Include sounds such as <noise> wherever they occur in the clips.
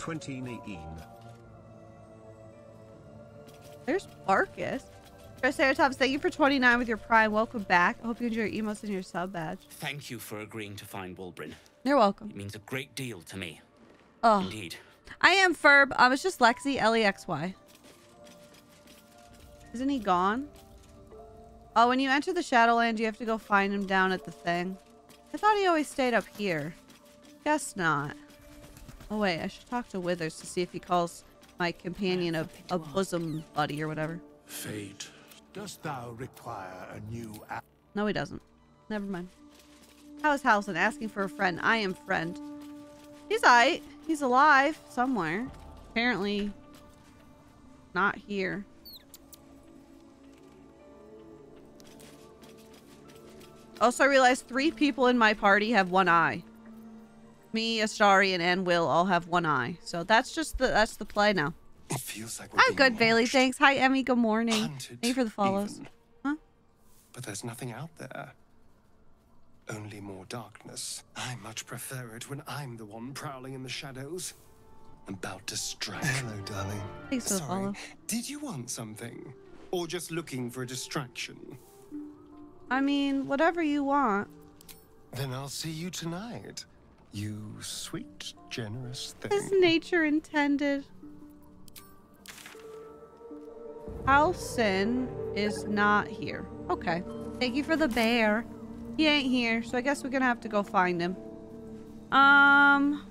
20 Neen. There's Marcus. Triceratops, thank you for 29 with your prime. Welcome back. I hope you enjoy your emotes and your sub badge. Thank you for agreeing to find Wulbren. You're welcome. It means a great deal to me. Oh, Indeed. I am Ferb. I was just Lexi, L-E-X-Y. Isn't he gone? Oh, when you enter the Shadowland, you have to go find him down at the thing. I thought he always stayed up here. Guess not. Oh, wait. I should talk to Withers to see if he calls my companion a, a bosom buddy or whatever. Fate. Dost thou require a new app? No, he doesn't. Never mind. How is Halsin asking for a friend? I am friend. He's alright. He's alive somewhere. Apparently not here. Also, I realized three people in my party have one eye. Me, Astarion, and Wyll all have one eye. So that's just the that's the play now. It feels like we're I'm being good, Bailey. Thanks. Hi, Emmy. Good morning. hunted Thank you for the follows. even. Huh? But there's nothing out there. Only more darkness. I much prefer it when I'm the one prowling in the shadows. About to strike. Hello, darling. Thanks for the Sorry, follow. did you want something? Or just looking for a distraction? I mean, whatever you want. Then I'll see you tonight. You sweet, generous thing. As nature intended. Halsin is not here. Okay. Thank you for the bear. He ain't here, so I guess we're gonna have to go find him. Um,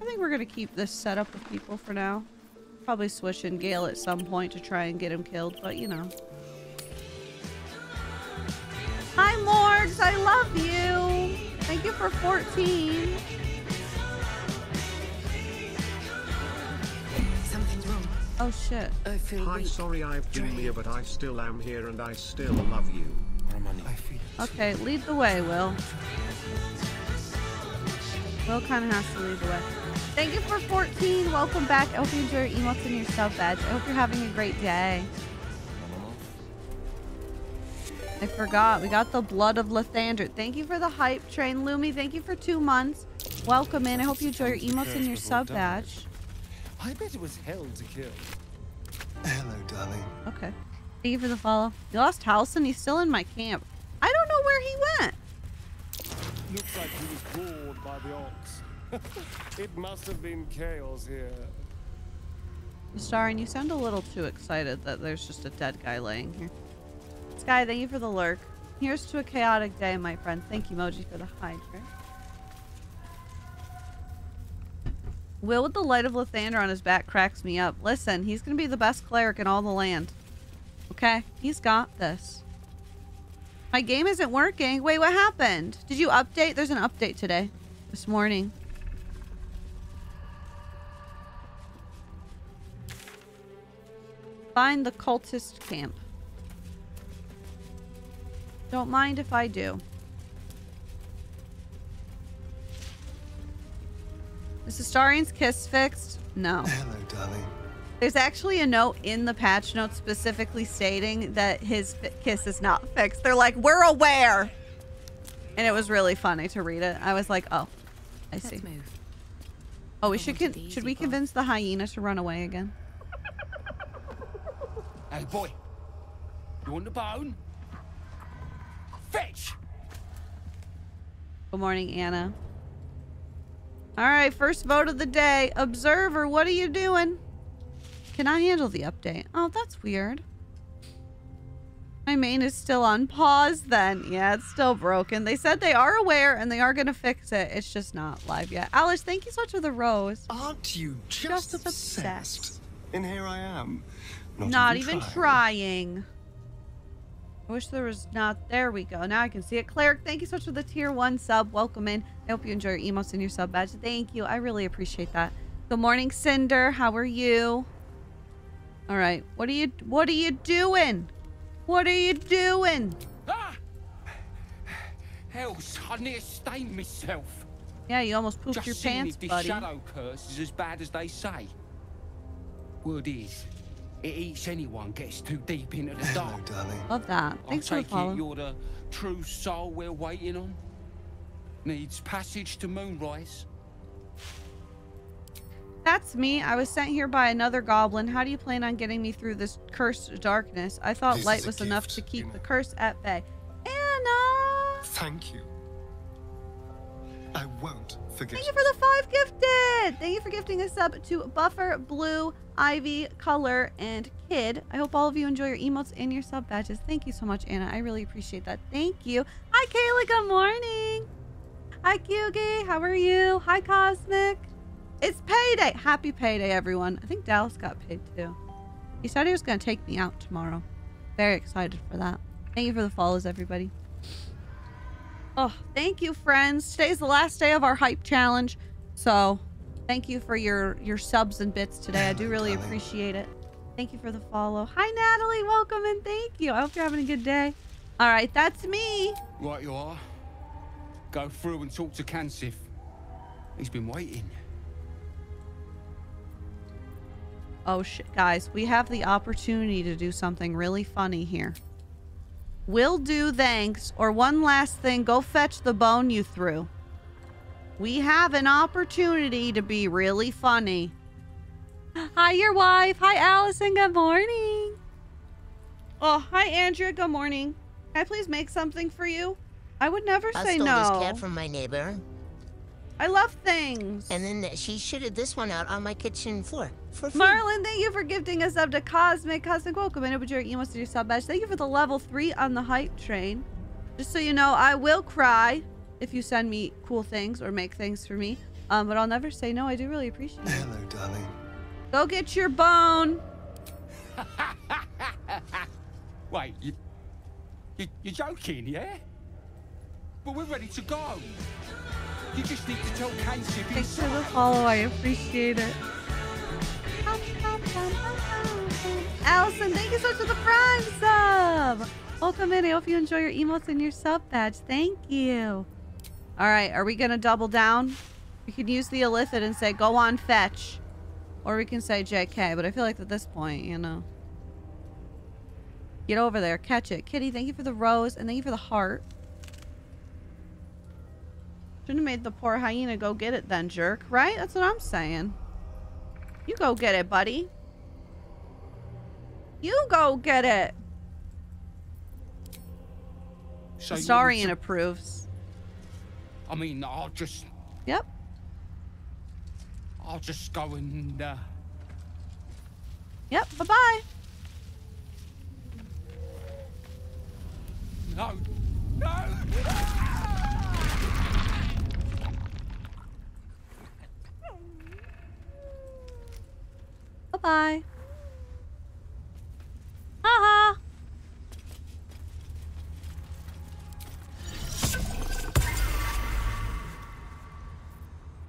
I think we're gonna keep this setup with people for now. Probably switch in Gale at some point to try and get him killed, but you know. Hi, Morgs. I love you. Thank you for 14. Something's wrong. Oh, shit. I feel Hi, weak. sorry I've been here, but I still am here and I still love you. I feel it. Okay, lead the way, Wyll. Wyll kind of has to lead the way. Thank you for 14. Welcome back. I hope you enjoy your emotes and your sub badge. I hope you're having a great day. I forgot. We got the blood of Lathander. Thank you for the hype train. Lumi, thank you for two months. Welcome in. I hope you enjoy your emotes and your sub badge. I bet it was hell to kill. Hello, darling. Okay. Thank you for the follow. You lost Halsin. He's still in my camp. I don't know where he went. Looks like he was bored by the ox. <laughs> it must have been chaos here. Starring, you sound a little too excited that there's just a dead guy laying here. Sky, thank you for the lurk. Here's to a chaotic day, my friend. Thank you, Moji, for the hydrant. Wyll with the light of Lathander on his back cracks me up. Listen, he's gonna be the best cleric in all the land. Okay? He's got this. My game isn't working. Wait, what happened? Did you update? There's an update today. This morning. Find the cultist camp. Don't mind if I do. Is the Astarion's kiss fixed? No. <laughs> Hello, darling. There's actually a note in the patch notes specifically stating that his kiss is not fixed. They're like, we're aware. And it was really funny to read it. I was like, oh, I see. Let's move. Oh, we I should wanted con- the should we path. convince the hyena to run away again? Hey, boy. You want the bone? Fetch! Good morning, Anna. All right, first vote of the day. Observer, what are you doing? Can I handle the update? Oh, that's weird. My main is still on pause then. Yeah, it's still broken. They said they are aware and they are going to fix it. It's just not live yet. Alice, thank you so much for the rose. Aren't you just, Just obsessed? obsessed. And here I am. Not, Not even trying. trying. I wish there was not. There we go. Now I can see it. Cleric, thank you so much for the tier one sub. Welcome in. I hope you enjoy your emotes and your sub badge. Thank you. I really appreciate that. Good morning, Cinder. How are you? All right. What are you? What are you doing? What are you doing? Ah! Else, I near stained myself. Yeah, you almost pooped Just your pants, if this buddy. shadow curse is as bad as they say. Word is, it eats anyone gets too deep into the <laughs> Hello, dark. darling. Love that. I Thanks for the take follow. it you're the true soul we're waiting on. Needs passage to Moonrise. That's that's me. I was sent here by another goblin. How do you plan on getting me through this cursed darkness? I thought This light is a was enough to keep you the curse at bay. Anna! Thank you. I won't forget. Thank you for the five gifted! Thank you for gifting a sub to Buffer, Blue, Ivy, Color, and Kid. I hope all of you enjoy your emotes and your sub badges. Thank you so much, Anna. I really appreciate that. Thank you. Hi, Kayla. Good morning. Hi, Kyugi. How are you? Hi, Cosmic. It's payday. Happy payday, everyone. I think Dallas got paid too. He said he was going to take me out tomorrow. Very excited for that. Thank you for the follows, everybody. Oh, thank you, friends. Today's the last day of our hype challenge. So, thank you for your your subs and bits today. I do really appreciate it. Thank you for the follow. Hi, Natalie. Welcome and thank you. I hope you're having a good day. All right, that's me. Right you are. Go through and talk to Kansif. He's been waiting. Oh shit, guys, we have the opportunity to do something really funny here. Will do thanks, or one last thing, go fetch the bone you threw. We have an opportunity to be really funny. <gasps> Hi, your wife. Hi, Allison. Good morning. Oh, hi, Andrea. Good morning. Can I please make something for you? I would never I say stole no. this cat from my neighbor, I love things. and then she shitted this one out on my kitchen floor for free. Marlon, thank you for gifting us up to Cosmic. Cosmic, welcome in. But your emos to your sub badge. Thank you for the level three on the hype train. Just so you know, I will cry if you send me cool things or make things for me. Um, but I'll never say no. I do really appreciate it. Hello, darling. Go get your bone. <laughs> Wait, you, you, you're joking, yeah? But we're ready to go. You just need to tell Kansif Thanks for the follow. I appreciate it. Allison, thank you so much for the prime sub. Welcome in. I hope you enjoy your emotes and your sub badge. Thank you. All right, are we gonna double down? We can use the illithid and say go on fetch, or we can say JK. But I feel like at this point, you know, get over there, catch it. Kitty, thank you for the rose and thank you for the heart. Shouldn't have made the poor hyena go get it then, jerk. Right? That's what I'm saying. You go get it, buddy. You go get it. So you want Historian to- approves. I mean, I'll just, Yep. I'll just go and, uh, Yep. Bye bye. no, no! Bye bye. Ha ha.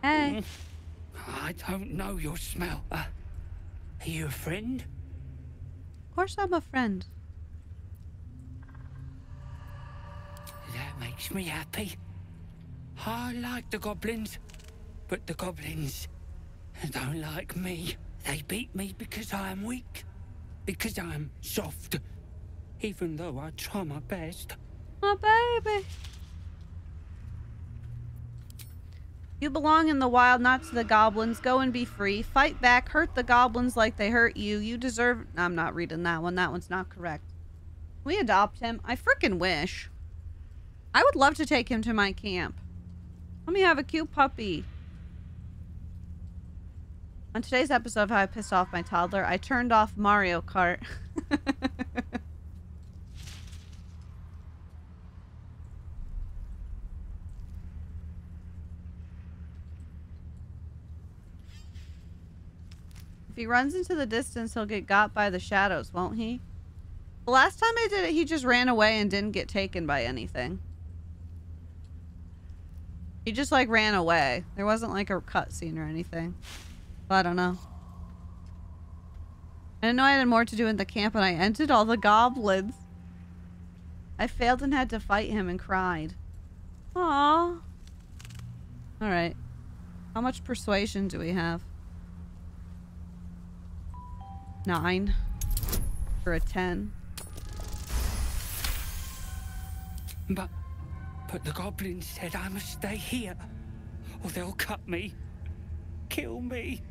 Hey. I don't know your smell. Uh, are you a friend? Of course I'm a friend. That makes me happy. I like the goblins, but the goblins don't like me. They beat me because I am weak, because I am soft, even though I try my best. My baby. You belong in the wild, not to the goblins. Go and be free. Fight back. Hurt the goblins like they hurt you. You deserve. I'm not reading that one. That one's not correct. We adopt him. I freaking wish. I would love to take him to my camp. Let me have a cute puppy. On today's episode of How I Pissed Off My Toddler, I turned off Mario Kart. <laughs> If he runs into the distance, he'll get got by the shadows, won't he? The last time I did it, he just ran away and didn't get taken by anything. He just like ran away. There wasn't like a cutscene or anything. I don't know. I didn't know I had more to do in the camp and I ended all the goblins. I failed and had to fight him and cried. Aww. Alright. How much persuasion do we have? Nine. For a ten. But, but the goblins said I must stay here, or they'll cut me, kill me.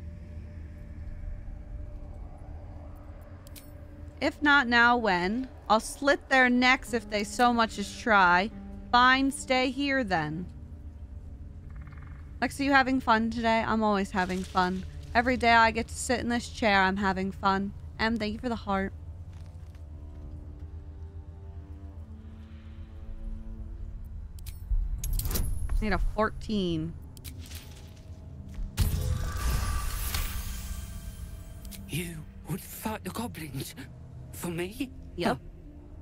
If not now, when? I'll slit their necks if they so much as try. Fine, stay here then. Lex, are you having fun today? I'm always having fun. Every day I get to sit in this chair, I'm having fun. Em, thank you for the heart. Need a 14. You would fight the goblins for me? Yep.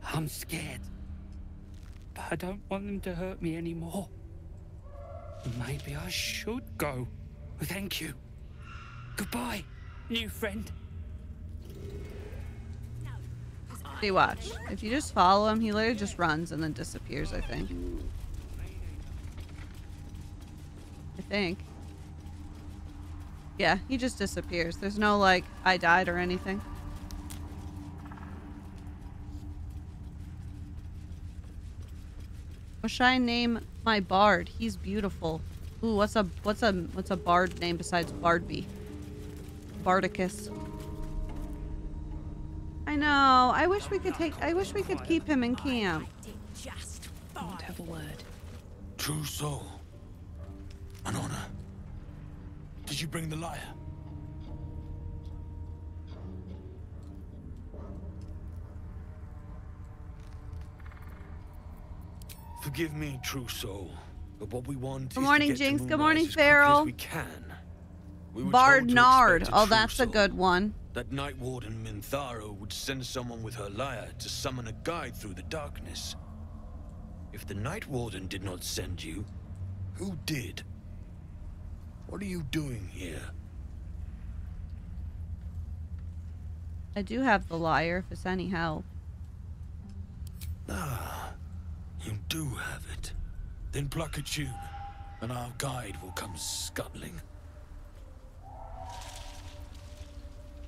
Huh. I'm scared. But I don't want them to hurt me anymore. Maybe I should go. Thank you. Goodbye, new friend. See, watch. If you just follow him, he literally just runs and then disappears, I think. I think. Yeah, he just disappears. There's no, like, I died or anything. What should I name my bard? He's beautiful. Ooh, what's a what's a what's a bard name besides Bardby? Bardicus. I know. I wish we could take. I wish we could keep him in camp. Don't have a word. True soul. An honor. Did you bring the lyre? Forgive me, true soul, but what we want Good morning, Jinx. Good morning, as quickly as Farrell. we can. We were Bard told to Nard. expect a Oh, that's a good one. That Night Warden Minthara would send someone with her lyre to summon a guide through the darkness. If the Night Warden did not send you, who did? What are you doing here? I do have the lyre, if it's any help. Ah, you do have it. Then pluck a tune, and our guide will come scuttling.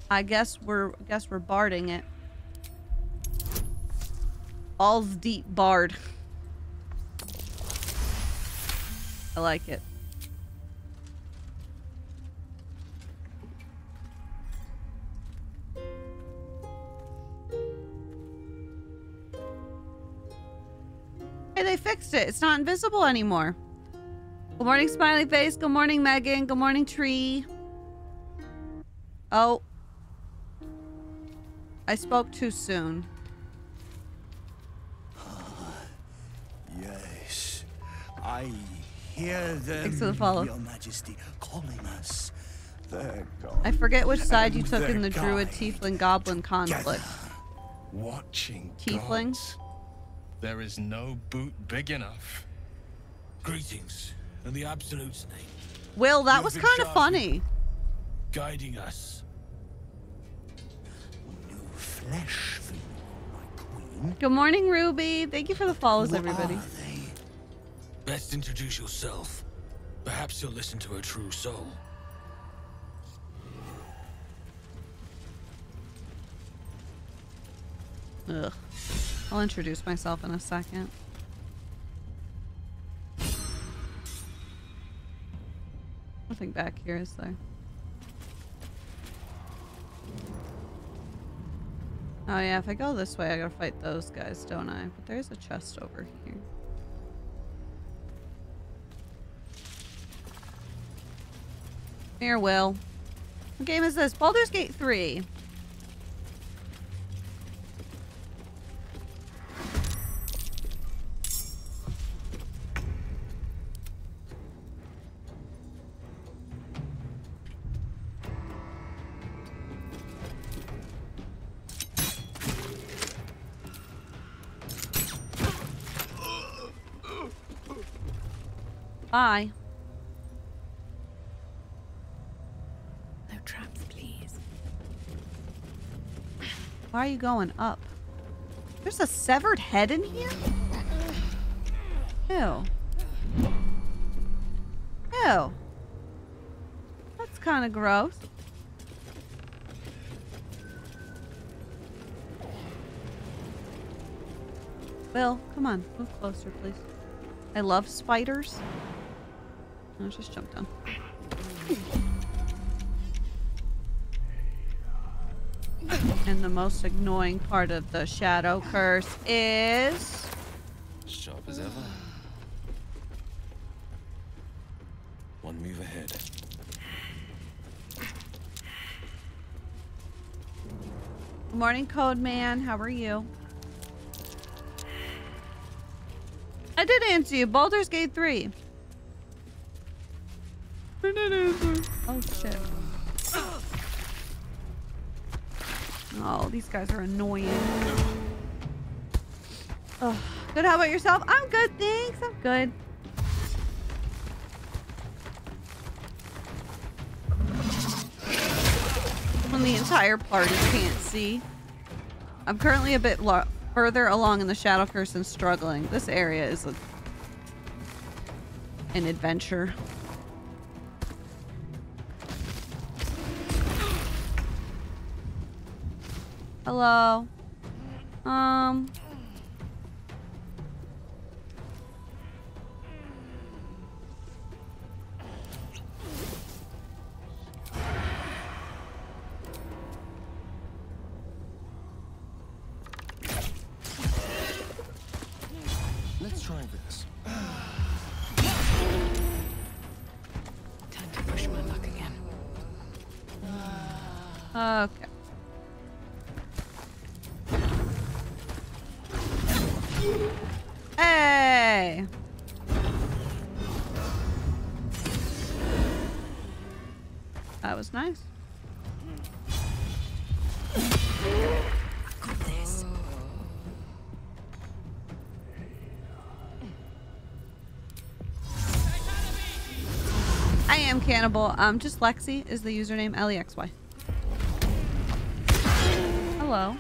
I guess we're I guess we're barding it. All's deep bard. I like it. Fixed it. It's not invisible anymore. Good morning, Smiley Face. Good morning, Megan. Good morning, Tree. Oh. I spoke too soon. <sighs> Yes, I hear them, Thanks for the follow. Your Majesty, calling us. I forget which side you took in the Druid Tiefling Goblin conflict. Watching Tiefling? gods. There is no boot big enough. Greetings, in the Absolute's name. Wyll, that You've was kind of funny. Guiding us. New flesh for you, my queen. Good morning, Ruby. Thank you for the follows, everybody. Best introduce yourself. Perhaps you'll listen to a true soul. Ugh. I'll introduce myself in a second. Nothing back here, is there? Oh yeah, if I go this way, I gotta fight those guys, don't I? But there's a chest over here. Here, Wyll. What game is this? Baldur's Gate 3. Bye. No traps, please. Why are you going up? There's a severed head in here? Ew. Ew. That's kind of gross. Wyll, come on. Move closer, please. I love spiders. Oh, just jump down. And And the most annoying part of the shadow curse is... Sharp as ever. One move ahead. Good morning, Code Man. How are you? I did answer you. Baldur's Gate 3. Oh, shit. Oh, these guys are annoying. Oh, good. How about yourself? I'm good, thanks. I'm good. When the entire party can't see. I'm currently a bit further along in the Shadow Curse and struggling. This area is a, an adventure. Hello. Um. Cannibal. Um, just Lexi is the username L-E-X-Y. Hello.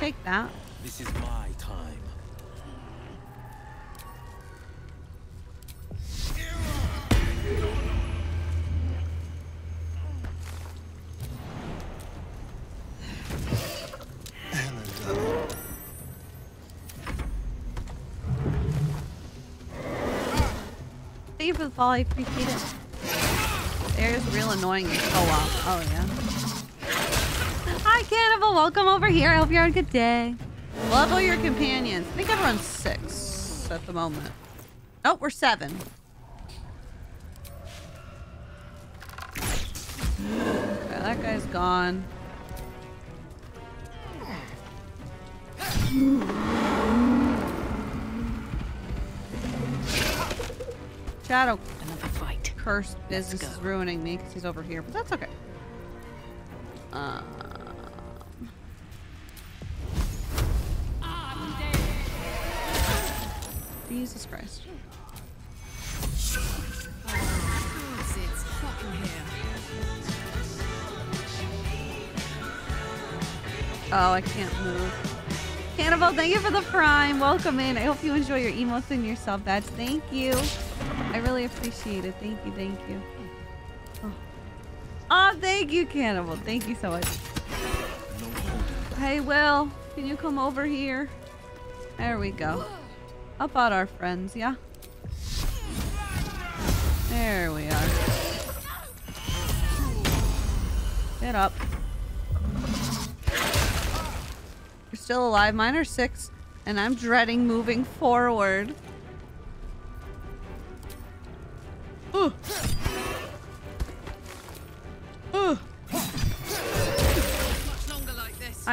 Take that. This is for the follow. I appreciate it. There's real annoying in co-op. Oh, yeah. Hi, Cannibal. Welcome over here. I hope you're having a good day. Level your companions. I think everyone's six at the moment. Oh, we're seven. Okay, that guy's gone. Shadow Another fight. curse business is ruining me because he's over here, but that's okay. Um, Jesus Christ. Sid's fucking here. Oh, I can't move. Cannibal, thank you for the prime. Welcome in. I hope you enjoy your emotes and your sub badge. Thank you. I really appreciate it. Thank you, thank you. Oh, oh thank you, Cannibal. Thank you so much. Hey, Wyll, can you come over here? There we go. Up out our friends, yeah? There we are. Get up. You're still alive. Mine are six, and I'm dreading moving forward.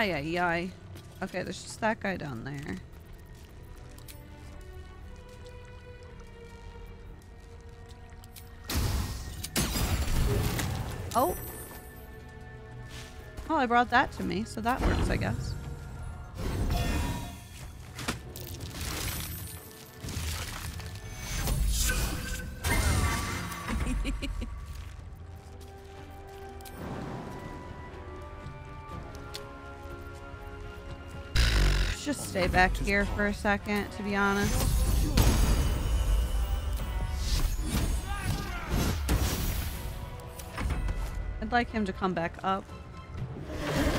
Ay, ay, ay. Okay, there's just that guy down there. Oh. Oh, I brought that to me, so that works, I guess. Stay back here for a second, to be honest. I'd like him to come back up.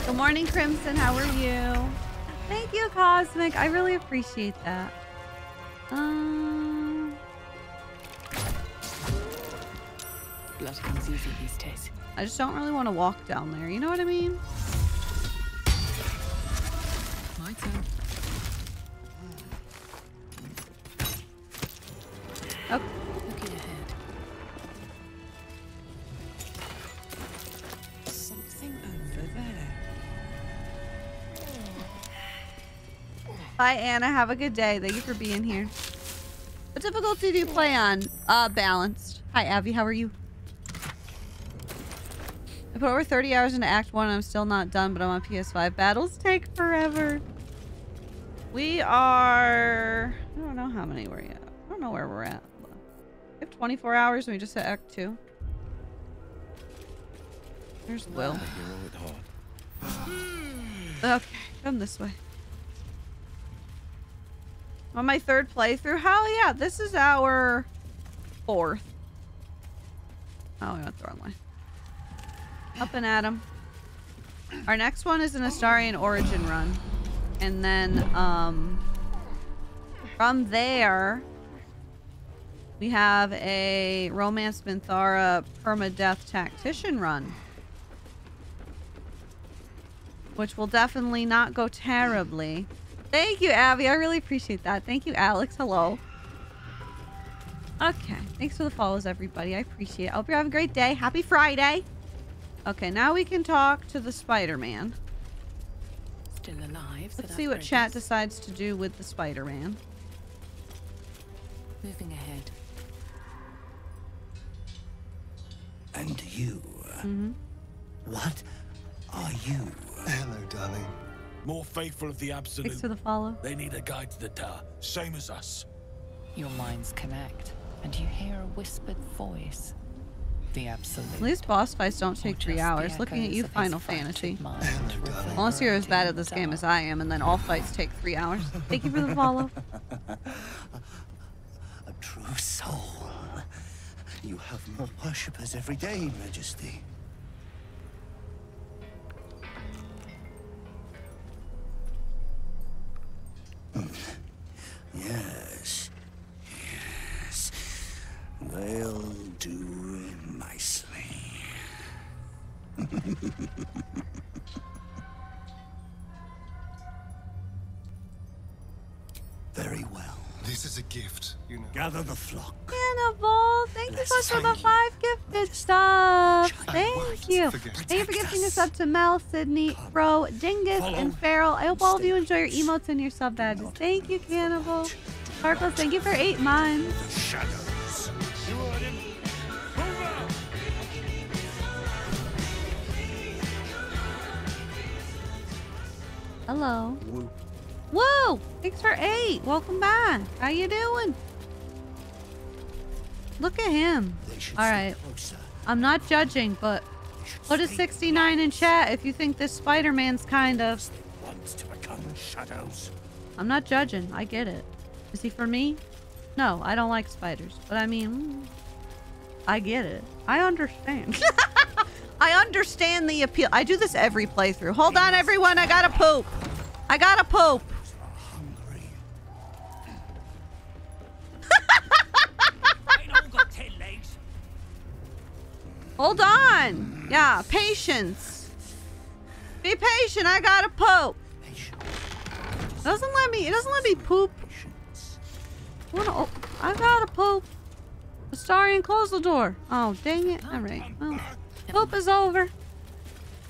Good morning, Crimson. How are you? Thank you, Cosmic. I really appreciate that. Um, Blood comes easy these days. I just don't really want to walk down there. You know what I mean? Bye, Anna. Have a good day. Thank you for being here. What difficulty do you play on? Uh, balanced. Hi, Abby. How are you? I put over 30 hours into Act 1 and I'm still not done, but I'm on PS5. Battles take forever. We are... I don't know how many we're at. I don't know where we're at. We have 24 hours and we just hit Act 2. There's Wyll. A hero at heart. Okay, come this way. On my third playthrough? Hell yeah, this is our fourth. Oh, I went the wrong way. Up and at 'em. Our next one is an Astarion Origin run. And then, um, from there, we have a Romance Minthara Permadeath Tactician run. Which will definitely not go terribly. Thank you, Abby. I really appreciate that. Thank you, Alex. Hello. Okay. Thanks for the follows, everybody. I appreciate it. I hope you're having a great day. Happy Friday. Okay, now we can talk to the Spider-Man. Still alive. Let's see what chat decides to do with the Spider-Man. Moving ahead. And you. Mm-hmm. What are you? Hello, darling. More faithful of the Absolute. Thanks for the follow. They need a guide to the tower, same as us. Your minds connect, and you hear a whispered voice. The absolute. At least boss fights don't take three hours. Looking at you, Final Fantasy. Unless uh, you're as bad at this game as I am, and then all fights take three hours. <laughs> Thank you for the follow. A true soul. You have more worshippers every day, Majesty. So much for the Thank you. five gifted stuff. Thank you. Thank you for gifting us up to Mel, Sydney, Bro, Dingus, and Farrell. I hope all of you enjoy your emotes and your sub badges. Thank you, Cannibal. Sparkles, thank you for eight months. Shadows. You heard him. Move out! Hello. Whoa! Thanks for eight. Welcome back. How you doing? Look at him. All right. closer. I'm not judging, but put a 69 in chat if you think this Spider-Man's kind of... I'm not judging. I get it. Is he for me? No, I don't like spiders. But I mean, mm, I get it. I understand. <laughs> I understand the appeal. I do this every playthrough. Hold on, everyone. I gotta poop. I gotta poop. Hold on. Yeah, patience. Be patient. I gotta poop. It doesn't let me. It doesn't let me poop. I wanna- oh, I gotta poop. Astarion, close the door. Oh, dang it. All right. Well, poop is over.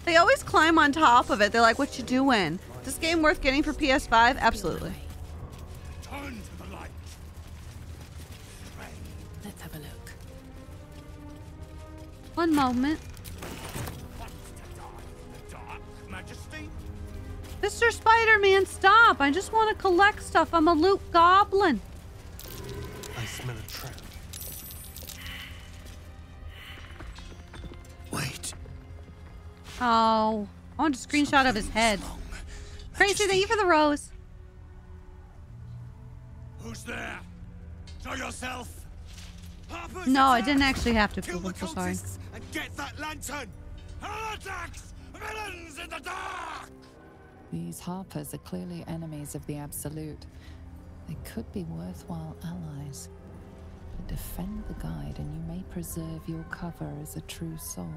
They always climb on top of it. They're like, what you doing? Is this game worth getting for PS5? Absolutely. One moment. Wants to die in the dark, Majesty. Mr. Spider-Man, stop. I just want to collect stuff. I'm a loot goblin. I smell a trap. Wait. Oh, I want a screenshot of his head. Crazy, thank you for the rose. Who's there? Show yourself. Harper's No, I didn't actually have to Kill the I'm so sorry. Cultists and get that lantern. Heretics! Villains in the dark! These Harpers are clearly enemies of the Absolute. They could be worthwhile allies. But defend the guide and you may preserve your cover as a true soul.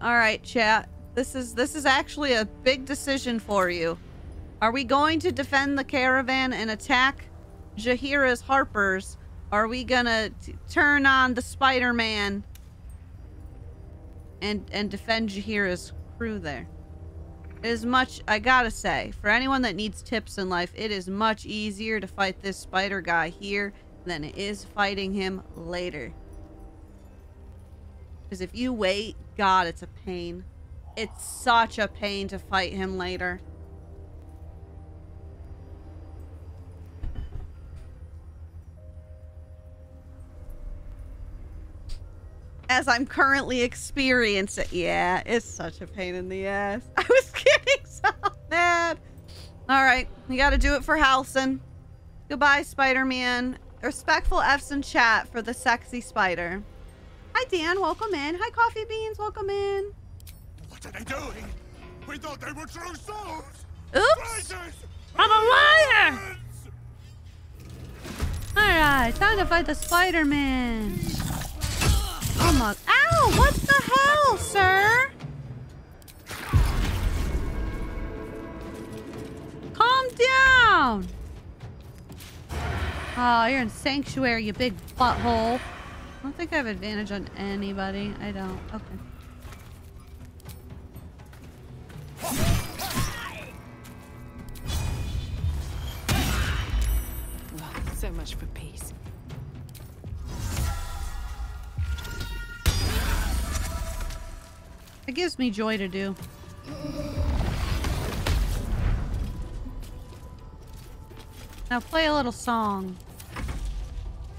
All right, chat. This is this is actually a big decision for you. Are we going to defend the caravan and attack Jaheira's Harpers? Are we gonna t- turn on the Spider-Man and and defend Jaheira's crew there? It is much, I gotta say, for anyone that needs tips in life, it is much easier to fight this spider guy here than it is fighting him later. Because if you wait, God, it's a pain. It's such a pain to fight him later. As I'm currently experiencing. Yeah, it's such a pain in the ass. <laughs> I was getting so mad. Alright, we gotta do it for Halsin. Goodbye, Spider-Man. Respectful F's in chat for the sexy spider. Hi, Dan. Welcome in. Hi, Coffee Beans. Welcome in. What are they doing? We thought they were true souls! Oops! Traitors! I'm a liar! Alright, time to fight the Spider-Man. Oh my... Ow! What the hell, sir? Calm down! Oh, you're in Sanctuary, you big butthole. I don't think I have advantage on anybody. I don't. Okay. So much for It gives me joy to do. Now play a little song.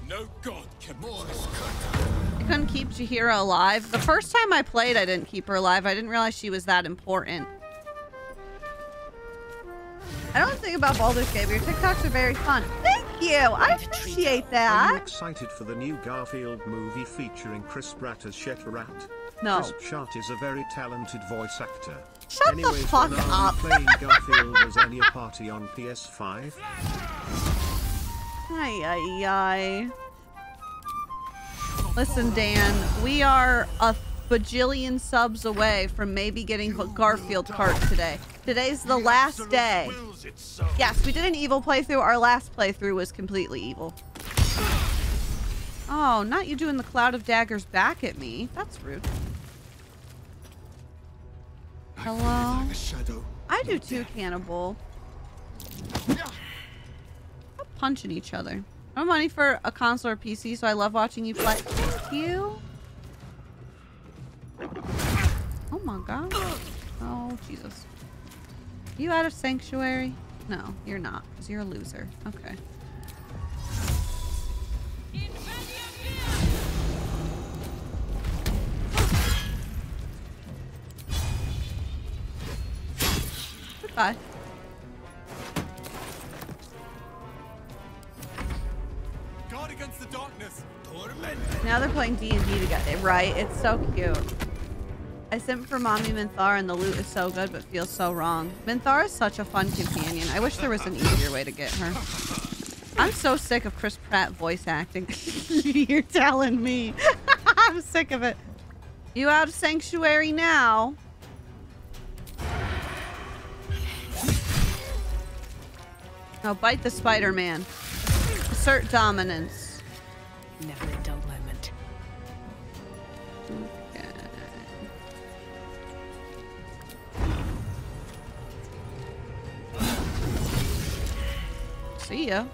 No god can more I couldn't keep Jaheira alive. The first time I played, I didn't keep her alive. I didn't realize she was that important. I don't think about Baldur's Gate, but your TikToks are very fun. Thank you! I appreciate Are you that. excited for the new Garfield movie featuring Chris Pratt as Shetterat? No. Chris Pratt is a very talented voice actor. Shut the Anyways, fuck when are up. you playing Garfield as Anya Party on PS5? Ay, ay, ay. Listen, Dan, we are a bajillion subs away from maybe getting a Garfield cart today. Today's the last day. Yes, we did an evil playthrough. Our last playthrough was completely evil. Oh, not you doing the cloud of daggers back at me. That's rude. Hello? I do too, Cannibal. Stop punching each other. No money for a console or PC, so I love watching you play. Thank you. Oh my god. Oh, Jesus. You out of Sanctuary? No, you're not, because you're a loser. Okay. Guard against the darkness. Torment. Now they're playing D&D together, right? It's so cute. I sent for Mommy Minthar and the loot is so good but feels so wrong. Minthar is such a fun companion. I wish there was an easier way to get her. I'm so sick of Chris Pratt voice acting. <laughs> You're telling me. <laughs> I'm sick of it. You out of Sanctuary now? Now bite the Spider-Man. Assert dominance. Never a dull moment. Okay. See ya.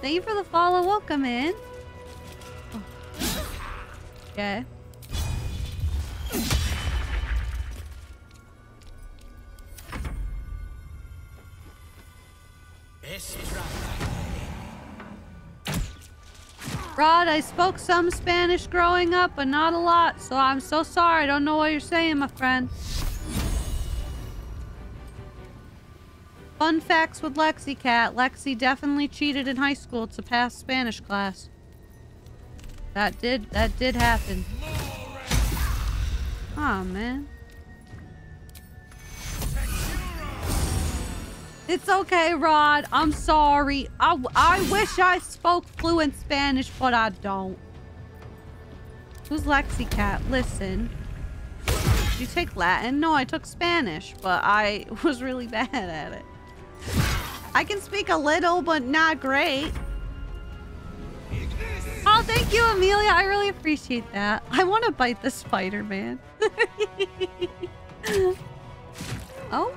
Thank you for the follow. Welcome in. Oh. Okay. Rod, I spoke some Spanish growing up, but not a lot, so I'm so sorry. I don't know what you're saying, my friend. Fun facts with Lexi Cat. Lexi definitely cheated in high school to pass Spanish class. That did that did happen. Oh man. It's okay, Rod. I'm sorry. I, I wish I spoke fluent Spanish, but I don't. Who's Lexi Cat? Listen. Did you take Latin? No, I took Spanish, but I <laughs> was really bad at it. I can speak a little, but not great. Oh, thank you, Amelia. I really appreciate that. I want to bite the spider, man. <laughs> oh.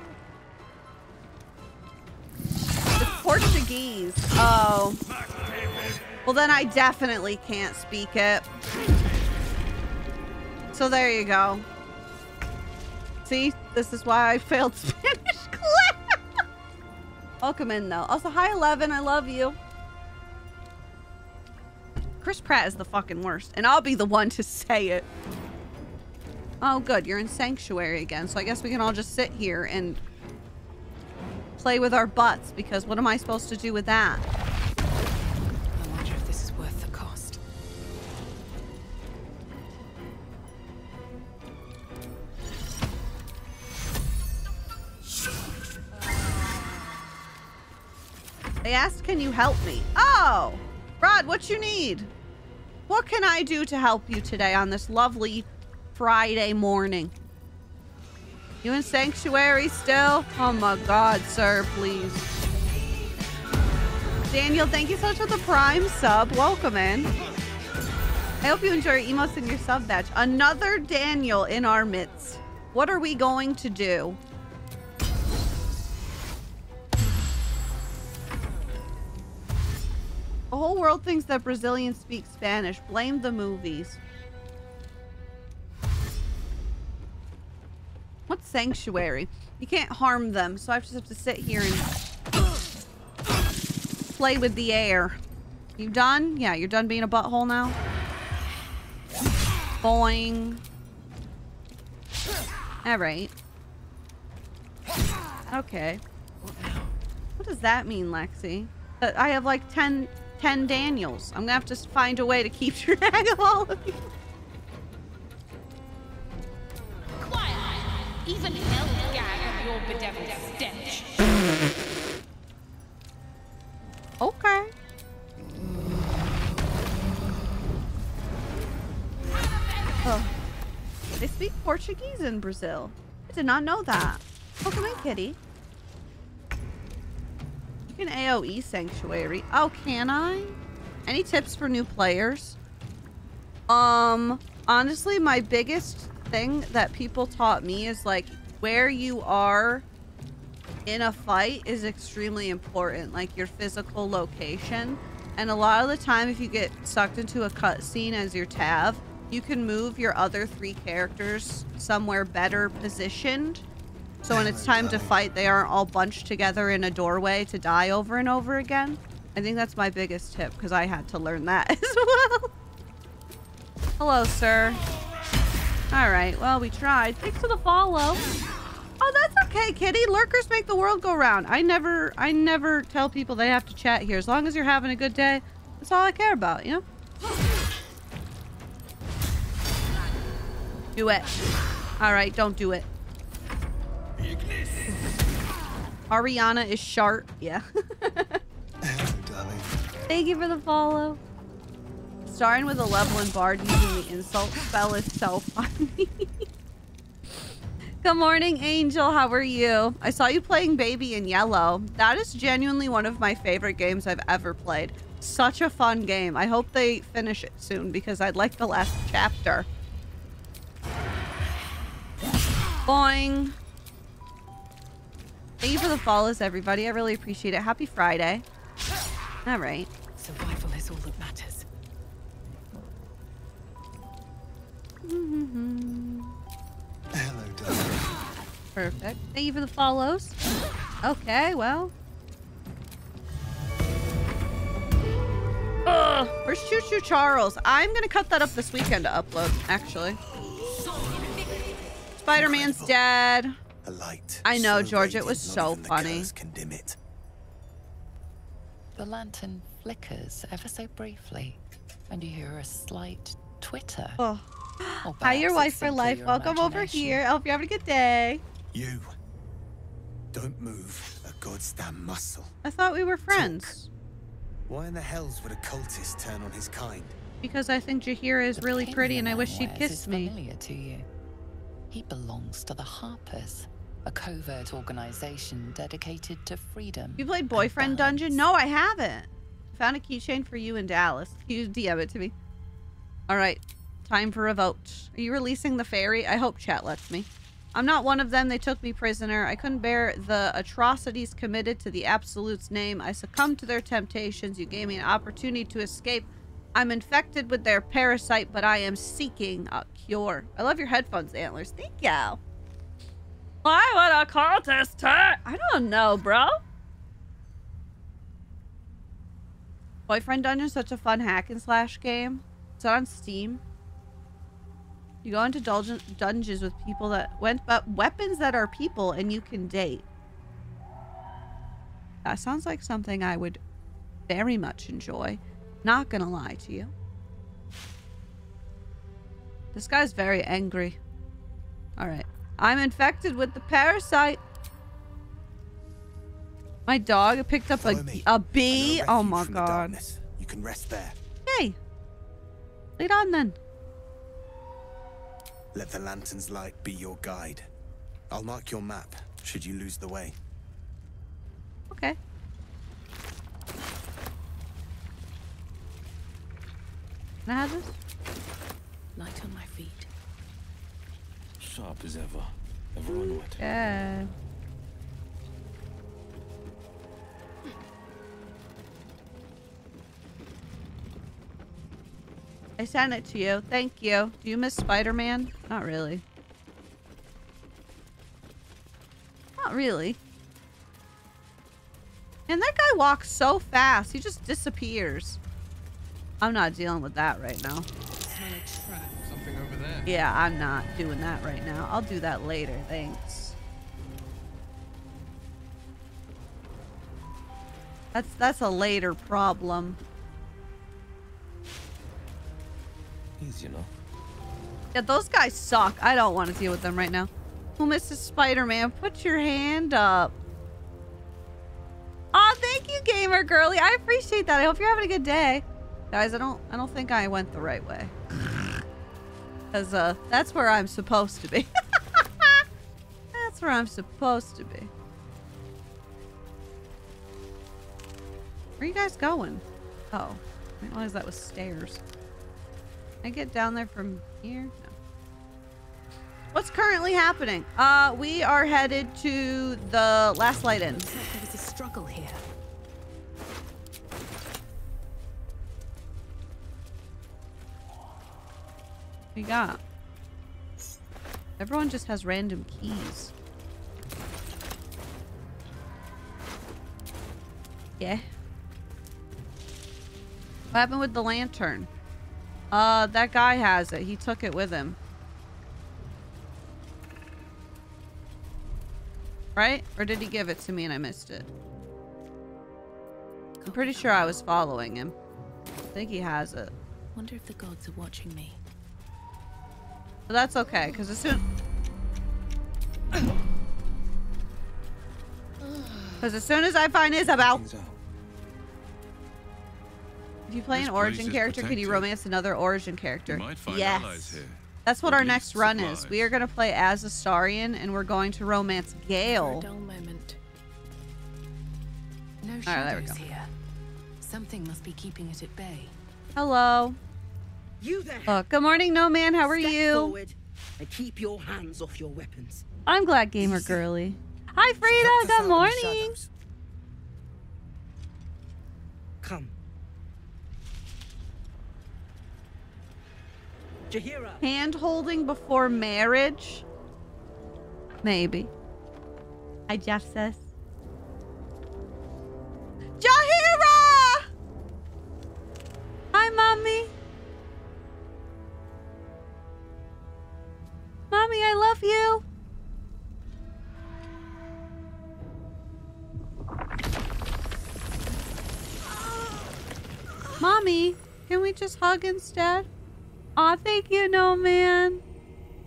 It's Portuguese. Oh. Well, then I definitely can't speak it. So there you go. See, this is why I failed <laughs> Spanish class. Welcome in, though. Also, hi, Eleven. I love you. Chris Pratt is the fucking worst, and I'll be the one to say it. Oh, good. You're in Sanctuary again, so I guess we can all just sit here and play with our butts, because what am I supposed to do with that? I wonder if this is worth the cost. They asked, can you help me? Oh! Rod, what you need? What can I do to help you today on this lovely Friday morning? You in Sanctuary still? Oh my god, sir, please. Daniel, thank you so much for the Prime sub. Welcome in. I hope you enjoy your emotes in your sub batch. Another Daniel in our midst. What are we going to do? The whole world thinks that Brazilians speak Spanish. Blame the movies. What's sanctuary? You can't harm them, so I just have to sit here and play with the air. You done? Yeah, you're done being a butthole now? Boing. Alright. Okay. What does that mean, Lexy? Uh, I have like 10 10 Daniels. I'm gonna have to find a way to keep <laughs> track of all of you. Even hell gag your bedeviled stench. Okay. Oh. They speak Portuguese in Brazil. I did not know that. Welcome in, kitty. You can AoE Sanctuary. Oh, can I? Any tips for new players? Um, honestly, my biggest thing that people taught me is like where you are in a fight is extremely important, like your physical location. And a lot of the time, if you get sucked into a cutscene as your Tav, you can move your other three characters somewhere better positioned. So when it's time to fight, they aren't all bunched together in a doorway to die over and over again. I think that's my biggest tip because I had to learn that <laughs> as well. Hello, sir. All right, well, we tried. Thanks for the follow. Oh, that's okay, kitty. Lurkers make the world go round. I never, I never tell people they have to chat here. As long as you're having a good day, that's all I care about, you know? Do it. All right, don't do it. Ariana is sharp. Yeah. <laughs> Thank you for the follow. Starting with a level in Bard using the insult spell is so funny. Good morning, Angel. How are you? I saw you playing Baby in Yellow. That is genuinely one of my favorite games I've ever played. Such a fun game. I hope they finish it soon because I'd like the last chapter. Boing. Thank you for the follows, everybody. I really appreciate it. Happy Friday. All right. Survival is all that Hello, darling. Perfect. Thank you for the follows. Okay, well. Ugh, where's Choo Choo Charles? I'm gonna cut that up this weekend to upload, actually. Spider-Man's dead. A light. I know, so George. It was so even the funny. can dim it. The lantern flickers ever so briefly, and you hear a slight twitter. Oh. Or Hi, your wife for life. Welcome over here. I hope you're having a good day. You. Don't move a goddamn muscle. I thought we were friends. Why in the hells would a cultist turn on his kind? Because I think Jaheira is really pretty and I wish she'd Wears kiss me. familiar to you. He belongs to the Harpers. a covert organization dedicated to freedom. You played Boyfriend Dungeon? No, I haven't. Found a keychain for you in Dallas. You DM it to me. All right, time for a vote. Are you releasing the fairy? I hope chat lets me. I'm not one of them. They took me prisoner. I couldn't bear the atrocities committed to the Absolute's name. I succumbed to their temptations. You gave me an opportunity to escape. I'm infected with their parasite, but I am seeking a cure. I love your headphones, Antlers. Thank you. Why would a cultist turn? I don't know, bro. Boyfriend Dungeon is such a fun hack and slash game. It's on Steam. You go into dungeon dungeons with people that went, but weapons that are people, and you can date. That sounds like something I would very much enjoy. Not gonna lie to you. This guy's very angry. Alright. I'm infected with the parasite. My dog picked up a, a bee. Oh my god. You can rest there. Hey. Lead on then. Let the lantern's light be your guide. I'll mark your map should you lose the way. Okay. Can I have this? Light on my feet. Sharp as ever. Ever onward. Yeah. I sent it to you. Thank you. Do you miss Spider-Man? Not really. Not really. And that guy walks so fast. He just disappears. I'm not dealing with that right now. Something over there. Yeah, I'm not doing that right now. I'll do that later. Thanks. That's that's a later problem. Easy enough. Yeah, those guys suck. I don't want to deal with them right now. Who misses Spider-Man? Put your hand up. Oh, thank you, gamer girly. I appreciate that. I hope you're having a good day. Guys, I don't I don't think I went the right way. Cause uh that's where I'm supposed to be. <laughs> that's where I'm supposed to be. Where are you guys going? Oh. I didn't realize that was stairs. Can I get down there from here? No. What's currently happening? Uh, we are headed to the Last Light Inn. Looks like there was a struggle here. we got? Everyone just has random keys. Yeah. What happened with the lantern? Uh, that guy has it. He took it with him. Right? Or did he give it to me and I missed it? I'm pretty sure I was following him. I think he has it. Wonder if the gods are watching me. But that's okay, because as soon... <coughs> <clears throat> Because as soon as I find Isobel... If you play This an origin is character, can you romance another origin character? Might find yes. here. That's what Or our next least run is. We are going to play as a Astarion, and we're going to romance For a Gale. dull moment. No All right, there we go. here. Something must be keeping it at bay. Hello. You there. Uh, good morning, No Man. How are Step you? Forward and keep your hands off your weapons. I'm glad Gamer Girly. Hi, Frida. Good morning. Come. Jaheira. Hand holding before marriage? Maybe. Hi, Justice. Jaheira! Hi, Mommy. Mommy, I love you. Mommy, can we just hug instead? Aw, thank you, no man.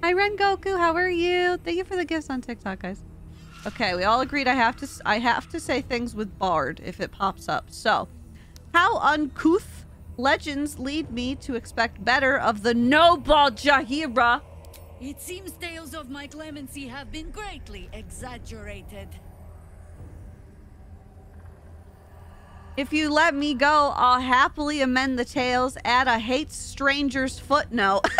Hi, Ren Goku. How are you? Thank you for the gifts on TikTok, guys. Okay, we all agreed I have to I have to say things with Bard if it pops up. So, how uncouth legends lead me to expect better of the noble Jaheira. It seems tales of my clemency have been greatly exaggerated. If you let me go, I'll happily amend the tales, add a hates strangers footnote. <laughs>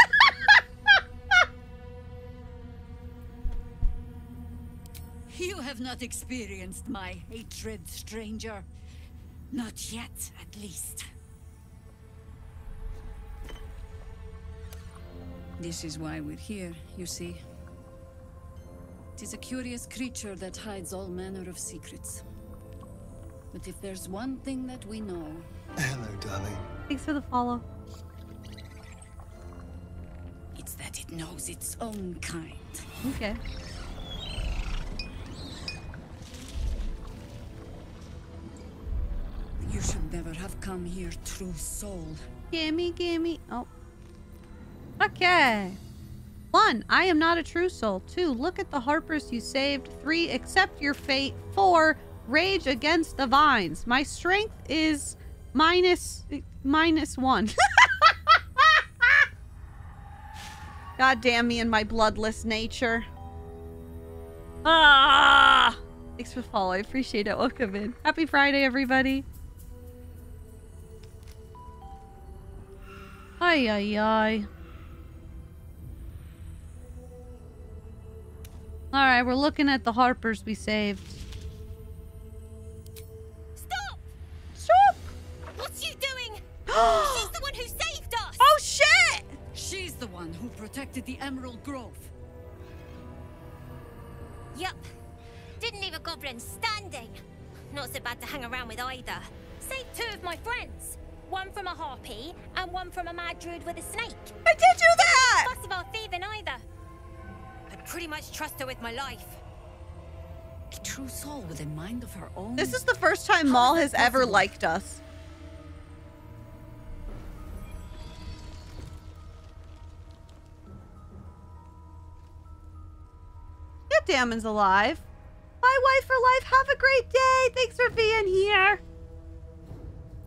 You have not experienced my hatred, stranger. Not yet, at least. This is why we're here, you see. It is a curious creature that hides all manner of secrets. But if there's one thing that we know, Hello, darling. Thanks for the follow. it's that it knows its own kind. Okay. You should never have come here, true soul. Gimme, gimme. Oh. Okay. One, I am not a true soul. Two, look at the Harpers you saved. Three, accept your fate. Four, rage against the vines. My strength is minus minus one. <laughs> God damn me and my bloodless nature. Ah! Thanks for the follow. I appreciate it. Welcome in. Happy Friday, everybody. Ay, ay, ay. Alright, we're looking at the Harpers we saved. <gasps> She's the one who saved us! Oh, shit! She's the one who protected the Emerald Grove. Yup. Didn't leave a goblin standing. Not so bad to hang around with either. Saved two of my friends. One from a harpy and one from a mad druid with a snake. I did do that! Fuss about thieving either. I pretty much trust her with my life. A true soul with a mind of her own. This is the first time Mol has ever liked us. Dammon's alive. Bye, wife for life. Have a great day. Thanks for being here.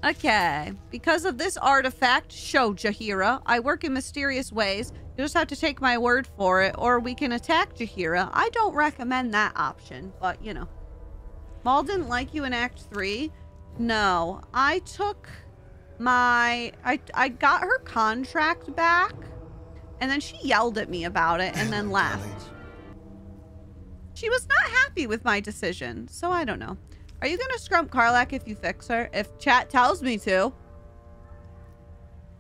Okay. Because of this artifact, show Jaheira, I work in mysterious ways. You just have to take my word for it, or we can attack Jaheira. I don't recommend that option, but you know. Mol didn't like you in Act 3. No. I took my... I, I got her contract back, and then she yelled at me about it and then <laughs> left. She was not happy with my decision, so I don't know. Are you going to scrump Karlach if you fix her? If chat tells me to.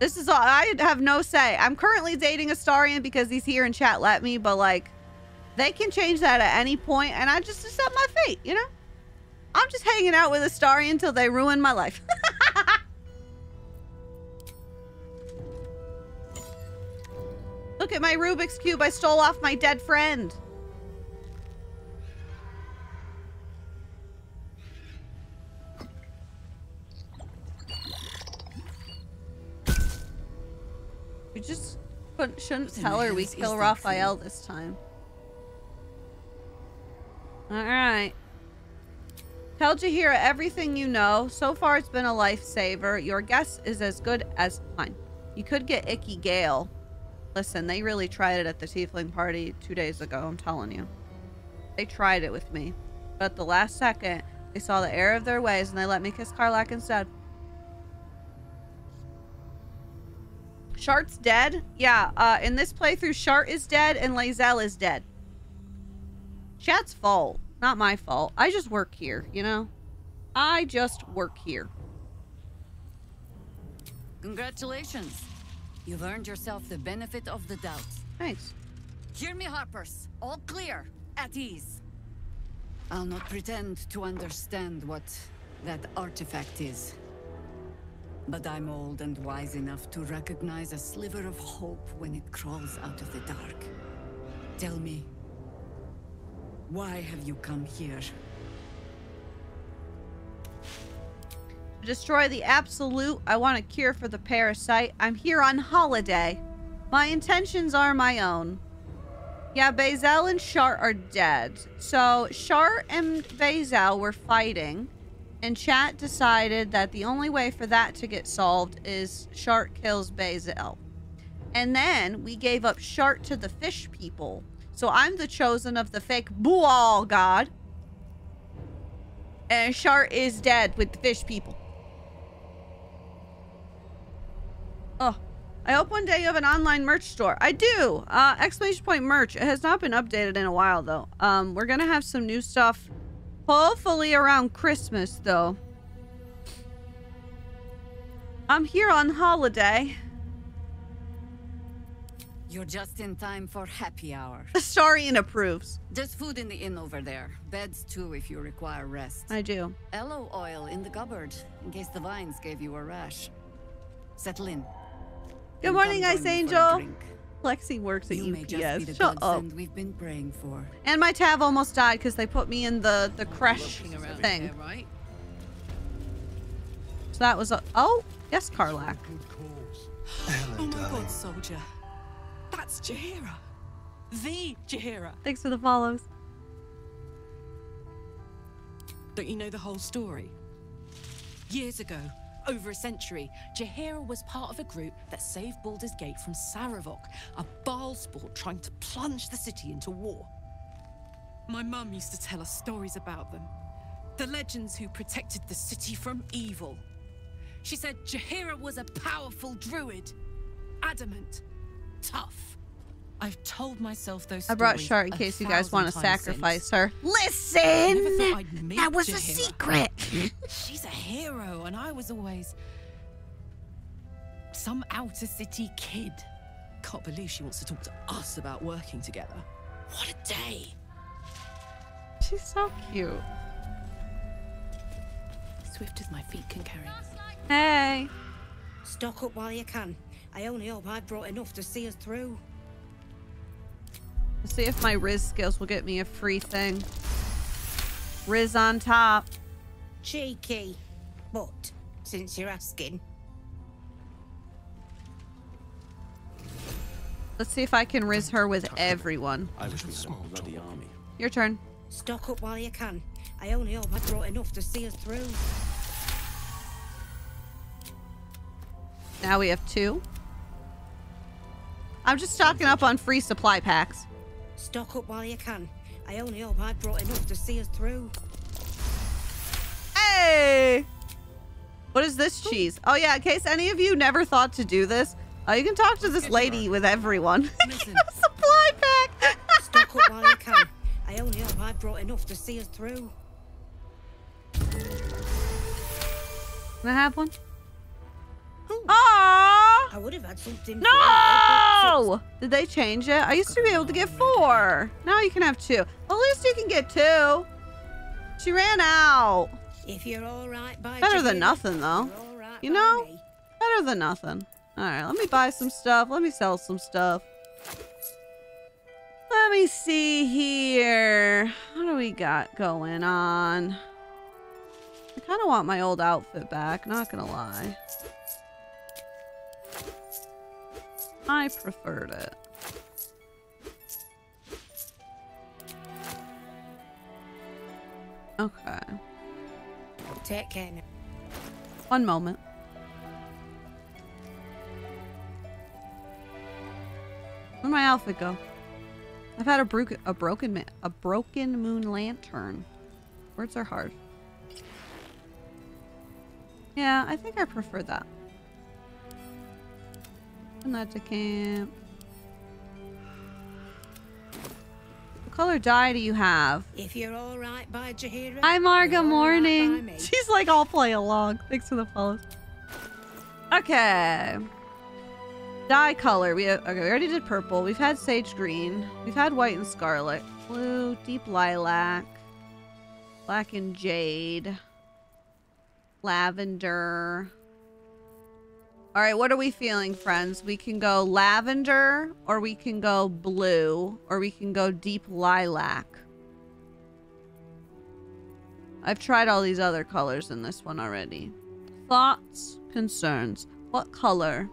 This is all. I have no say. I'm currently dating a Astarion because he's here and chat let me, but like, they can change that at any point, and I just accept my fate, you know? I'm just hanging out with a Astarion until they ruin my life. <laughs> Look at my Rubik's Cube I stole off my dead friend. We just couldn't- shouldn't tell her we kill Raphael this time. Alright. Tell Jaheira everything you know. So far, it's been a lifesaver. Your guess is as good as mine. You could get Icky Gale. Listen, they really tried it at the Tiefling party two days ago, I'm telling you. They tried it with me. But at the last second, they saw the error of their ways and they let me kiss Karlach instead. Shart's dead? Yeah, uh, in this playthrough, Shart is dead and Lae'zel is dead. Chat's fault, not my fault. I just work here, you know? I just work here. Congratulations. You've earned yourself the benefit of the doubt. Thanks. Hear me, Harpers. All clear. At ease. I'll not pretend to understand what that artifact is. But I'm old and wise enough to recognize a sliver of hope when it crawls out of the dark. Tell me, why have you come here? Destroy the absolute, I want a cure for the parasite. I'm here on holiday. My intentions are my own. Yeah, Bazel and Shart are dead. So Shart and Bazel were fighting, and chat decided that the only way for that to get solved is Shark kills Bazel. And then we gave up Shark to the fish people. So I'm the chosen of the fake Bual god. And Shark is dead with the fish people. Oh, I hope one day you have an online merch store. I do. Uh, exclamation point merch. It has not been updated in a while though. Um, we're gonna have some new stuff, hopefully around Christmas though. I'm here on holiday. You're just in time for happy hour. <laughs> Starian approves. There's food in the inn over there. Beds too if you require rest. I do. Aloe oil in the cupboard in case the vines gave you a rash. Settle in. Good And morning, Ice join for a Angel. Drink. Lexy works at You may just be UPS. the Shut up. we've been praying for. And my Tav almost died because they put me in the the crash thing. right? So that was a oh yes, Karlach. <gasps> Oh my god, soldier. That's Jaheira. The Jaheira. Thanks for the follows. Don't you know the whole story? Years ago, over a century, Jaheira was part of a group that saved Baldur's Gate from Sarevok, a Bhaalspawn trying to plunge the city into war. My mum used to tell us stories about them. The legends who protected the city from evil. She said Jaheira was a powerful druid. Adamant. Tough. I've told myself those I brought stories Shart in case you guys want to sacrifice since. her. Listen! thought I'd meet That was a Jaheira. secret. <laughs> She's a hero, and I was always some outer city kid. Can't believe she wants to talk to us about working together. What a day! She's so cute. Swift as my feet can carry. Hey. Stock up while you can. I only hope I've brought enough to see us through. Let's see if my Riz skills will get me a free thing. Riz on top. Cheeky. But, since you're asking, Let's see if I can Riz her with everyone. I wish we had a bloody army. Your turn. stock up while you can. I only hope I've brought enough to see us through. Now we have two. I'm just stocking up on free supply packs. Stock up while you can. I only hope I've brought enough to see us through. Hey! What is this cheese? Oh yeah, in case any of you never thought to do this, uh, you can talk to this lady with everyone. <laughs> supply pack! Stock up while you <laughs> can. I only hope I've brought enough to see us through. Can I have one? Aww! I would have had something. No! Did they change it? I used to be able to get four. Now you can have two. At least you can get two. She ran out. If you're all right by Better than nothing, though. you're all right You know? me. Better than nothing. All right, let me buy some stuff. Let me sell some stuff. Let me see here. What do we got going on? I kind of want my old outfit back, not gonna lie. I preferred it. Okay. Take care now. One moment. Where'd my outfit go? I've had a broken a broken a broken moon lantern. Words are hard. Yeah, I think I prefer that. Send that to camp. What color dye do you have? If you're all right by Jaheira. Hi, Marga. you're all right by Morning. me. <laughs> She's like, I'll play along. Thanks for the follows. Okay. Dye color. We have, okay. We already did purple. We've had sage green. We've had white and scarlet. Blue, deep lilac, black and jade, lavender. All right, what are we feeling, friends? We can go lavender, or we can go blue, or we can go deep lilac. I've tried all these other colors in this one already. Thoughts, concerns. What color?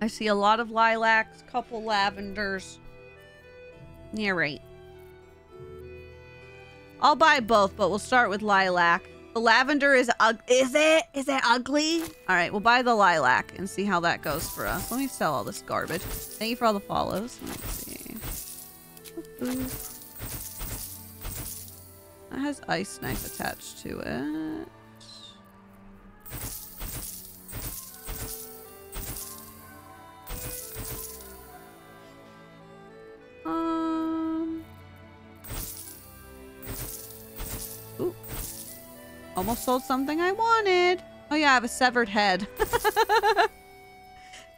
I see a lot of lilacs, couple lavenders. Yeah, right. I'll buy both, but we'll start with lilac. The lavender is ug- is it? Is it ugly? All right, we'll buy the lilac and see how that goes for us. Let me sell all this garbage. Thank you for all the follows. Let's see. That has ice knife attached to it. Um. Almost sold something I wanted. Oh yeah, I have a severed head. <laughs>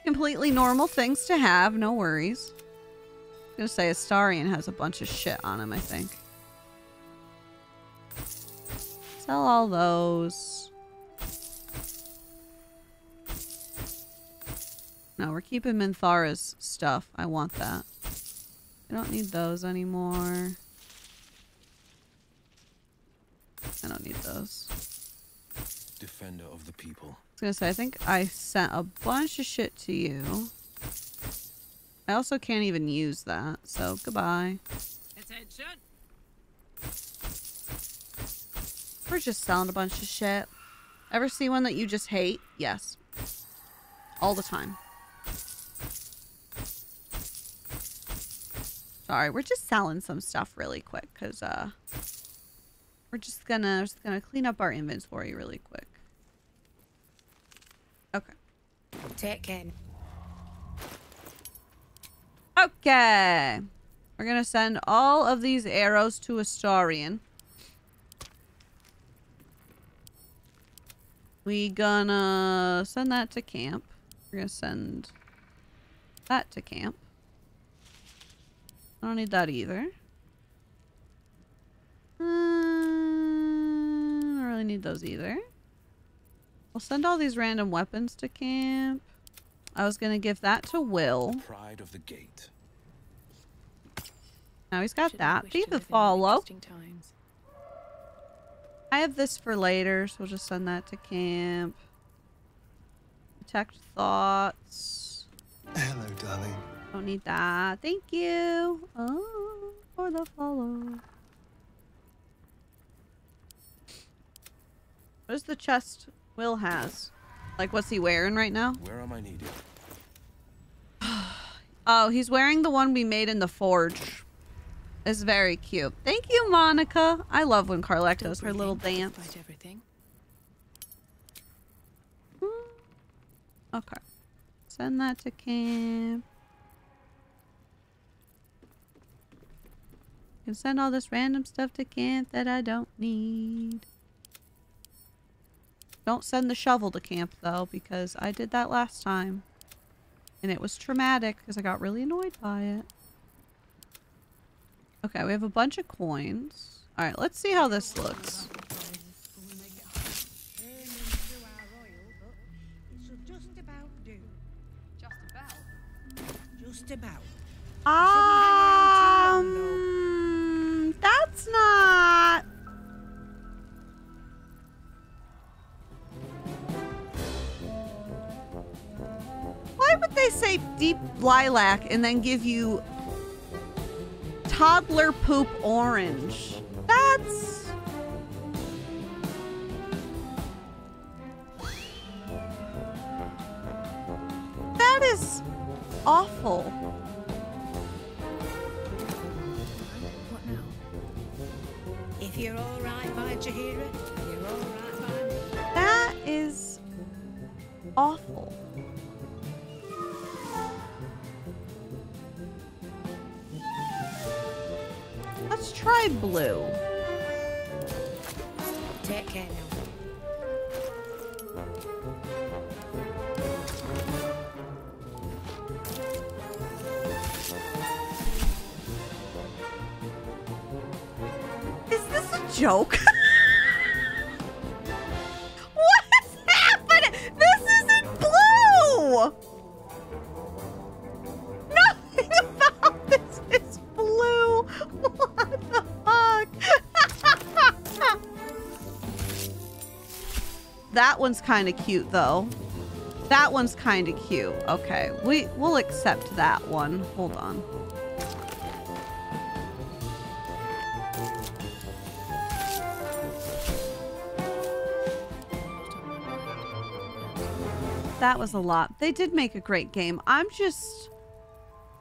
Completely normal things to have, no worries. I'm gonna say Astarion has a bunch of shit on him, I think. Sell all those. No, we're keeping Minthara's stuff. I want that. I don't need those anymore. I don't need those. Defender of the people. I was gonna say, I think I sent a bunch of shit to you. I also can't even use that, so goodbye. Attention. We're just selling a bunch of shit. Ever see one that you just hate? Yes. All the time. Sorry, we're just selling some stuff really quick because uh we're just gonna just gonna clean up our inventory really quick. Okay. Take care. Okay. We're gonna send all of these arrows to Astarion. We gonna send that to camp. We're gonna send that to camp. I don't need that either. Uh, I don't really need those either. We'll send all these random weapons to camp. I was gonna give that to Wyll. Pride of the gate. Now he's got that. Thief of follow. I have this for later, so we'll just send that to camp. Detect thoughts. Hello, darling. Don't need that. Thank you. Oh, for the follow. What is the chest Wyll has? Like, what's he wearing right now? Where am I needed? <sighs> Oh, he's wearing the one we made in the forge. It's very cute. Thank you, Monica. I love when Karlach does her little dance. everything. Okay. Send that to camp. You can send all this random stuff to camp that I don't need. Don't send the shovel to camp, though, because I did that last time. And it was traumatic because I got really annoyed by it. Okay, we have a bunch of coins. Alright, let's see how this looks. Just about do. Just about? Just about. Um, that's not... they say deep lilac and then give you toddler poop orange? That's... That is awful. What now? If you're all right by Jaheira, you're all right by. That is awful. Try blue. Take care now. Is this a joke? <laughs> one's kind of cute, though. That one's kind of cute. Okay, we, we'll accept that one. Hold on. That was a lot. They did make a great game. I'm just...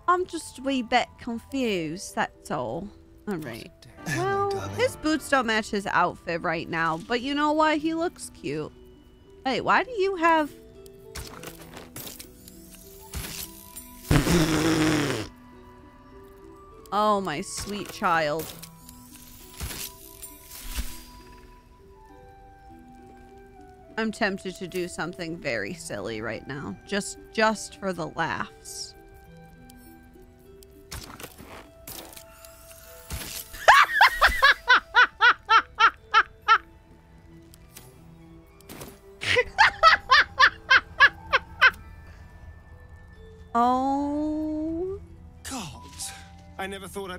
I'm just a wee bit confused, that's all. Alright. Well, his boots don't match his outfit right now, but you know what? He looks cute. Hey, why do you have... Oh, my sweet child. I'm tempted to do something very silly right now. Just just for the laughs.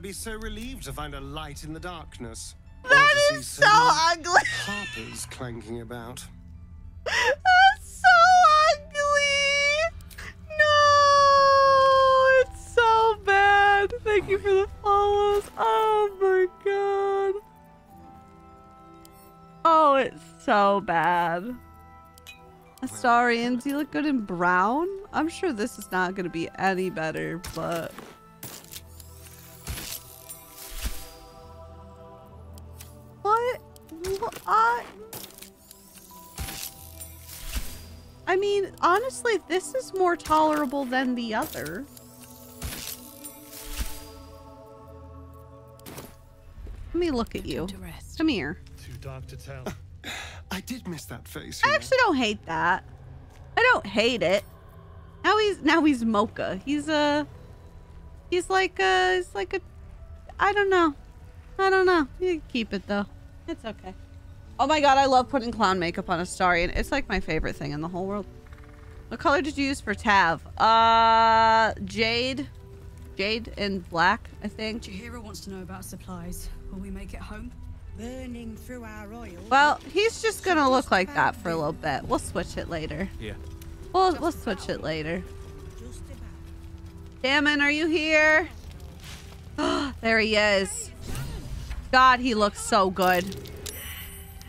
I'd be so relieved to find a light in the darkness. That is so ugly. <laughs> Harpers clanking about. That's so ugly. No, it's so bad. Thank you for the follows. Oh my god. Oh, it's so bad. Astarians, you look good in brown. I'm sure this is not going to be any better, but honestly, this is more tolerable than the other. Let me look at you. Come here. Too dark to tell. <sighs> I did miss that face. I actually don't hate that. I don't hate it. Now he's now he's mocha. He's a he's like a he's like a I don't know. I don't know. You can keep it though. It's okay. Oh my god, I love putting clown makeup on Astarion. It's like my favorite thing in the whole world. What color did you use for Tav? Uh jade. Jade and black, I think. Jaheira wants to know about supplies. Will we make it home? Burning through our oil. Well, he's just gonna look like that for a little bit. We'll switch it later. Yeah. We'll we'll switch it later. Dammon, are you here? <gasps> there he is. God, he looks so good.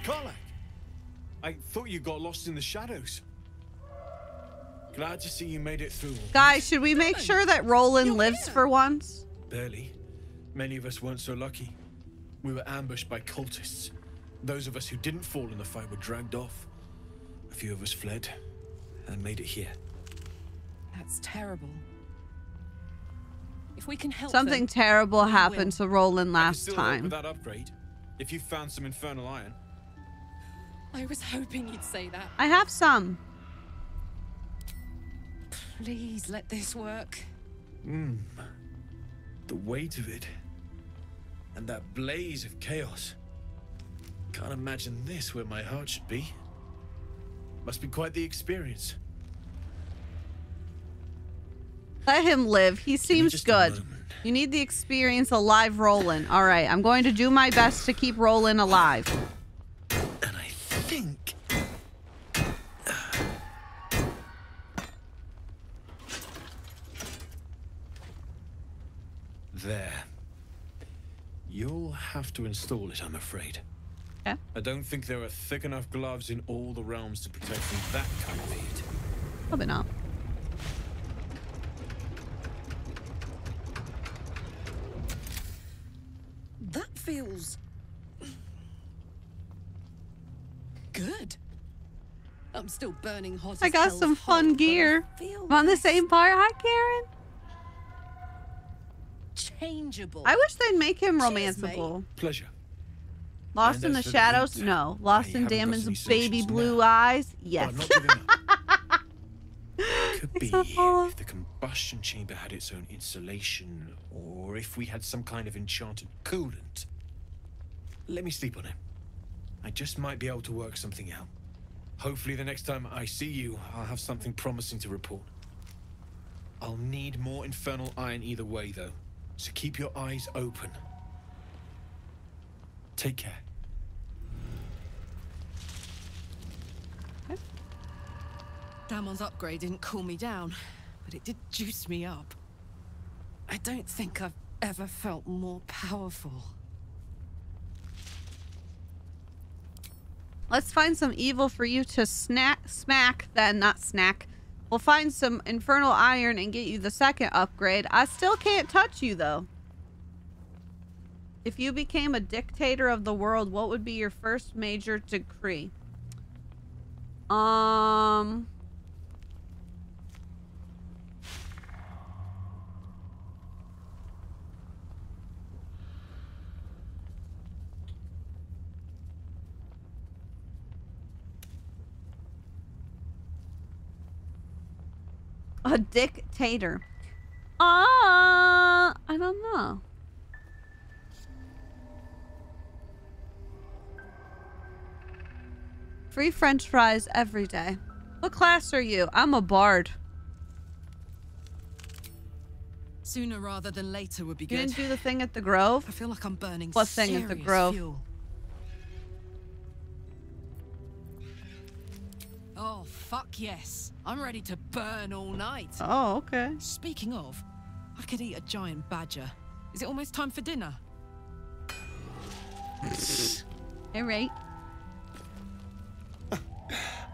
Karlach! I thought you got lost in the shadows. Glad to see you made it through. Guys, should we make sure that Rolan lives for once? Barely. Many of us weren't so lucky. We were ambushed by cultists. Those of us who didn't fall in the fight were dragged off. A few of us fled and made it here. That's terrible. If we can help Something them, terrible happened to Rolan I could last still help time. With that upgrade, if you found some infernal iron. I was hoping you'd say that. I have some. Please let this work. Hmm. The weight of it. And that blaze of chaos. Can't imagine this where my heart should be. Must be quite the experience. Let him live. He seems good. You need the experience alive live Rolan. All right, I'm going to do my best to keep Rolan alive. And I think. There. You'll have to install it, I'm afraid. Okay. I don't think there are thick enough gloves in all the realms to protect from that kind of heat. Probably not. That feels good. I'm still burning hot. I got some fun but gear. I'm on the same part. Hi, Karen. Changeable. I wish they'd make him Cheers, romanceable. Pleasure. Lost And in the as the shadows? No. Lost in Dammon's baby blue now. eyes? Yes. I'm not giving up. <laughs> Could be Thanks, if the combustion chamber had its own insulation, or if we had some kind of enchanted coolant. Let me sleep on it. I just might be able to work something out. Hopefully, the next time I see you, I'll have something promising to report. I'll need more infernal iron either way, though, so keep your eyes open. Take care. Dammon's upgrade didn't cool me down, but it did juice me up. I don't think I've ever felt more powerful. Let's find some evil for you to snack, smack, then not snack, We'll find some infernal iron and get you the second upgrade. I still can't touch you, though. If you became a dictator of the world, what would be your first major decree? Um... A dictator. Ah, I don't know. Free french fries every day. What class are you? I'm a bard. Sooner rather than later would be good. You good. didn't do the thing at the Grove? I feel like I'm burning What thing at the Grove? fuel. Oh, fuck yes. I'm ready to burn all night. Oh, okay. Speaking of, I could eat a giant badger. Is it almost time for dinner? <laughs> All right. <sighs>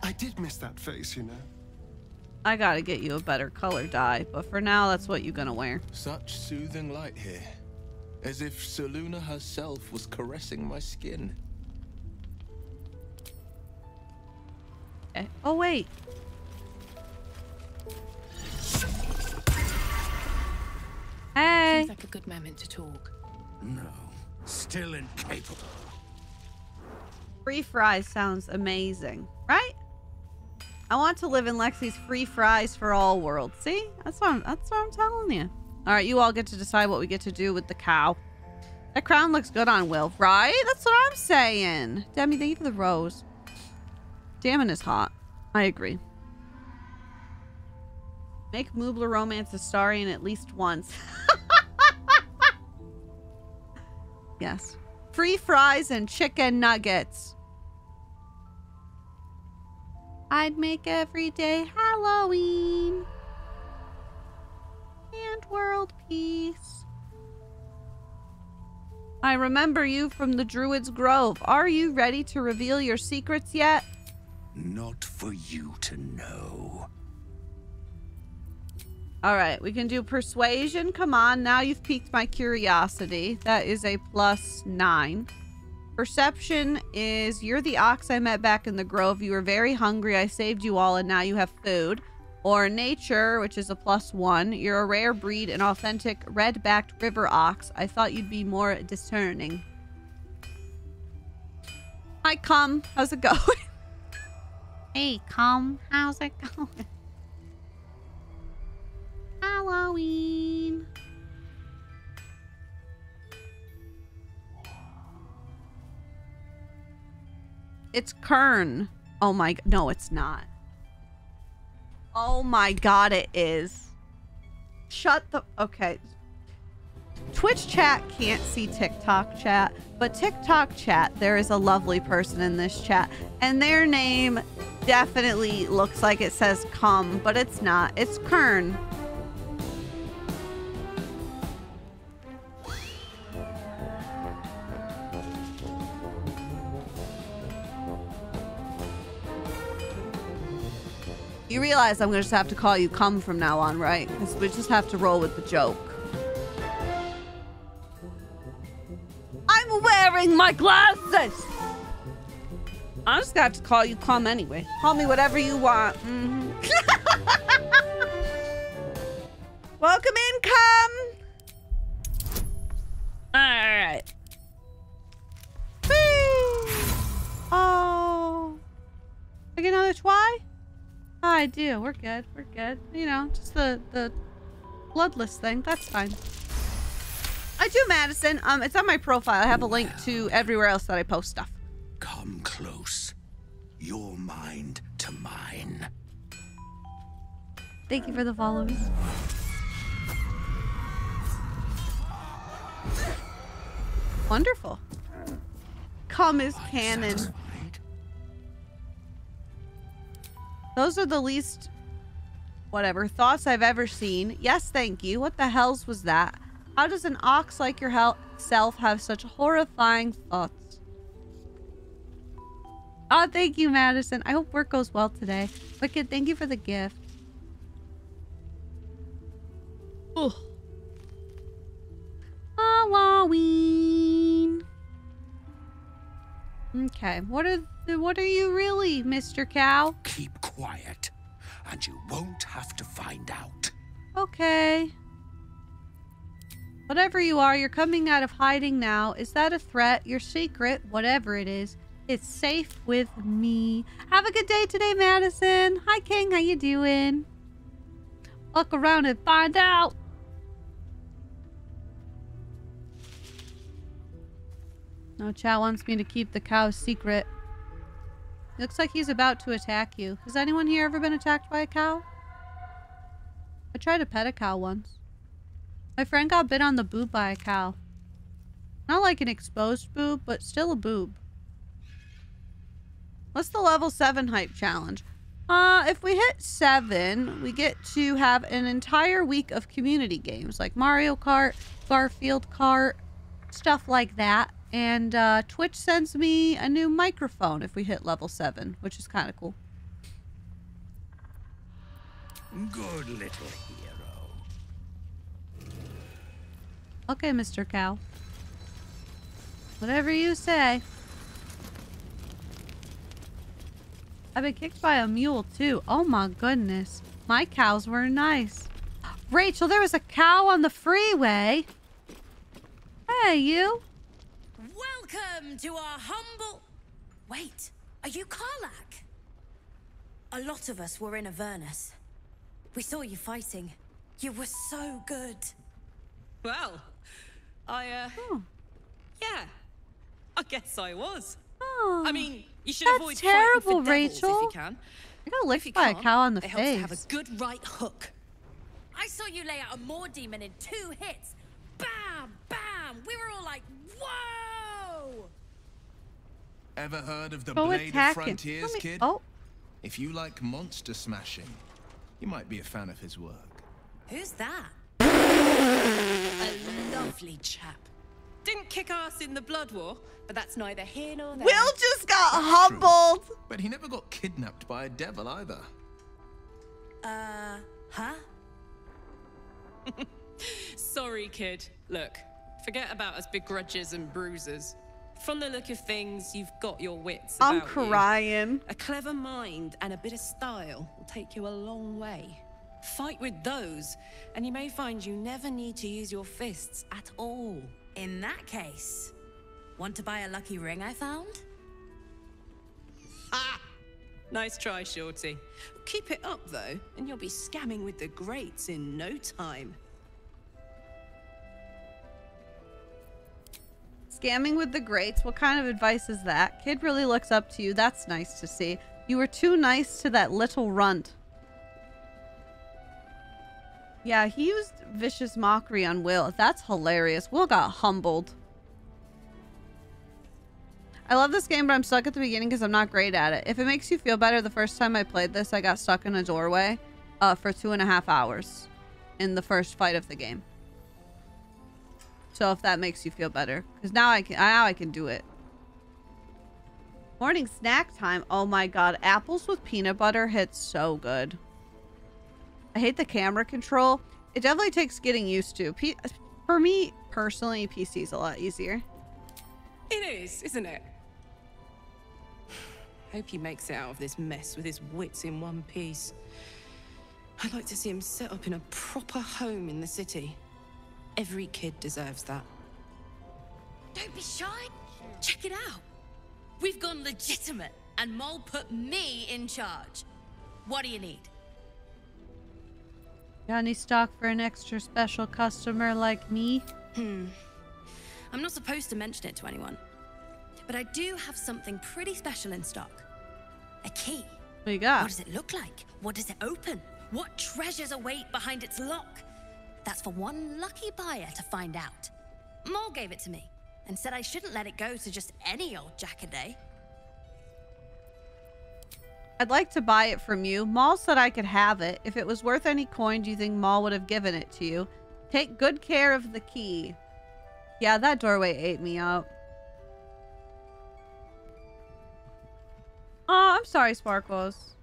I did miss that face, you know. I gotta get you a better color dye, but for now, that's what you're gonna wear. Such soothing light here. As if Selune herself was caressing my skin. Okay. Oh, wait. Hey. Seems like a good moment to talk. No. Still incapable. Free fries sounds amazing, right? I want to live in Lexy's free fries for all world. See? That's what I'm, that's what I'm telling you. All right, you all get to decide what we get to do with the cow. That crown looks good on Wyll, right? That's what I'm saying. Demi, thank you for the rose. Dammon is hot. I agree. Make Moobler romance Astarion at least once. <laughs> yes. Free fries and chicken nuggets. I'd make every day Halloween. And world peace. I remember you from the Druid's Grove. Are you ready to reveal your secrets yet? Not for you to know. All right, we can do persuasion. Come on, now you've piqued my curiosity. That is a plus nine. Perception is you're the ox I met back in the grove. You were very hungry. I saved you all, and now you have food. Or nature, which is a plus one. You're a rare breed, an authentic red backed river ox. I thought you'd be more discerning. Hi, come. How's it going? hey, come. How's it going? Halloween. It's Kern. Oh my, no, it's not. Oh my god, it is. Shut the, okay. Twitch chat can't see TikTok chat, but TikTok chat, there is a lovely person in this chat, and their name definitely looks like it says come, but it's not. It's Kern. You realize I'm gonna just have to call you come from now on, right? Because we just have to roll with the joke. I'm wearing my glasses! I'm just gonna have to call you come anyway. Call me whatever you want. Mhm. <laughs> Welcome in, come! Alright. Oh. Another twy? Oh, I do. We're good. We're good. You know, just the the bloodless thing. That's fine. I do Madison. Um, it's on my profile. I have a link to everywhere else that I post stuff. Come close. Your mind to mine. Thank you for the follows. Wonderful. Come is canon. Those are the least whatever thoughts I've ever seen. Yes, thank you. What the hells was that? How does an ox like yourself have such horrifying thoughts? Oh, thank you, Madison. I hope work goes well today. Wicked, thank you for the gift. Ugh. Halloween. Okay, what are what are you really, Mr. Cow? Keep quiet, and you won't have to find out. Okay. Whatever you are, you're coming out of hiding now. Is that a threat? Your secret, whatever it is, it's safe with me. Have a good day today, Madison. Hi, King. How you doing? Look around and find out. No, Chow wants me to keep the cow's secret. Looks like he's about to attack you. Has anyone here ever been attacked by a cow? I tried to pet a cow once. My friend got bit on the boob by a cow. Not like an exposed boob, but still a boob. What's the level 7 hype challenge? Uh, if we hit 7, we get to have an entire week of community games like Mario Kart, Garfield Kart, stuff like that. And uh, Twitch sends me a new microphone if we hit level 7, which is kind of cool. Good little hero. Okay, Mr. Cow. Whatever you say. I've been kicked by a mule too. Oh my goodness. My cows were nice. <gasps> Rachel, there was a cow on the freeway. Hey, you. Welcome to our humble. Wait, are you Karlach? A lot of us were in Avernus. We saw you fighting. You were so good. Well, I, uh. Yeah. I guess I was. Oh, I mean, you should that's avoid terrible, fighting for devils Rachel. if you can. I got If licked you by a can't, cow on the it helps to have a good right hook. I saw you lay out a Moor demon in two hits. Bam! Bam! We were all like, whoa! Ever heard of the Go Blade of. Frontiers, me- kid? Oh, If you like monster smashing, you might be a fan of his work. Who's that? A lovely chap. Didn't kick ass in the Blood War, but that's neither here nor there. Wyll just got humbled. But he never got kidnapped by a devil either. Uh, huh? <laughs> Sorry, kid. Look, forget about us begrudges and bruisers. From the look of things, you've got your wits I'm about you. crying. A clever mind and a bit of style will take you a long way. Fight with those, and you may find you never need to use your fists at all. In that case, want to buy a lucky ring I found? Ah! Nice try, Shorty. Keep it up, though, and you'll be scamming with the greats in no time. Scamming with the greats. What kind of advice is that? Kid really looks up to you. That's nice to see. You were too nice to that little runt. Yeah, he used vicious mockery on Wyll. That's hilarious. Wyll got humbled. I love this game, but I'm stuck at the beginning because I'm not great at it. If it makes you feel better, the first time I played this, I got stuck in a doorway uh, for two and a half hours in the first fight of the game. So if that makes you feel better, because now I can now I can do it. Morning snack time. Oh my god, apples with peanut butter hits so good. I hate the camera control. It definitely takes getting used to. P for me personally, PC is a lot easier. It is, isn't it? <sighs> Hope he makes it out of this mess with his wits in one piece. I'd like to see him set up in a proper home in the city. Every kid deserves that. Don't be shy. Check it out. We've gone legitimate, and Mol put me in charge. What do you need? Got any stock for an extra special customer like me? Hmm. I'm not supposed to mention it to anyone. But I do have something pretty special in stock. A key. What you got? What does it look like? What does it open? What treasures await behind its lock? That's for one lucky buyer to find out. Mol gave it to me and said I shouldn't let it go to just any old jackaday. I'd like to buy it from you. Mol said I could have it. If it was worth any coin, do you think Mol would have given it to you? Take good care of the key. Yeah, that doorway ate me up. Oh, I'm sorry, Sparkles.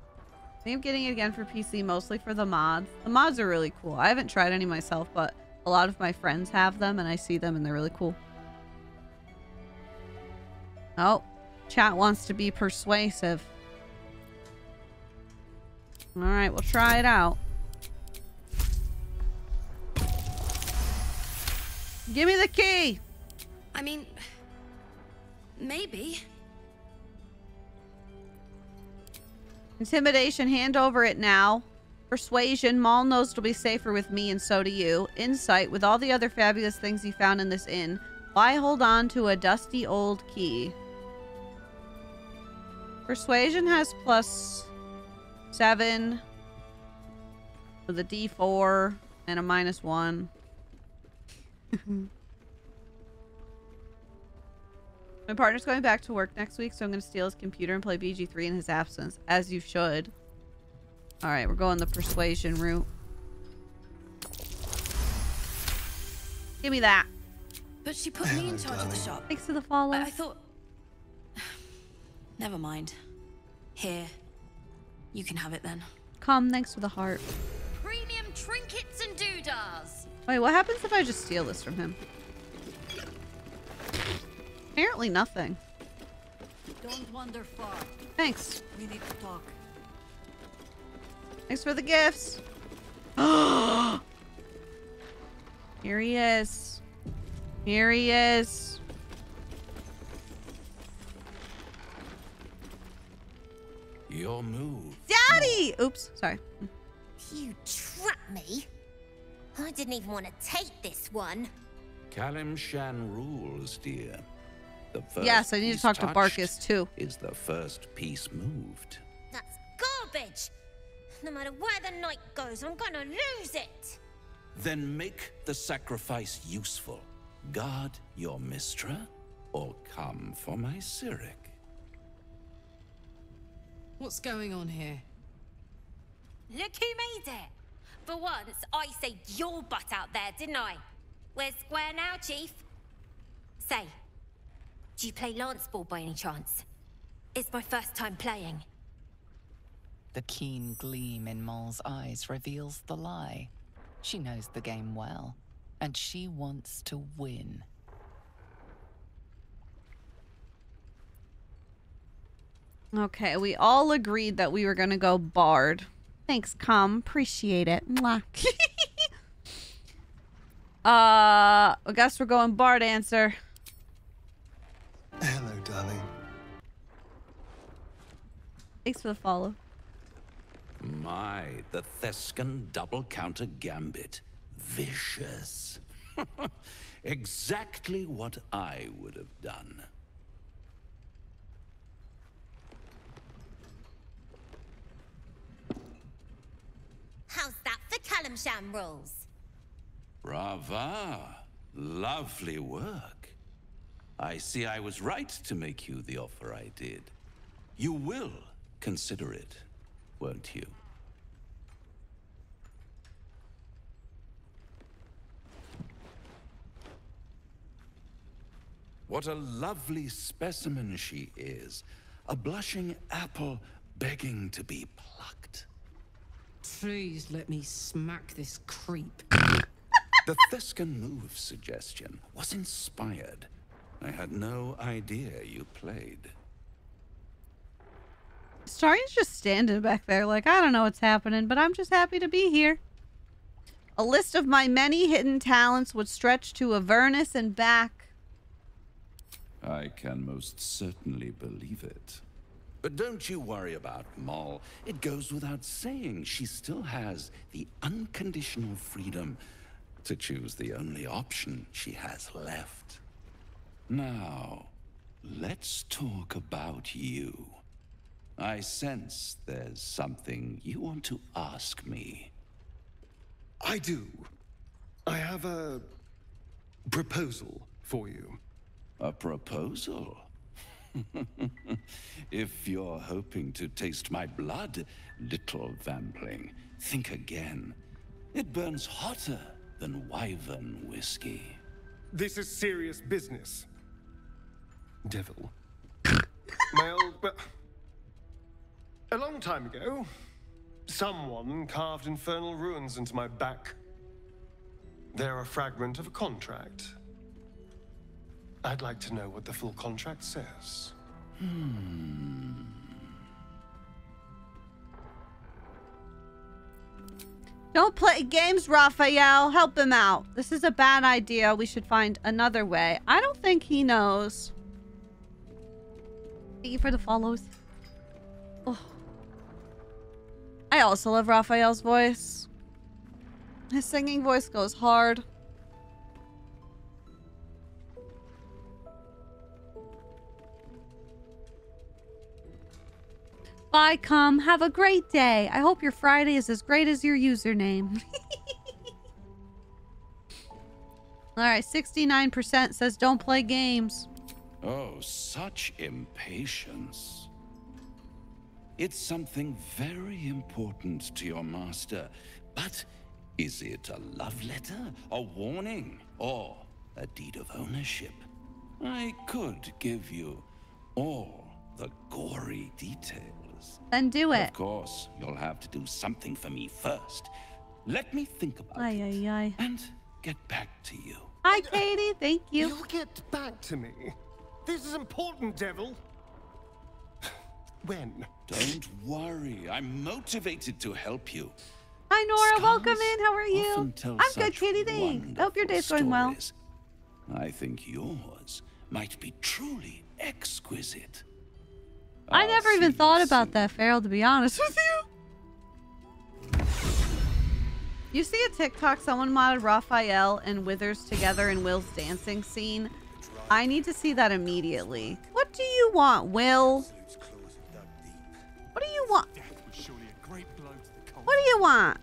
Think of getting it again for PC, mostly for the mods. The mods are really cool. I haven't tried any myself, but a lot of my friends have them, and I see them, and they're really cool. Oh, chat wants to be persuasive. All right, we'll try it out. Give me the key. I mean, maybe. Intimidation, hand over it now. Persuasion, Mol knows it'll be safer with me and so do you. Insight, with all the other fabulous things you found in this inn, why hold on to a dusty old key? Persuasion has plus seven with a d4 and a minus one. Mm-hmm. My partner's going back to work next week, so I'm going to steal his computer and play BG3 in his absence, as you should. All right, we're going the persuasion route. Give me that. But she put me in charge of the shop. Thanks for the follow. I, I thought. <sighs> Never mind. Here. You can have it then. Come, thanks for the heart. Premium trinkets and doodahs. Wait, what happens if I just steal this from him? Apparently nothing. Don't wander far. Thanks. We need to talk. Thanks for the gifts. <gasps> Here he is. Here he is. Your move. Daddy! Oops, sorry. You trapped me. I didn't even want to take this one. Calimshan rules, dear. The first Yes, I need to talk to touched Barcus too. Is the first piece moved? That's garbage. No matter where the night goes, I'm gonna lose it. Then make the sacrifice useful. Guard your Mystra, or come for my Cyric. What's going on here? Look who made it. For once, I saved your butt out there, didn't I? We're square now, Chief. Say, do you play lanceboard by any chance? It's my first time playing. The keen gleam in Mol's eyes reveals the lie. She knows the game well, and she wants to win. Okay, we all agreed that we were going to go Bard. Thanks, Com. Appreciate it. Mwah. <laughs> uh, I guess we're going Bard answer. Hello, darling. Thanks for the follow. My, the Thescan double counter gambit. Vicious. <laughs> exactly what I would have done. How's that for Calimshan rules? Brava. Lovely work. I see I was right to make you the offer I did. You will consider it, won't you? What a lovely specimen she is. A blushing apple begging to be plucked. Please let me smack this creep. The Thescan move suggestion was inspired. I had no idea you played. Stari's just standing back there like, I don't know what's happening, but I'm just happy to be here. A list of my many hidden talents would stretch to Avernus and back. I can most certainly believe it. But don't you worry about Mol. It goes without saying she still has the unconditional freedom to choose the only option she has left. Now, let's talk about you. I sense there's something you want to ask me. I do. I have a proposal for you. A proposal? <laughs> if you're hoping to taste my blood, little vampling, think again. It burns hotter than wyvern whiskey. This is serious business. Devil. <laughs> My old. Well, a long time ago, Someone carved infernal runes into my back. They're a fragment of a contract. I'd like to know what the full contract says. Hmm. Don't play games, Raphael. Help him out. This is a bad idea. We should find another way. I don't think he knows. Thank you for the follows. Oh. I also love Raphael's voice. His singing voice goes hard. Bye, come. Have a great day. I hope your Friday is as great as your username. <laughs> All right, 69% says don't play games. Oh, such impatience. It's something very important to your master. But is it a love letter, a warning, or a deed of ownership? I could give you all the gory details. Then do it. Of course, you'll have to do something for me first. Let me think about it ay, ay. and get back to you. Hi, Katie. Thank you. You'll get back to me. This is important, Devil. when? Don't worry, I'm motivated to help you. Hi, Nora. Scars Welcome in. How are you? I'm good, such Katie. Thanks. I hope your day's going well. I think yours might be truly exquisite. I I'll never even thought about that, Farrell, to be honest with you. You see a TikTok, someone modded Raphael and Withers together in Wyll's dancing scene. I need to see that immediately. What do you want, Wyll? What do you want? What do you want?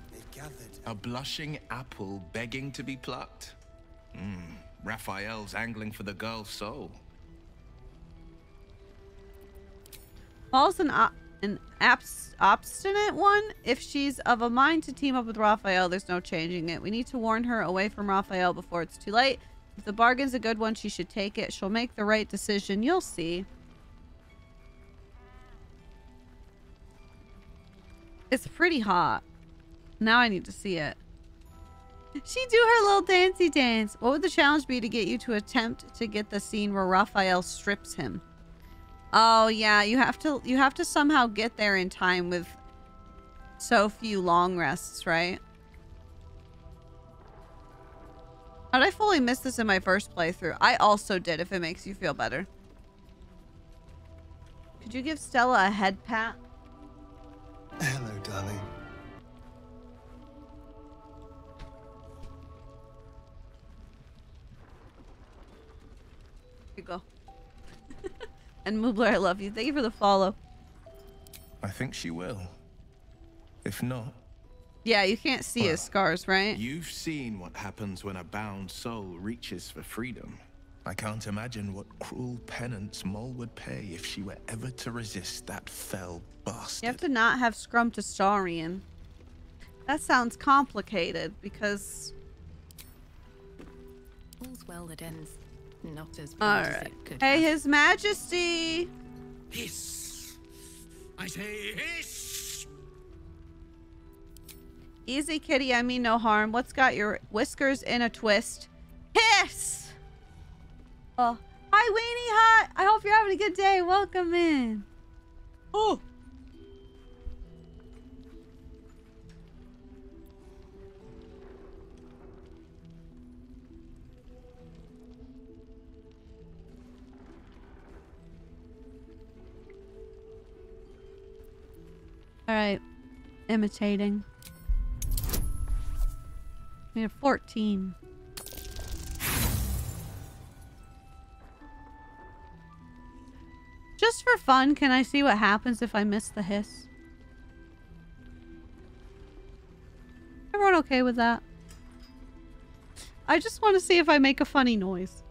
A blushing apple begging to be plucked? Hmm. Raphael's angling for the girl's soul. Paul's an, an obstinate one. If she's of a mind to team up with Raphael, there's no changing it. We need to warn her away from Raphael before it's too late. If the bargain's a good one, she should take it. She'll make the right decision. You'll see. It's pretty hot. Now I need to see it. She do her little dancey dance. What would the challenge be to get you to attempt to get the scene where Raphael strips him? Oh yeah, you have to you have to somehow get there in time with so few long rests, right? How did I fully miss this in my first playthrough? I also did, if it makes you feel better. Could you give Stella a head pat? Hello, darling. Here you go. <laughs> and Moobler, I love you. Thank you for the follow. I think she will. If not, Yeah, you can't see his scars, right? you've seen what happens when a bound soul reaches for freedom. I can't imagine what cruel penance Mol would pay if she were ever to resist that fell bastard. You have to not have Scrumptostarian. That sounds complicated because All's well that ends not as All bad as it could Hey, have. His Majesty. Hiss! I say hiss! Easy, kitty. I mean no harm. What's got your whiskers in a twist? Hiss! Oh, hi, Weenie Hot. I hope you're having a good day. Welcome in. Oh. All right. Imitating. We have 14. Just for fun, can I see what happens if I miss the hiss? Everyone okay with that? I just want to see if I make a funny noise.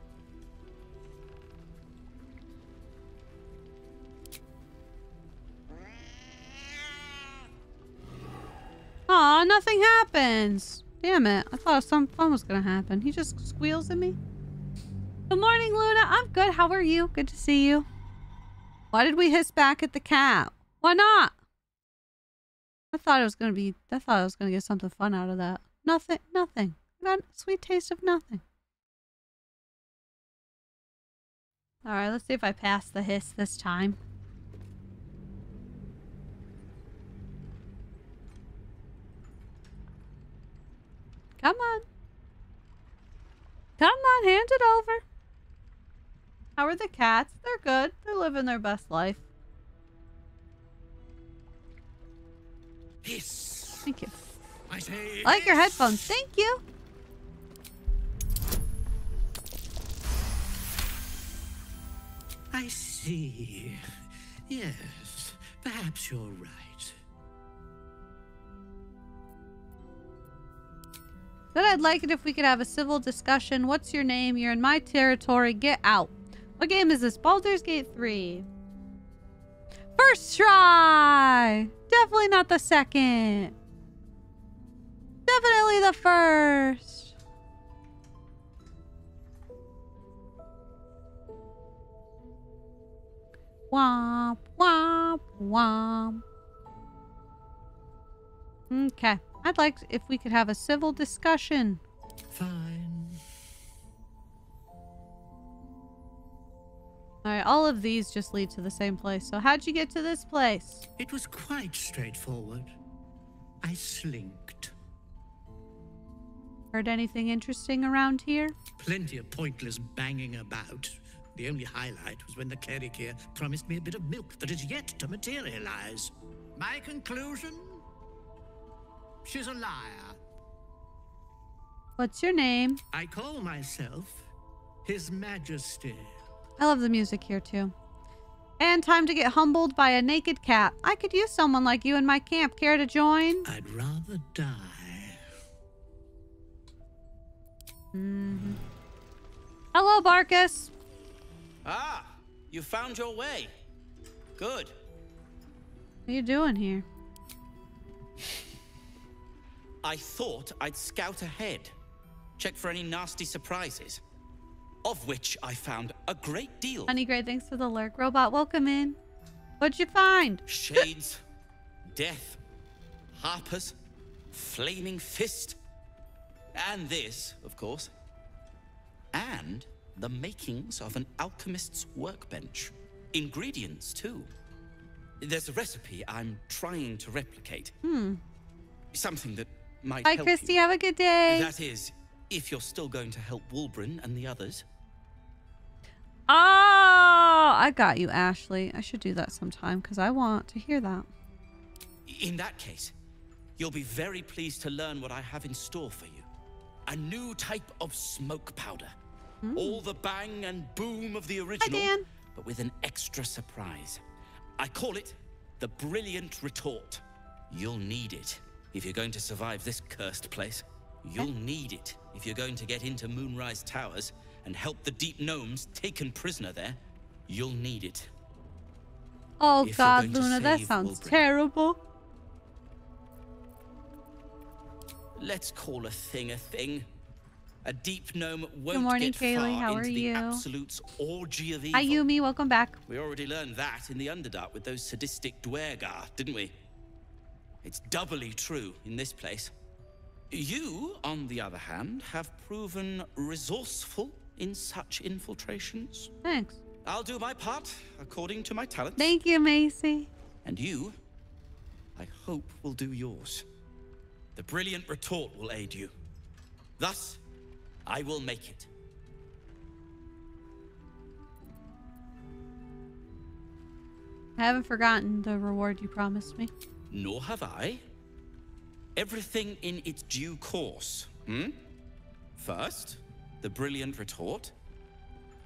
Aw, nothing happens. Damn it. I thought some fun was going to happen. He just squeals at me. Good morning, Luna. I'm good. How are you? Good to see you. Why did we hiss back at the cat? Why not? I thought it was gonna be. I thought I was gonna get something fun out of that. Nothing. Nothing. I got a sweet taste of nothing. All right. Let's see if I pass the hiss this time. Come on. Come on, hand it over. How are the cats? They're good. They're living their best life. Peace. Thank you. I say. I like your headphones. Thank you. I see. Yes, perhaps you're right. Said I'd like it if we could have a civil discussion. What's your name? You're in my territory. Get out. What game is this? Baldur's Gate 3. First try! Definitely not the second. Definitely the first. Womp, womp, womp. Okay. I'd like if we could have a civil discussion. Fine. Alright, all of these just lead to the same place. So how'd you get to this place? It was quite straightforward. I slinked. Heard anything interesting around here? Plenty of pointless banging about. The only highlight was when the cleric here promised me a bit of milk that is yet to materialize. My conclusion? She's a liar. What's your name? I call myself His Majesty. I love the music here too. And time to get humbled by a naked cat. I could use someone like you in my camp. Care to join? I'd rather die. Mm-hmm. Hello, Barcus. Ah, you found your way. Good. What are you doing here? I thought I'd scout ahead, check for any nasty surprises, of which I found a great deal. Honey Gray, thanks for the lurk. Robot, welcome in. What'd you find? Shades, death, harpers, flaming fist, and this, of course, and the makings of an alchemist's workbench. Ingredients, too. There's a recipe I'm trying to replicate. Hmm. Something that might Bye, help Christy. you. Have a good day. That is, if you're still going to help Wulbren and the others. Oh, I got you, Ashley. I should do that sometime because I want to hear that. In that case, you'll be very pleased to learn what I have in store for you. A new type of smoke powder. Hmm. All the bang and boom of the original, Dan. but with an extra surprise. I call it the Brilliant Retort. You'll need it if you're going to survive this cursed place. You'll need it if you're going to get into Moonrise Towers and help the Deep Gnomes taken prisoner there. You'll need it. Oh, If God, Luna, that sounds Wolverine. terrible. Let's call a thing a thing. A deep gnome won't morning, get Kaylee. far How into are the you? Absolute's orgy of evil. Hi, Yumi. Welcome back. We already learned that in the Underdark with those sadistic Duergar, didn't we? It's doubly true in this place. You, on the other hand, have proven resourceful in such infiltrations. Thanks. I'll do my part according to my talents. Thank you, Macy. And you, I hope, will do yours. The brilliant retort will aid you. Thus, I will make it. I haven't forgotten the reward you promised me. Nor have I. Everything in its due course. Hmm? First, the brilliant retort.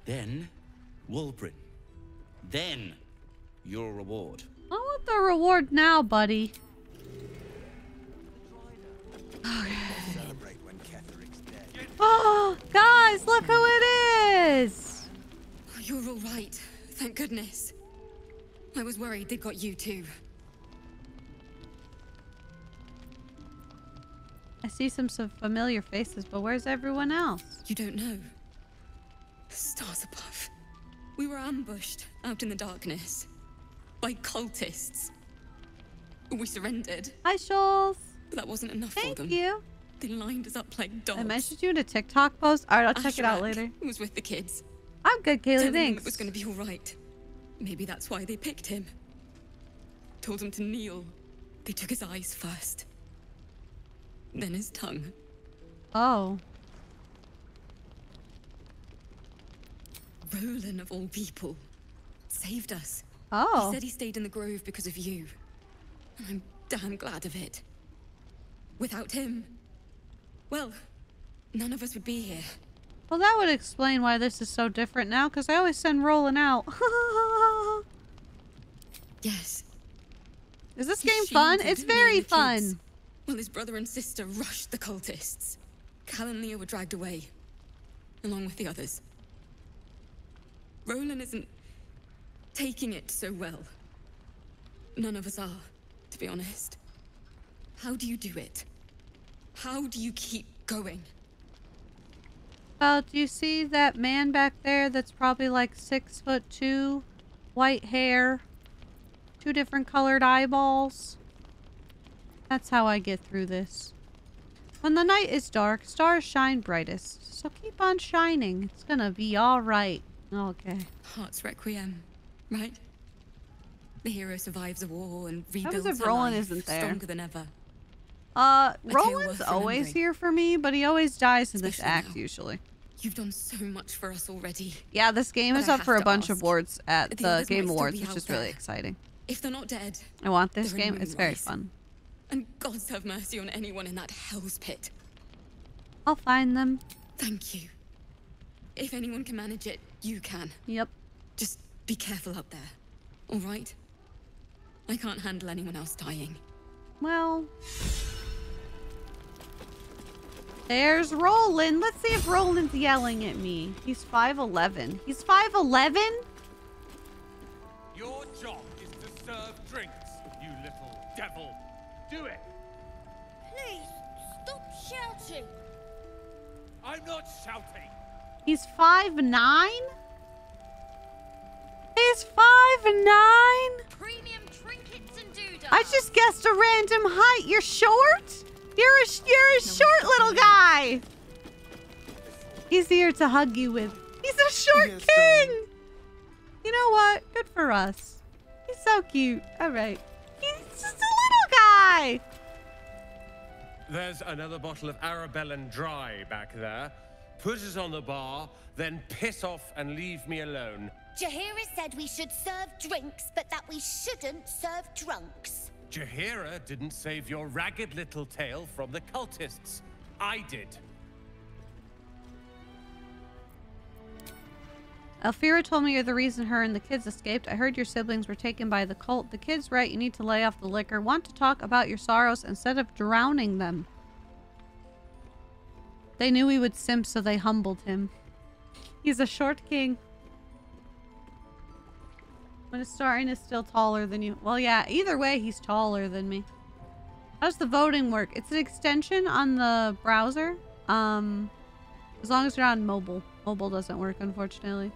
Then, Wulbren. Then, your reward. I want the reward now, buddy. Celebrate when Ketheric's dead. Oh, guys, look who it is. You're all right. Thank goodness. I was worried they'd got you too. I see some, some familiar faces, but where's everyone else? You don't know. Stars above. We were ambushed out in the darkness by cultists. We surrendered. Hi, Shoals. But that wasn't enough Thank for them. Thank you. They lined us up like dogs. I mentioned you in a TikTok post. All right, I'll check it out Ashrak later. was with the kids. I'm good, Kaylee. Them Thanks. it was going to be all right. Maybe that's why they picked him. Told him to kneel. They took his eyes first. Then his tongue. Oh. Rolan, of all people, saved us. Oh. He said he stayed in the grove because of you. And I'm damn glad of it. Without him, well, none of us would be here. Well, that would explain why this is so different now, because I always send Rolan out. <laughs> Yes. Is this game fun? It's very fun. While his brother and sister rushed the cultists. Cal and Lia were dragged away, along with the others. Rolan isn't taking it so well. None of us are, to be honest. How do you do it? How do you keep going? Well, do you see that man back there that's probably like six foot two, white hair, two different colored eyeballs? That's how I get through this. When the night is dark, stars shine brightest. So keep on shining. It's gonna be alright. Okay. Heart's Requiem, right? The hero survives a war and rebuilds if Rolan life isn't there. stronger than ever. Uh, A Rolan's always here for me, but he always dies in this act, now. usually. You've done so much for us already. Yeah, this game But is I up for a bunch of awards at the the Game Awards, which is really exciting. If they're not dead, I want this game. It's very fun. And gods have mercy on anyone in that hell's pit. I'll find them. Thank you. If anyone can manage it, you can. Yep. Just be careful up there. All right? I can't handle anyone else dying. Well, there's Rolan. Let's see if Rolan's yelling at me. He's 5'11. He's 5'11? Your job is to serve drinks, you little devil. Do it. Please, stop shouting. I'm not shouting. He's five nine? He's 5'9? Premium trinkets and doodads. I just guessed a random height. You're short? You're a, you're a short little guy. He's here to hug you with. He's a short king. You know what? Good for us. He's so cute. All right. He's just a little guy. There's another bottle of Arabellan Dry back there. Put it on the bar, then piss off and leave me alone. Jaheira said we should serve drinks, but that we shouldn't serve drunks. Jaheira didn't save your ragged little tail from the cultists. I did. Alfira told me you're the reason her and the kids escaped. I heard your siblings were taken by the cult. The kid's right. You need to lay off the liquor. Want to talk about your sorrows instead of drowning them. They knew he would simp, so they humbled him. He's a short king. When it's starting is still taller than you. Well, yeah, either way, he's taller than me. How does the voting work? It's an extension on the browser. Um, as long as you're on mobile. Mobile doesn't work, unfortunately.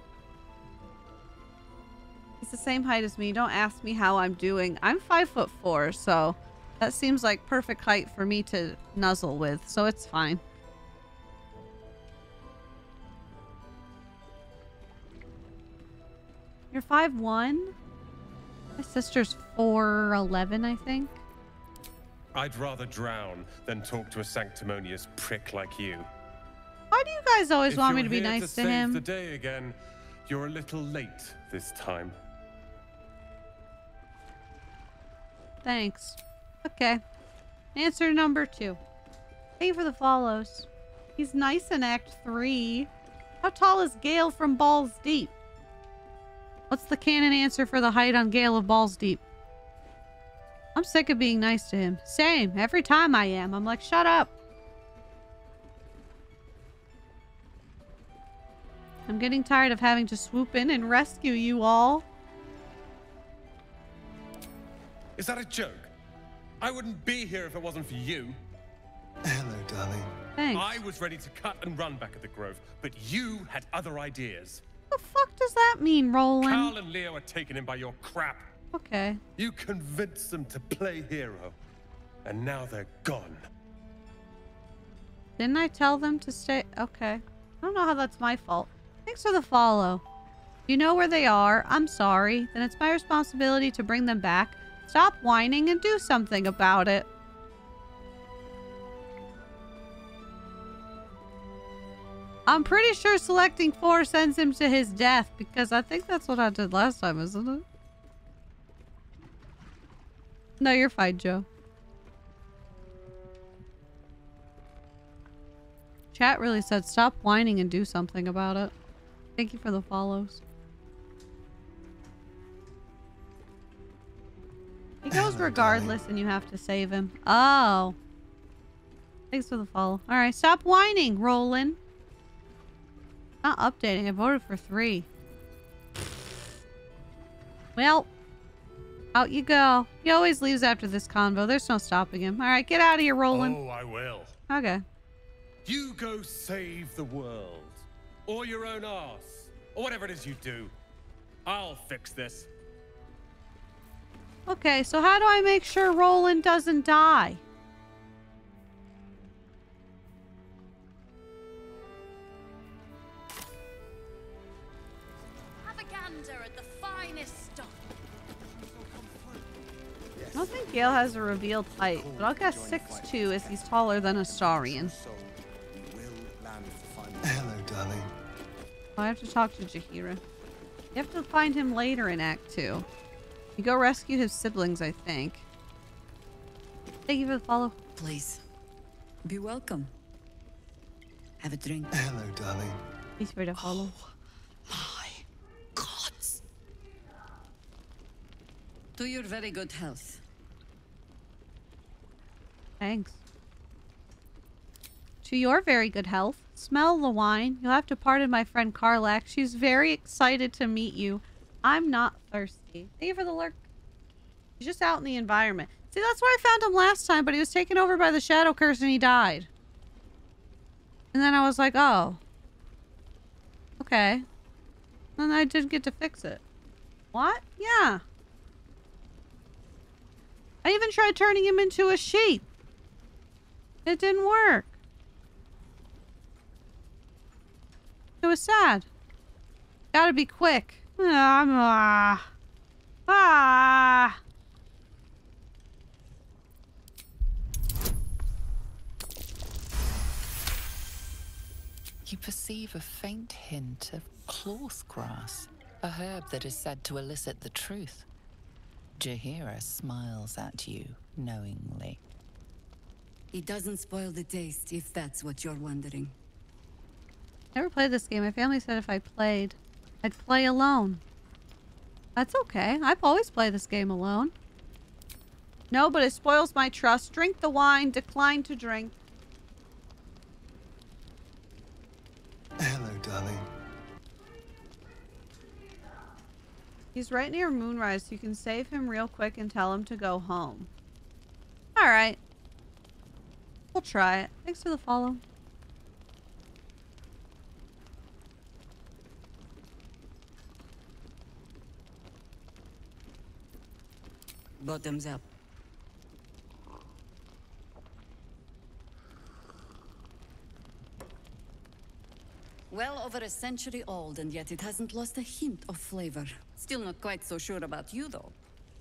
He's the same height as me. Don't ask me how I'm doing. I'm five foot four, so that seems like perfect height for me to nuzzle with, so it's fine. You're five one. My sister's four eleven, I think. I'd rather drown than talk to a sanctimonious prick like you. Why do you guys always If want me to be nice to, save him? the day again, you're a little late this time. Thanks. Okay. Answer number two. Thank you for the follows. He's nice in Act 3. How tall is Gale from Balls Deep? What's the canon answer for the height on Gale of Balls Deep? I'm sick of being nice to him. Same. Every time I am. I'm like, shut up. I'm getting tired of having to swoop in and rescue you all. Is that a joke? I wouldn't be here if it wasn't for you. Hello, darling. Thanks. I was ready to cut and run back at the Grove, but you had other ideas. The fuck does that mean, Rolan? Cal and Leo are taken in by your crap. Okay. You convinced them to play hero, and now they're gone. Didn't I tell them to stay? Okay. I don't know how that's my fault. Thanks for the follow. You know where they are. I'm sorry. Then it's my responsibility to bring them back. Stop whining and do something about it. I'm pretty sure selecting four sends him to his death because I think that's what I did last time, isn't it? No, you're fine, Joe. Chat really said stop whining and do something about it. Thank you for the follows. He goes regardless and you have to save him. Oh. Thanks for the follow. Alright, stop whining, Rolan. Not updating. I voted for three. Well, out you go. He always leaves after this convo. There's no stopping him. Alright, get out of here, Rolan. Oh, I will. Okay. You go save the world. Or your own ass. Or whatever it is you do. I'll fix this. Okay, so how do I make sure Rolan doesn't die? Have a gander at the finest stuff. I don't think Gale has a revealed height, but I'll guess 6'2 as he's taller than Astarion. Hello, darling. I have to talk to Jaheira. You have to find him later in Act 2. You go rescue his siblings, I think. Thank you for the follow. Please. Be welcome. Have a drink. Hello, darling. Thanks for the follow. Oh, gods. To your very good health. Thanks. To your very good health. Smell the wine. You'll have to pardon my friend Karlach. She's very excited to meet you. I'm not thirsty. Thank you for the lurk. He's just out in the environment. See, that's where I found him last time, but he was taken over by the Shadow Curse and he died. And then I was like, oh. Okay. And I didn't get to fix it. What? Yeah. I even tried turning him into a sheep. It didn't work. It was sad. Gotta be quick. Ah, I'm. Ah. You perceive a faint hint of cloth grass, a herb that is said to elicit the truth. Jaheira smiles at you knowingly. It doesn't spoil the taste, if that's what you're wondering. Never played this game. My family said if I played, I'd play alone. That's okay. I've always played this game alone. No, but it spoils my trust. Drink the wine. Decline to drink. Hello, darling. He's right near Moonrise. You can save him real quick and tell him to go home. Alright. We'll try it. Thanks for the follow. Bottoms up. Well over a century old, and yet it hasn't lost a hint of flavor. Still not quite so sure about you, though.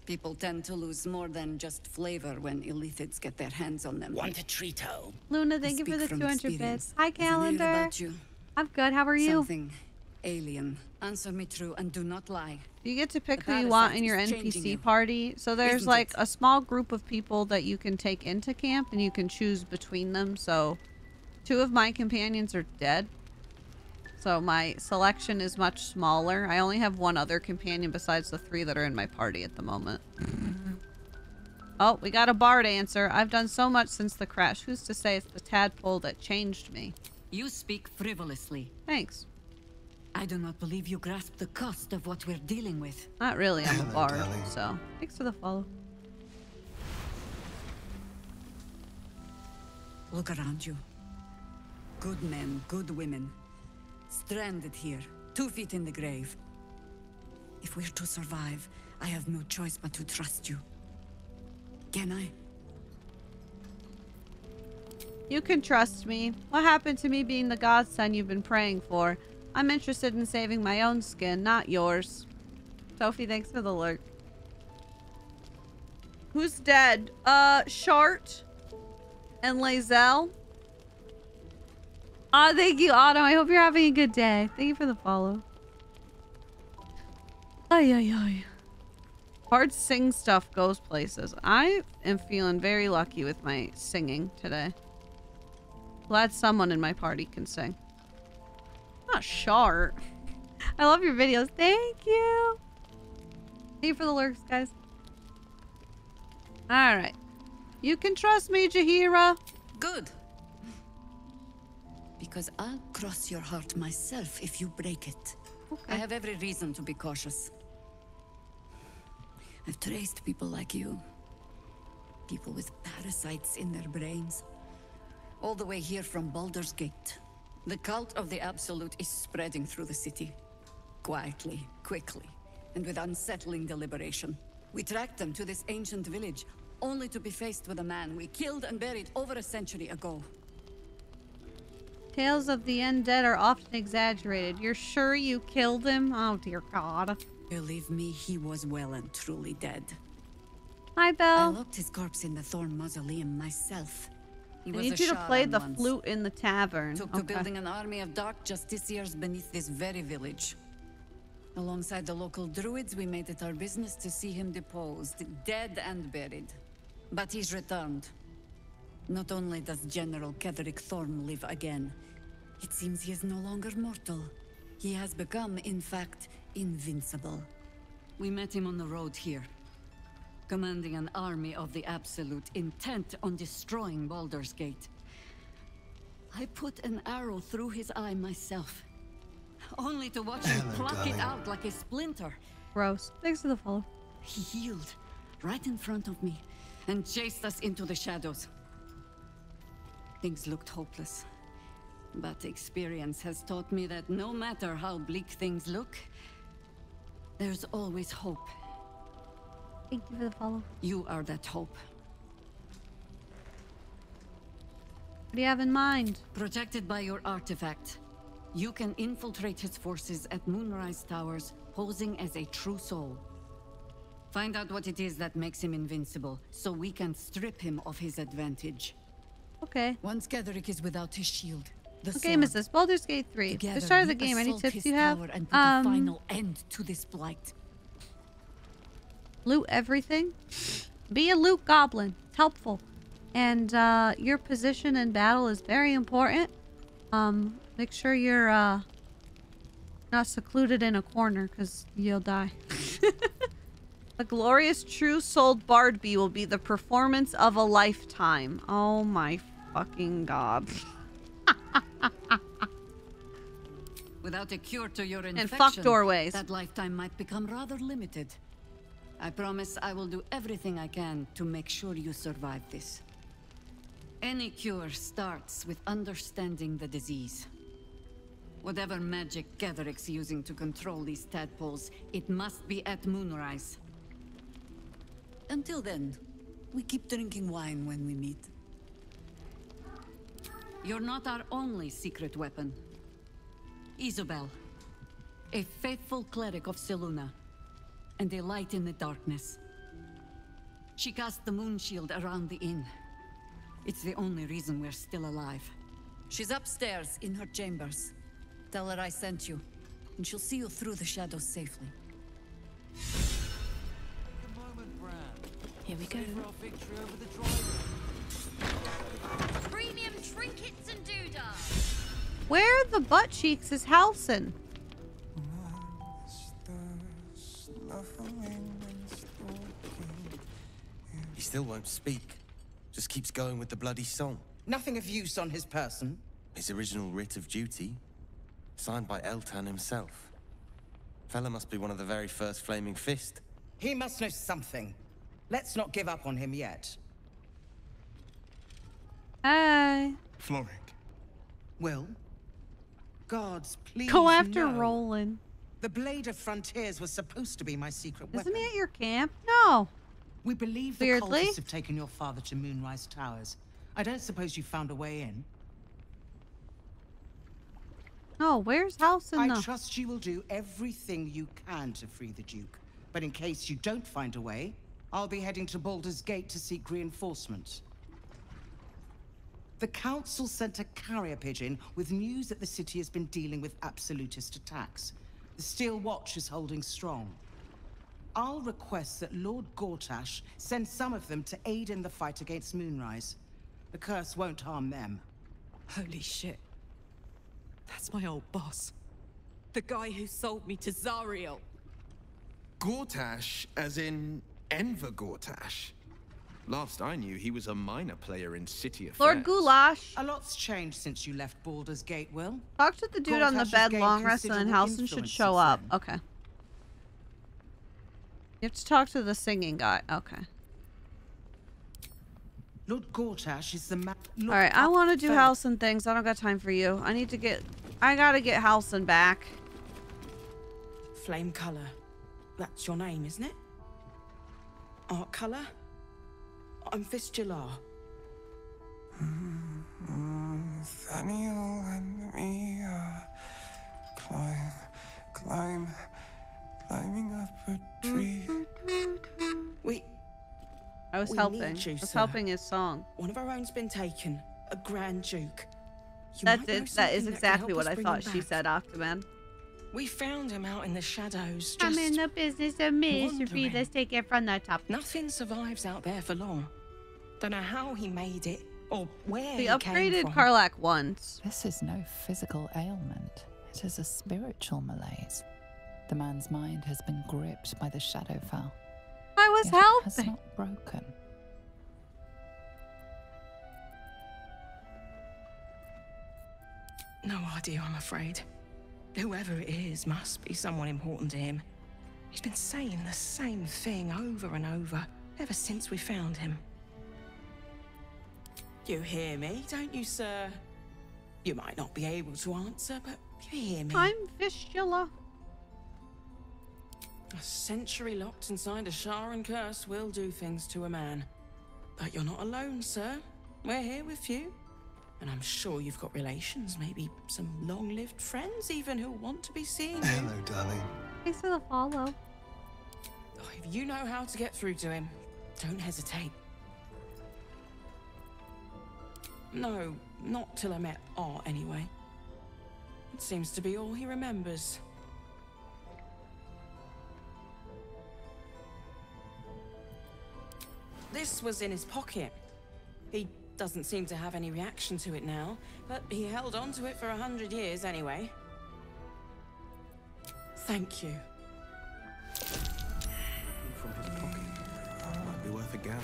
People tend to lose more than just flavor when illithids get their hands on them. Want a treato? Luna, I thank you for speak the 200 bits. Hi, As I hear Calendar. about you. I'm good. How are you? Something alien. Answer me true and do not lie. You get to pick who you want in your NPC you. party. So there's Isn't like it? a small group of people that you can take into camp and you can choose between them. So two of my companions are dead. So my selection is much smaller. I only have one other companion besides the three that are in my party at the moment. <laughs> oh, we got a bard answer. I've done so much since the crash. Who's to say it's the tadpole that changed me? You speak frivolously. Thanks. I do not believe you grasp the cost of what we're dealing with. Not really. I'm a bard. So thanks for the follow. Look around you. Good men, good women. Stranded here, two feet in the grave. If we're to survive, I have no choice but to trust you. Can I? You can trust me. What happened to me being the godson you've been praying for? I'm interested in saving my own skin, not yours. Sophie, thanks for the lurk. Who's dead? Uh, Shart and Lae'zel. Ah, thank you, Autumn. I hope you're having a good day. Thank you for the follow. Ay, ay, ay. Hard sing stuff goes places. I am feeling very lucky with my singing today. Glad someone in my party can sing. Not Shart. I love your videos. Thank you. Thank you for the lurks, guys. Alright. You can trust me, Jaheira. Good. Because I'll cross your heart myself if you break it. I have every reason to be cautious. I've traced people like you. People with parasites in their brains. All the way here from Baldur's Gate. The cult of the Absolute is spreading through the city. Quietly, quickly, and with unsettling deliberation. We tracked them to this ancient village, only to be faced with a man we killed and buried over a century ago. Tales of the undead are often exaggerated. You're sure you killed him? Oh, dear God. Believe me, he was well and truly dead. Hi, Belle. I locked his corpse in the Thorm Mausoleum myself. He I need you to play the once. flute in the tavern. Took to building an army of dark justiciars beneath this very village. Alongside the local druids, we made it our business to see him deposed, dead and buried. But he's returned. Not only does General Ketheric Thorm live again, it seems he is no longer mortal. He has become, in fact, invincible. We met him on the road here, commanding an army of the Absolute intent on destroying Baldur's Gate. I put an arrow through his eye myself, only to watch him Hello, pluck it out like a splinter. Gross. Thanks for the follow. He healed right in front of me and chased us into the shadows. Things looked hopeless. But experience has taught me that no matter how bleak things look, there's always hope. Thank you for the follow. You are that hope. What do you have in mind? Protected by your artifact, you can infiltrate his forces at Moonrise Towers, posing as a true soul. Find out what it is that makes him invincible, so we can strip him of his advantage. Okay. Once Ketheric is without his shield, the What game is this? Baldur's Gate 3. Together, the start of the game. Any tips you have? And put Um, final end to this blight. Loot everything. Be a loot goblin. It's helpful. And uh, your position in battle is very important. Um, make sure you're uh, not secluded in a corner because you'll die. <laughs> a glorious true souled Bardby will be the performance of a lifetime. Oh my fucking god. Without a cure to your infection, And fuck doorways. that lifetime might become rather limited. I promise I will do everything I can to make sure you survive this. Any cure starts with understanding the disease. Whatever magic Ketheric's using to control these tadpoles, it must be at Moonrise. Until then, we keep drinking wine when we meet. You're not our only secret weapon. Isobel, a faithful cleric of Selune, and a light in the darkness. She cast the moon shield around the inn. It's the only reason we're still alive. She's upstairs in her chambers. Tell her I sent you, and she'll see you through the shadows safely. Here we go. Premium trinkets and doodah. Where the butt cheeks is Halsin? He still won't speak. Just keeps going with the bloody song. Nothing of use on his person. His original writ of duty, signed by Eltan himself. Fella must be one of the very first Flaming Fist. He must know something. Let's not give up on him yet. Hi. Florrick. Well, gods, please Go after no. Rolan. The Blade of Frontiers was supposed to be my secret Isn't weapon. he at your camp? No. We believe the Weirdly. cultists have taken your father to Moonrise Towers. I don't suppose you found a way in. No, where's House Halsin I though? trust you will do everything you can to free the Duke. But in case you don't find a way, I'll be heading to Baldur's Gate to seek reinforcements. The Council sent a carrier pigeon with news that the city has been dealing with absolutist attacks. The Steel Watch is holding strong. I'll request that Lord Gortash send some of them to aid in the fight against Moonrise. The curse won't harm them. Holy shit. That's my old boss. The guy who sold me to Zariel. Gortash, as in Enver Gortash. Last I knew, he was a minor player in City Affairs. Lord Goulash. A lot's changed since you left Baldur's Gate, Wyll. Talk to the dude on the bed long rest and then considerable Halsin should show since up. Okay. You have to talk to the singing guy. Okay. Lord Gortash is the man. All right, I want to do Halsin things. I don't got time for you. I need to get. I gotta get Halsin back. Flame color. That's your name, isn't it? Art Cullagh? I'm Fist Cullagh. Nathaniel and me uh, climb, climb, climbing up a tree. We. I was we helping. need you, I was sir. helping his song. One of our own's been taken. A Grand Duke. You That might did. That is exactly help what I thought she back. said, Octoman. We found him out in the shadows. I'm in the business of misery. wandering. Let's take it from the top. Nothing survives out there for long. Don't know how he made it or where The he came upgraded from. Karlach once. This is no physical ailment. It is a spiritual malaise. The man's mind has been gripped by the Shadowfell. I was Yet it has not broken. No idea, I'm afraid. Whoever it is must be someone important to him. He's been saying the same thing over and over ever since we found him. You hear me, don't you, sir? You might not be able to answer, but you hear me. I'm Fist Cullagh. A century locked inside a Sharan curse will do things to a man. But you're not alone, sir. We're here with you. And I'm sure you've got relations, maybe some long lived friends, even who want to be seen. Hello, darling. Thanks for the follow. Oh, If you know how to get through to him, don't hesitate. No, not till I met Art, anyway. It seems to be all he remembers. This was in his pocket. He doesn't seem to have any reaction to it now, but he held on to it for a hundred years anyway. Thank you. From his pocket. Might be worth a gallon.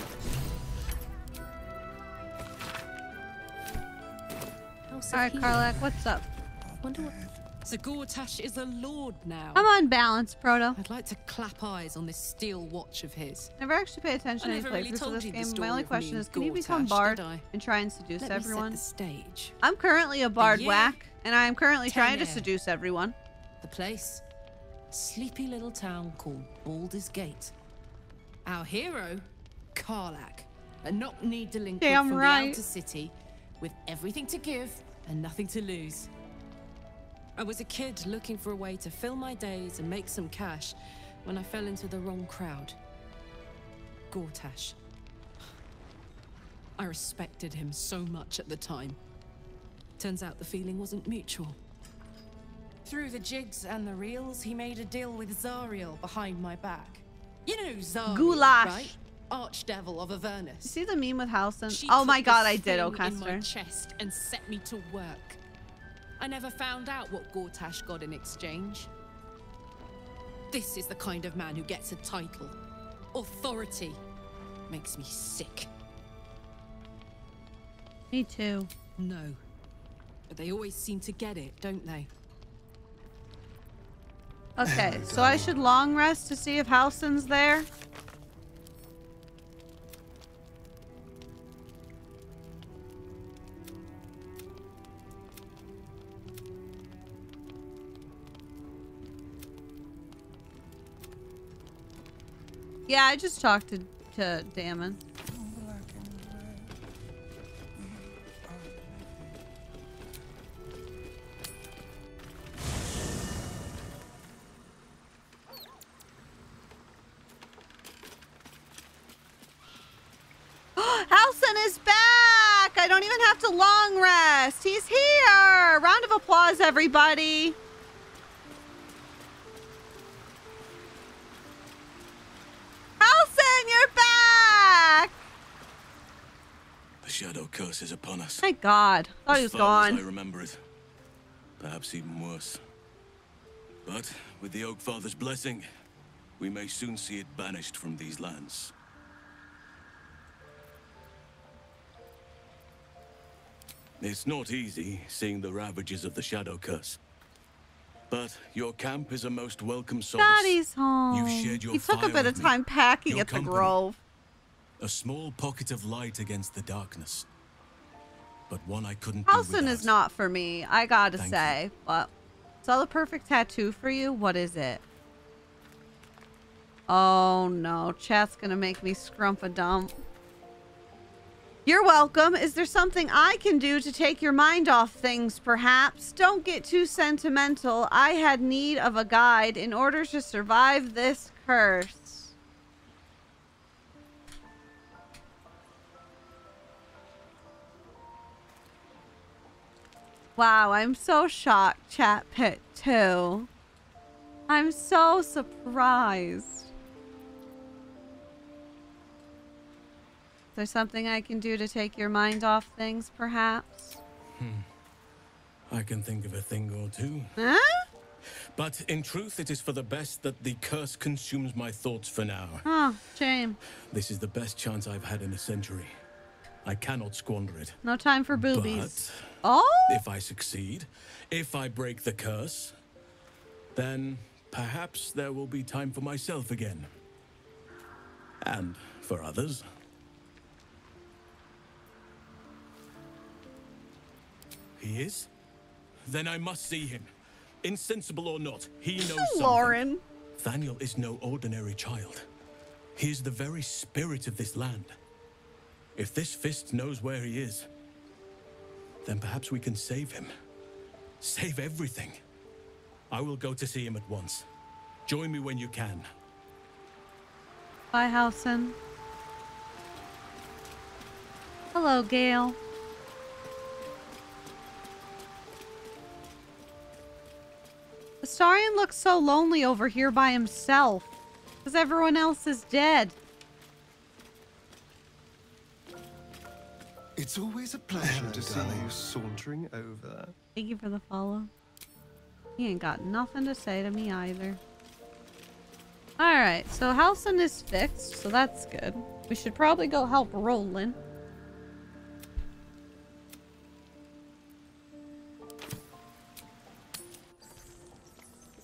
All right, Karlach, what's up? Wonder what. So Gortash is a lord now. I'm on balance, Proto. I'd like to clap eyes on this steel watch of his. Never actually pay attention to any never really playthroughs of told this game. My story only question is, can you become Bard and try and seduce Let me set the stage. I'm currently a Bard whack, and I am currently trying to seduce everyone. The place? Sleepy little town called Baldur's Gate. Our hero, Karlach, a knock-kneed delinquent Damn from right. the outer city, with everything to give and nothing to lose. I was a kid looking for a way to fill my days and make some cash when I fell into the wrong crowd. Gortash. I respected him so much at the time. Turns out the feeling wasn't mutual. Through the jigs and the reels, he made a deal with Zariel behind my back. You know Zariel, Goulash. right? Archdevil of Avernus. You see the meme with Halsin? She Oh my god, I did, thing oh, in my chest and set me to work. I never found out what Gortash got in exchange. This is the kind of man who gets a title. Authority. Makes me sick. Me too. No. But they always seem to get it, don't they? Okay, so <laughs> I should long rest to see if Halsin's there. Yeah, I just talked to, to Dammon. <gasps> Is back! I don't even have to long rest. He's here! Round of applause, everybody. Shadow curse is upon us. Thank God. Thought he was As far as gone. I remember it. Perhaps even worse. But with the Oak Father's blessing, we may soon see it banished from these lands. It's not easy seeing the ravages of the Shadow Curse. But your camp is a most welcome solace. Daddy's home. You've shared your he took a bit of time packing your at the. Grove. A small pocket of light against the darkness. But one I couldn't Halsin is not for me, I gotta Thank say. But saw the perfect tattoo for you. What is it? Oh no, chat's gonna make me scrump a dump. You're welcome. Is there something I can do to take your mind off things, perhaps? Don't get too sentimental. I had need of a guide in order to survive this curse. Wow, I'm so shocked, Chat Pit 2. I'm so surprised. Is there something I can do to take your mind off things, perhaps? Hmm. I can think of a thing or two. Huh? But in truth, it is for the best that the curse consumes my thoughts for now. Oh, shame. This is the best chance I've had in a century. I cannot squander it. No time for boobies. But oh? if I succeed, if I break the curse, then perhaps there will be time for myself again. And for others. He is? Then I must see him. Insensible or not, he knows something. Lauren. Thaniel is no ordinary child. He is the very spirit of this land. If this fist knows where he is, then perhaps we can save him. Save everything. I will go to see him at once. Join me when you can. Bye, Halsin. Hello, Gale. Astarion looks so lonely over here by himself. Because everyone else is dead. It's always a pleasure to see you sauntering over. Thank you for the follow. He ain't got nothing to say to me either. Alright, so Halsin is fixed, so that's good. We should probably go help Rolan.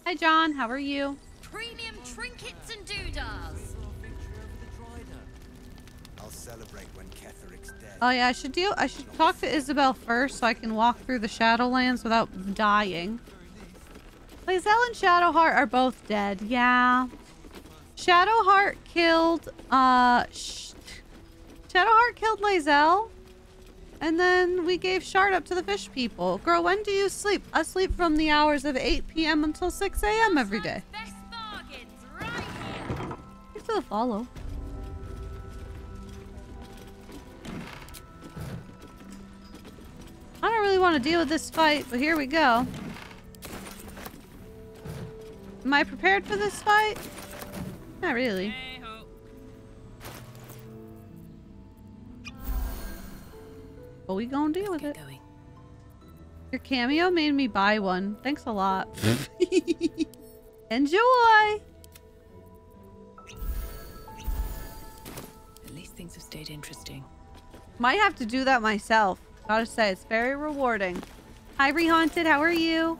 Hi, John. How are you? Premium trinkets and doodahs. I'll celebrate when Ketheric's dead. Oh yeah, I should deal. I should talk to Isobel first so I can walk through the Shadowlands without dying. Lae'zel and Shadowheart are both dead. Yeah. Shadowheart killed. Uh. Sh Shadowheart killed Lae'zel. And then we gave Shard up to the fish people. Girl, when do you sleep? I sleep from the hours of 8 p.m. until 6 a.m. every day. Thanks for the follow. I don't really want to deal with this fight, but here we go. Am I prepared for this fight? Not really. But we gonna deal with it. Your cameo made me buy one. Thanks a lot. <laughs> Enjoy! At least things have stayed interesting. Might have to do that myself. Gotta say, it's very rewarding. Hi, Rehaunted. How are you?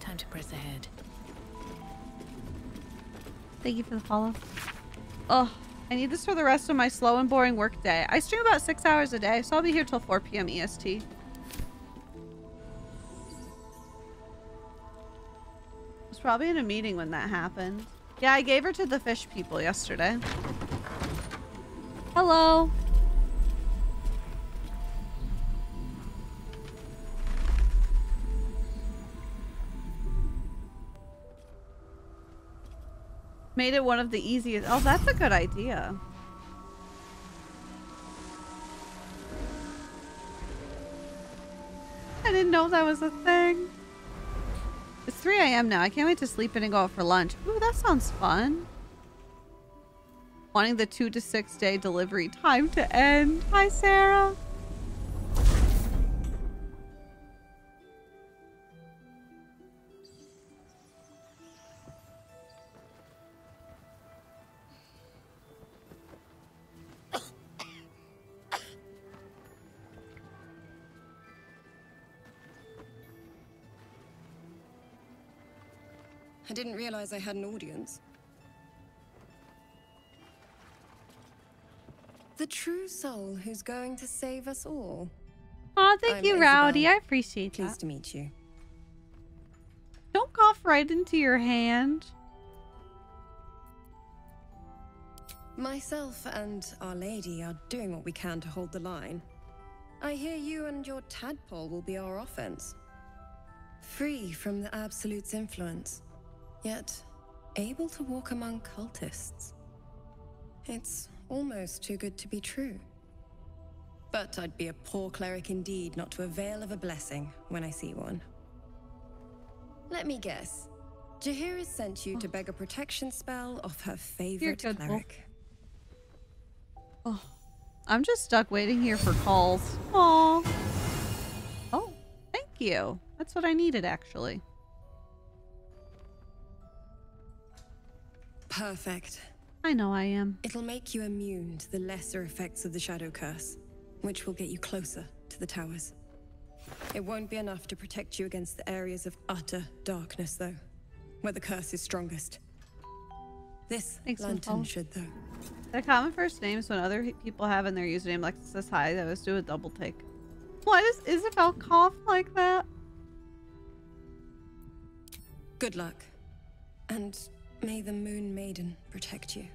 Time to press ahead. Thank you for the follow. Oh, I need this for the rest of my slow and boring work day. I stream about six hours a day, so I'll be here till 4 p.m. EST. probably in a meeting when that happened. Yeah, I gave her to the fish people yesterday. Hello. Made it one of the easiest. Oh, that's a good idea. I didn't know that was a thing. It's 3 a.m. now. I can't wait to sleep in and go out for lunch. Ooh, that sounds fun. Wanting the two to six day delivery time to end. Hi, Sarah. I didn't realize I had an audience. The true soul who's going to save us all. Aw, thank I'm you, Isobel. Rowdy. I appreciate Pleased that. to meet you. Don't cough right into your hand. Myself and Our Lady are doing what we can to hold the line. I hear you and your tadpole will be our offense. Free from the Absolute's influence, yet able to walk among cultists. It's almost too good to be true. But I'd be a poor cleric indeed not to avail of a blessing when I see one. Let me guess. Jaheira sent you to beg a protection spell off her favorite good, cleric. Oh, I'm just stuck waiting here for calls. Aw. Oh, thank you. That's what I needed, actually. Perfect. I know I am. It'll make you immune to the lesser effects of the Shadow Curse, which will get you closer to the towers. It won't be enough to protect you against the areas of utter darkness, though, where the curse is strongest. This Thanks, lantern Nicole. should, though. The common first names when other people have in their username like says hi, that was do a double take. Why does Isobel cough like that? Good luck. And may the Moon Maiden protect you.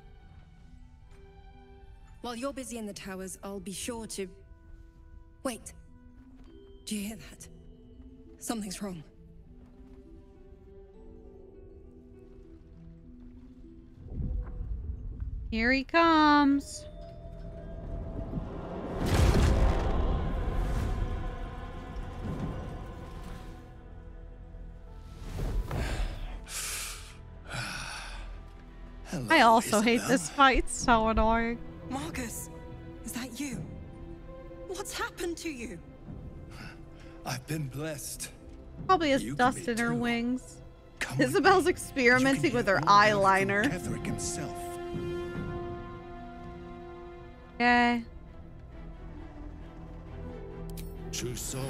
While you're busy in the towers, I'll be sure to. Wait. Do you hear that? Something's wrong. Here he comes. I also hate this fight. It's so annoying. Marcus, is that you? What's happened to you? I've been blessed. Probably has You dust in her too. wings. Come with Isobel's experimenting with her eyeliner. Ketheric himself. Okay. True soul,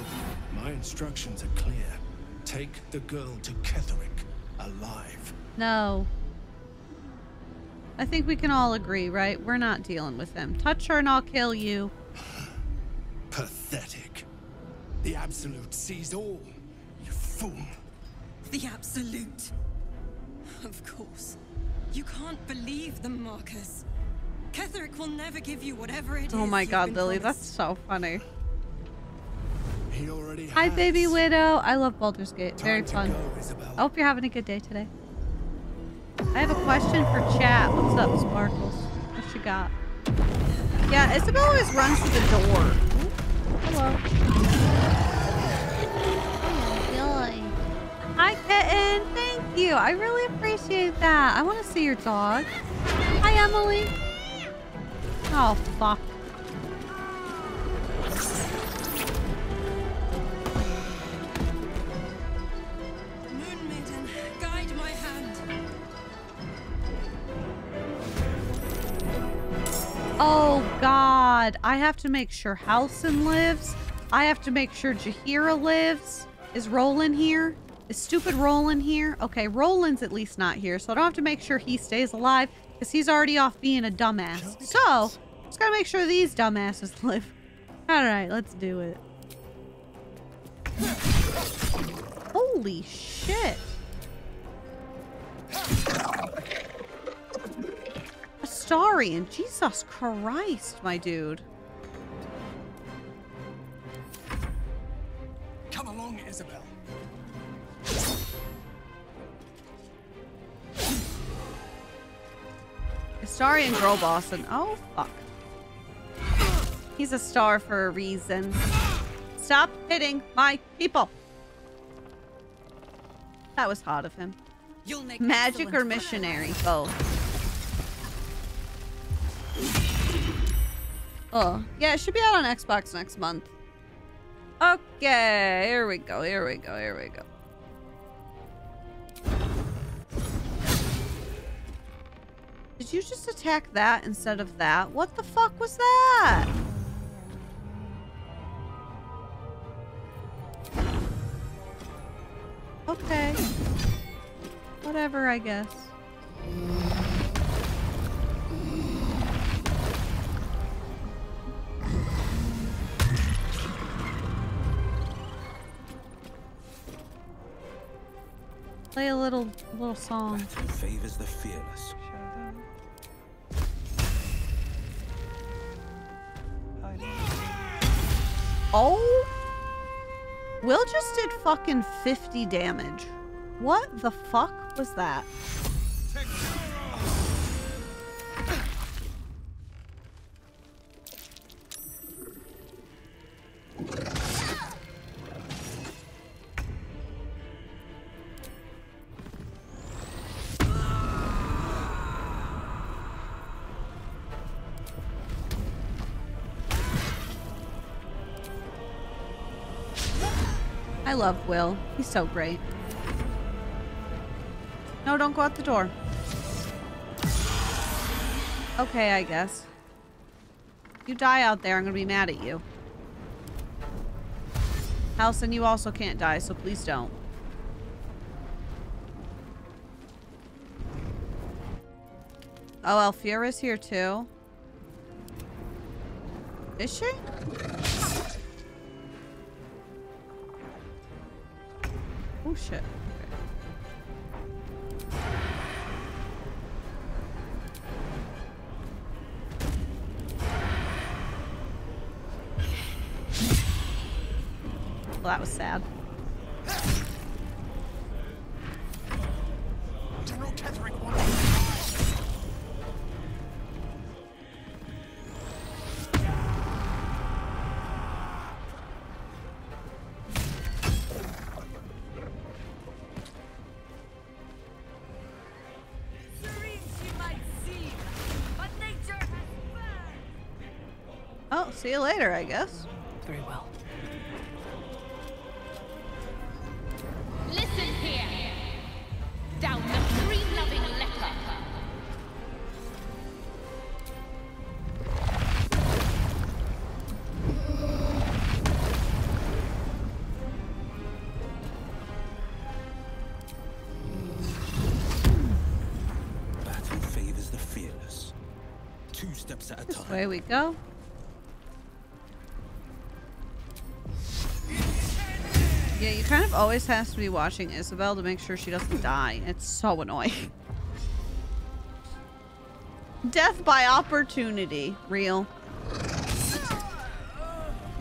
my instructions are clear. Take the girl to Ketheric, alive. No. I think we can all agree, right? We're not dealing with him. Touch her and I'll kill you. <sighs> Pathetic. The Absolute sees all. You fool. The Absolute. Of course. You can't believe them, Marcus. Ketheric will never give you whatever it oh is. Oh my god, Lily, promised. that's so funny. He already Hi, baby widow. I love Baldur's Gate. Very Time to fun. go, I hope you're having a good day today. I have a question for chat. What's up, Sparkles? What you got? Yeah, Isobel always runs to the door. Hello. Hi, kitten. Thank you. I really appreciate that. I want to see your dog. Hi, Emily. Oh, fuck. Oh God! I have to make sure Halsin lives. I have to make sure Jaheira lives. Is Rolan here? Is stupid Rolan here? Okay, Rolan's at least not here, so I don't have to make sure he stays alive because he's already off being a dumbass. So, just gotta make sure these dumbasses <laughs> live. All right, let's do it. Holy shit! Astarion. Jesus Christ, my dude. Come along, Isobel. Astarion girl boss and oh fuck. He's a star for a reason. Stop hitting my people. That was hot of him. Magic or missionary? Both. Oh, yeah, it should be out on Xbox next month. Okay, here we go, here we go, here we go. Did you just attack that instead of that? What the fuck was that? Okay. Whatever, I guess. Play a little little song. Favors the fearless? Oh! Wyll just did fucking 50 damage. What the fuck was that? Love Wyll. He's so great. No, don't go out the door. Okay, I guess. You die out there, I'm gonna be mad at you. Halsin, you also can't die, so please don't. Oh, Alfira's here too. Is she? Oh shit. Well, that was sad. General see you later, I guess. Very well. Listen here. Down the free-loving leper. Battle favors the fearless. Two steps at a This time. way we go. Always has to be watching Isobel to make sure she doesn't die. It's so annoying. <laughs> Death by opportunity. Real.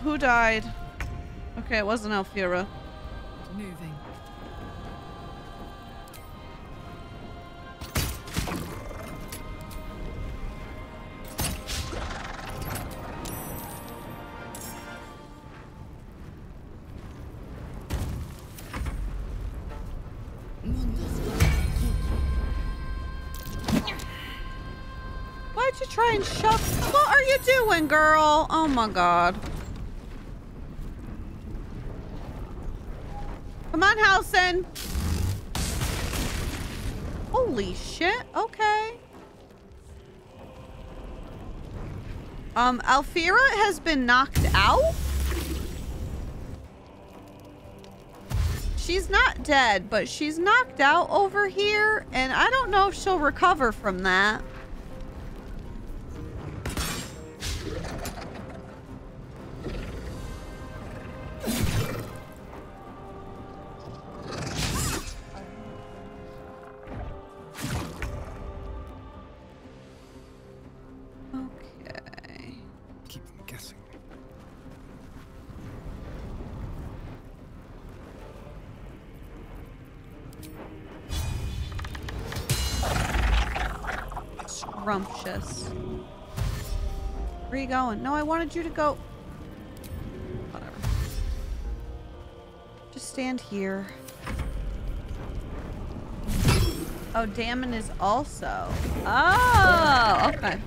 Who died? Okay, it wasn't Alfira. Moving. Shove? What are you doing, girl? Oh my god. Come on, Halsin. Holy shit. Okay. Um, Alfira has been knocked out? She's not dead, but she's knocked out over here, and I don't know if she'll recover from that. Going? No, I wanted you to go. Whatever. Just stand here. Oh, Dammon is also. Oh, okay.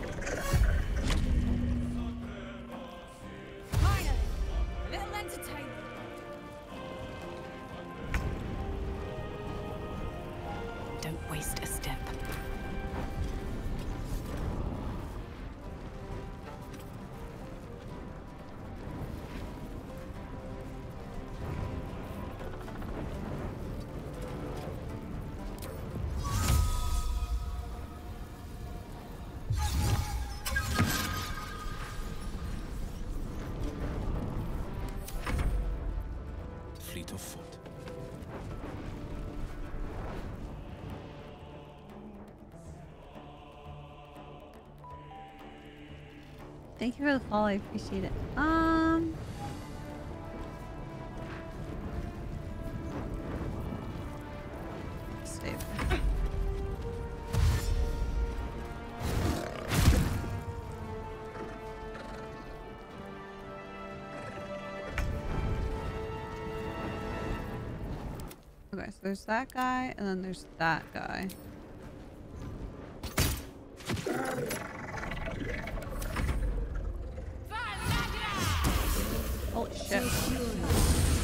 Thank you for the follow. I appreciate it. Um. Save. Okay, so there's that guy, and then there's that guy.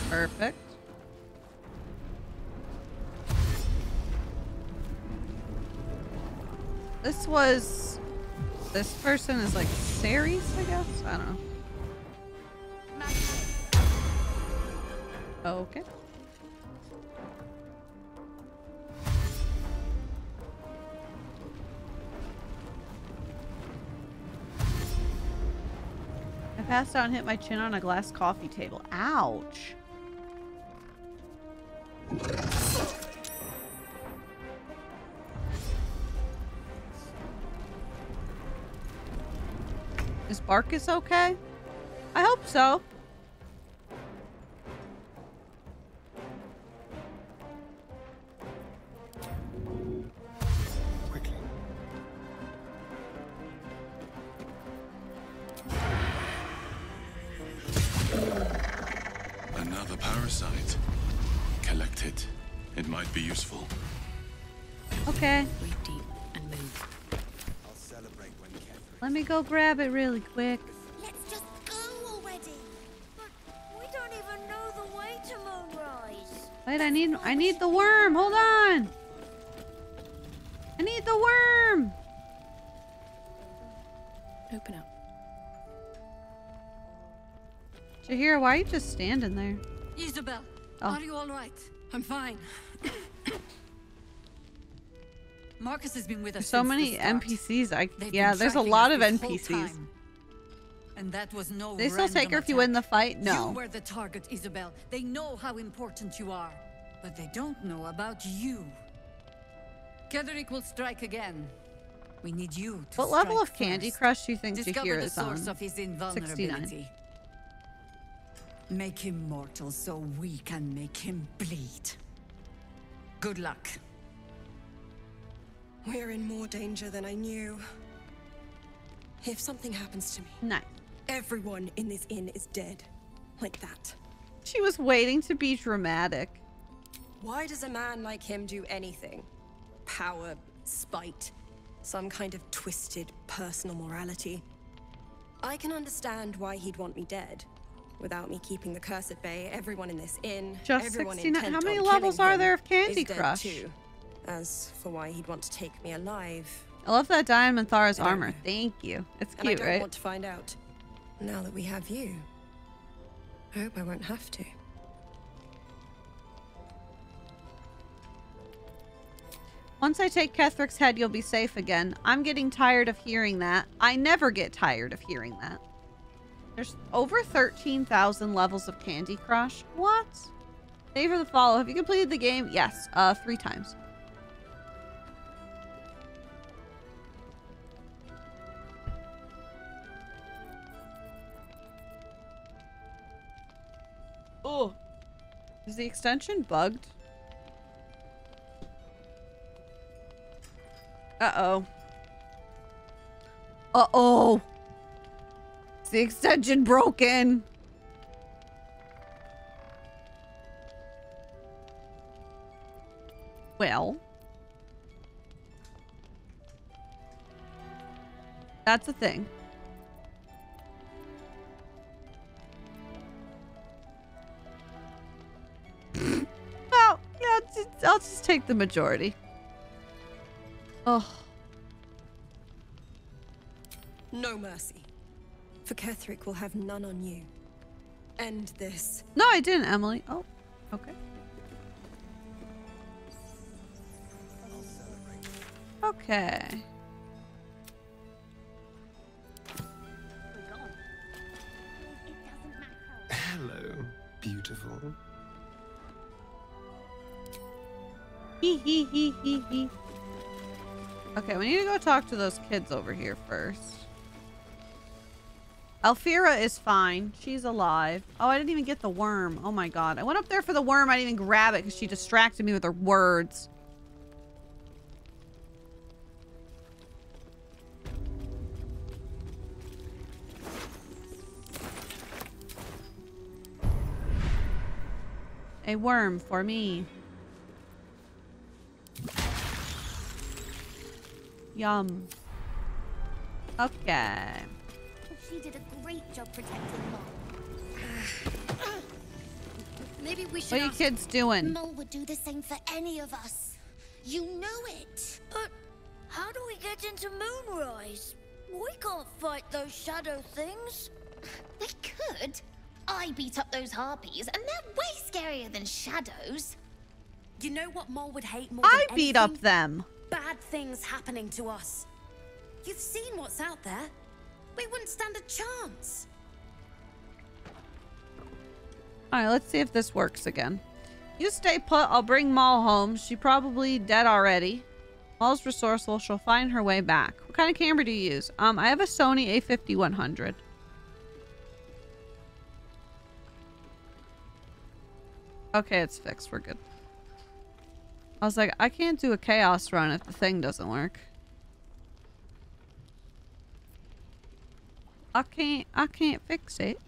Perfect. This was... This person is like Ceres, I guess? I don't know. Okay. I passed out and hit my chin on a glass coffee table. Ouch. Is okay? I hope so. Go grab it really quick. Let's just go already. But we don't even know the way to Moonrise. Wait, I need I need the worm. Hold on. I need the worm. Open up. Jaheira, why are you just standing there? Isobel, Oh. are you all right? I'm fine. Marcus has been with us so many. NPCs. I They've yeah, there's a lot of NPCs. And that was no They still take her if you win the fight? No. You were the target, Isobel. They know how important you are. But they don't know about you. Ketheric will strike again. We need you to What level of Candy first. Crush do you think Discover Jaheira the is source on? of his 69. invulnerability. Make him mortal so we can make him bleed. Good luck. We're in more danger than I knew. If something happens to me, Nice. everyone in this inn is dead. Like that. She was waiting to be dramatic. Why does a man like him do anything? Power, spite, some kind of twisted personal morality. I can understand why he'd want me dead. Without me keeping the curse at bay, everyone in this inn, Just everyone 69 intent how many levels are there of Candy Crush? Too. As for why he'd want to take me alive, I love that Diamond Thara's armor. Thank you. It's cute, and I don't right? want to find out. Now that we have you, I hope I won't have to. Once I take Ketheric's head, you'll be safe again. I'm getting tired of hearing that. I never get tired of hearing that. There's over 13,000 levels of Candy Crush. What? You for the follow. Have you completed the game? Yes, uh, three times. Oh. Is the extension bugged? Uh-oh. Uh-oh. Is the extension broken? Well. That's a thing. Just, I'll just take the majority. Oh. No mercy. For Ketheric will have none on you. End this. No, I didn't, Emily. Oh, okay. Okay. Hello, beautiful. Hee hee hee hee hee. Okay, we need to go talk to those kids over here first. Alfira is fine. She's alive. Oh, I didn't even get the worm. Oh my god. I went up there for the worm. I didn't even grab it because she distracted me with her words. A worm for me. Yum. Okay. She did a great job protecting Mol. Maybe we should What are you kids doing? Mol would do the same for any of us. You know it. But how do we get into Moonrise? We can't fight those shadow things. We could. I beat up those harpies, and they're way scarier than shadows. You know what Mol would hate more I than beat up them. Bad things happening to us. You've seen what's out there. We wouldn't stand a chance. Alright, let's see if this works again. You stay put. I'll bring Mol home. She probably dead already. Mol's resourceful. She'll find her way back. What kind of camera do you use? Um, I have a Sony A5100. Okay, it's fixed. We're good. I was like, I can't do a chaos run if the thing doesn't work. I can't, I can't fix it.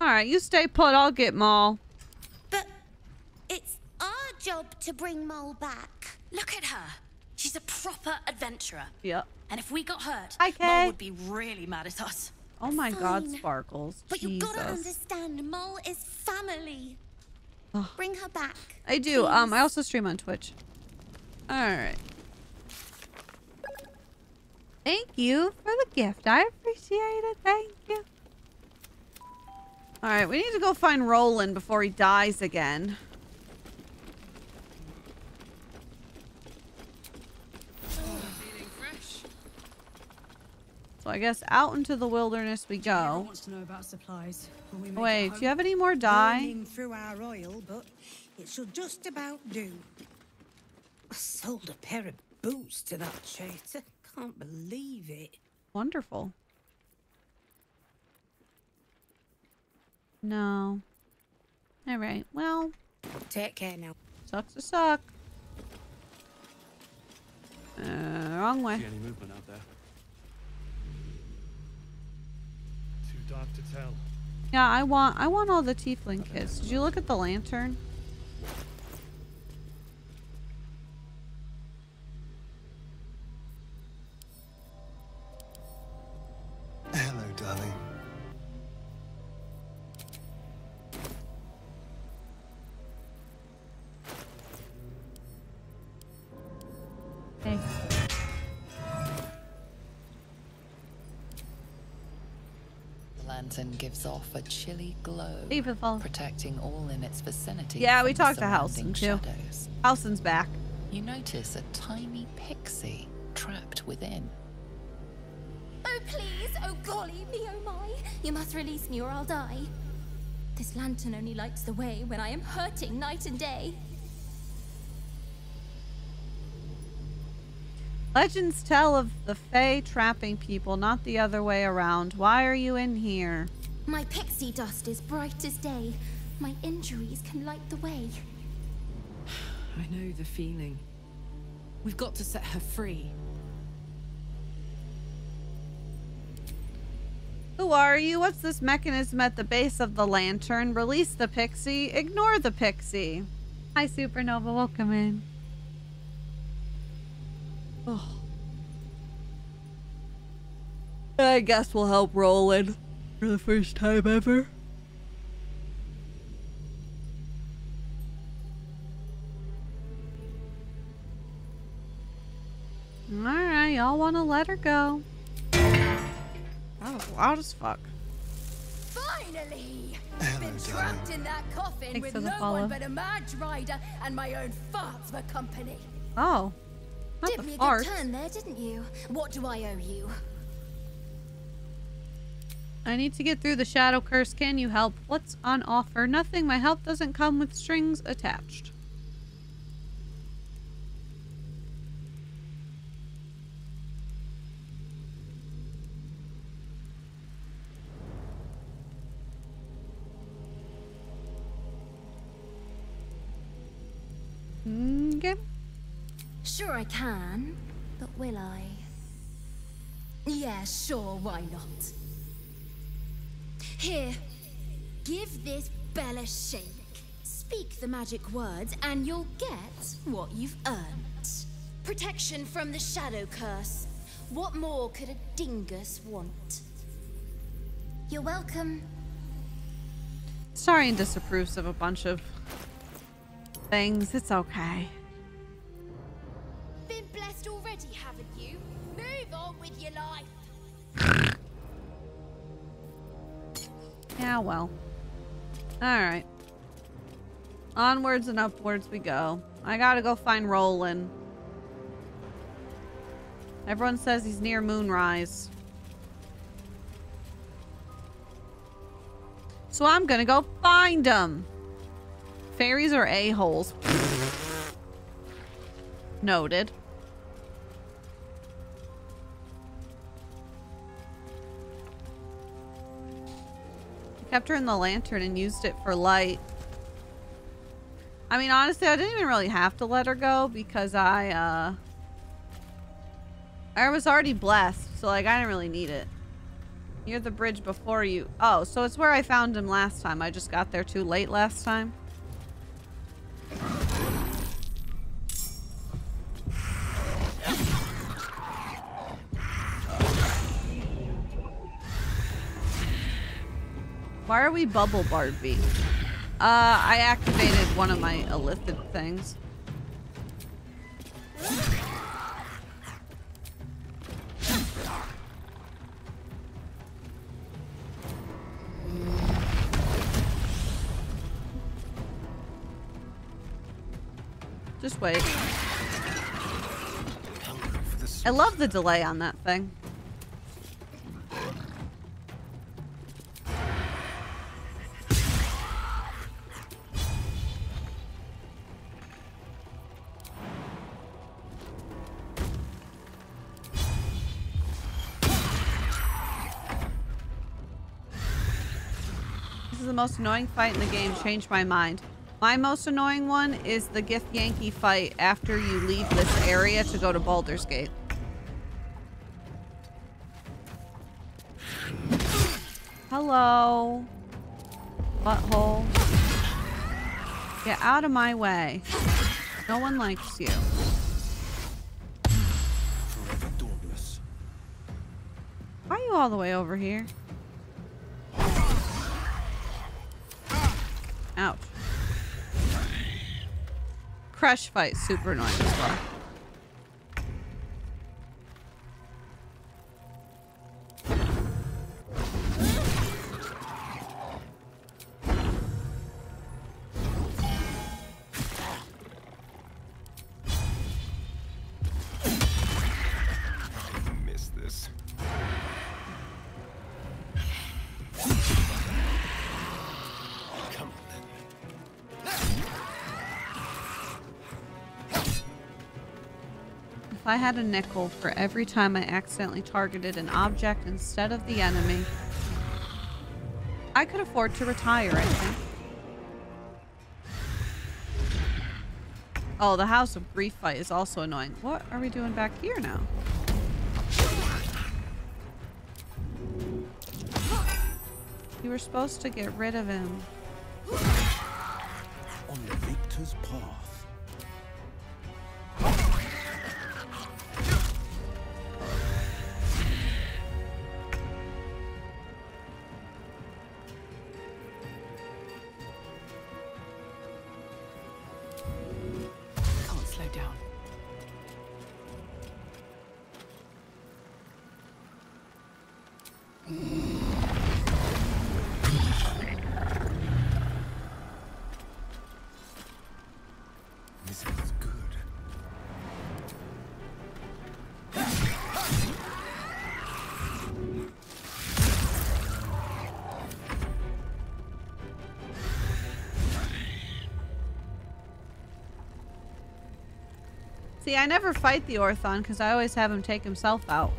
Alright, you stay put. I'll get Mol. But it's our job to bring Mol back. Look at her. She's a proper adventurer. Yep. And if we got hurt, Hi, Mol Kay. would be really mad at us. Oh my god, Fine. Sparkles. But you gotta understand, Mol is family. Ugh. Bring her back. I do. Um, I also stream on Twitch. Alright. Thank you for the gift. I appreciate it. Thank you. Alright, we need to go find Rolan before he dies again. So I guess out into the wilderness we go. wants to know about supplies. we Wait, do you have any more dye? Through our oil, but it should just about do. I sold a pair of boots to that traitor. Can't believe it. Wonderful. No. Alright, well, Take care now. sucks to suck. Uh, wrong way. See any movement out there? Too dark to tell. Yeah, I want I want all the tiefling kids. Did you look at the lantern? Hello, darling. Lantern gives off a chilly glow, Even protecting all in its vicinity. Yeah, we talked to surrounding Halsin too. Halsin's back. You notice a tiny pixie trapped within. Oh, please. Oh, golly me, oh, my. You must release me or I'll die. This lantern only lights the way when I am hurting night and day. Legends tell of the Fae trapping people, not the other way around. Why are you in here? My pixie dust is bright as day. My injuries can light the way. <sighs> I know the feeling. We've got to set her free. Who are you? What's this mechanism at the base of the lantern? Release the pixie. Ignore the pixie. Hi, Supernova. Welcome in. Oh. I guess we'll help Rolan for the first time ever. Alright, y'all want to let her go. That was loud as fuck. Finally! Hello, Been darling. trapped in that coffin Thanks with no follow. one but a mad Rider and my own farts for company. Oh. Did me a good turn there, didn't you? What do I owe you? I need to get through the shadow curse. Can you help? What's on offer? Nothing. My help doesn't come with strings attached. Mm, okay. Sure I can, but will I? Yeah, sure, why not? Here, give this bell a shake. Speak the magic words and you'll get what you've earned. Protection from the shadow curse. What more could a dingus want? You're welcome. Sorry and disapproves of a bunch of things. It's okay. Been blessed already, haven't you? Move on with your life. <laughs> Yeah, well. Alright. Onwards and upwards we go. I gotta go find Rolan. Everyone says he's near Moonrise. So I'm gonna go find him. Fairies are a-holes. <laughs> Noted. I Kept her in the lantern and used it for light. I mean, honestly, I didn't even really have to let her go because I, uh... I was already blessed, so, like, I didn't really need it. Near the bridge before you... Oh, so it's where I found him last time. I just got there too late last time. Why are we bubble Barbie? Uh, I activated one of my illithid things. Just wait. I love the delay on that thing. Most annoying fight in the game. Changed my mind. My most annoying one is the Githyanki fight after you leave this area to go to Baldur's Gate. Hello. Butthole. Get out of my way. No one likes you. Why are you all the way over here? Ouch. Crush fight, super annoying as well. Had a nickel for every time I accidentally targeted an object instead of the enemy, I could afford to retire, I think. Oh, the House of Grief fight is also annoying. What are we doing back here now? You were supposed to get rid of him. On the victor's. I never fight the Orthon because I always have him take himself out.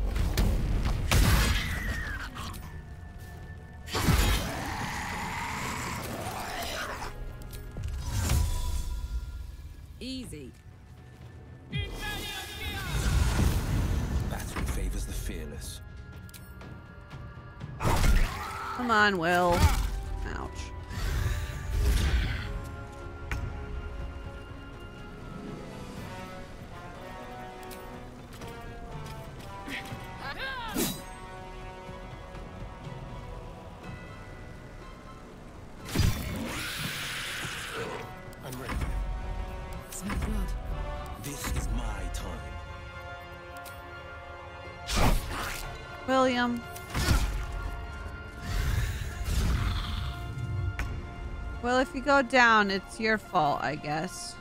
Go down, it's your fault, I guess.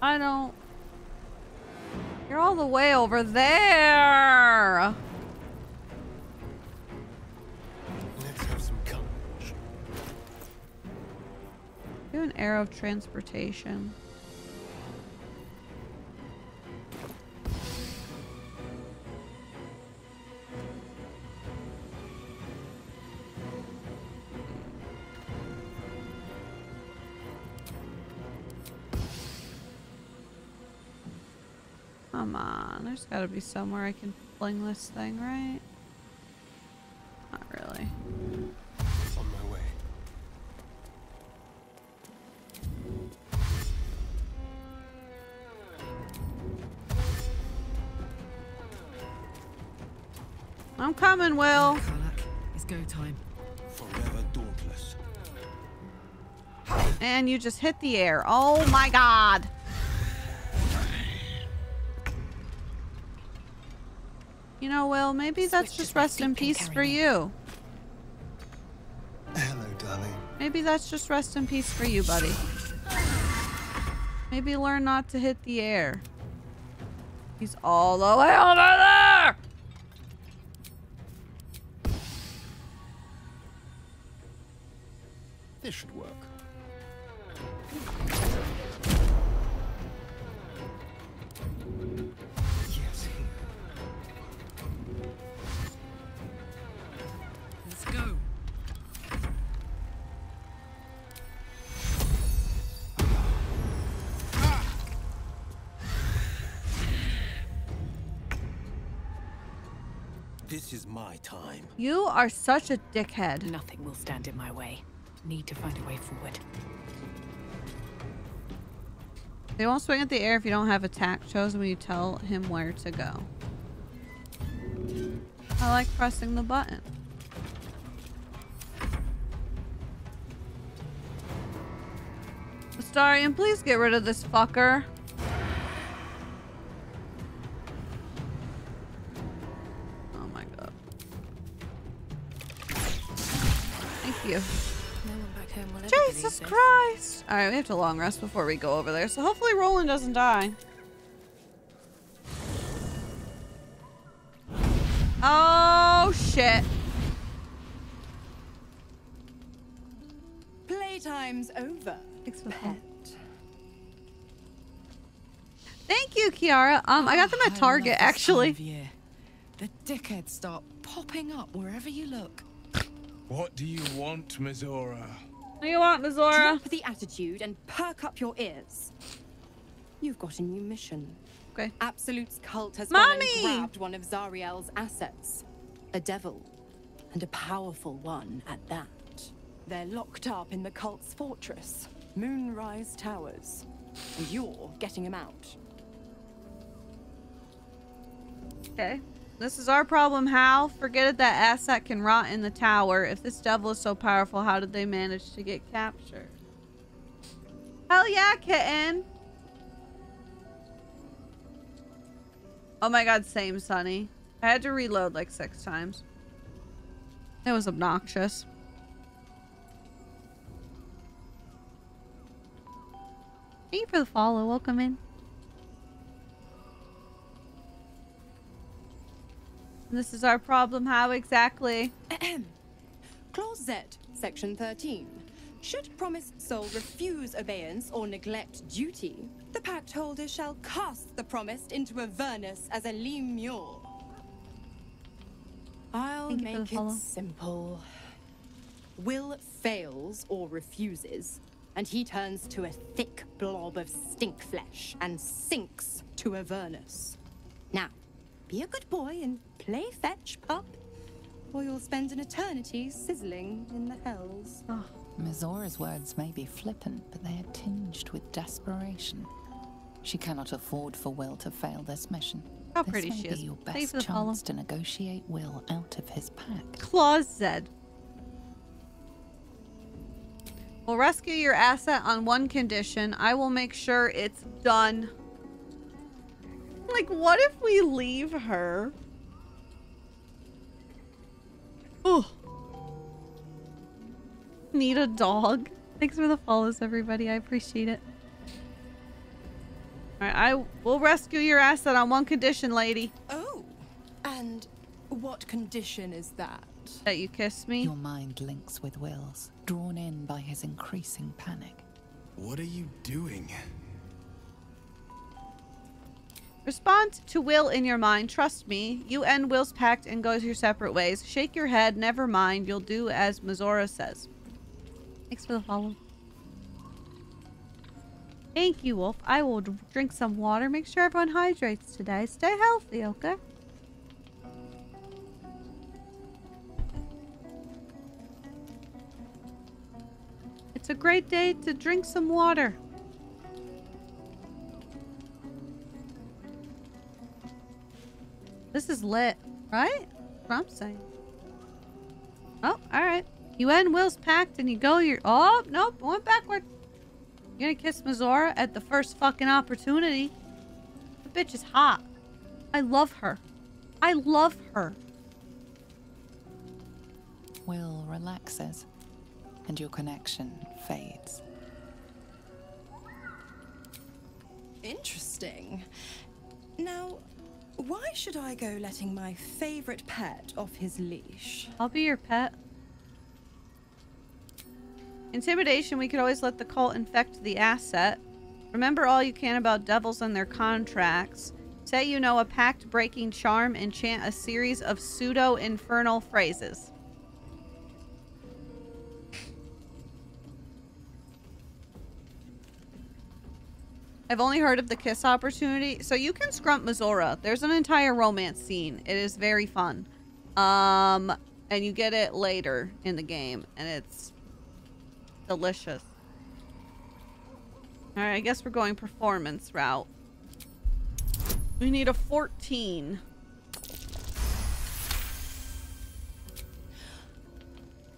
I don't... You're all the way over there! Let's have some courage. Do an arrow of transportation. Gotta be somewhere I can fling this thing, right? Not really. On my way. I'm coming, Wyll. Karlach, it's go time. Forever dauntless. And you just hit the air. Oh my god. Know, Wyll, maybe that's just rest in peace for you. Hello, darling. Maybe that's just rest in peace for you, buddy. Maybe learn not to hit the air. He's all the way over there! Are such a dickhead. Nothing will stand in my way. Need to find a way forward. They won't swing at the air if you don't have attack chosen when you tell him where to go. I like pressing the button. Astarion, please get rid of this fucker. You. No one back home will ever believe Jesus. Christ! Alright, we have to long rest before we go over there, so hopefully Roland doesn't die. Oh, shit. Playtime's over. Thanks, Pet. Thank you, Kiara. Um, I got them at Target, love this time actually. The dickheads start popping up wherever you look. What do you want, Mizora? What do you want, Mizora? Drop the attitude and perk up your ears. You've got a new mission. Okay. Absolute's cult has Mommy! gone and grabbed one of Zariel's assets. A devil. And a powerful one at that. They're locked up in the cult's fortress, Moonrise Towers. And you're getting him out. Okay. This is our problem, Hal. Forget it, that asset can rot in the tower. If this devil is so powerful, how did they manage to get captured? Hell yeah, kitten! Oh my god, same, Sonny. I had to reload like six times. It was obnoxious. Thank you for the follow. Welcome in. This is our problem. How exactly? <clears throat> Clause Z, Section 13. Should promised soul refuse obeyance or neglect duty, the pact holder shall cast the promised into Avernus as a lemure. I'll Thank you for the make it simple. Wyll fails or refuses, and he turns to a thick blob of stink flesh and sinks to Avernus. Now, be a good boy and play fetch, pup, or you'll spend an eternity sizzling in the hells. Ah, Mizora's words may be flippant, but they are tinged with desperation. She cannot afford for Wyll to fail this mission. How this pretty may she be is. your best for the follow. chance to negotiate Wyll out of his pack. Clause Z. We'll rescue your asset on one condition. I will make sure it's done. Like, what if we leave her? Oh. Need a dog. Thanks for the follows, everybody. I appreciate it. Alright, I will rescue your asset on one condition, lady. Oh, and what condition is that? That you kiss me? Your mind links with Wyll's, drawn in by his increasing panic. What are you doing? Respond to Wyll in your mind. Trust me. You end Wyll's pact and go your separate ways. Shake your head. Never mind. You'll do as Mizora says. Thanks for the follow. Thank you, Wolf. I will drink some water. Make sure everyone hydrates today. Stay healthy, okay? It's a great day to drink some water. This is lit, right? That's what I'm saying. Oh, alright. You end Wyll's pact and you go your... Oh, nope. Went backward. You're gonna kiss Mizora at the first fucking opportunity. The bitch is hot. I love her. I love her. Wyll relaxes, and your connection fades. Interesting. Now, why should I go letting my favorite pet off his leash? I'll be your pet. Intimidation, we could always let the cult infect the asset. Remember all you can about devils and their contracts. Say you know a pact breaking charm and chant a series of pseudo infernal phrases. I've only heard of the kiss opportunity. So you can scrump Mizora. There's an entire romance scene. It is very fun. Um, and you get it later in the game, and it's delicious. All right, I guess we're going performance route. We need a 14.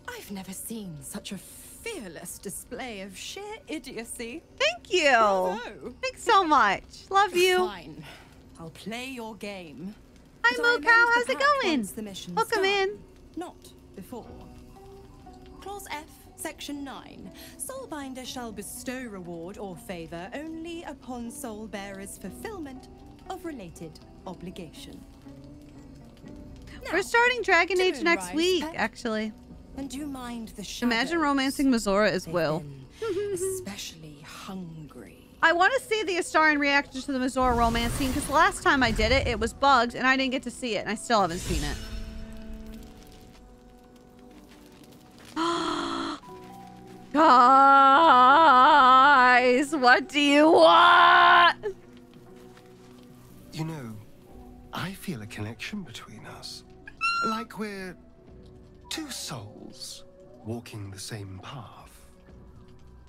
I've never seen such a fearless display of sheer idiocy. Thank you. Bravo. Thanks so much. Love you. Fine. I'll play your game. Hi, But I Moo amend How's it going? The mission's Welcome in. Not before. Clause F, Section 9. Soulbinder shall bestow reward or favor only upon soul bearer's fulfillment of related obligation. We're starting Dragon Age next week, actually. And do you mind the shadows? Imagine romancing Mizora as Wyll. Especially hungry. I want to see the Astarion reaction to the Mizora romance scene because the last time I did it, it was bugged and I didn't get to see it, and I still haven't seen it. <gasps> Guys, what do you want? You know, I feel a connection between us. Like we're two souls walking the same path.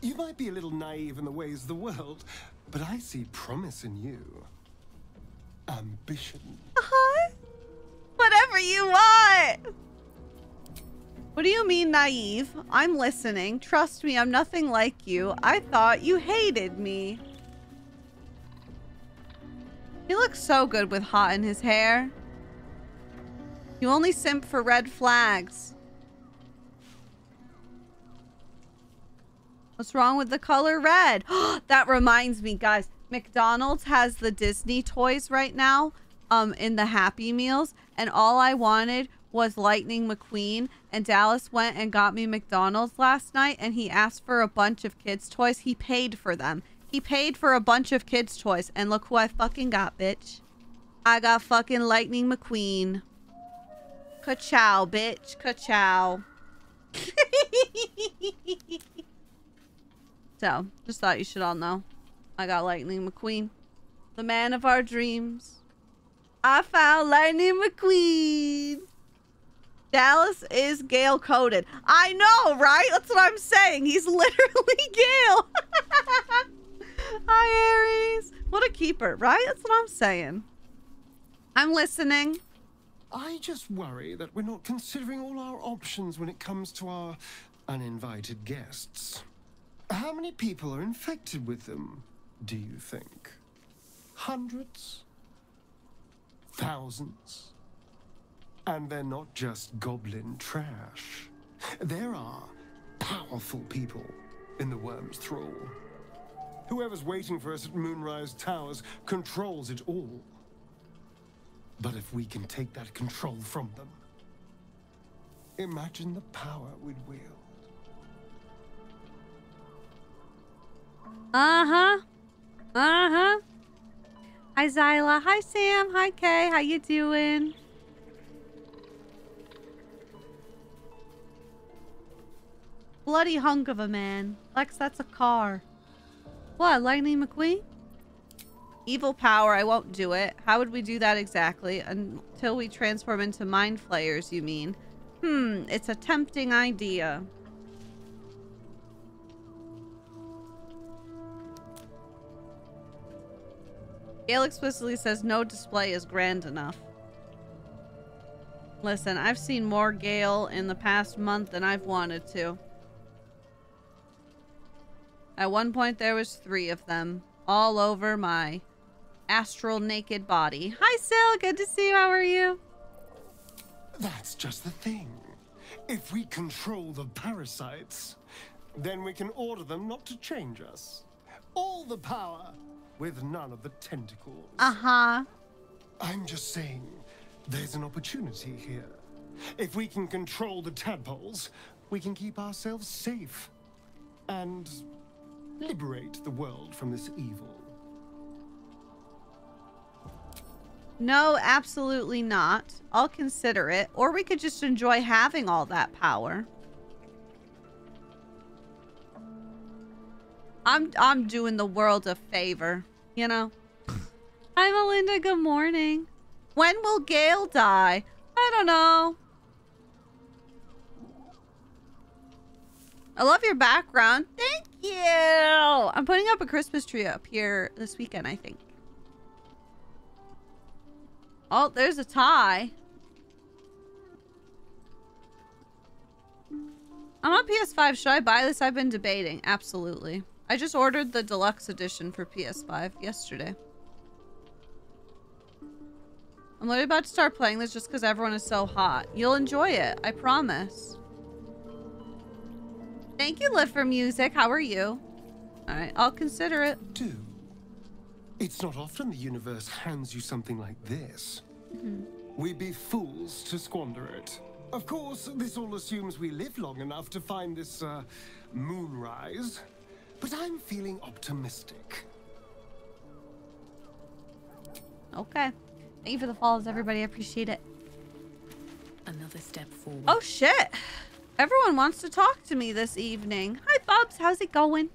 You might be a little naive in the ways of the world, but I see promise in you. Ambition. Uh-huh. Whatever you want. What do you mean naive? I'm listening. Trust me, I'm nothing like you. I thought you hated me. He looks so good with hot in his hair. You only simp for red flags. What's wrong with the color red? <gasps> that reminds me, guys. McDonald's has the Disney toys right now um, in the Happy Meals. And all I wanted was Lightning McQueen. And Dallas went and got me McDonald's last night. And he asked for a bunch of kids' toys. He paid for them. He paid for a bunch of kids' toys. And look who I fucking got, bitch. I got fucking Lightning McQueen. Ka-chow, bitch. Ka-chow. <laughs> so, just thought you should all know. I got Lightning McQueen. The man of our dreams. I found Lightning McQueen. Dallas is Gale coded. I know, right? That's what I'm saying. He's <laughs> literally Gale. <laughs> Hi, Aries. What a keeper, right? That's what I'm saying. I'm listening. I just worry that we're not considering all our options when it comes to our uninvited guests. How many people are infected with them, do you think? Hundreds? Thousands? And they're not just goblin trash. There are powerful people in the worm's thrall. Whoever's waiting for us at Moonrise Towers controls it all. But if we can take that control from them, imagine the power we'd wield. Uh-huh. Uh-huh. Hi, Zyla. Hi, Sam. Hi, Kay. How you doing? Bloody hunk of a man. Lex, that's a car. What, Lightning McQueen? Evil power, I won't do it. How would we do that exactly? Until we transform into mind flayers, you mean? Hmm, it's a tempting idea. Gale explicitly says no display is grand enough. Listen, I've seen more Gale in the past month than I've wanted to. At one point, there was three of them, all over my astral naked body. Hi, Sil. Good to see you. How are you? That's just the thing. If we control the parasites, then we can order them not to change us. All the power, with none of the tentacles. Uh-huh. I'm just saying, there's an opportunity here. If we can control the tadpoles, we can keep ourselves safe. And liberate the world from this evil. No, absolutely not. I'll consider it. Or we could just enjoy having all that power. I'm I'm doing the world a favor, you know. Hi, Melinda. Good morning. When will Gale die? I don't know. I love your background. Thank you. I'm putting up a Christmas tree up here this weekend, I think. Oh, there's a tie. I'm on PS5. Should I buy this? I've been debating. Absolutely. I just ordered the deluxe edition for PS5 yesterday. I'm literally about to start playing this just because everyone is so hot. You'll enjoy it. I promise. Thank you, Live for Music. How are you? Alright, I'll consider it. Do. It's not often the universe hands you something like this. Mhm. We'd be fools to squander it. Of course, this all assumes we live long enough to find this, uh, moonrise. But I'm feeling optimistic. Okay. Thank you for the follows, everybody. I appreciate it. Another step forward. Oh, shit. Everyone wants to talk to me this evening. Hi, Bubs. How's it going?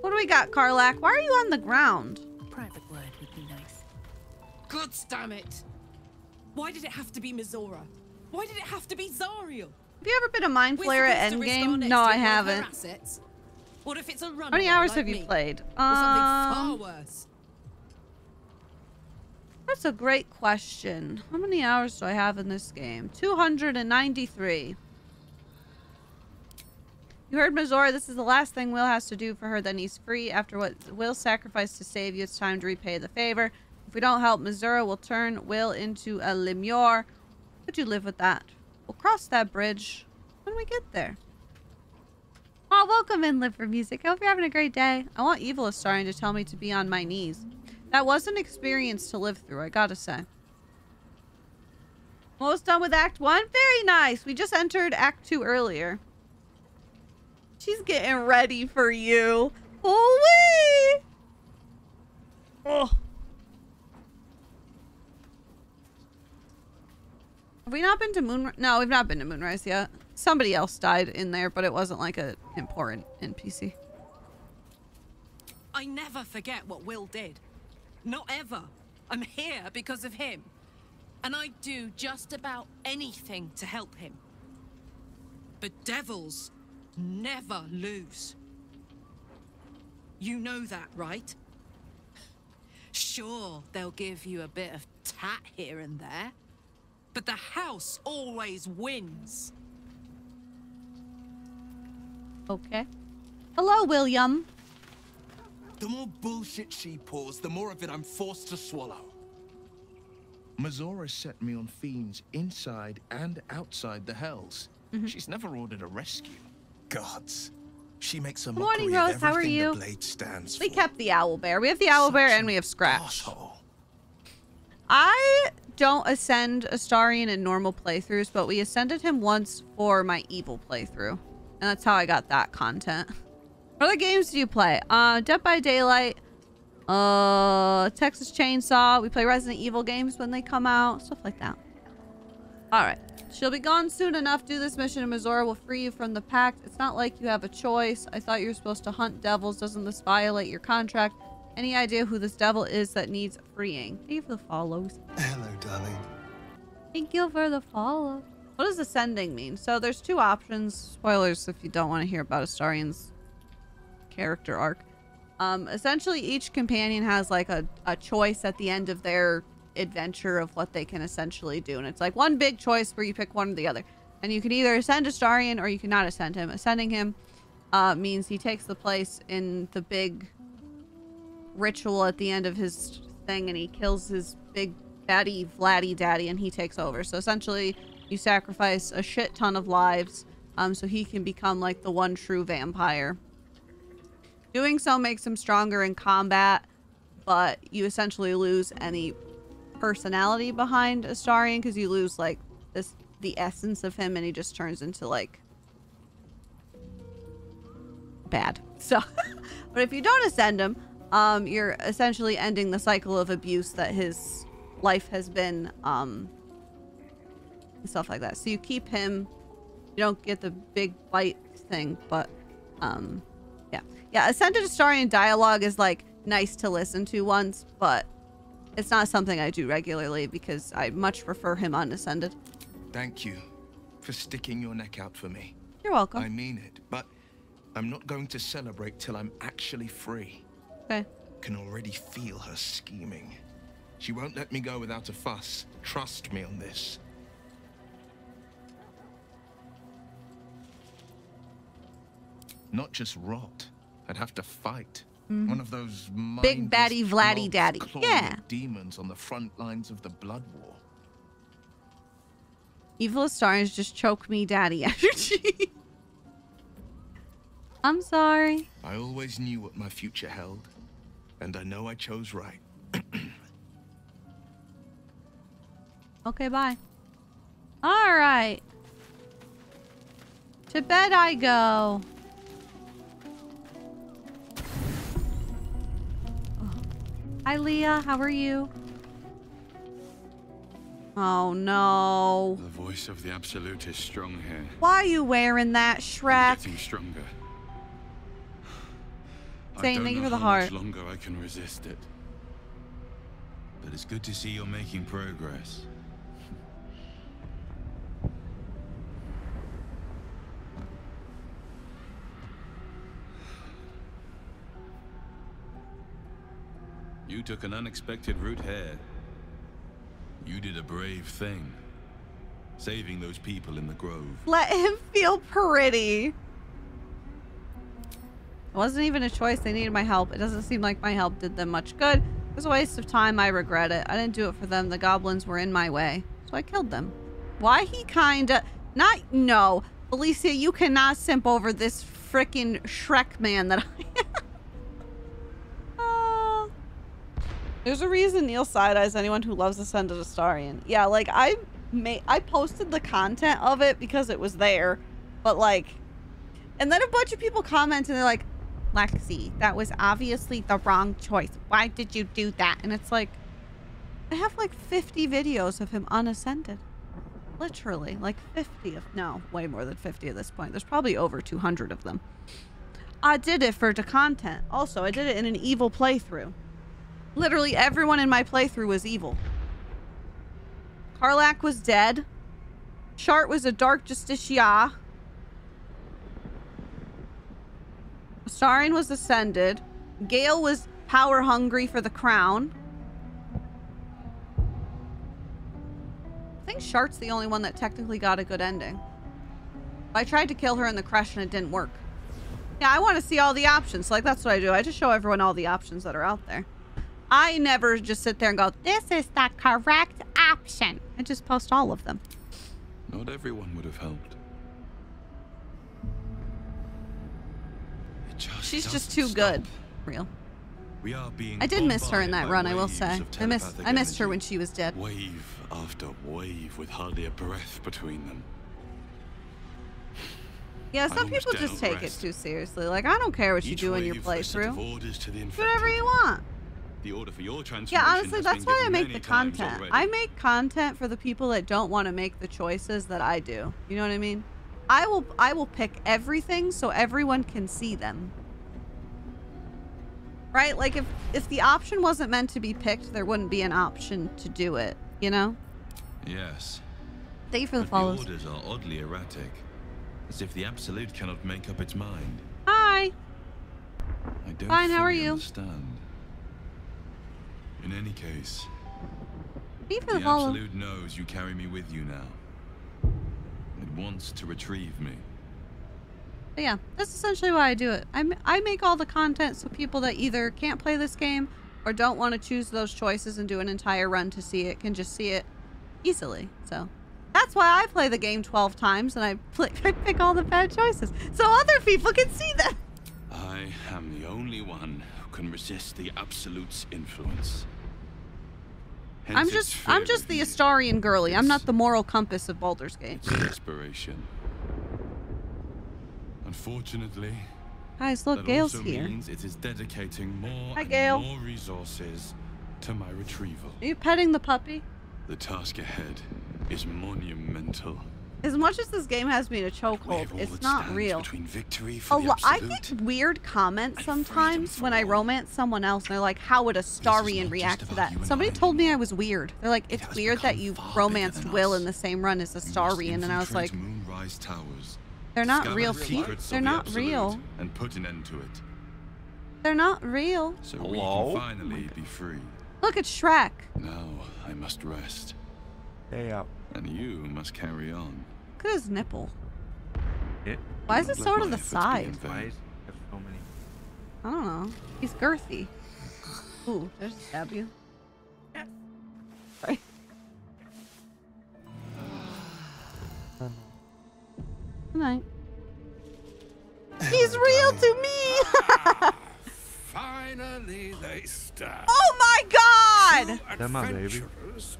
What do we got, Karlach? Why are you on the ground? Private word would be nice. God damn it! Why did it have to be Mizora? Why did it have to be Zariel? Have you ever been a Mind We're Flayer at supposed to Endgame? No, I one of her haven't. assets? What if it's a runaway How many hours like have you me? played? Something far Um, worse? That's a great question. How many hours do I have in this game? 293. You heard Mizora. This is the last thing Wyll has to do for her. Then he's free. After what Wyll sacrificed to save you, it's time to repay the favor. If we don't help, Mizora will turn Wyll into a Lemure. Could you live with that? We'll cross that bridge when we get there. Oh, welcome in, Live for Music. I hope you're having a great day. I want Evil starting to tell me to be on my knees. That was an experience to live through, I gotta say. Almost done with Act 1? Very nice. We just entered Act 2 earlier. She's getting ready for you. Oh, wee! Oh. Have we not been to Moonrise? No, we've not been to Moonrise yet. Somebody else died in there, but it wasn't like a important NPC. I never forget what Wyll did. Not ever. I'm here because of him. And I'd do just about anything to help him. But devils never lose. You know that, right? Sure, they'll give you a bit of tat here and there. But the house always wins. Okay. Hello, William. The more bullshit she pours, the more of it I'm forced to swallow. Mizora set me on fiends inside and outside the Hells. Mm-hmm. She's never ordered a rescue. Gods. She makes a Good morning, Rose. How are you? the blade stands We for. kept the owl bear. We have the owl bear and we have Scratch. I don't ascend Astarion in normal playthroughs, but we ascended him once for my evil playthrough. And that's how I got that content. What other games do you play? Uh, Dead by Daylight, uh, Texas Chainsaw. We play Resident Evil games when they come out, stuff like that. All right. She'll be gone soon enough. Do this mission and Mizora will free you from the pact. It's not like you have a choice. I thought you were supposed to hunt devils. Doesn't this violate your contract? Any idea who this devil is that needs freeing? Thank you for the follows. Hello, darling. Thank you for the follow. What does ascending mean? So there's two options. Spoilers if you don't want to hear about Astarion's character arc. Um, essentially, each companion has like a, a choice at the end of their adventure of what they can essentially do. And it's like one big choice where you pick one or the other. And you can either ascend Astarion or you cannot ascend him. Ascending him uh, means he takes the place in the big ritual at the end of his thing and he kills his big fatty Vladdy daddy and he takes over. So essentially, you sacrifice a shit ton of lives um, so he can become like the one true vampire. Doing so makes him stronger in combat, but you essentially lose any personality behind Astarion because you lose like this the essence of him and he just turns into like bad. <laughs> So, but if you don't ascend him, um, you're essentially ending the cycle of abuse that his life has been, um, and stuff like that. So you keep him. You don't get the big bite thing, but, um, yeah, yeah. Ascended Astarion dialogue is like nice to listen to once, but it's not something I do regularly because I much prefer him unascended. Thank you for sticking your neck out for me. You're welcome. I mean it, but I'm not going to celebrate till I'm actually free. Okay. Can already feel her scheming. She won't let me go without a fuss. Trust me on this. Not just rot. I'd have to fight. Mhm. One of those Big baddie Vladdy daddy. Yeah. demons on the front lines of the blood war. Evil stars just choke me daddy energy. <laughs> I'm sorry. I always knew what my future held, and I know I chose right. <clears throat> Okay, bye. All right. To bed I go. Hi, Leah. How are you? Oh no. The voice of the Absolute is strong here. Why are you wearing that, Shrek? Getting stronger. I don't thank you for the how heart. much longer I can resist it. But it's good to see you're making progress. You took an unexpected route here. You did a brave thing. Saving those people in the grove. Let him feel pretty. It wasn't even a choice. They needed my help. It doesn't seem like my help did them much good. It was a waste of time. I regret it. I didn't do it for them. The goblins were in my way. So I killed them. Why he kinda... Not... No. Alicia, you cannot simp over this frickin' Shrek man that <laughs> I am. There's a reason Neil side eyes anyone who loves Ascended Astarion. Yeah, like I made I posted the content of it because it was there, but like, and then a bunch of people comment and they're like, Lexy, that was obviously the wrong choice. Why did you do that? And it's like, I have like 50 videos of him unascended. Literally, like 50 of no, way more than 50 at this point. There's probably over 200 of them. I did it for the content. Also, I did it in an evil playthrough. Literally everyone in my playthrough was evil. Karlach was dead. Shart was a dark justiciar. Astarion was ascended. Gale was power hungry for the crown. I think Shart's the only one that technically got a good ending. I tried to kill her in the crash and it didn't work. Yeah, I want to see all the options. Like, that's what I do. I just show everyone all the options that are out there. I never just sit there and go, this is the correct option. I just post all of them. Not everyone would have helped. Just She's just too good. Real. We are being I did miss her in that run, I will say. I miss I missed her when she was dead. Wave after wave with hardly a breath between them. Yeah, some people just take it too seriously. Like, I don't care what you do in your wave a set of playthrough. orders to the Do whatever you want. The order for your transformation Yeah, honestly, that's why I make the content. I make content for the people that don't want to make the choices that I do. You know what I mean? I will I will pick everything so everyone can see them. Right? Like if if the option wasn't meant to be picked, there wouldn't be an option to do it, you know? Yes. Thank you for the but follows. The orders are oddly erratic, as if the absolute cannot make up its mind. Hi. I don't Fine, how are you? Understand. In any case, the the absolute knows you carry me with you now. It wants to retrieve me. But yeah, that's essentially why I do it. I, I make all the content so people that either can't play this game or don't want to choose those choices and do an entire run to see it can just see it easily. So that's why I play the game 12 times and I, pl- <laughs> I pick all the bad choices so other people can see them. I am the only one who can resist the absolute's influence. Hence I'm just I'm just the Astarion girly. I'm not the moral compass of Baldur's Gate. its desperation. Unfortunately, Guys, look, that Gale's also here. means it is dedicating more Hi, Gale. more resources to my retrieval. Are you petting the puppy? The task ahead is monumental. As much as this game has me in a chokehold, it's not real. between victory A for the lo- I get weird comments sometimes when I romance someone else, and they're like, "How would Astarion react to that?" Somebody told me I was weird. They're like, "It's weird that you've romanced Wyll in the same run as Astarion," and I was like, Moonrise Towers. "They're not discover real people. They're of the not real. And put an end to it. They're not real." So we can oh finally be free. Look at Shrek. Now I must rest. Yeah. Uh, And you must carry on. Look at his nipple. It. Why is it so Let to the efforts side? Why is there so many? I don't know. He's girthy. Ooh, there's a stab you. Sorry. Good night. <sighs> He's real to me! <laughs> Finally, they start. oh my god! That my baby.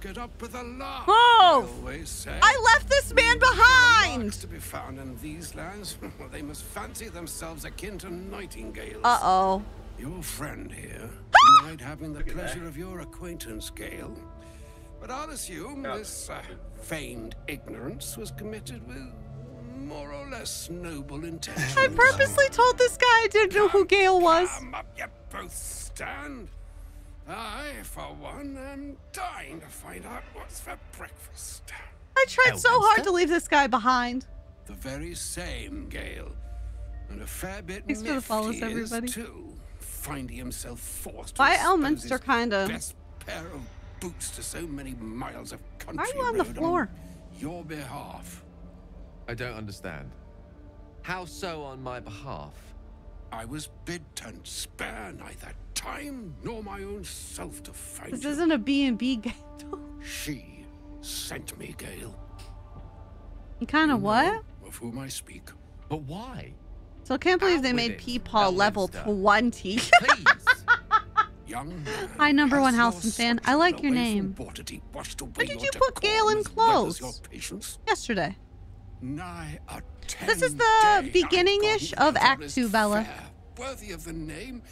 Get up with a laugh. Oh! I say. I left this man behind! to be found in these lands. <laughs> they must fancy themselves akin to nightingales. Uh oh. Your friend here <gasps> denied having the pleasure of your acquaintance, Gale. But I'll assume this uh, feigned ignorance was committed with more or less noble intentions. I purposely told this guy I didn't know who Gale was. Come up, you both stand. I, for one, am dying to find out what's for breakfast. I tried so hard to leave this guy behind. The very same, Gale. And a fair bit Thanks for the miffed follows, everybody. Too, finding himself forced to By Elminster, kinda. best pair of boots to so many miles of country Why are you on the road floor? your behalf. I don't understand. How so on my behalf? I was bid to spare neither time nor my own self to find This you. isn't a B&B <laughs> game. She sent me, Gale. You kind of what? Of whom I speak. But why? So I can't believe they with made it, Peepaw level 20. <laughs> Young man Hi, number one has your Halsin fan. I like your name. water deep washed away When did you put Gale in decorum as well as clothes? your patience. Yesterday. This is the beginning-ish of Act 2, Bella. fair, worthy of the name.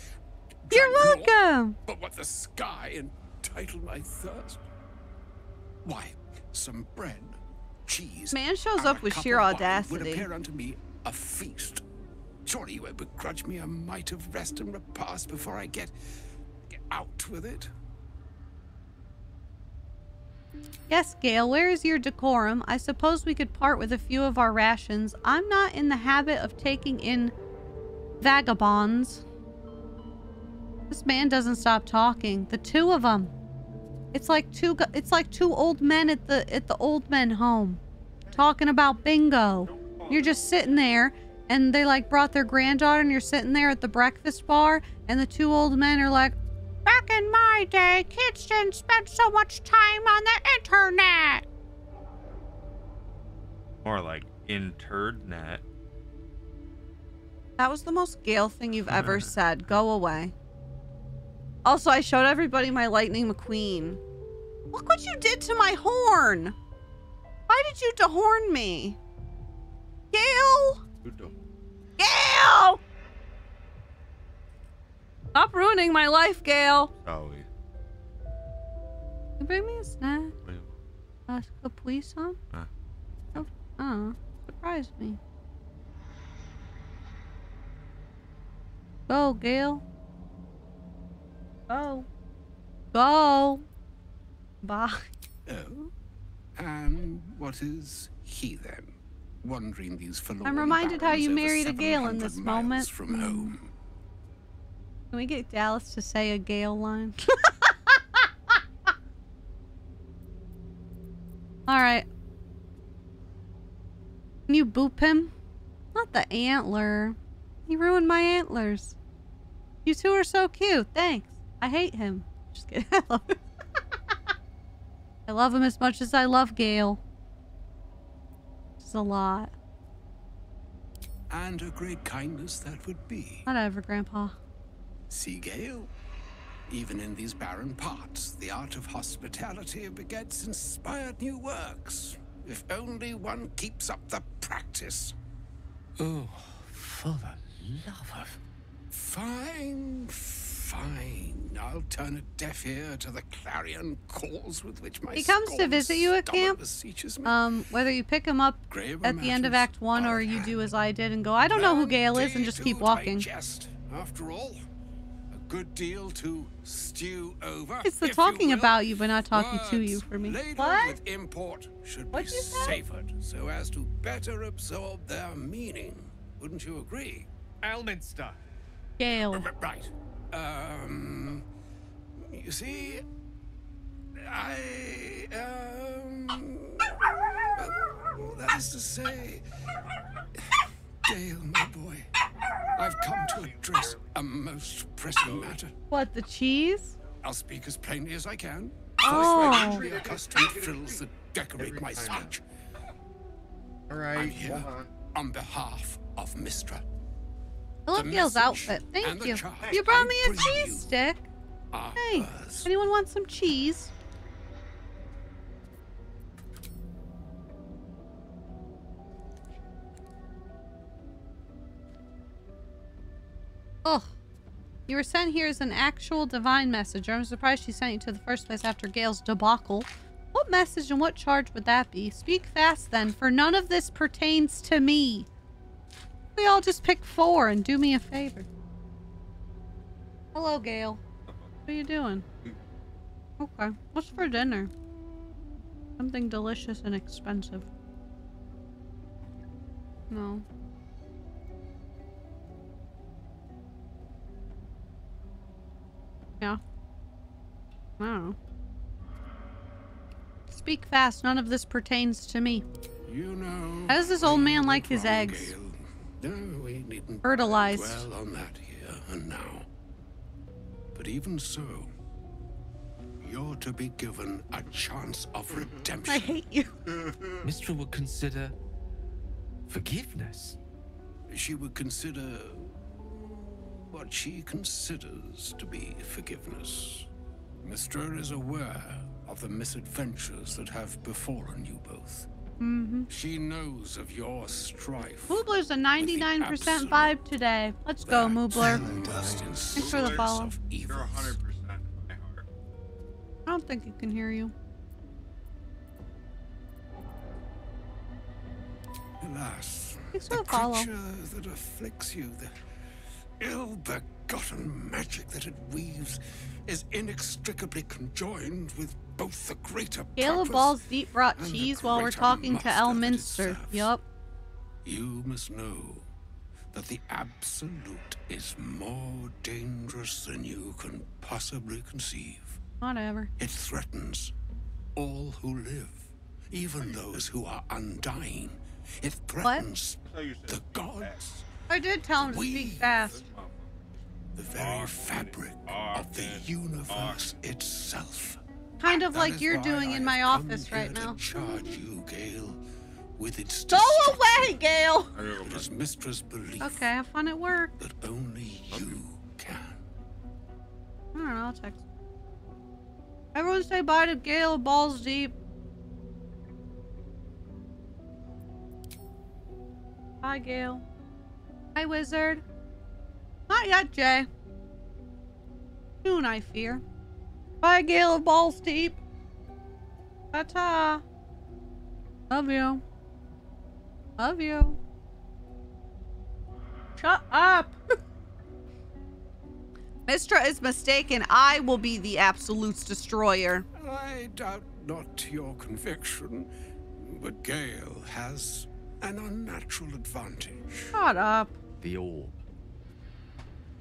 You're welcome. But what the sky entitled my thirst? Why, some bread, cheese. Man shows up with sheer audacity. Would appear unto me a feast. Surely you won't begrudge me a mite of rest and repast before I get, get out with it. Yes, Gale, where is your decorum? I suppose we could part with a few of our rations. I'm not in the habit of taking in vagabonds. This man doesn't stop talking. The two of them. It's like two it's like two old men at the at the old men home talking about bingo. You're just sitting there and they like brought their granddaughter and you're sitting there at the breakfast bar and the two old men are like Back in my day, kids didn't spend so much time on the internet. More like internet. That was the most Gale thing you've ever said. Go away. Also, I showed everybody my Lightning McQueen. Look what you did to my horn. Why did you dehorn me? Gale! Gale! Stop ruining my life, Gale. Sorry. Can you bring me a snack? Ask a capuison? Huh. Oh, oh, surprised me. Go, Gale. Go. Go. Bye. Oh? And what is he then? Wandering these forlorn I'm reminded how you married a Gale in this moment. From home. Can we get Dallas to say a Gale line? <laughs> Alright. Can you boop him? Not the antler. He ruined my antlers. You two are so cute. Thanks. I hate him. Just kidding. <laughs> I love him. I love him as much as I love Gale. It's a lot. And a great kindness that would be. Whatever, Grandpa. See, Gale? Even in these barren parts, the art of hospitality begets inspired new works. If only one keeps up the practice. Oh, for the love of... Fine, fine. I'll turn a deaf ear to the clarion calls with which my He comes to visit you at camp. Um, whether you pick him up Graver at the end of Act One or you do as I did and go, I don't know who Gale is, and just keep walking. Digest. After all, a good deal to stew over. It's the if you talking about you, but not talking to you for me. laden What? with import should What'd be you say? savored so as to better absorb their meaning. Wouldn't you agree? Elminster. Gale. Right. Um. You see, I um. well, that is to say, Dale, my boy, I've come to address a most pressing matter. What, the cheese? I'll speak as plainly as I can. Oh. For the accustomed frills that decorate my speech. All right. I'm here on behalf of Mystra. I love The Gale's outfit. Thank you. You brought I me a cheese stick. are Hey, anyone want some cheese? Oh, you were sent here as an actual divine messenger. I'm surprised she sent you to the first place after Gale's debacle. What message and what charge would that be? Speak fast then, for none of this pertains to me. We all just pick four and do me a favor. Hello, Gale. What are you doing? Okay. What's for dinner? Something delicious and expensive. No. Yeah. I. Speak fast. None of this pertains to me. You know. How does this old man like his eggs? No, we needn't Fertilized. dwell on that here and now. But even so, you're to be given a chance of redemption. I hate you. <laughs> Mystra would consider forgiveness. She would consider what she considers to be forgiveness. Mystra is aware of the misadventures that have befallen you both. Mm-hmm. She knows of your strife. Moobler's a 99% vibe today. Let's go, Moobler. Thanks for the source follow. of evils. I don't think he can hear you. Alas, Thanks the for the follow. creature that afflicts you, the ill-begotten magic that it weaves, is inextricably conjoined with both the greater Gale Balls deep brought cheese while we're talking to master that it Elminster. serves. Yup. You must know that the Absolute is more dangerous than you can possibly conceive. Whatever. It threatens all who live, even those who are undying. It threatens the gods, I did tell him to speak fast. the very fabric of the universe itself. Kind of That like you're doing in my office right now. Charge you, Gale, with its Go away, Gale! It is Mystra's belief Okay, have fun at work. that only you can. I don't know, I'll text. Everyone say bye to Gale Balls Deep. Hi, Gale. Hi, Wizard. Not yet, Jay. Soon, I fear. Bye, gale of Balls Deep. Ta-ta. Love you. Love you. Shut up. <laughs> Mystra is mistaken. I will be the Absolute's destroyer. I doubt not your conviction, but Gale has an unnatural advantage. Shut up. The orb.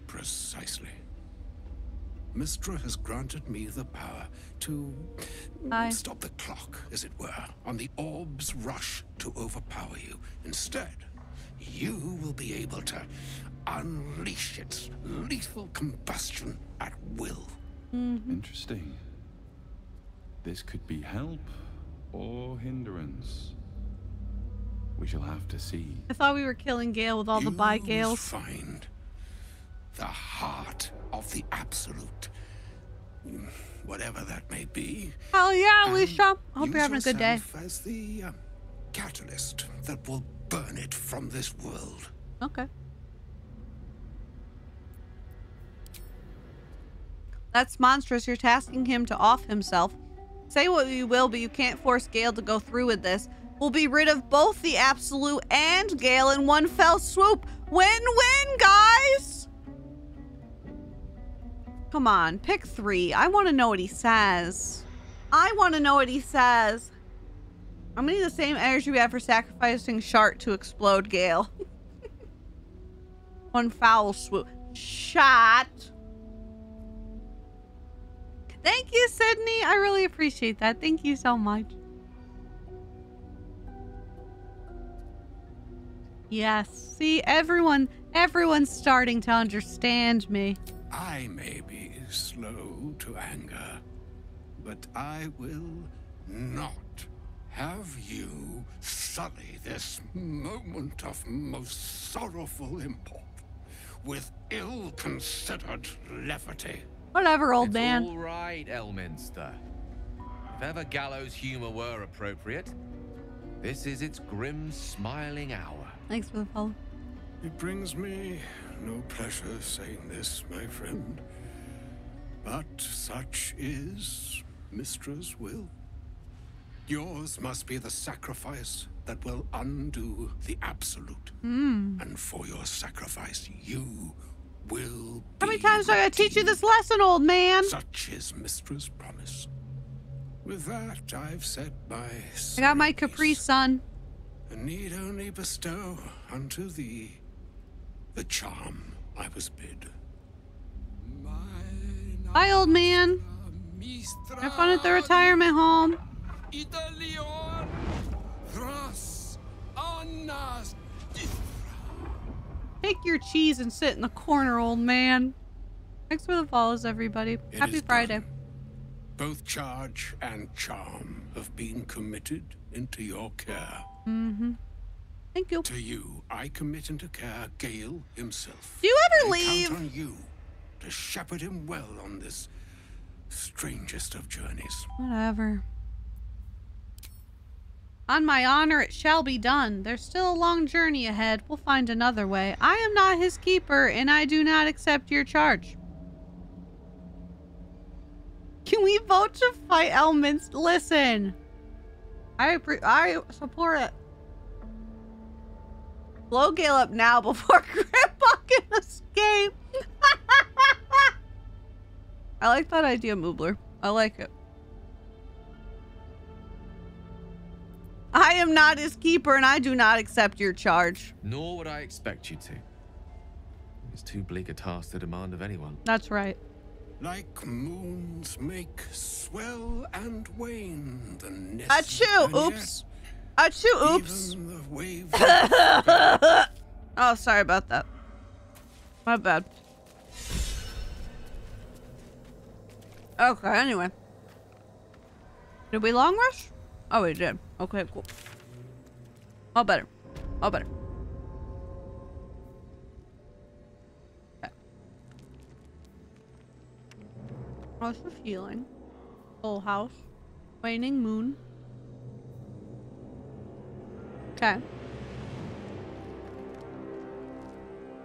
Precisely. Mystra has granted me the power to Hi. stop the clock, as it were, on the orb's rush to overpower you. Instead, you will be able to unleash its lethal combustion at will. Mm-hmm. Interesting. This could be help or hindrance. We shall have to see. I thought we were killing Gale with all the bye You Gales. find the heart of the absolute. Whatever that may be. Hell yeah, Alicia. I hope you're having a good day. As the uh, catalyst that will burn it from this world. Okay. That's monstrous. You're tasking him to off himself. Say what you will, but you can't force Gale to go through with this. We'll be rid of both the Absolute and Gale in one fell swoop. Win-win, guys! Come on, pick three. I want to know what he says. I want to know what he says. I'm gonna need the same energy we have for sacrificing Shart to explode Gale. <laughs> One foul swoop. Shot. Thank you, Sydney. I really appreciate that. Thank you so much. Yes. See, everyone, everyone's starting to understand me. I may be slow to anger, but I will not have you sully this moment of most sorrowful import with ill-considered levity. Whatever, old it's man. all right, Elminster. If ever gallows humor were appropriate, this is its grim, smiling hour. Thanks for the follow. It brings me no pleasure saying this, my friend, but such is Mystra's will. Yours must be the sacrifice that will undo the absolute. Hmm. And for your sacrifice, you will How many times do I gotta teach you this lesson, old man? Such is Mystra's promise. With that, I've said my I got my Capri Sun. Need only bestow unto thee the charm I was bid. Bye, old man. Have fun at the retirement home. Take your cheese and sit in the corner, old man. Thanks for the follows, everybody. It Happy Friday. Both charge and charm have been committed into your care. Mm-hmm. Thank you. To you, I commit into care Gale himself. Do you ever I leave? Count on you to shepherd him well on this strangest of journeys. Whatever. On my honor, it shall be done. There's still a long journey ahead. We'll find another way. I am not his keeper, and I do not accept your charge. Can we vote to fight elements? Listen. I I support it. Blow Gale up now before <laughs> Grandpa can escape. <laughs> I like that idea, Moobler. I like it. I am not his keeper, and I do not accept your charge. Nor would I expect you to. It's too bleak a task to demand of anyone. That's right. Like moons make swell and wane the nest. Achoo! Oops. Achoo! Oops. Even the waves <laughs> oh, sorry about that. My bad. Okay, anyway. Did we long rush? Oh, we did. Okay, cool. All better. All better. How's of Healing, Full house. Waning moon. Okay.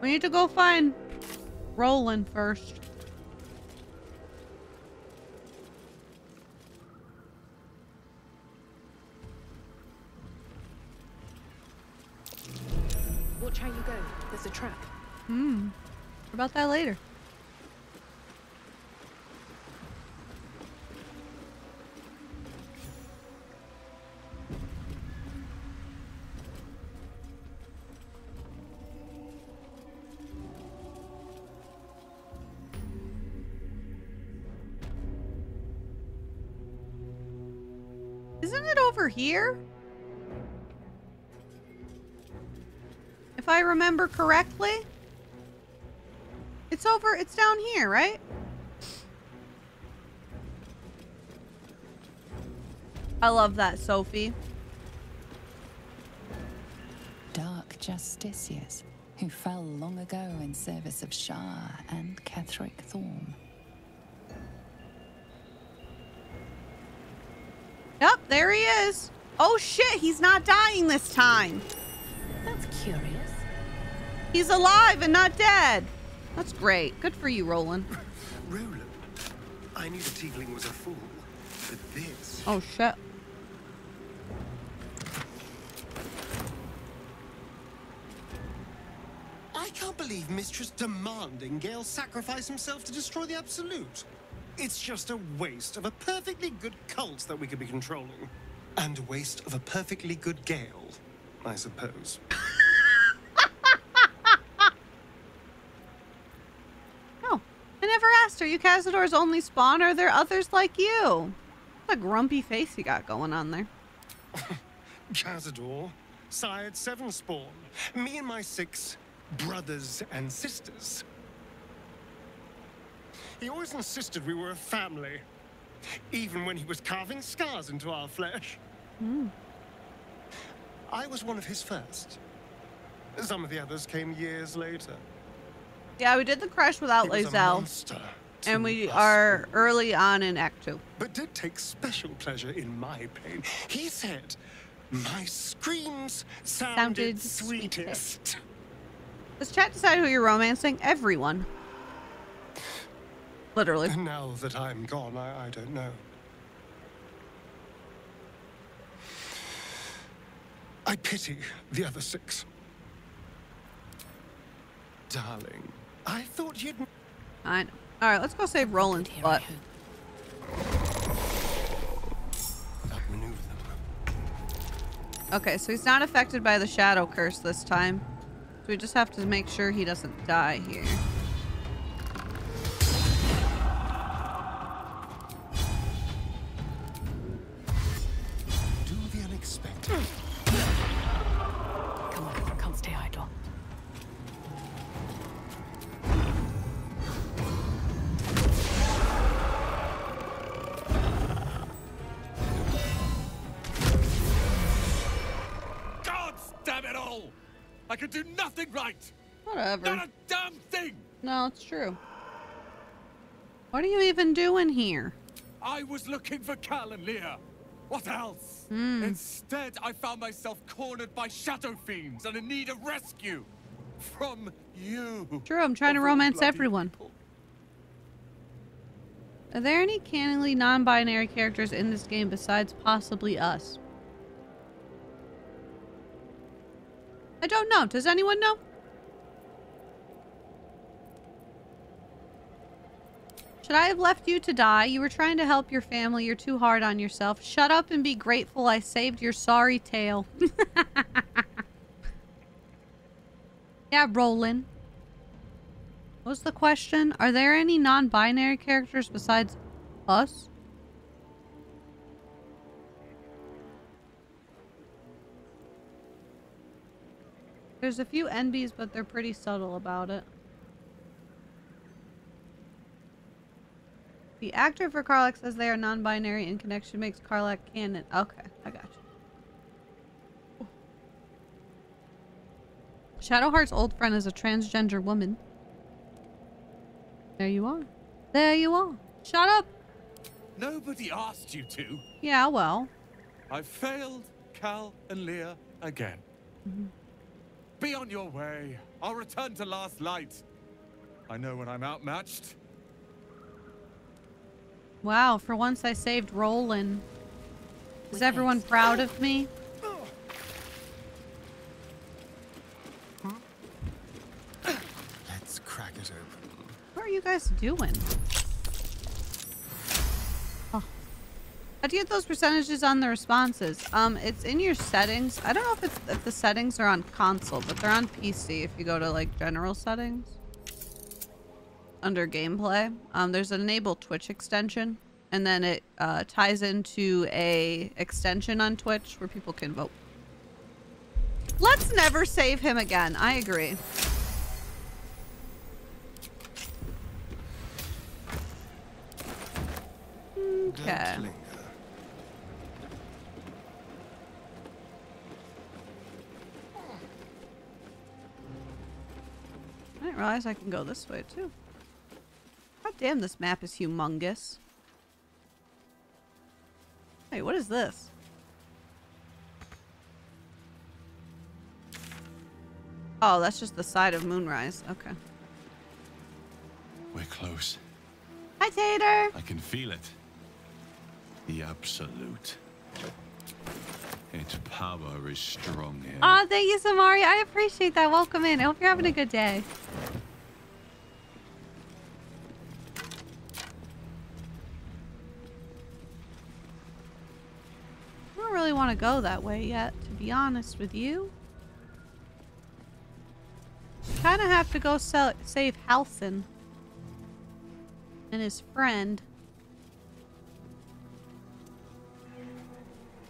We need to go find Rolan first. Watch how you go. There's a trap. Hmm. About that later? Here? If I remember correctly? It's over, it's down here, right? I love that, Sophie. Dark justiciars who fell long ago in service of Shar and Ketheric Thorm. Yep, there he is. Oh shit, he's not dying this time. That's curious. He's alive and not dead. That's great. Good for you, Rolan. <laughs> Rolan, I knew the Tiefling was a fool, but this... Oh shit. I can't believe Mystra's demanding Gale sacrifice himself to destroy the Absolute. It's just a waste of a perfectly good cult that we could be controlling. And a waste of a perfectly good Gale, I suppose. <laughs> Oh, I never asked. Are you Cazador's only spawn? Or are there others like you? What a grumpy face you got going on there. <laughs> Cazador, sired seven spawn. Me and my six brothers and sisters. He always insisted we were a family, even when he was carving scars into our flesh. Hmm. I was one of his first. Some of the others came years later. Yeah, we did the crash without He was a Lae'zel. monster And we us. are early on in Act 2. But did take special pleasure in my pain. He said, my screams sounded, Sounded sweetest. Does chat decide who you're romancing? Everyone. Literally. Now that I'm gone, I, I don't know. I pity the other six. Darling, I thought you'd... I know. All right, let's go save Rolan's butt. Okay, so he's not affected by the shadow curse this time. So we just have to make sure he doesn't die here. True. What are you even doing here? I was looking for Cal and Lia. What else? Hmm. Instead, I found myself cornered by shadow fiends and in need of rescue. From you. True, I'm trying to romance everyone. Are there any canonly non-binary characters in this game besides possibly us? I don't know. Does anyone know? Should I have left you to die? You were trying to help your family. You're too hard on yourself. Shut up and be grateful I saved your sorry tail. <laughs> yeah, Rolan. What was the question? Are there any non-binary characters besides us? There's a few NBs, but they're pretty subtle about it. The actor for Karlach says they are non-binary and connection makes Karlach canon. Okay, I got you. Shadowheart's old friend is a transgender woman. There you are. There you are. Shut up. Nobody asked you to. Yeah, well. I failed Cal and Lia again. Mm-hmm. Be on your way. I'll return to Last Light. I know when I'm outmatched. Wow, for once I saved Rolan. Is everyone proud of me? Let's crack it open. What are you guys doing? Oh. How do you get those percentages on the responses? Um, it's in your settings. I don't know if it's if the settings are on console, but they're on PC if you go to like general settings. Under gameplay. Um, there's an enable Twitch extension. And then it uh, ties into a extension on Twitch where people can vote. Let's never save him again. I agree. Okay. I didn't realize I can go this way too. God damn, this map is humongous. Hey, what is this? Oh, that's just the side of Moonrise. Okay. We're close. Hi, Tater! I can feel it. The absolute. Its power is strong here. Aw, thank you, Samari. I appreciate that. Welcome in. I hope you're having a good day. Don't really want to go that way yet, to be honest with you. Kind of have to go sell, save Halsin and his friend.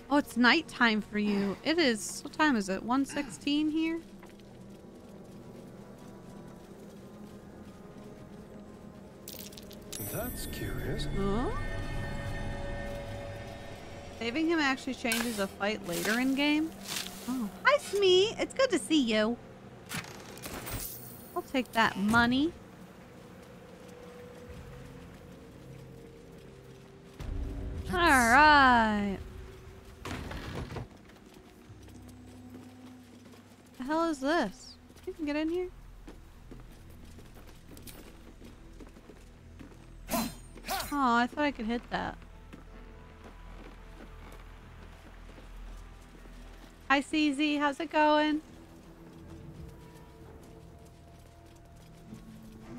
Oh, it's nighttime for you. It is. What time is it? 116 here? That's curious. Huh? Saving him actually changes a fight later in game. Oh. Hi, Smee. It's good to see you. I'll take that money. All right. The hell is this? You can get in here. Oh, I thought I could hit that. Hi, CZ. How's it going?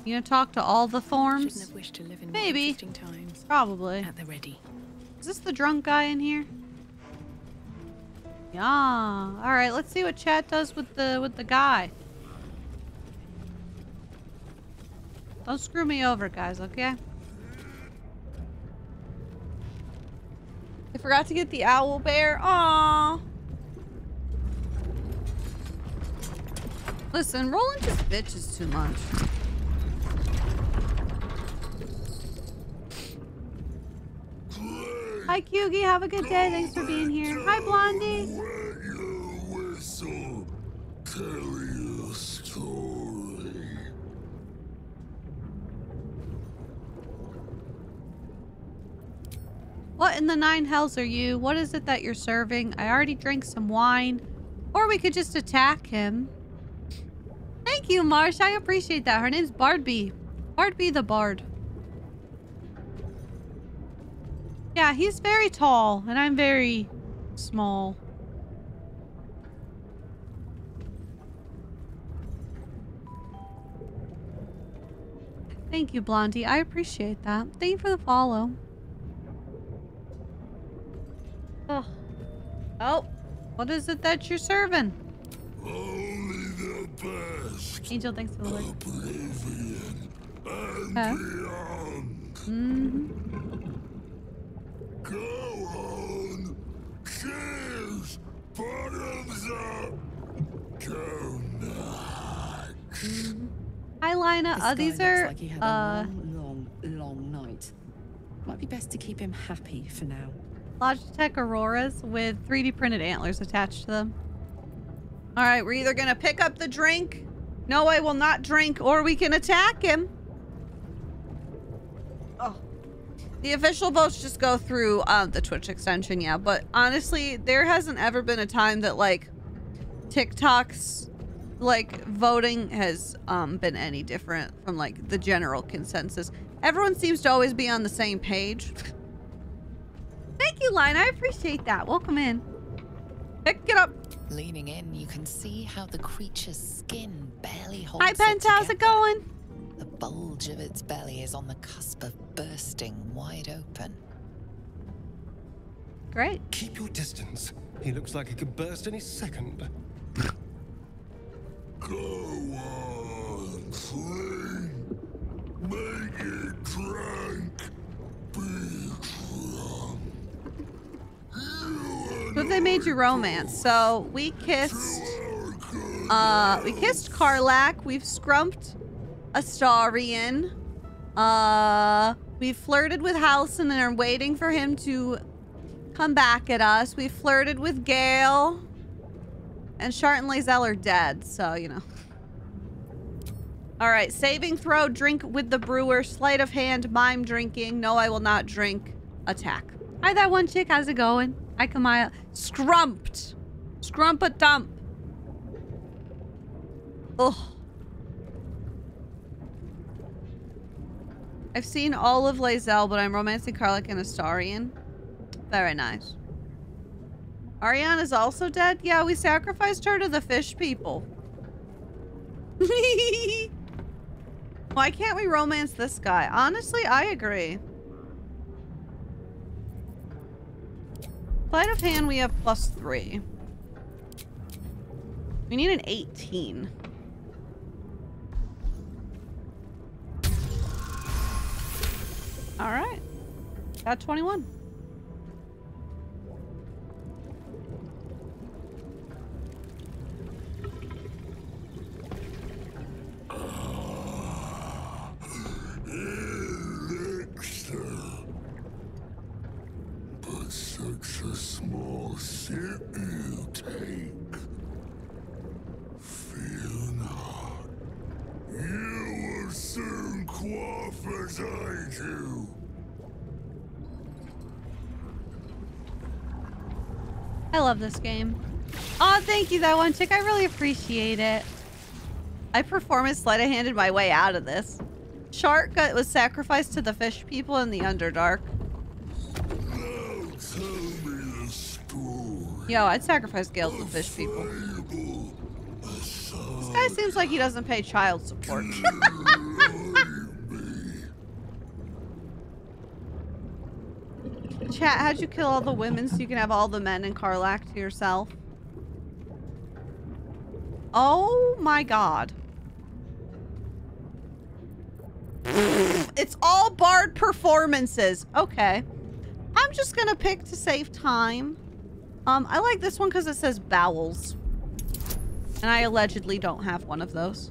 You gonna talk to all the Thorms? Shouldn't have wished to live in Maybe. times. Probably. At the ready. Is this the drunk guy in here? Yeah. All right. Let's see what chat does with the with the guy. Don't screw me over, guys. Okay. I forgot to get the owl bear. Aww. Listen, Rolan just bitches too much. Hi, Kyugi. Have a good day. Thanks for being here. Hi, Blondie. What in the nine hells are you? What is it that you're serving? I already drank some wine. Or we could just attack him. You, Marsh. I appreciate that. Her name's Bardby. Bardby the Bard. Yeah, he's very tall, and I'm very small. Thank you, Blondie. I appreciate that. Thank you for the follow. Oh. Oh. What is it that you're serving? Only the best. Angel, thanks for the like. Oblivion and Okay. beyond. Mm-hmm. Go on. Cheers. Bottoms up. Go nuts. Hi, Lina. This Uh, these are, like he had uh, a long, long, long night. Might be best to keep him happy for now. Logitech Auroras with 3D printed antlers attached to them. All right, we're either going to pick up the drink. No, I will not drink, or we can attack him. Oh. The official votes just go through uh, the Twitch extension, yeah. But honestly, there hasn't ever been a time that, like, TikTok's, like, voting has um, been any different from, like, the general consensus. Everyone seems to always be on the same page. Thank you, Line. I appreciate that. Welcome in. Pick it up. Leaning in, you can see how the creature's skin barely holds Hi, it Pence. How's it going? The bulge of its belly is on the cusp of bursting wide open. Great. Keep your distance. He looks like he could burst any second. Go on. Clean. Make it drink. Be drunk. If they made you romance? So we kissed. Uh, we kissed Karlach. We've scrumped Astarion. Uh, we flirted with Halsin and are waiting for him to come back at us. We flirted with Gale. And Shart and Lae'zel are dead, so, you know. All right, saving throw, drink with the brewer, sleight of hand, mime drinking. No, I will not drink. Attack. Hi, that one chick. How's it going? Hi, Kamaya. Scrumped. Scrump a dump. Ugh. I've seen all of Lae'zel, but I'm romancing Karlach and Astarion. Very nice. Ariana's also dead? Yeah, we sacrificed her to the fish people. <laughs> Why can't we romance this guy? Honestly, I agree. Sleight of hand, we have plus three. We need an 18. All right. Got 21. <laughs> Elixir. But such a small sip you take. Fear not. You will soon quaff as I do. I love this game. Oh, thank you, that one chick. I really appreciate it. I performance sleight of handed my way out of this. Shart was sacrificed to the fish people in the Underdark. Yo, I'd sacrifice Gale to fish people. This guy seems like he doesn't pay child support. <laughs> Chat, how'd you kill all the women so you can have all the men in Karlach to yourself? Oh my god. It's all bard performances. Okay. I'm just gonna pick to save time. Um, I like this one because it says bowels. And I allegedly don't have one of those.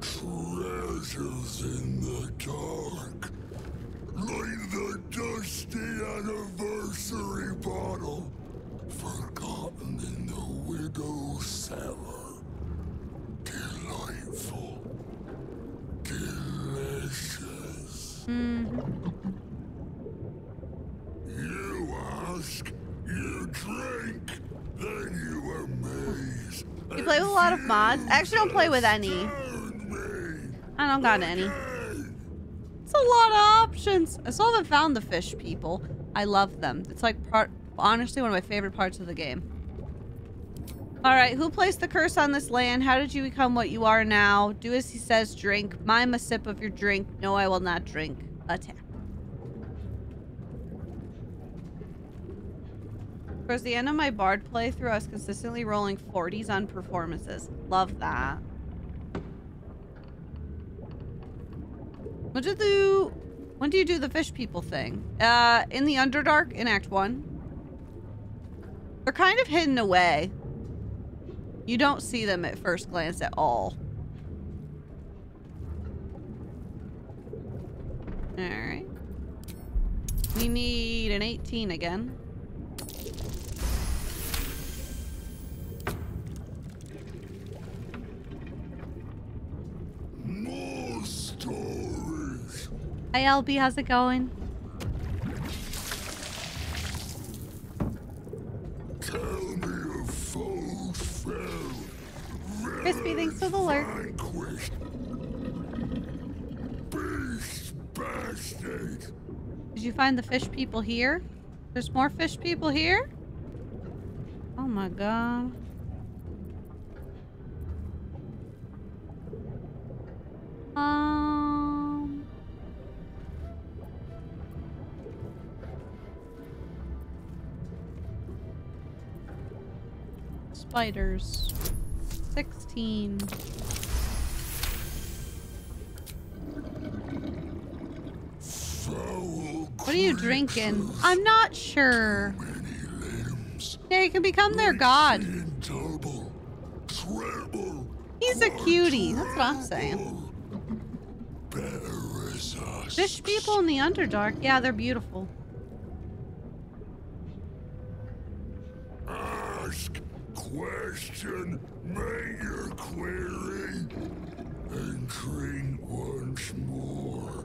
Treasures in the dark. Like the dusty anniversary bottle. Forgotten in the widow's cellar. Delightful. Delicious. You ask, you drink, then you amaze. You play with a lot of mods? I actually don't play with any. I don't got any. It's a lot of options. I still haven't found the fish people. I love them. It's like part, honestly one of my favorite parts of the game. All right, who placed the curse on this land? How did you become what you are now? Do as he says, drink. Mime a sip of your drink. No, I will not drink. Attack. Towards the end of my bard playthrough, I was consistently rolling 40s on performances. Love that. When did you when do you do the fish people thing? Uh in the Underdark in Act 1. They're kind of hidden away. You don't see them at first glance at all. Alright. We need an 18 again. More stories. Hi LB, how's it going? Tell me of foes fell. Crispy, thanks for the alert. Vanquished. Beast bastard. Did you find the fish people here? There's more fish people here? Oh my god. Um Spiders. 16. What are you drinking? I'm not sure. Yeah, you can become their god. He's a cutie. That's what I'm saying. Fish people in the Underdark. Yeah, they're beautiful. Ask, question, make your query, and drink once more.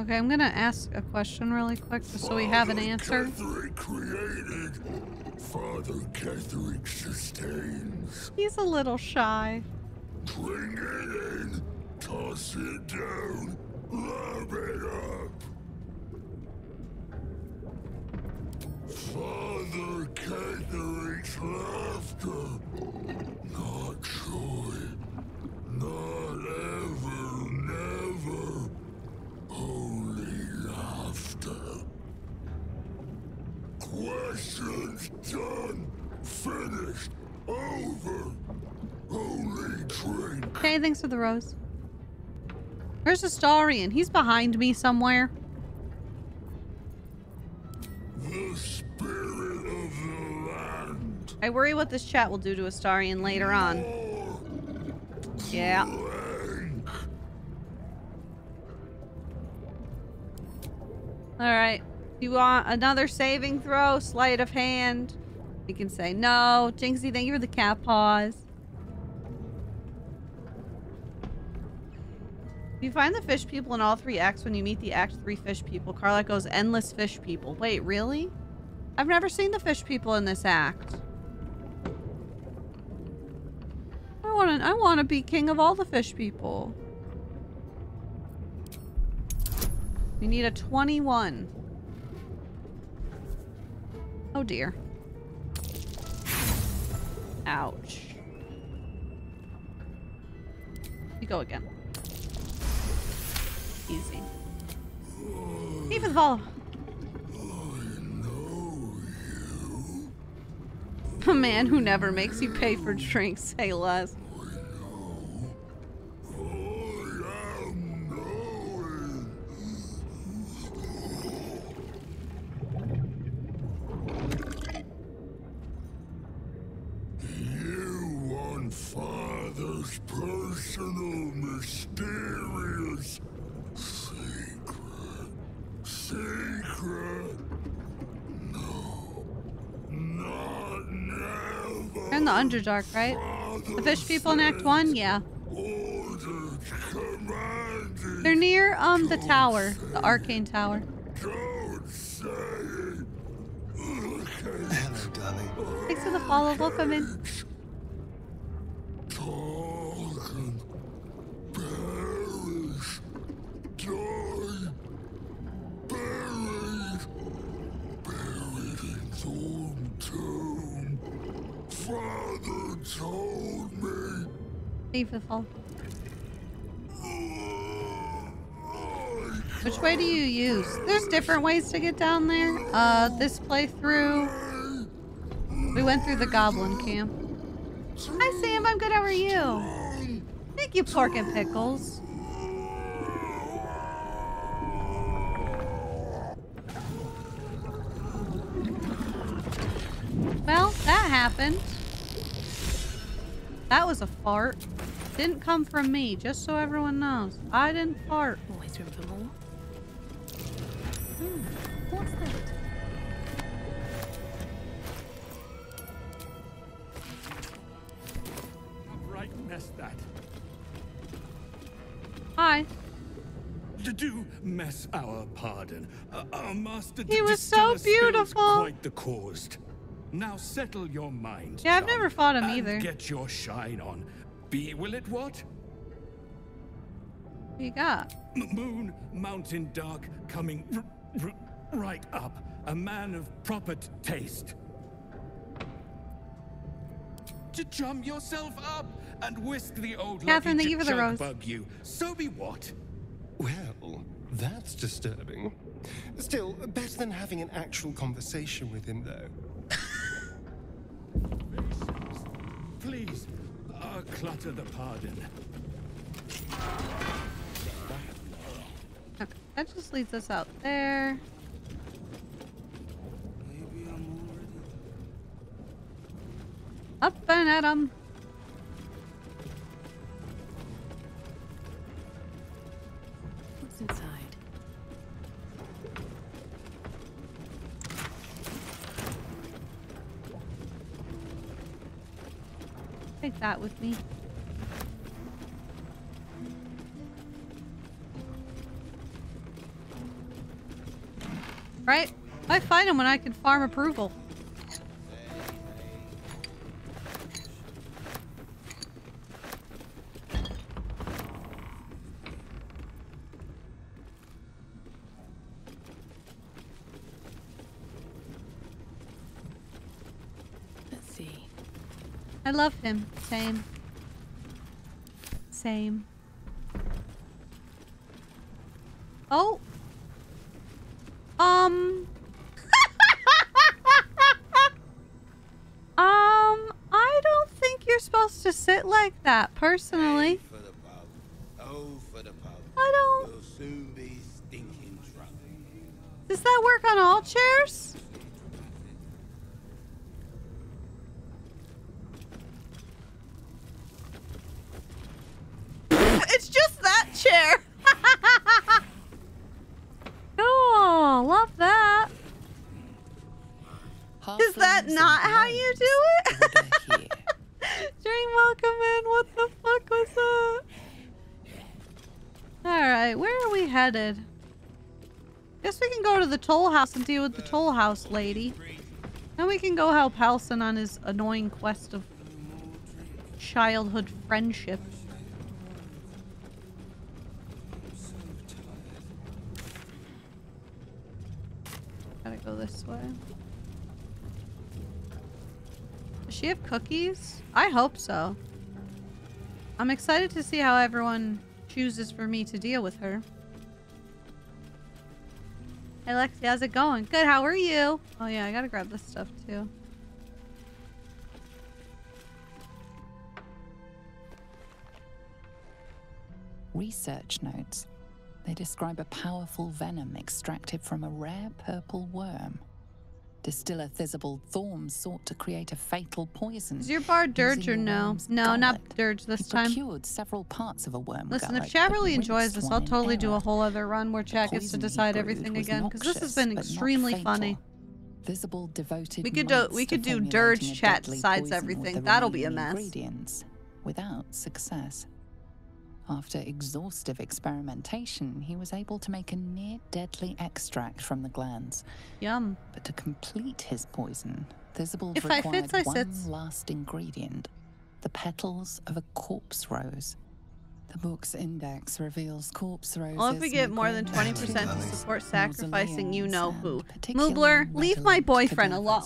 Okay, I'm gonna ask a question really quick just so we have an answer. Ketheric created, Father Ketheric sustains. He's a little shy. Bring it in, toss it down, lap it up. Father Ketheric's laughter, not joy, not ever, never, only laughter. Questions done, finished, over. Okay, thanks for the rose. Where's Astarion? He's behind me somewhere. The spirit of the land. I worry what this chat will do to Astarion later on. Yeah. Alright. You want another saving throw? Sleight of hand? You can say no. Jinxie, thank you for the cat paws. You find the fish people in all three acts when you meet the Act 3 fish people. Carla goes, endless fish people. Wait, really? I've never seen the fish people in this act. I want to I want to be king of all the fish people. We need a 21. Oh dear. Ouch. You go again. Even fall. A man who never makes you pay for drinks, say less. Father's personal, mysterious secret. Secret. No. Not never. They're in the Underdark, right? The fish people in Act 1? Yeah. They're near um the tower, the arcane tower. Don't say it. Hello, darling. Thanks for the follow. Welcome in. Talking. Perish. Die. Buried. Buried in Tomb. Father told me. Which way do you use? There's different ways to get down there. Uh, this playthrough, we went through the goblin camp. Hi Sam, I'm good. How are you? Thank you, pork and pickles. Well, that happened. That was a fart. Didn't come from me, just so everyone knows. I didn't fart. Always room for more. Hmm. What's that? Right, mess that. Hi. Do mess our pardon. Uh, our master He was so beautiful. Quite the caused. Now settle your mind. Yeah, I've never fought him either. Get your shine on. Be will it what? What you got? M- moon, mountain dark, coming r- r- right up. A man of proper taste. To chum yourself up and whisk the old Catherine, lucky thank you for the rose. bug you. So be what? Well, that's disturbing. Still, better than having an actual conversation with him, though. Please, uh, clutter the pardon. Okay, that just leads us out there. Up and at 'em. What's inside? Take that with me. Right? I find him when I can farm approval. Let's see. I love him. Same. Same. Oh. Um. <laughs> um, I don't think you're supposed to sit like that, personally. For the pub. Oh, for the pub. I don't. We'll soon be stinking drunk. Does that work on all chairs? It's just that chair. <laughs> oh, love that. Is that not how you do it? Dream, <laughs> welcome in. What the fuck was that? Alright, where are we headed? Guess we can go to the toll house and deal with the toll house lady. Then we can go help Halsin on his annoying quest of childhood friendship. Gotta go this way. Does she have cookies? I hope so. I'm excited to see how everyone chooses for me to deal with her. Hey Lexy, how's it going? Good, how are you? Oh yeah, I gotta grab this stuff too. Research notes. They describe a powerful venom extracted from a rare purple worm. Distiller Thisobald Thorm sought to create a fatal poison. Is your bar Durge or no? No, not Durge this he time. procured several parts of a worm Listen, gullet, if chat but really enjoys this, I'll totally do a whole other run where chat gets to decide everything again because this has been extremely funny. Thisobald devoted We could do we could do Durge chat decides everything. That'll be a mess. Without success. After exhaustive experimentation, he was able to make a near deadly extract from the glands. Yum. But to complete his poison, I required fits, one sits. last ingredient the petals of a corpse rose. The book's index reveals corpse roses. Well, if we get more than 20% to support sacrificing you know who. Moobler, leave my boyfriend alone.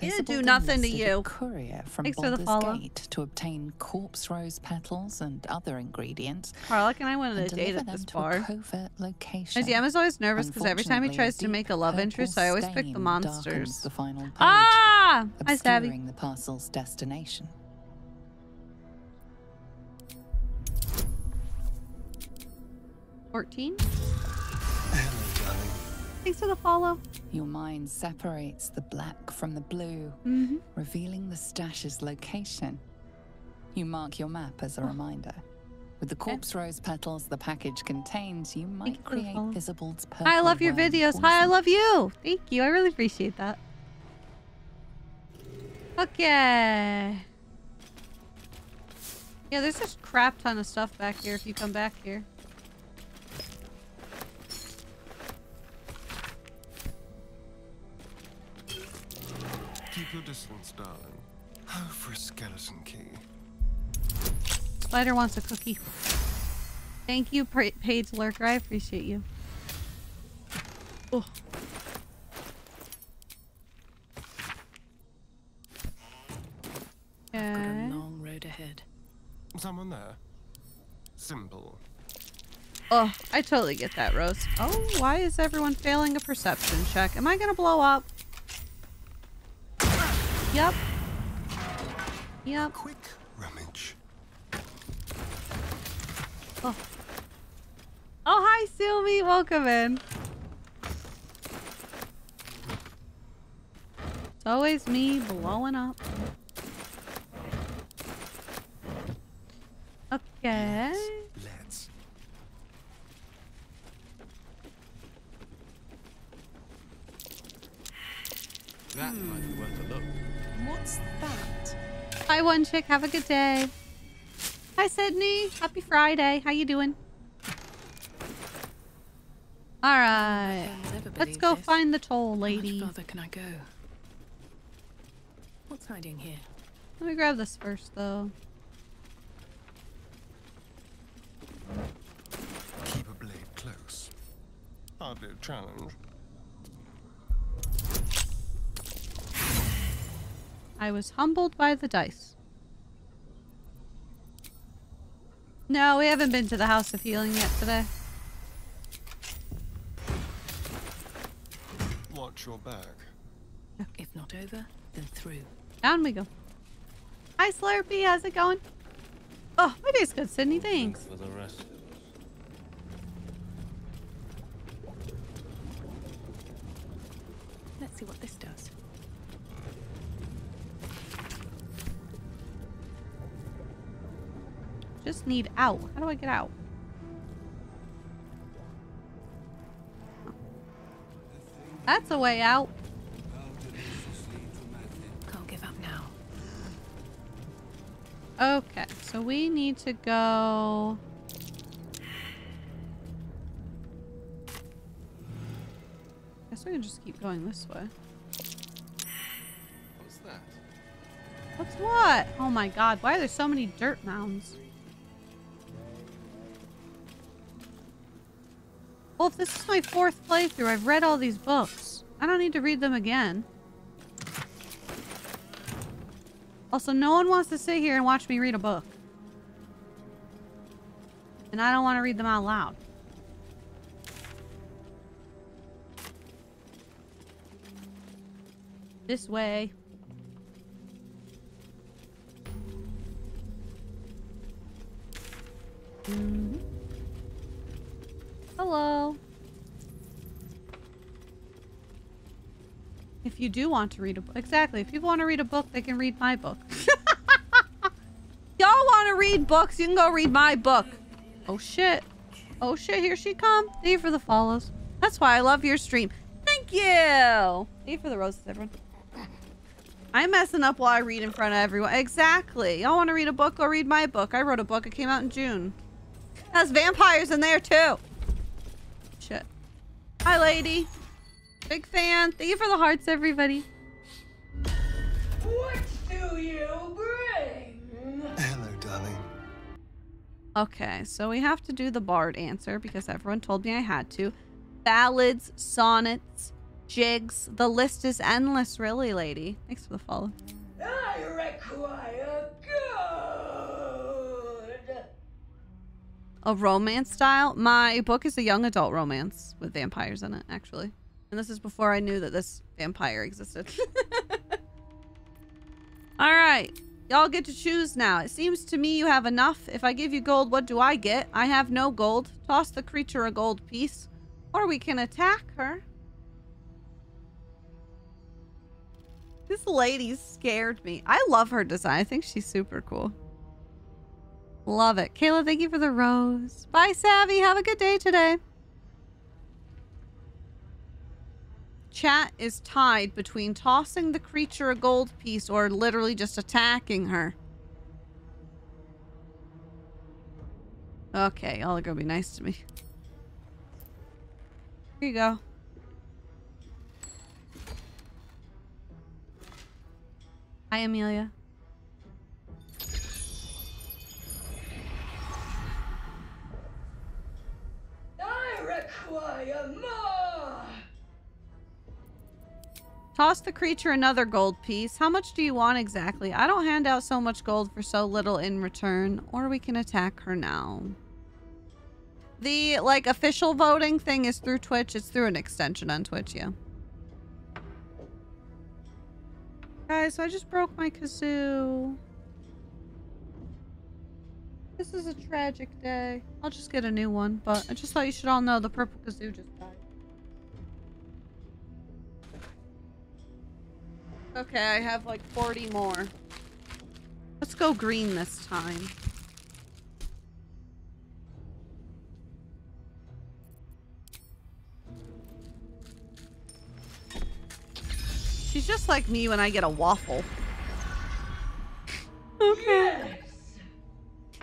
He didn't do nothing to a you. courier from Thanks for the Baldur's follow. Gate to obtain corpse rose petals and other ingredients. Karlach and I went on a date at this bar. covert location. My DM is always nervous because every time he tries to make a love interest, I always pick the monsters. The final page, Ah! Savvy. obscuring the parcel's destination. Fourteen. Thanks for the follow. Your mind separates the black from the blue, Mhm. revealing the stash's location. You mark your map as a reminder. With the corpse rose petals the package contains, you might create. Thisobald's purple Hi, I love your videos. Hi, I love you. Thank you. I really appreciate that. Okay. Yeah, there's just crap ton of stuff back here if you come back here. Keep your distance, darling. Oh, for a skeleton key. Spider wants a cookie. Thank you, pra- Page Lurker. I appreciate you. Oh. Got a long road ahead. Someone there? Simple. Oh, I totally get that, Rose. Oh, why is everyone failing a perception check? Am I gonna blow up? Yep. Yep. Quick rummage. Oh. Oh, hi, Sylvie. Welcome in. It's always me blowing up. Okay. Let's. That might be worth a look. What's that? Hi, one chick. Have a good day. Hi, Sydney. Happy Friday. How you doing? All right. Let's go this. find the toll How lady. much further can I go? What's hiding here? Let me grab this first, though. Keep a blade close. Hardly a challenge. I was humbled by the dice. No, we haven't been to the House of Healing yet today. Watch your back. If not over, then through. Down we go. Hi, Slurpee. How's it going? Oh, my day's good, Sydney. Thanks. For the rest of us. Let's see what this does. Just need out. How do I get out? That's a way out. Can't give up now. Okay, so we need to go. I Guess we can just keep going this way. What's that? What's what? Oh my god, why are there so many dirt mounds? This is my fourth playthrough, I've read all these books. I don't need to read them again. Also, no one wants to sit here and watch me read a book. And I don't want to read them out loud. This way. Mhm. Hello. If you do want to read a book. Exactly. If people want to read a book, they can read my book. <laughs> Y'all want to read books, you can go read my book. Oh, shit. Oh, shit. Here she come. Thank you for the follows. That's why I love your stream. Thank you. Thank you for the roses, everyone. I'm messing up while I read in front of everyone. Exactly. Y'all want to read a book? Go read my book. I wrote a book. It came out in June. Has vampires in there, too. Shit. Hi, lady. Big fan. Thank you for the hearts, everybody. What do you bring? Hello, darling. Okay, so we have to do the bard answer because everyone told me I had to. Ballads, sonnets, jigs. The list is endless, really, lady. Thanks for the follow. I require good. A romance style? My book is a young adult romance with vampires in it, actually. And this is before I knew that this vampire existed. <laughs> All right. Y'all get to choose now. It seems to me you have enough. If I give you gold, what do I get? I have no gold. Toss the creature a gold piece. Or we can attack her. This lady scared me. I love her design. I think she's super cool. Love it. Kayla, thank you for the rose. Bye, Savvy. Have a good day today. Chat is tied between tossing the creature a gold piece or literally just attacking her. Okay, y'all are gonna be nice to me. Here you go. Hi, Amelia. I require more. Toss the creature another gold piece. How much do you want exactly? I don't hand out so much gold for so little in return. Or we can attack her now. The, like, official voting thing is through Twitch. It's through an extension on Twitch, yeah. Guys, I just broke my kazoo. This is a tragic day. I'll just get a new one, but I just thought you should all know the purple kazoo just Okay, I have like 40 more. Let's go green this time. She's just like me when I get a waffle. Okay.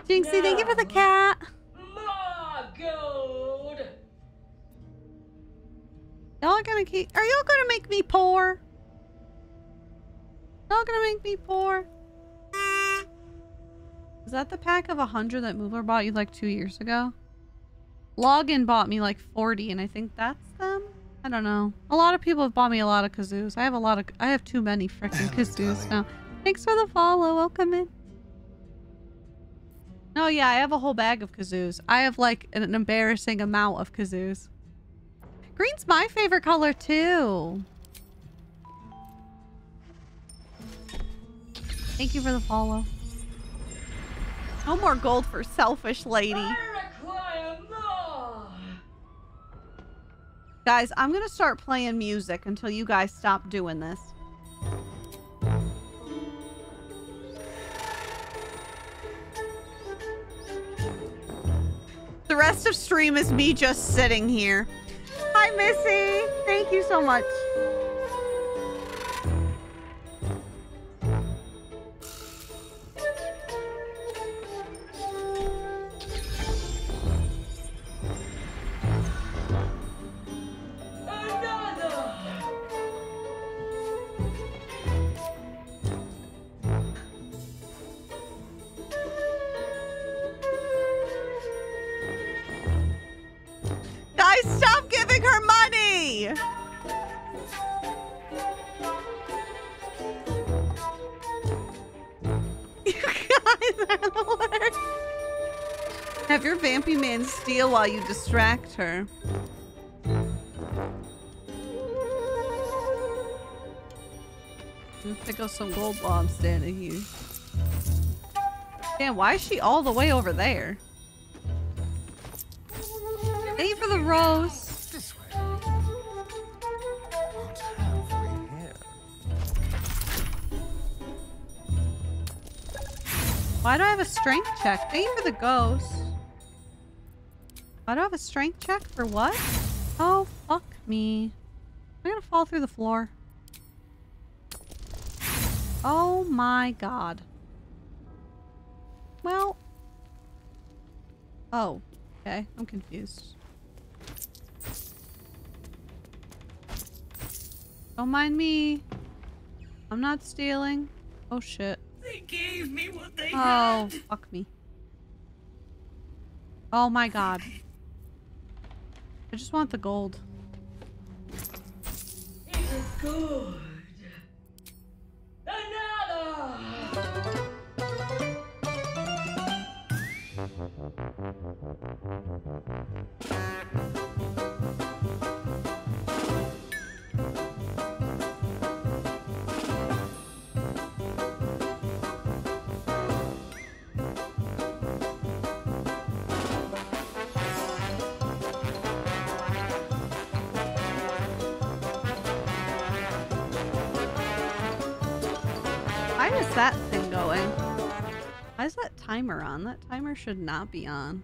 Jinxie, thank you for the cat. Y'all gonna keep- Are y'all gonna make me poor? Y'all gonna make me poor? Is that the pack of 100 that Moogler bought you like two years ago? Login bought me like 40 and I think that's them? I don't know. A lot of people have bought me a lot of kazoos. I have a lot of- I have too many freaking <laughs> kazoos now. Thanks for the follow. Welcome in. No, yeah, I have a whole bag of kazoos. I have like an, an embarrassing amount of kazoos. Green's my favorite color too. Thank you for the follow. No more gold for selfish lady. Guys, I'm gonna start playing music until you guys stop doing this. The rest of stream is me just sitting here. Hi, Missy. Thank you so much. <laughs> You guys, are the work. Have your vampy man steal while you distract her. Let's pick up some gold bombs standing here. Damn, why is she all the way over there? Thank you for the rose. Why do I have a strength check? Thank you for the ghost. Why do I have a strength check for what? Oh, fuck me. I'm gonna fall through the floor. Oh my god. Well. Oh, okay. I'm confused. Don't mind me. I'm not stealing. Oh shit. They gave me what they Oh, had. fuck me. Oh my god. I just want the gold. It is good. Another. Why is <laughs> that thing going? Why is that timer on? That timer should not be on.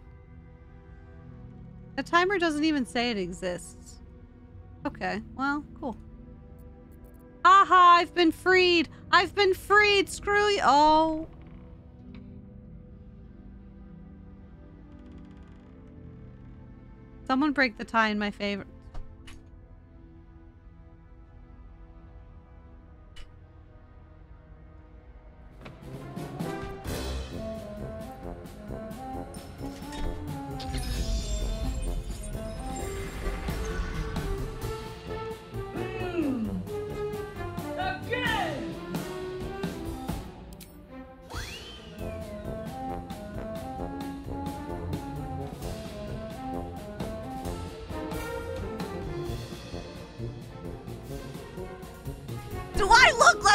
The timer doesn't even say it exists. Okay, well, cool. Aha, I've been freed! I've been freed! Screw you! Oh. Someone break the tie in my favor.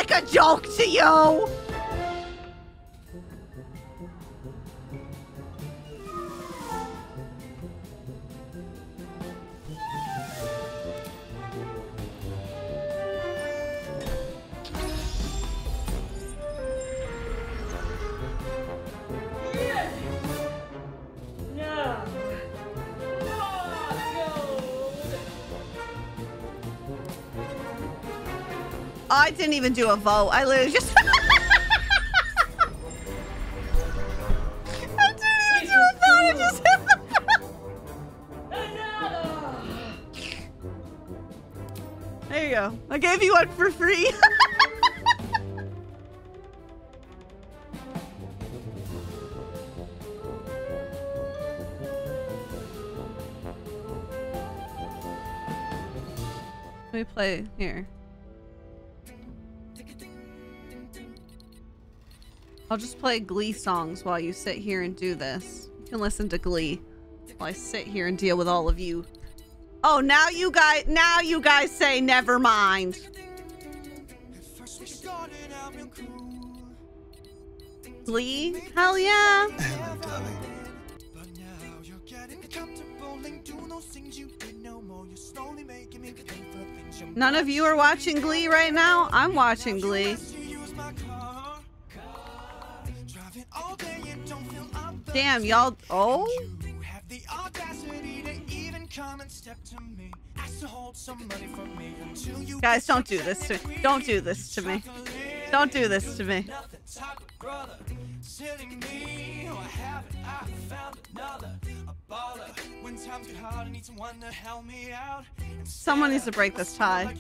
Like a joke to you? Didn't even do a vote. I literally just. <laughs> I didn't even do a vote. I just There you go. I gave you one for free. <laughs> Let me play here. I'll just play Glee songs while you sit here and do this. You can listen to Glee while I sit here and deal with all of you. Oh, now you guys, now you guys say never mind. Glee? Hell yeah. <laughs> Oh, None of you are watching Glee right now? I'm watching Glee. Damn, y'all. Oh? Guys, don't do this to me. Don't do this to me. Don't do this to me. Someone needs to break this tie.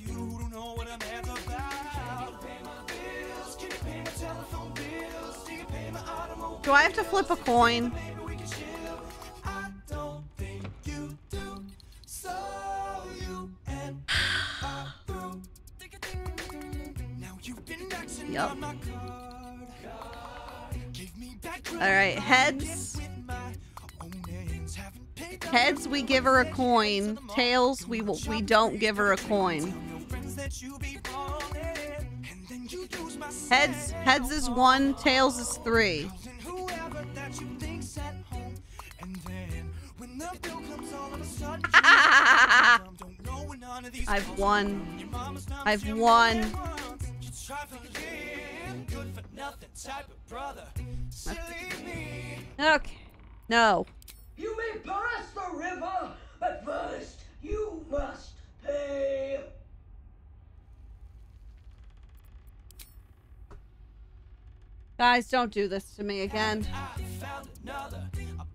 Do I have to flip a coin? Yup. All right, heads. Heads, we give her a coin. Tails, we we don't give her a coin. Heads, heads is one. Tails is three. I've won. I've won. Okay. No. You may pass the river, but first you must pay. Guys, don't do this to me again.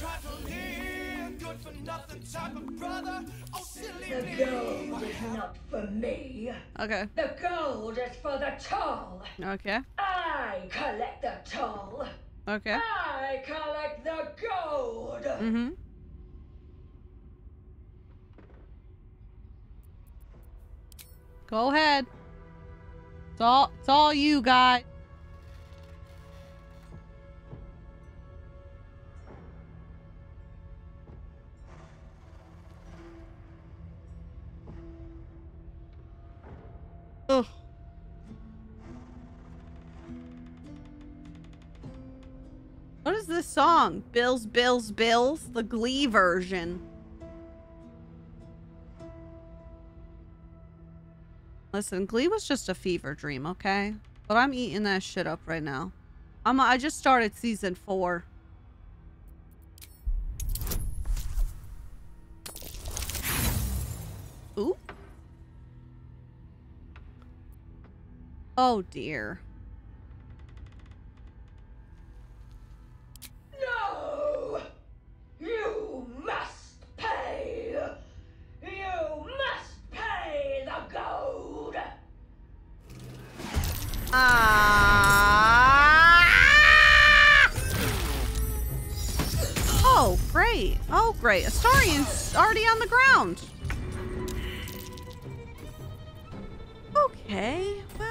trifling, good for nothing type of brother. Oh, silly me. The gold is not for me. Okay. The gold is for the toll. Okay. I collect the toll. Okay. I collect the gold. Mm-hmm. Go ahead. It's all it's all you guys. Ugh. What is this song? Bills, Bills, Bills? The Glee version. Listen, Glee was just a fever dream, okay? But I'm eating that shit up right now. I'm I just started season 4. Ooh. Oh dear. No! You must pay! You must pay the gold! Ah! Oh, great. Oh, great. Astarion's already on the ground. Okay, well,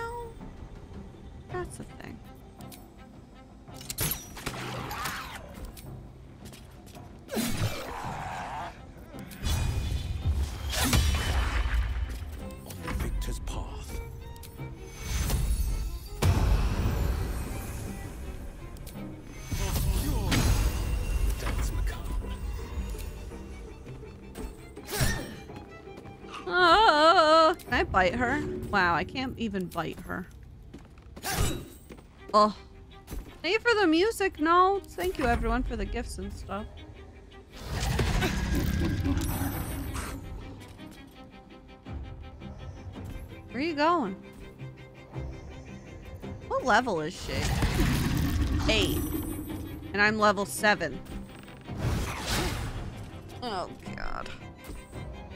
Oh, can I bite her? Wow, I can't even bite her. Oh. Thank you for the music notes. Thank you everyone for the gifts and stuff. Where are you going? What level is she? Eight. And I'm level seven. Oh god.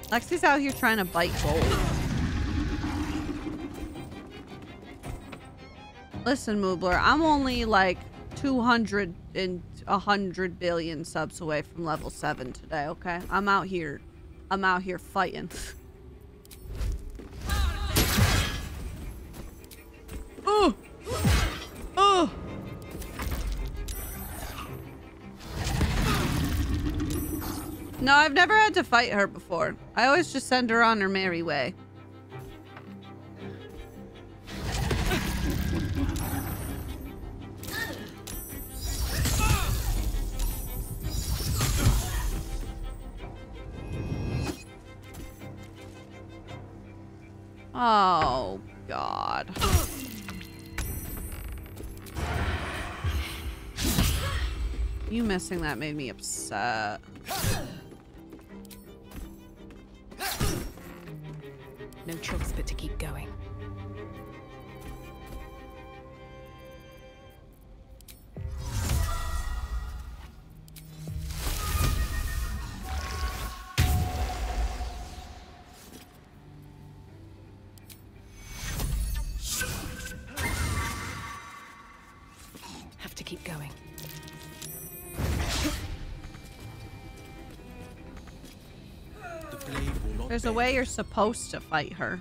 Lexy's out here trying to bite gold. Listen, Moobler, I'm only like 200 and 100 billion subs away from level 7 today, okay? I'm out here. I'm out here fighting. <laughs> oh! Oh! No, I've never had to fight her before. I always just send her on her merry way. Oh, God. You missing that made me upset. No choice but to keep going. There's a way you're supposed to fight her.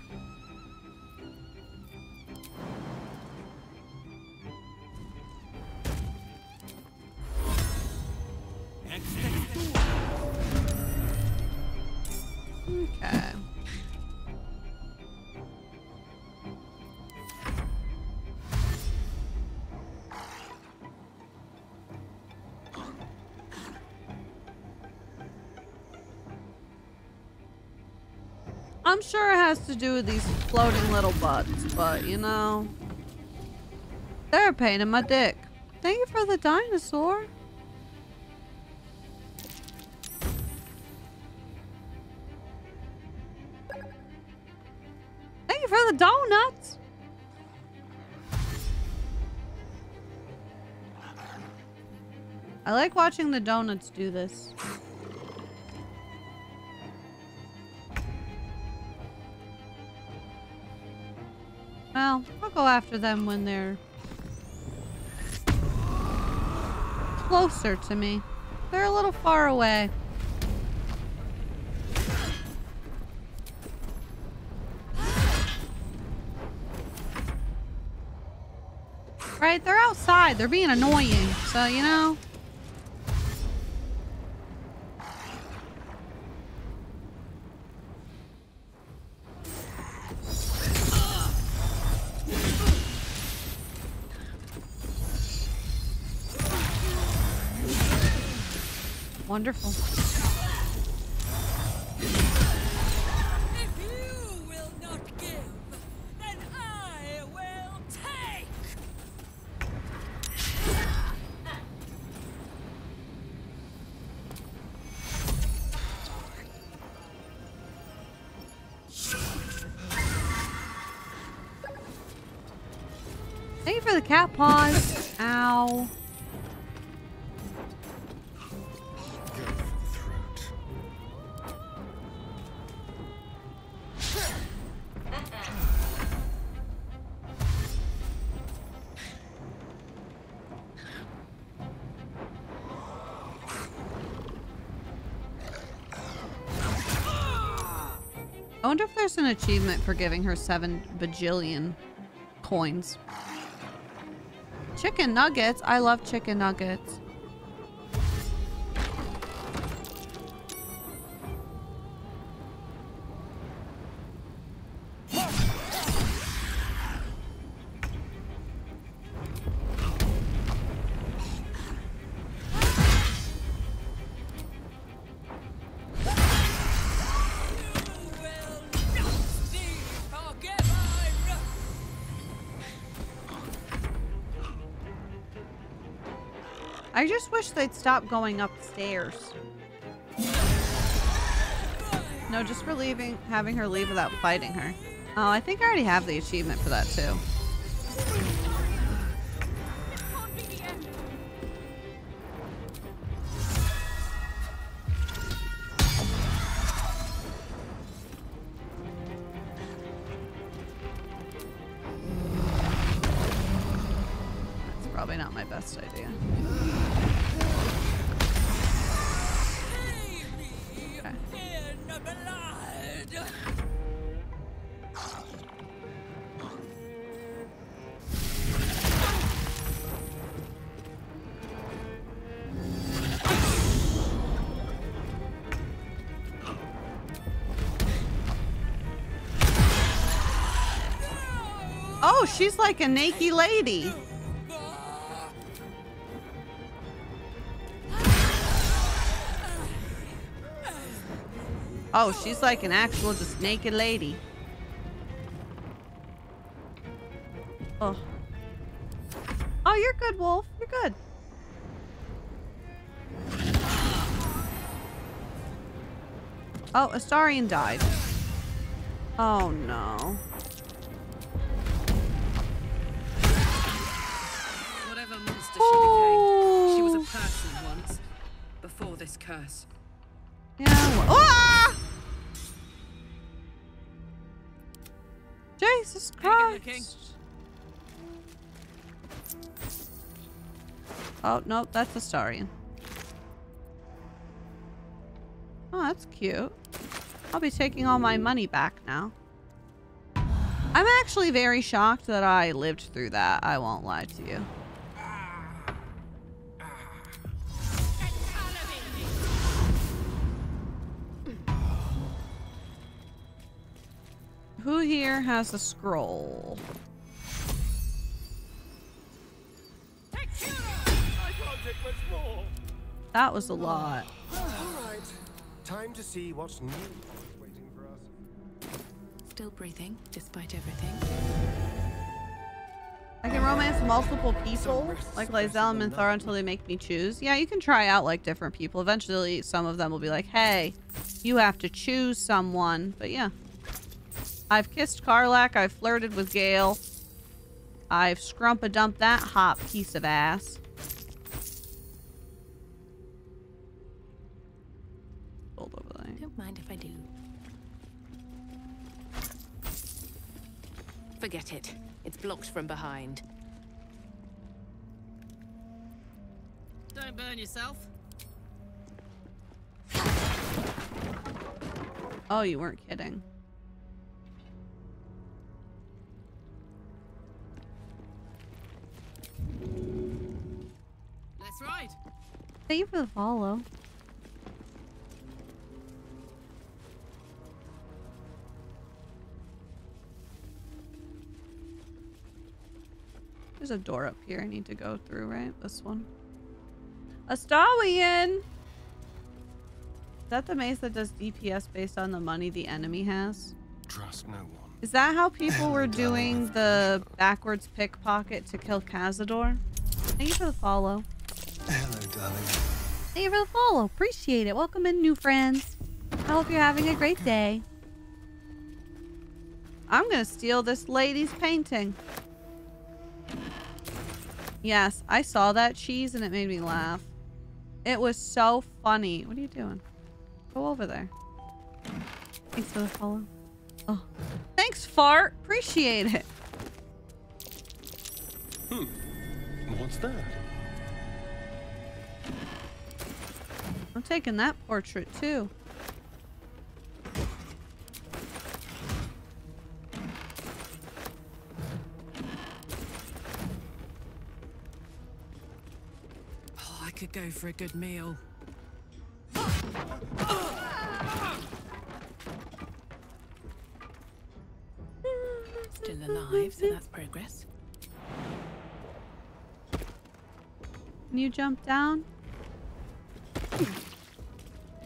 Sure it has to do with these floating little butts, but you know. They're a pain in my dick. Thank you for the dinosaur. Thank you for the donuts. I like watching the donuts do this. After them when they're closer to me. They're a little far away. Right? They're outside. They're being annoying. So, you know. Wonderful. There's an achievement for giving her seven bajillion coins. Chicken nuggets. I love chicken nuggets. Wish they'd stop going upstairs. No, just for leaving, having her leave without fighting her. Oh, I think I already have the achievement for that too. She's like a naked lady. Oh, she's like an actual just naked lady. Oh. Oh, you're good, Wolf. You're good. Oh, Astarion died. Oh, no. Oh, nope, that's Astarion. Oh, that's cute. I'll be taking all my money back now. I'm actually very shocked that I lived through that. I won't lie to you. Who here has a scroll? That was a lot. All right. Time to see what's new waiting for us. Still breathing, despite everything. I can romance multiple people, like Lae'zel and Minthara, until they make me choose. Yeah, you can try out like different people. Eventually, some of them will be like, hey, you have to choose someone. But yeah. I've kissed Karlach. I've flirted with Gale. I've scrumpa-dumped that hot piece of ass. Forget it. It's blocked from behind. Don't burn yourself. Oh, you weren't kidding. That's right. Thank you for the follow. There's a door up here I need to go through, right? This one. A Astawian! Is that the mace that does DPS based on the money the enemy has? Trust no one. Is that how people were doing the backwards pickpocket to kill Cazador? Thank you for the follow. Hello, darling. Thank you for the follow. Appreciate it. Welcome in, new friends. I hope you're having a great day. I'm gonna steal this lady's painting. Yes, I saw that cheese and it made me laugh. It was so funny. What are you doing? Go over there. Thanks for the follow. Oh, thanks, fart. Appreciate it. Hmm. What's that? I'm taking that portrait too. Could go for a good meal. Still alive, so that's progress. Can you jump down?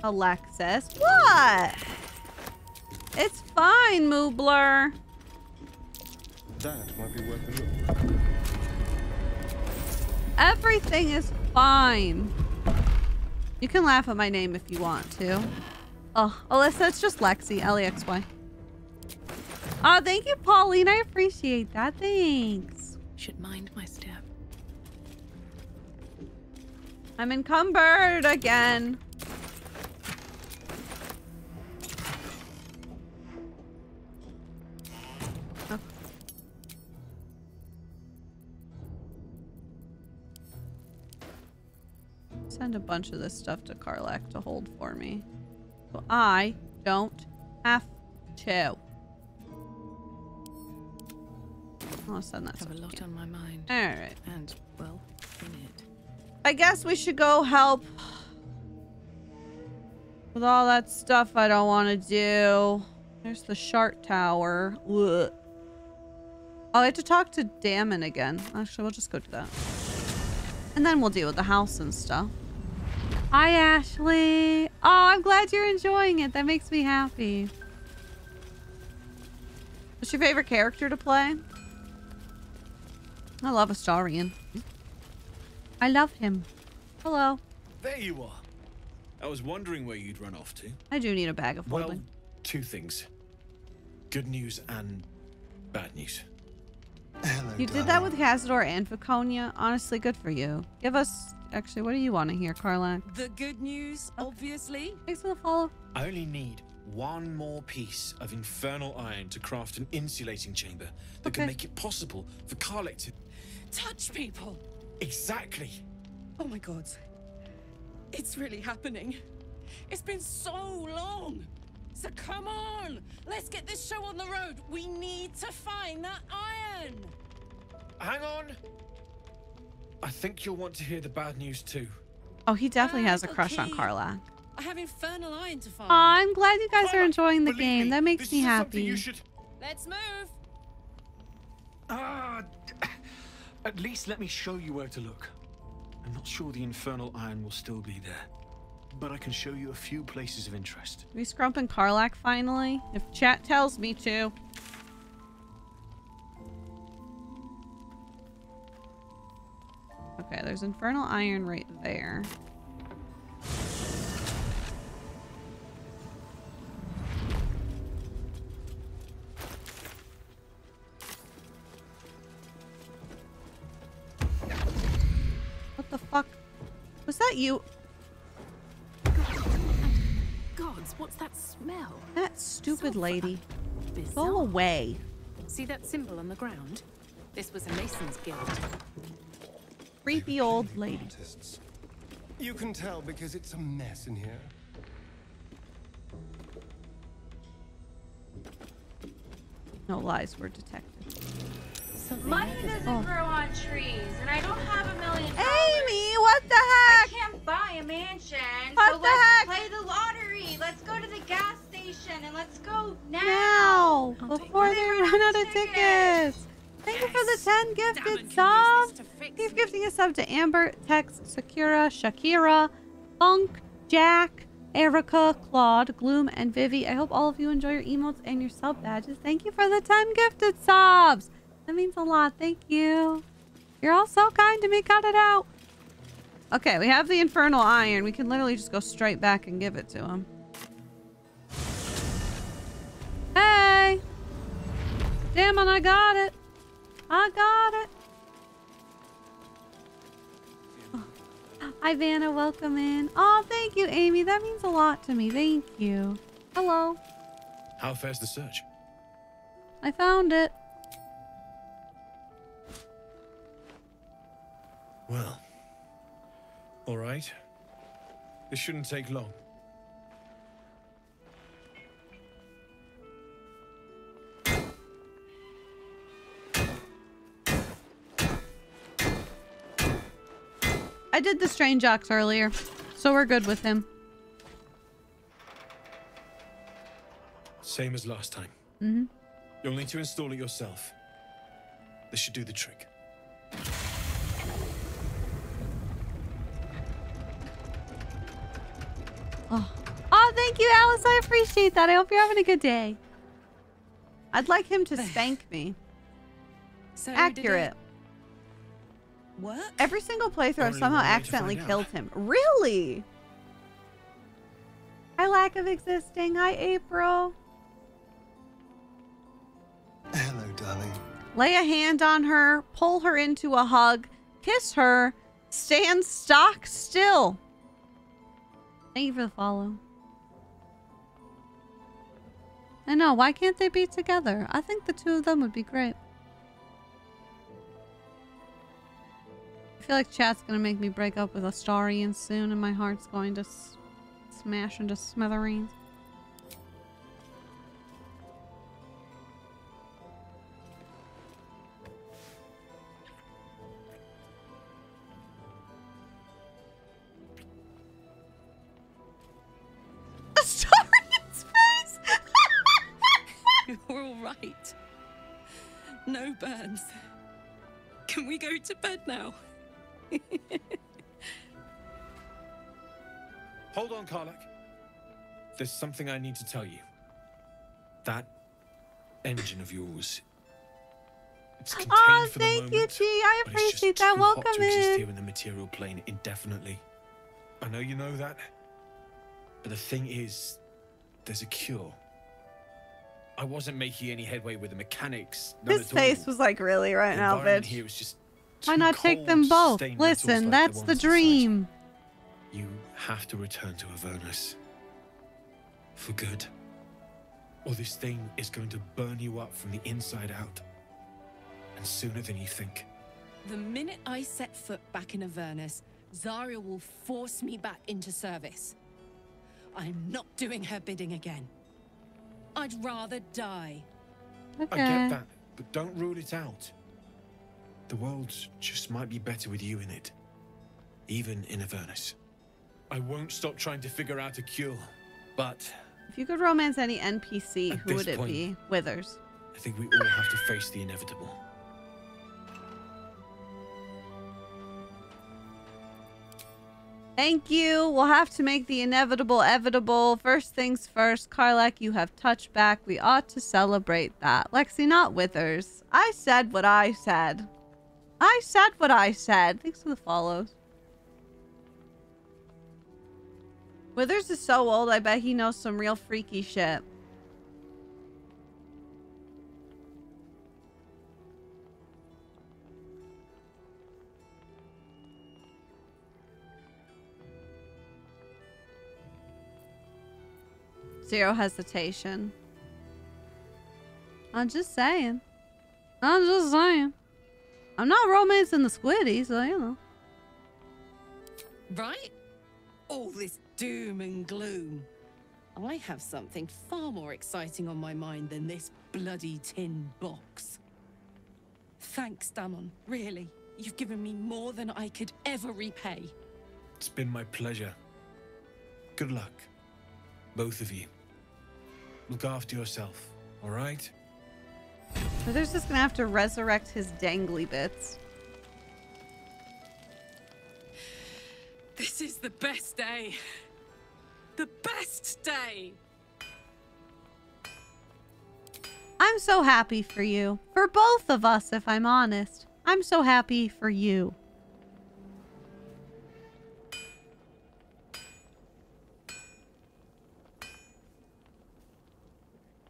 Alexis. What? It's fine, Moobler. That might be worth a look. Everything is fine. You can laugh at my name if you want to. Oh, Alyssa, it's just Lexy. L-E-X-Y. Oh, ah, thank you, Pauline. I appreciate that. Thanks. Should mind my step. I'm encumbered again. Send a bunch of this stuff to Karlach to hold for me. So I don't have to. I'll send that Have a lot on my mind. All right. And, well, in it. I guess we should go help with all that stuff I don't want to do. There's the shark tower. Ugh. Oh, I have to talk to Dammon again. Actually, we'll just go do that. And then we'll deal with the house and stuff. Hi, Ashley. Oh, I'm glad you're enjoying it. That makes me happy. What's your favorite character to play? I love Astarion. I love him. Hello. There you are. I was wondering where you'd run off to. I do need a bag of Well, two things. Good news and bad news. Hello, You did that with Cazador and Viconia. Honestly, good for you. Give us... Actually, what do you want to hear, Karlach? The good news, obviously. Thanks for the follow. I only need one more piece of infernal iron to craft an insulating chamber that can make it possible for Karlach to... Touch people. Exactly. Oh my god. It's really happening. It's been so long. So come on. Let's get this show on the road. We need to find that iron. Hang on. I think you'll want to hear the bad news too. Oh, he definitely has a Ah, crush on. Carla. I have infernal iron to find. Aw, I'm glad you guys are enjoying the game. That makes me happy. Let's move. Ah, d- <sighs> at least let me show you where to look. I'm not sure the infernal iron will still be there, but I can show you a few places of interest. we scrumping Karlach finally? If chat tells me to. Okay, there's infernal iron right there. What the fuck? Was that you? Gods, what's that smell? That stupid lady. Bizarre. Go away. See that symbol on the ground? This was a Mason's Guild. Creepy old lady. You can tell because it's a mess in here. No lies were detected. Money doesn't Oh. grow on trees, and I don't have a million dollars. Amy, what the heck? I can't buy a mansion. What so the let's heck? play the lottery. Let's go to the gas station and let's go now. Now, before they run out of tickets. Thank you for the 10 gifted subs. He's gifting a sub to Amber, Tex, Sakura, Shakira, Funk, Jack, Erica, Claude, Gloom, and Vivi. I hope all of you enjoy your emotes and your sub badges. Thank you for the 10 gifted subs. That means a lot. Thank you. You're all so kind to me. Cut it out. Okay, we have the Infernal Iron. We can literally just go straight back and give it to him. Hey! Damn it, I got it. I got it. Oh. Hi, Vanna. Welcome in. Oh, thank you, Amy. That means a lot to me. Thank you. Hello. How fares the search? I found it. Well, all right. This shouldn't take long. I did the Strange Ox earlier, so we're good with him. Same as last time. Mm-hmm. You'll need to install it yourself. This should do the trick. Oh. oh, thank you, Alice. I appreciate that. I hope you're having a good day. I'd like him to <sighs> spank me. So did Accurate. It Work? Every single playthrough, I've somehow one way to accidentally find out. killed him. Really? Hi, lack of existing. Hi, April. Hello, darling. Lay a hand on her, pull her into a hug, kiss her, stand stock still. Thank you for the follow. I know, why can't they be together? I think the two of them would be great. Feel like chat's gonna make me break up with Astarion soon, and my heart's going to smash into smithereens. <laughs> Astarion's face! <laughs> You're all right. No burns. Can we go to bed now? <laughs> Hold on, Karlach. There's something I need to tell you. That engine of yours. It's Oh, for the thank you, moment, G. I but it's just appreciate that. hot Welcome exist here in the material plane indefinitely. I know you know that, but the thing is, there's a cure. I wasn't making any headway with the mechanics. His face was like, really, right now, bitch? here is just Why not take them both? Listen, like that's the ones inside. dream. You have to return to Avernus. For good. Or this thing is going to burn you up from the inside out. And sooner than you think. The minute I set foot back in Avernus, Zariel will force me back into service. I'm not doing her bidding again. I'd rather die. I get that, but don't rule it out. The world just might be better with you in it. Even in Avernus. I won't stop trying to figure out a cure, but If you could romance any NPC, who would it point- be? Withers. I think we all have to face the inevitable. Thank you. We'll have to make the inevitable evitable. First things first, Karlach, you have touchback. We ought to celebrate that. Lexy, not Withers. I said what I said. I said what I said. Thanks for the follows. Withers is so old, I bet he knows some real freaky shit. Zero hesitation. I'm just saying. I'm just saying. I'm not romancing the squiddy, so you know. Right? All this doom and gloom. I have something far more exciting on my mind than this bloody tin box. Thanks, Dammon. Really. You've given me more than I could ever repay. It's been my pleasure. Good luck. Both of you. Look after yourself, all right? Withers just gonna have to resurrect his dangly bits. This is the best day. The best day. I'm so happy for you. For both of us, if I'm honest. I'm so happy for you.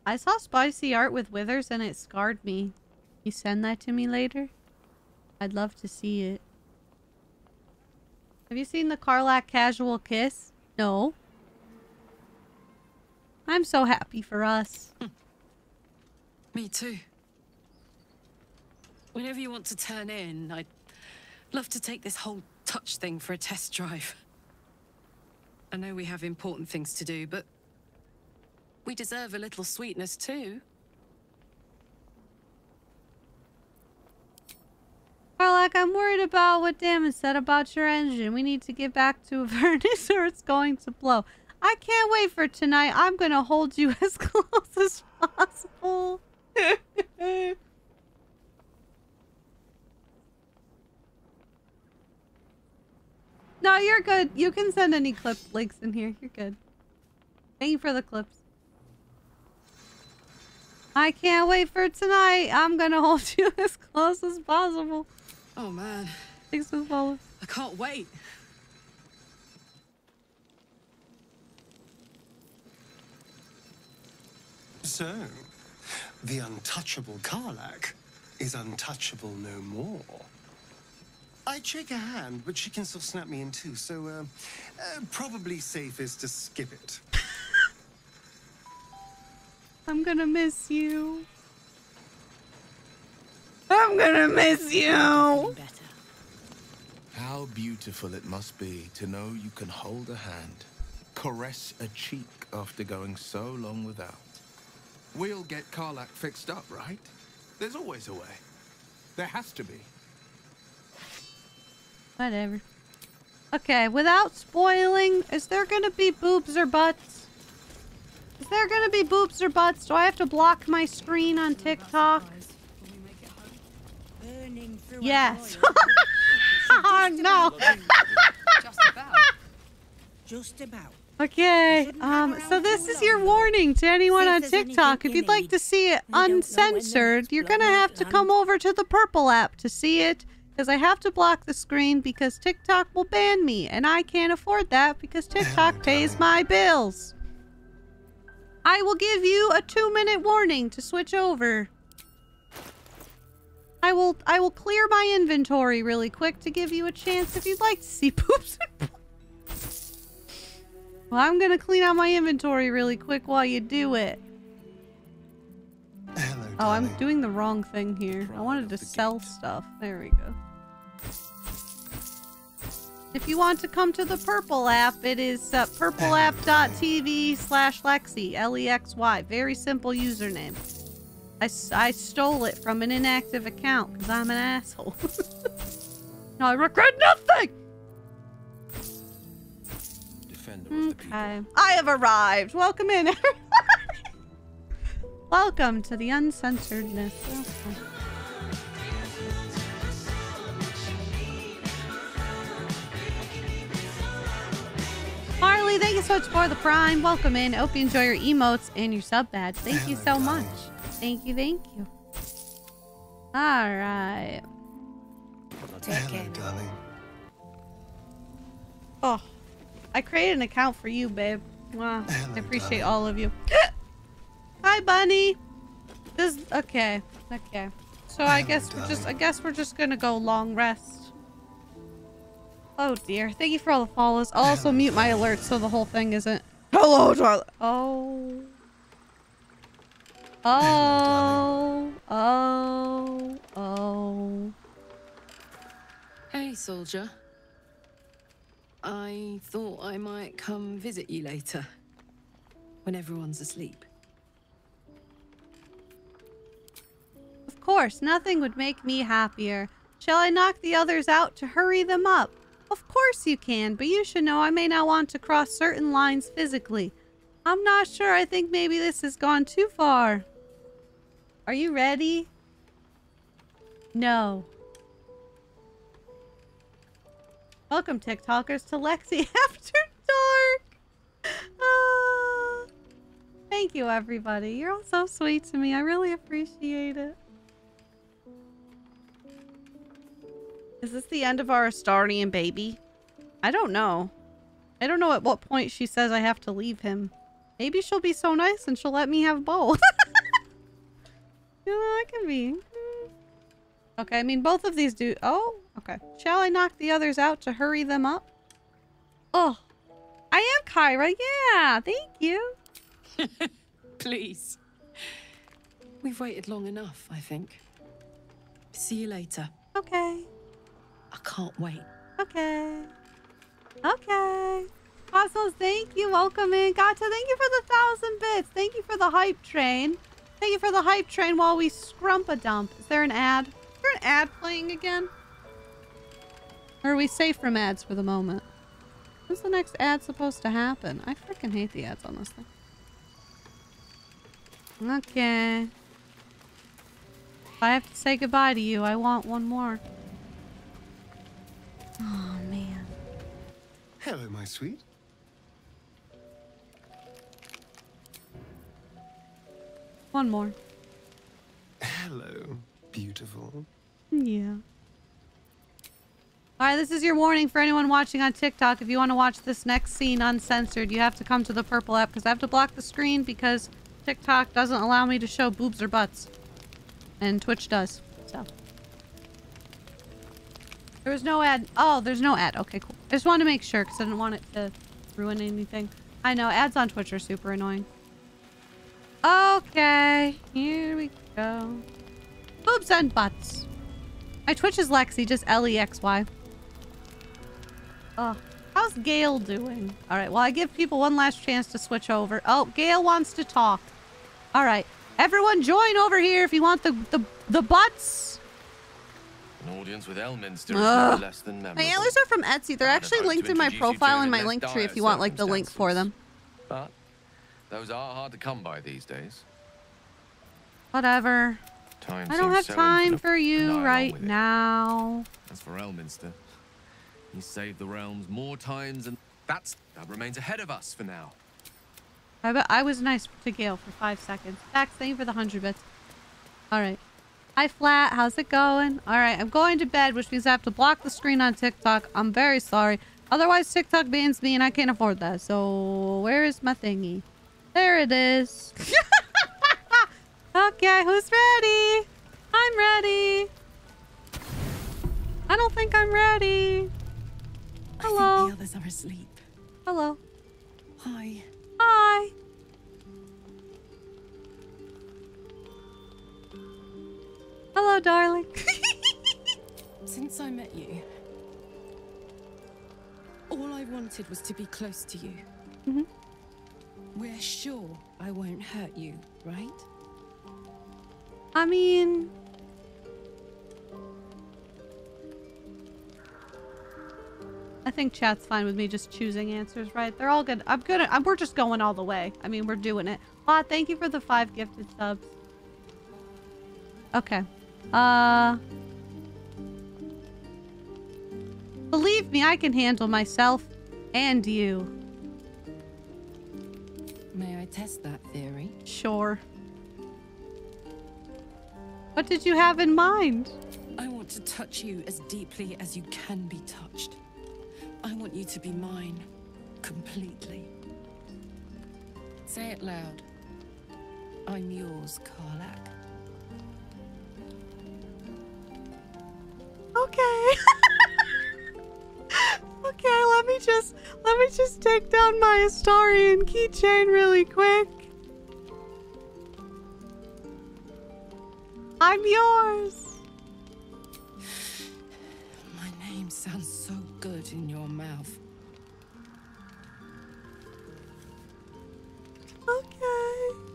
I saw spicy art with Withers and it scarred me. You send that to me later? I'd love to see it. Have you seen the Karlach casual kiss? No. I'm so happy for us. <laughs> Me too. Whenever you want to turn in, I'd love to take this whole touch thing for a test drive. I know we have important things to do, but we deserve a little sweetness too. Karlach, I'm worried about what Dammon said about your engine. We need to get back to Avernus <laughs> or it's going to blow. I can't wait for tonight. I'm going to hold you <laughs> as close as possible. <laughs> no, you're good. You can send any clip links in here. You're good. Thank you for the clips. I can't wait for tonight. I'm going to hold <laughs> you as close as possible. Oh man. Thanks for the follow. I can't wait. So, the untouchable Karlach is untouchable no more. I'd shake her hand, but she can still snap me in two, so uh, uh, probably safest to skip it. <laughs> I'm gonna miss you. I'm gonna miss you. How beautiful it must be to know you can hold a hand, caress a cheek after going so long without. We'll get Karlach fixed up, right? There's always a way. There has to be. Whatever. Okay, without spoiling, is there gonna be boobs or butts? Is there gonna be boobs or butts? Do I have to block my screen on TikTok? Yes. <laughs> oh no. Just about. Just about. Okay, um, so this is your warning to anyone on TikTok. If you'd like to see it uncensored, you're gonna have to come over to the Purple app to see it. Because I have to block the screen because TikTok will ban me, and I can't afford that because TikTok <laughs> pays my bills. I will give you a two-minute warning to switch over. I will I will clear my inventory really quick to give you a chance if you'd like to see <laughs> poops and Well, I'm gonna clean out my inventory really quick while you do it. oh, I'm doing the wrong thing here. I wanted to sell stuff. There we go. If you want to come to the Purple app, it is uh, purpleapp.tv slash Lexy, L-E-X-Y. Very simple username. I, I stole it from an inactive account because I'm an asshole. <laughs> no, I regret nothing! Okay. I have arrived. Welcome in, everyone. <laughs> Welcome to the uncensoredness. Harley, thank you so much for the prime. Welcome in. Hope you enjoy your emotes and your sub badge. Thank you so much. Thank you, thank you. All right. Hello, darling. Oh, I created an account for you, babe. Wow, I appreciate all of you. <gasps> Hi, bunny. This okay, okay. So I guess we're just I guess we're just gonna go long rest. Oh dear. Thank you for all the follows. I'll also mute my alerts so the whole thing isn't. Hello, darling. Oh. Oh. Oh. Oh. Hey, soldier. I thought I might come visit you later. When everyone's asleep. Of course, nothing would make me happier. Shall I knock the others out to hurry them up? Of course you can, but you should know I may not want to cross certain lines physically. I'm not sure. I think maybe this has gone too far. Are you ready? No. Welcome, TikTokers, to Lexy <laughs> After Dark. Ah. thank you, everybody. You're all so sweet to me. I really appreciate it. Is this the end of our Astarion baby? I don't know. I don't know at what point she says I have to leave him. Maybe she'll be so nice and she'll let me have both. <laughs> yeah, I can be. Okay, I mean, both of these do... Oh, okay. Shall I knock the others out to hurry them up? Oh, I am Kyra. Yeah, thank you. <laughs> Please. We've waited long enough, I think. See you later. Okay. I can't wait. Okay. Okay. Cosmos, thank you. Welcome in. Gata, thank you for the thousand bits. Thank you for the hype train. Thank you for the hype train while we scrump a dump. Is there an ad? Is there an ad playing again? Or are we safe from ads for the moment? When's the next ad supposed to happen? I freaking hate the ads on this thing. Okay. If I have to say goodbye to you, I want one more. Oh, man. Hello, my sweet. One more. Hello, beautiful. Yeah. All right, this is your warning for anyone watching on TikTok. If you want to watch this next scene uncensored, you have to come to the purple app because I have to block the screen because TikTok doesn't allow me to show boobs or butts. And Twitch does. So. There was no ad. Oh, there's no ad. Okay, cool. I just wanted to make sure because I didn't want it to ruin anything. I know, ads on Twitch are super annoying. Okay, here we go. Boobs and butts. My Twitch is Lexy, just L-E-X-Y. Oh, how's Gale doing? All right, well, I give people one last chance to switch over. Oh, Gale wants to talk. All right, everyone join over here if you want the, the, the butts. An audience with Elminster Ugh. less than My memorable. antlers are from Etsy. They're actually linked in my introduce you to profile and in my link tree if you want like the link for them. But those are hard to come by these days. Whatever. Time I don't have time for you right now. As for Elminster, he saved the realms more times and that's that remains ahead of us for now. I, bet I was nice to Gale for five seconds. Max, thank you for the hundred bits. All right. Hi, Flat. How's it going? All right. I'm going to bed, which means I have to block the screen on TikTok. I'm very sorry. Otherwise, TikTok bans me, and I can't afford that. So, where is my thingy? There it is. <laughs> okay, who's ready? I'm ready. I don't think I'm ready. Hello. I think the others are asleep. Hello. Hi. Hi. Hello, darling. <laughs> Since I met you, All I wanted was to be close to you. Mhm. We're sure I won't hurt you, right? I mean, I think chat's fine with me just choosing answers, right? They're all good. I'm gonna. I'm, we're just going all the way. I mean, we're doing it. Ah, thank you for the five gifted subs. Okay. Uh. Believe me, I can handle myself and you. May I test that theory? Sure. What did you have in mind? I want to touch you as deeply as you can be touched. I want you to be mine. Completely. Say it loud. I'm yours, Karlach. Okay. <laughs> okay, let me just let me just take down my Astarion keychain really quick. I'm yours. My name sounds so good in your mouth. Okay.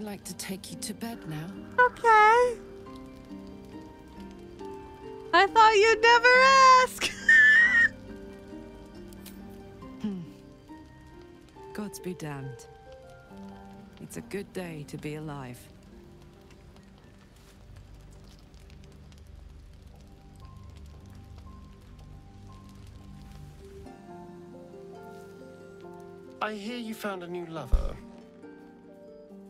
I'd like to take you to bed now. Okay. I thought you'd never ask. <laughs> Hmm. Gods be damned. It's a good day to be alive. I hear you found a new lover.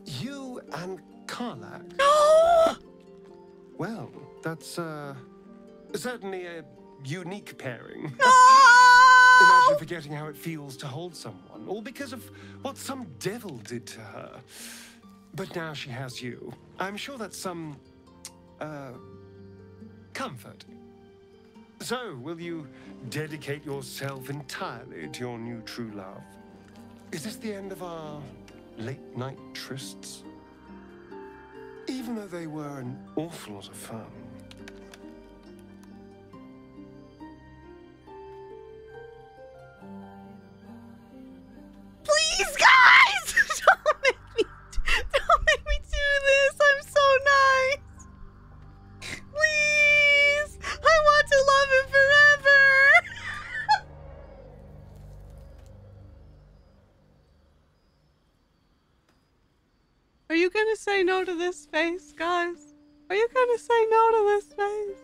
You and Karlach. well, that's uh, certainly a unique pairing. No! <laughs> Imagine forgetting how it feels to hold someone, all because of what some devil did to her. But now she has you. I'm sure that's some, uh, comfort. So, will you dedicate yourself entirely to your new true love? Is this the end of our late night trysts? Even though they were an awful lot of fun. Gonna say no to this face, guys? Are you gonna say no to this face?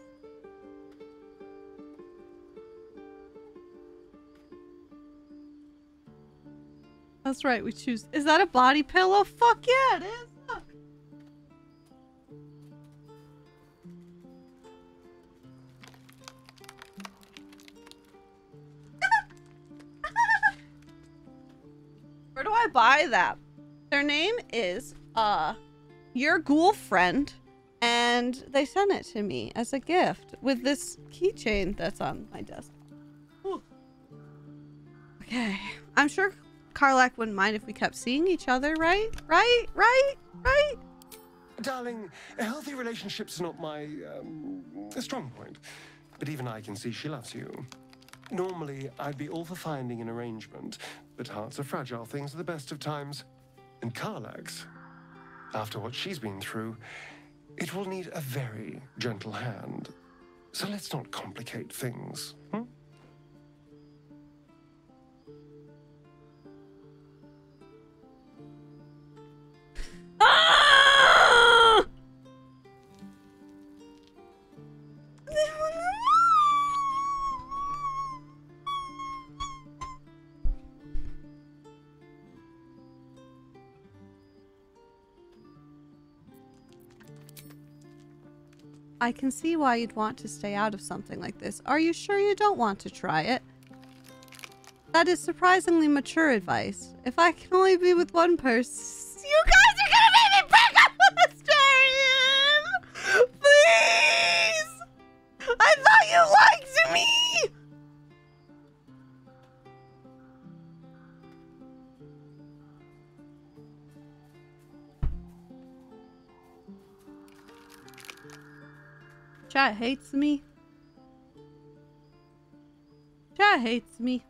That's right, we choose. Is that a body pillow? Fuck yeah, it is. <laughs> Where do I buy that? Their name is uh your ghoul friend and they sent it to me as a gift with this keychain that's on my desk. Ooh. Okay. I'm sure Karlach wouldn't mind if we kept seeing each other, right? Right? Right? Right? Darling, a healthy relationships not my um, strong point. But even I can see she loves you. Normally, I'd be all for finding an arrangement, but hearts are fragile things at the best of times. And Karlach's, after what she's been through, it will need a very gentle hand. So let's not complicate things. Hmm? I can see why you'd want to stay out of something like this. Are you sure you don't want to try it? That is surprisingly mature advice. If I can only be with one person, Chat hates me. Chat hates me.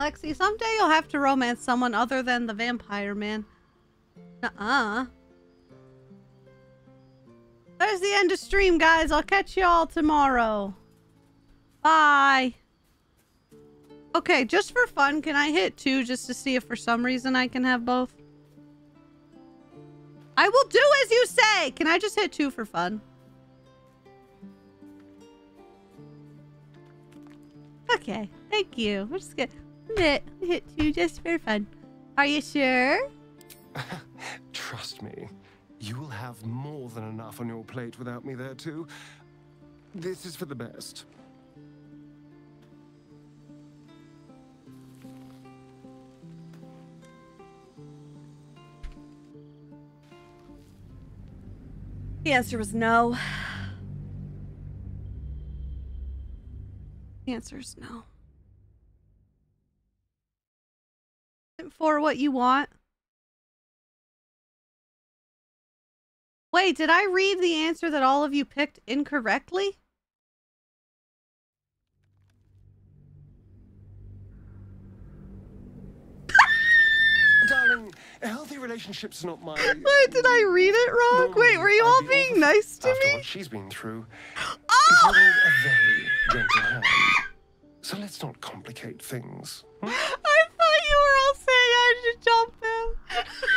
Lexy, someday you'll have to romance someone other than the vampire man. Uh-uh. There's the end of stream, guys. I'll catch you all tomorrow. Bye. Okay, just for fun, can I hit two just to see if for some reason I can have both? I will do as you say! Can I just hit two for fun? Okay, thank you. We're just gonna hit, hit two just for fun. Are you sure? <laughs> Trust me, you will have more than enough on your plate without me there too. This is for the best. The answer was no. The answer is no. For what you want. Wait, did I read the answer that all of you picked incorrectly? A healthy relationship's not my. <laughs> Wait, did I read it wrong? Wait, were you all being nice to After me? what she's been through, <gasps> Oh! a very gentle hand. So let's not complicate things. Hmm? <gasps> I thought you were all saying I should jump him. <laughs>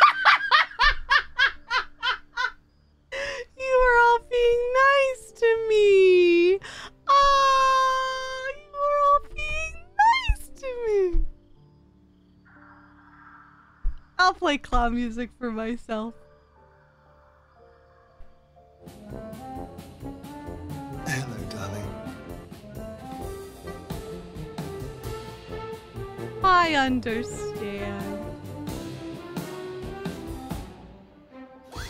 play clown music for myself. Hello, darling. I understand.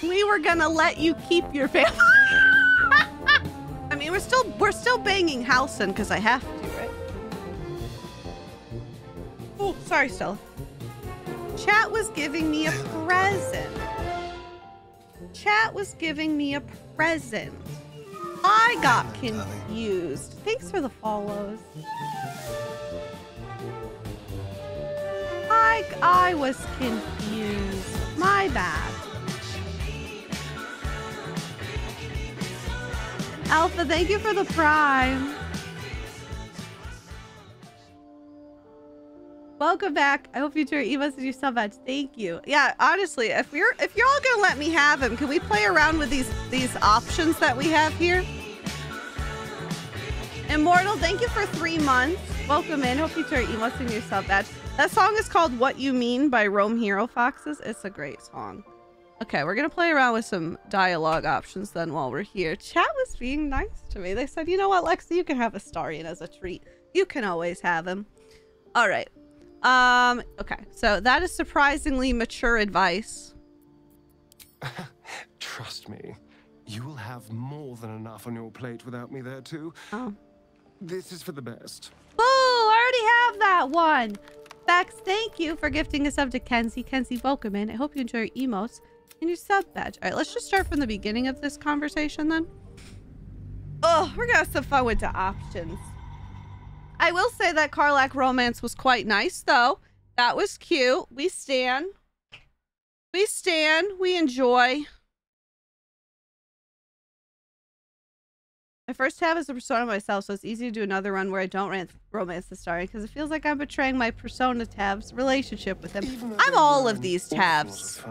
We were gonna let you keep your family. <laughs> I mean, we're still we're still banging Halsin because I have to, right? Oh, sorry, Stella. Chat was giving me a present. Chat was giving me a present. I got confused. Thanks for the follows. I I was confused. My bad. Alpha, thank you for the prime. Welcome back. I hope you enjoy emos and your sub badge. Thank you. Yeah, honestly, if you're if you're all gonna let me have him, can we play around with these these options that we have here? Immortal, thank you for three months. Welcome in. Hope you enjoy emos and your sub badge. That song is called "What You Mean" by Rome Hero Foxes. It's a great song. Okay, we're gonna play around with some dialogue options then while we're here. Chat was being nice to me. They said, "You know what, Lexy, you can have a Astarion as a treat. You can always have him." All right. Um. Okay. So that is surprisingly mature advice. <laughs> Trust me, you will have more than enough on your plate without me there too. Oh. This is for the best. Oh, I already have that one. Bex, thank you for gifting a sub to Kenzie. Kenzie, welcome in. I hope you enjoy your emotes and your sub badge. All right, let's just start from the beginning of this conversation then. Oh, we're gonna have some fun with the options. I will say that Karlach romance was quite nice, though. That was cute. We stand. We stand. We enjoy. My first tab is a persona myself, so it's easy to do another run where I don't ran- romance the story because it feels like I'm betraying my persona tab's relationship with him. I'm all of these tabs.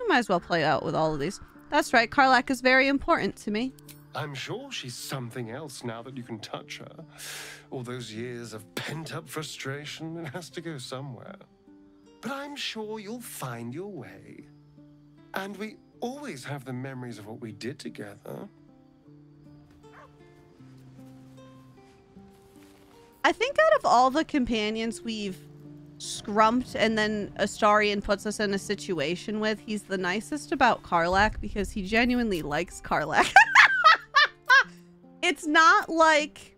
I might as well play out with all of these. That's right, Karlach is very important to me. I'm sure she's something else now that you can touch her. All those years of pent up frustration, it has to go somewhere. But I'm sure you'll find your way. And we always have the memories of what we did together. I think out of all the companions we've scrumped and then Astarion puts us in a situation with, he's the nicest about Karlach because he genuinely likes Karlach. <laughs> it's not like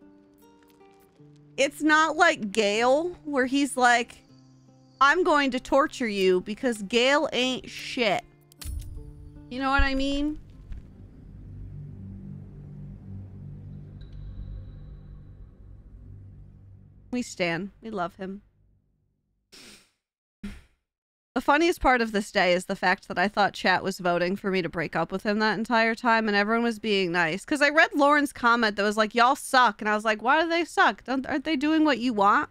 it's not like Gale, where he's like, I'm going to torture you because Gale ain't shit. You know what I mean? We stand. We love him. The funniest part of this day is the fact that I thought chat was voting for me to break up with him that entire time and everyone was being nice. Because I read Lauren's comment that was like, y'all suck. And I was like, why do they suck? Don't, aren't they doing what you want?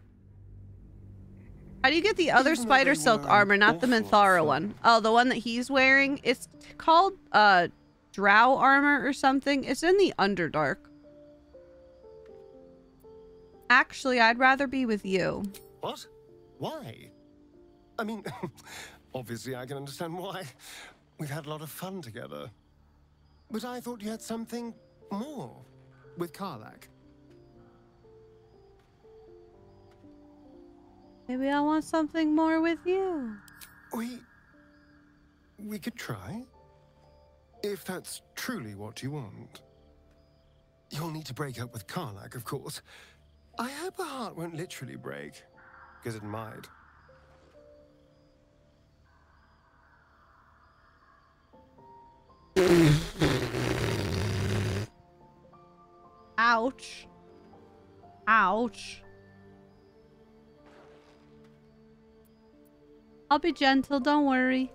How do you get the other spider silk armor, not the Minthara one? Oh, the one that he's wearing? It's called uh Drow armor or something. It's in the Underdark. Actually, I'd rather be with you. What? Why? I mean, <laughs> obviously I can understand why. We've had a lot of fun together. But I thought you had something more with Karlach. Maybe I want something more with you. We... we could try. If that's truly what you want. You'll need to break up with Karlach, of course. I hope her heart won't literally break, because it might. Ouch. Ouch. I'll be gentle, don't worry.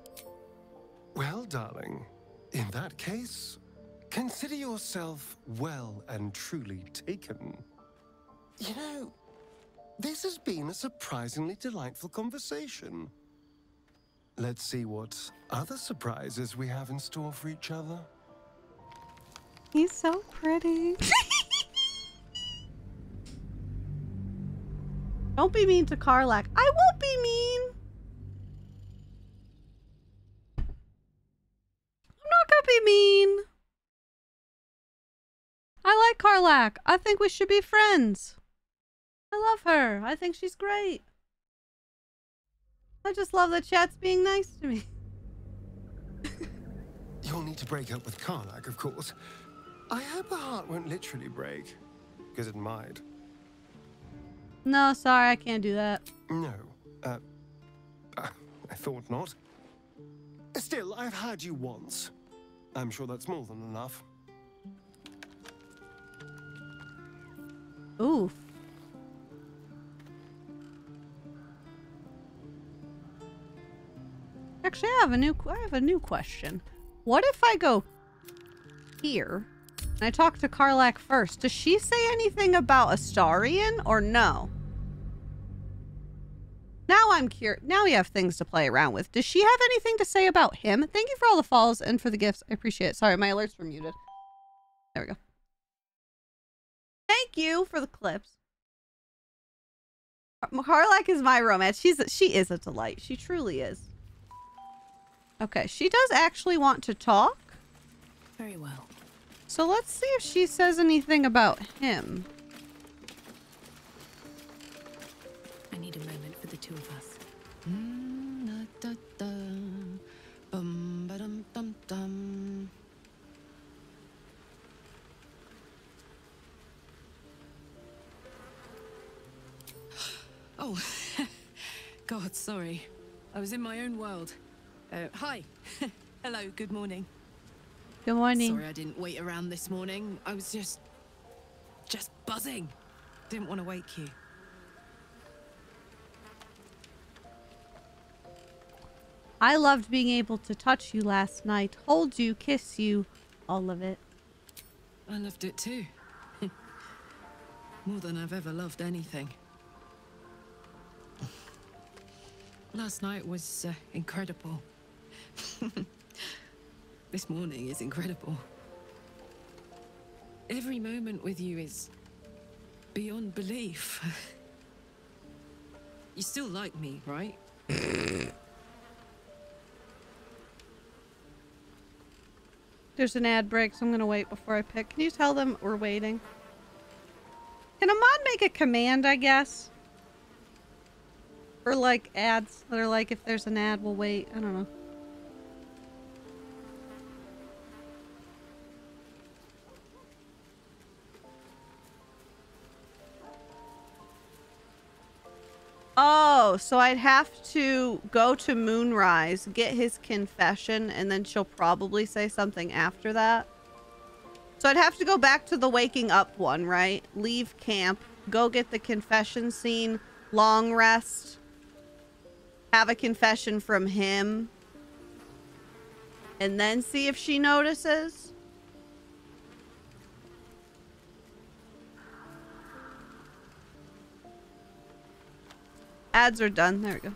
Well, darling, in that case, consider yourself well and truly taken. You know, this has been a surprisingly delightful conversation. Let's see what other surprises we have in store for each other. He's so pretty. <laughs> Don't be mean to Karlach. I won't be mean. I'm not gonna be mean. I like Karlach. I think we should be friends. I love her. I think she's great. I just love that chat's being nice to me. <laughs> You'll need to break up with Karlach, of course. I hope her heart won't literally break, because it might. No, sorry, I can't do that. No, uh, uh, I thought not. Still, I've had you once. I'm sure that's more than enough. Oof. Actually, I have a new I have a new question. What if I go here and I talk to Karlach first? Does she say anything about Astarion or no? Now I'm curious. Now we have things to play around with. Does she have anything to say about him? Thank you for all the follows and for the gifts. I appreciate it. Sorry, my alerts were muted. There we go. Thank you for the clips. Karlach is my romance. She's a, she is a delight. She truly is. Okay, she does actually want to talk. Very well. So let's see if she says anything about him. I need a moment for the two of us. Mm, da, da, da. Bum, ba-dum, dum, dum. <sighs> Oh, <laughs> God, sorry. I was in my own world. Uh, hi. <laughs> Hello, good morning. Good morning. Sorry I didn't wait around this morning. I was just... just buzzing. Didn't want to wake you. I loved being able to touch you last night, hold you, kiss you, all of it. I loved it too. <laughs> More than I've ever loved anything. Last night was uh, incredible. <laughs> this morning is incredible. Every moment with you is beyond belief. <laughs> you still like me, right? <laughs> There's an ad break, so I'm gonna wait before I pick. Can you tell them we're waiting? Can a mod make a command, I guess? Or like ads that are like if there's an ad, we'll wait. I don't know. So I'd have to go to Moonrise, get his confession, and then she'll probably say something after that. So I'd have to go back to the waking up one, right? Leave camp, go get the confession scene, long rest, have a confession from him, and then see if she notices. Ads are done. There we go.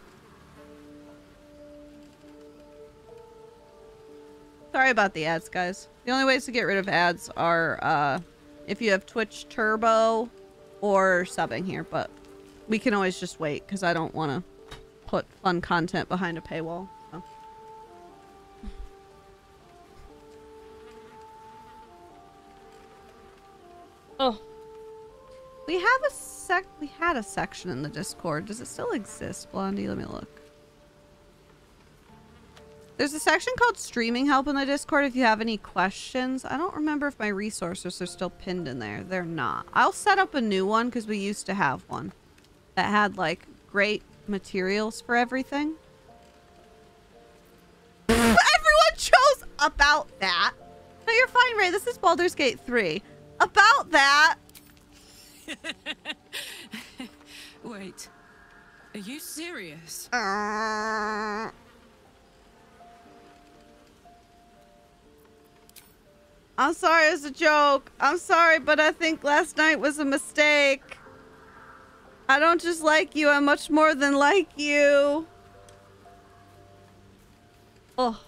Sorry about the ads, guys. The only ways to get rid of ads are uh, if you have Twitch Turbo or subbing here, but we can always just wait because I don't want to put fun content behind a paywall. Oh. We have a sec we had a section in the Discord. Does it still exist, Blondie? Let me look. There's a section called streaming help in the Discord if you have any questions. I don't remember if my resources are still pinned in there. They're not. I'll set up a new one because we used to have one that had like great materials for everything. <laughs> Everyone chose about that. No, you're fine, Ray. This is Baldur's Gate 3. About that. <laughs> Wait. Are you serious? Uh, I'm sorry, it's a joke. I'm sorry, but I think last night was a mistake. I don't just like you, I'm much more than like you. Oh.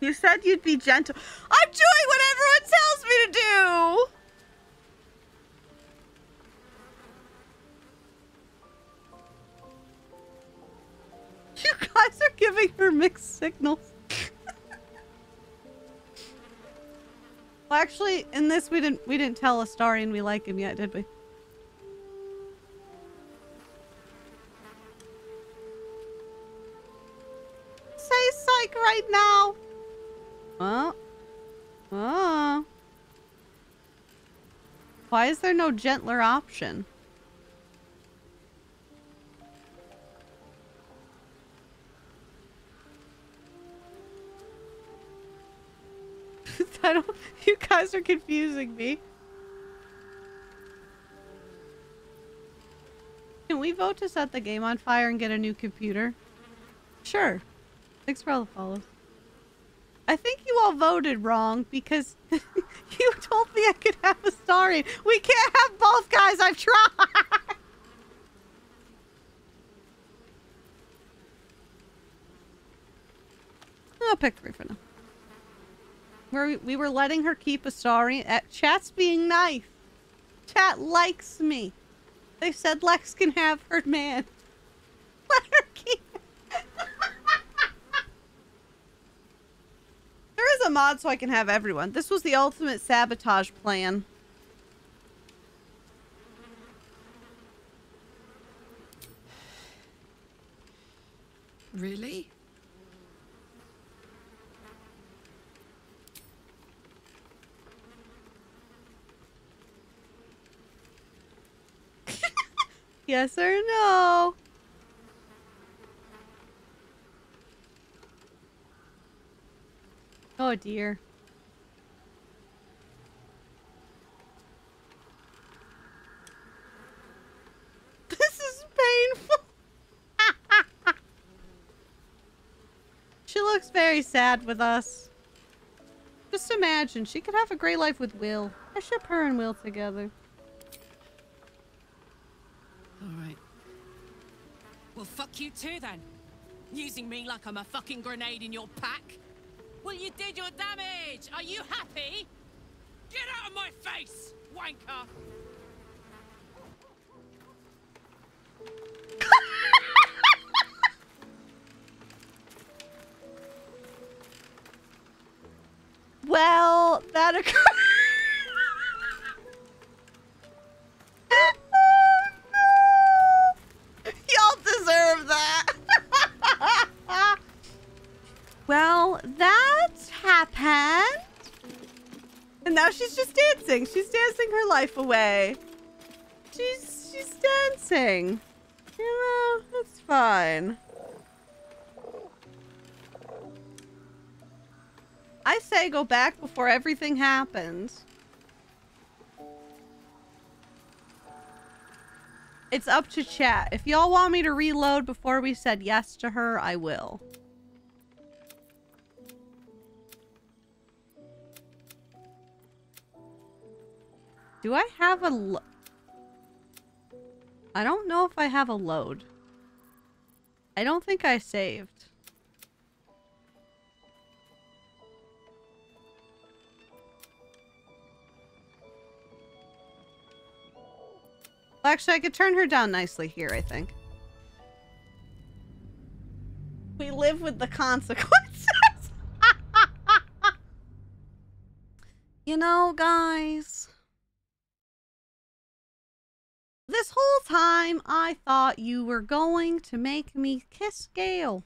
You said you'd be gentle. I'm doing what everyone tells me to do! <laughs> You guys are giving her mixed signals. <laughs> well, actually, in this we didn't we didn't tell Astarion we like him yet, did we? Say psych right now. Oh. Oh. Why is there no gentler option? <laughs> I don't. You guys are confusing me. Can we vote to set the game on fire and get a new computer? Sure. Thanks for all the follows. I think you all voted wrong because <laughs> you told me I could have a starry. We can't have both, guys. I've tried. <laughs> I'll pick three for now. We were letting her keep a starry. Uh, chat's being nice. Chat likes me. They said Lex can have her man. <laughs> Let her keep There is a mod so I can have everyone. This was the ultimate sabotage plan. Really? <laughs> Yes or no? Oh dear. <laughs> This is painful. <laughs> she looks very sad with us. Just imagine, she could have a great life with Wyll. I ship her and Wyll together. Alright. Well, fuck you too then. Using me like I'm a fucking grenade in your pack. Well, you did your damage! Are you happy? Get out of my face, wanker! <laughs> Well, that occurred. Well, that happened. And now she's just dancing. She's dancing her life away. She's she's dancing. You know, that's fine. I say go back before everything happens. It's up to chat. If y'all want me to reload before we said yes to her, I will. Do I have a lo- I don't know if I have a load. I don't think I saved. Well, actually, I could turn her down nicely here, I think. We live with the consequences. <laughs> you know, guys. This whole time, I thought you were going to make me kiss Gale.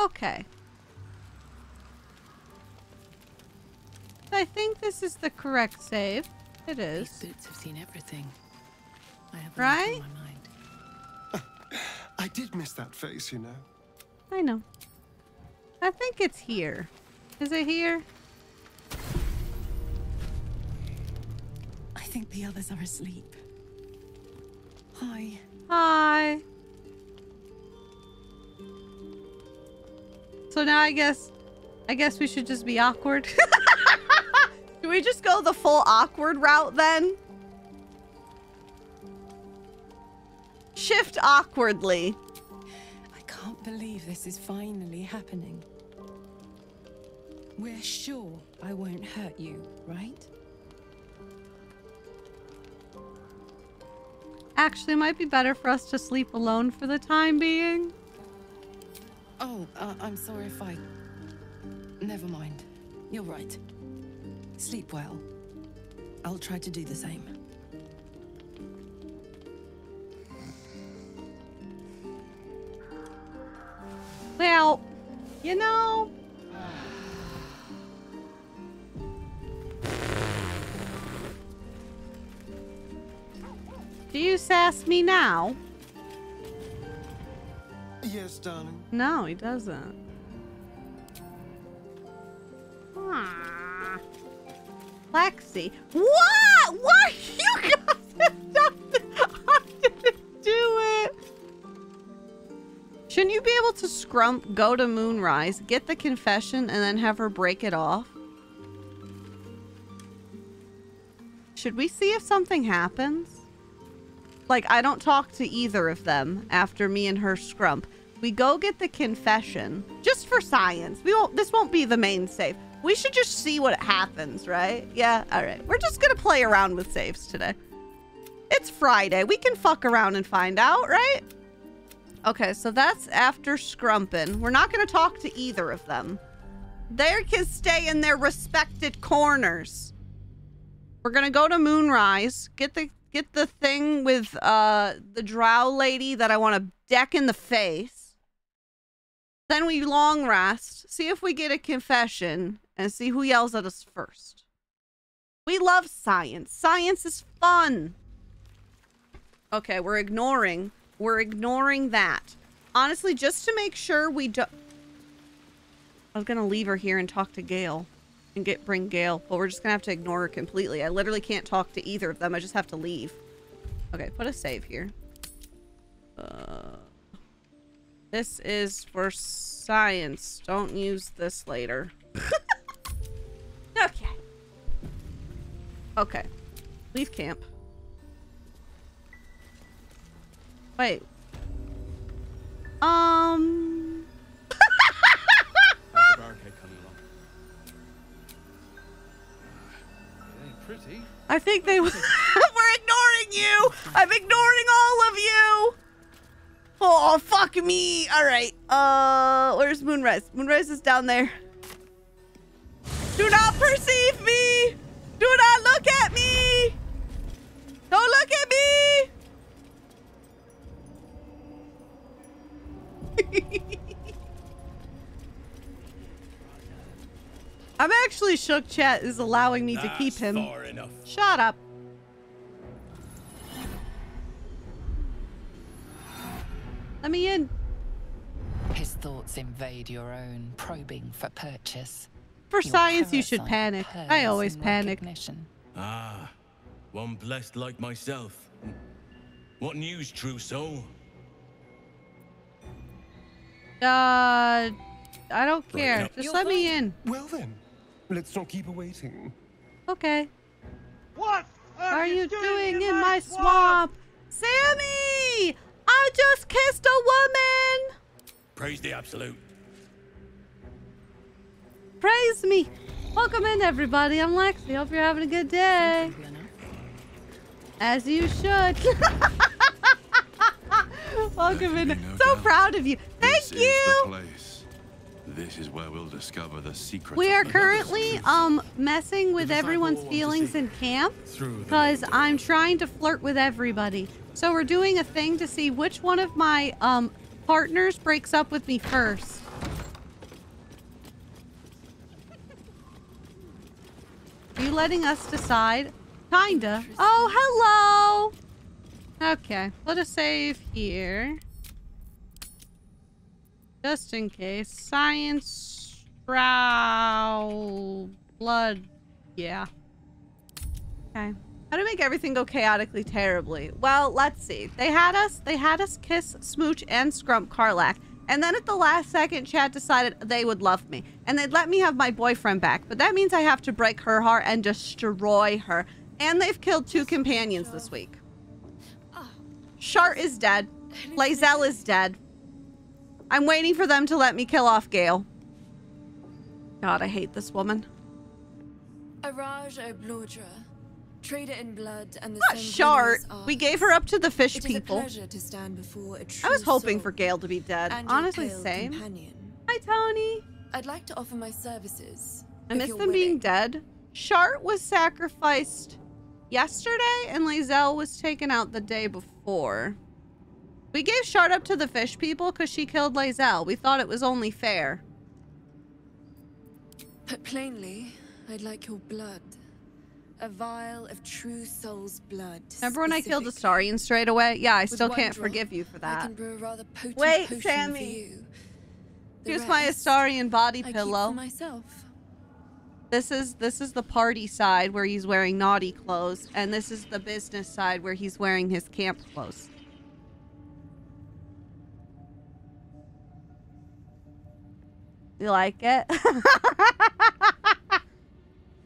Okay. I think this is the correct save. It is. These boots have seen everything. I have Right? my mind. <clears throat> I did miss that face, you know. I know. I think it's here. Is it here? I think the others are asleep. Hi. Hi. So now I guess, I guess we should just be awkward. <laughs> Do we just go the full awkward route then? Shift awkwardly. I can't believe this is finally happening. We're sure I won't hurt you, right? Actually, it might be better for us to sleep alone for the time being. Oh, uh, I'm sorry if I. Never mind. You're right. Sleep well. I'll try to do the same. Well, you know. Do you sass me now? Yes, darling. No, he doesn't. Aw. Lexy. What? What? <laughs> You guys have done I didn't do it. Shouldn't you be able to scrump, go to Moonrise, get the confession, and then have her break it off? Should we see if something happens? Like, I don't talk to either of them after me and her scrump. We go get the confession, just for science. We won't. This won't be the main save. We should just see what happens, right? Yeah. All right. We're just gonna play around with saves today. It's Friday. We can fuck around and find out, right? Okay, so that's after scrumping. We're not gonna talk to either of them. They can stay in their respected corners. We're gonna go to Moonrise, get the get the thing with uh the drow lady that I want to deck in the face. Then we long rest, see if we get a confession, and see who yells at us first. We love science. Science is fun. Okay, we're ignoring. We're ignoring that. Honestly, just to make sure we don't. I was gonna leave her here and talk to Gale, and get bring Gale, but we're just gonna have to ignore her completely. I literally can't talk to either of them. I just have to leave. Okay, put a save here. Uh, this is for science. Don't use this later. <laughs> okay. Okay. Leave camp. Wait. Um. Pretty. I think they <laughs> we're ignoring you. I'm ignoring all of you. Oh fuck me. All right. Uh, where's Moonrise? Moonrise is down there. Do not perceive me. Do not look at me. Don't look at me. <laughs> actually shook chat is allowing me to keep him. far enough. Shut up. Let me in. His thoughts invade your own, probing for purchase. For Your science, you should panic. I always panic. recognition. Ah, one blessed like myself. What news, true soul? Uh, I don't care. Just You're let me in. Well then, let's not keep her waiting. Okay. What are you doing in my swamp? Sammy! I just kissed a woman! Praise the absolute. Praise me. Welcome in, everybody. I'm Lexy. Hope you're having a good day. As you should. <laughs> Welcome in. So proud of you. Thank This you. Is the place. This is where we'll discover the secret. We are currently um messing with everyone's feelings in camp because I'm trying to flirt with everybody. So we're doing a thing to see which one of my um partners breaks up with me first. Are you letting us decide? Kinda. Oh, hello. Okay, let us save here. Just in case. Science, Stroud, blood. Yeah. Okay. How to make everything go chaotically terribly? Well, let's see. They had us. They had us kiss, smooch, and scrump Karlach, and then at the last second, Chad decided they would love me, and they'd let me have my boyfriend back. But that means I have to break her heart and destroy her. And they've killed two companions this week. Ah. Shart is dead. Lae'zel is dead. I'm waiting for them to let me kill off Gale. God, I hate this woman. Araj Oblodra, er trader in blood and the Not Shart. We gave her up to the fish It is a people. pleasure to stand before a I was hoping for Gale to be dead. Honestly, same. companion. Hi, Tony. I'd like to offer my services. I miss them being dead. Shart was sacrificed yesterday, and Lae'zel was taken out the day before. We gave Shart up to the fish people because she killed Lae'zel. We thought it was only fair. But plainly, I'd like your blood. A vial of true soul's blood. Remember when I killed Astarion straight away? Yeah, I still can't drop, forgive you for that. can brew a Wait, Sammy. For you. The Here's my rest Astarion body pillow. myself. This is this is the party side where he's wearing naughty clothes, and this is the business side where he's wearing his camp clothes. You like it? <laughs>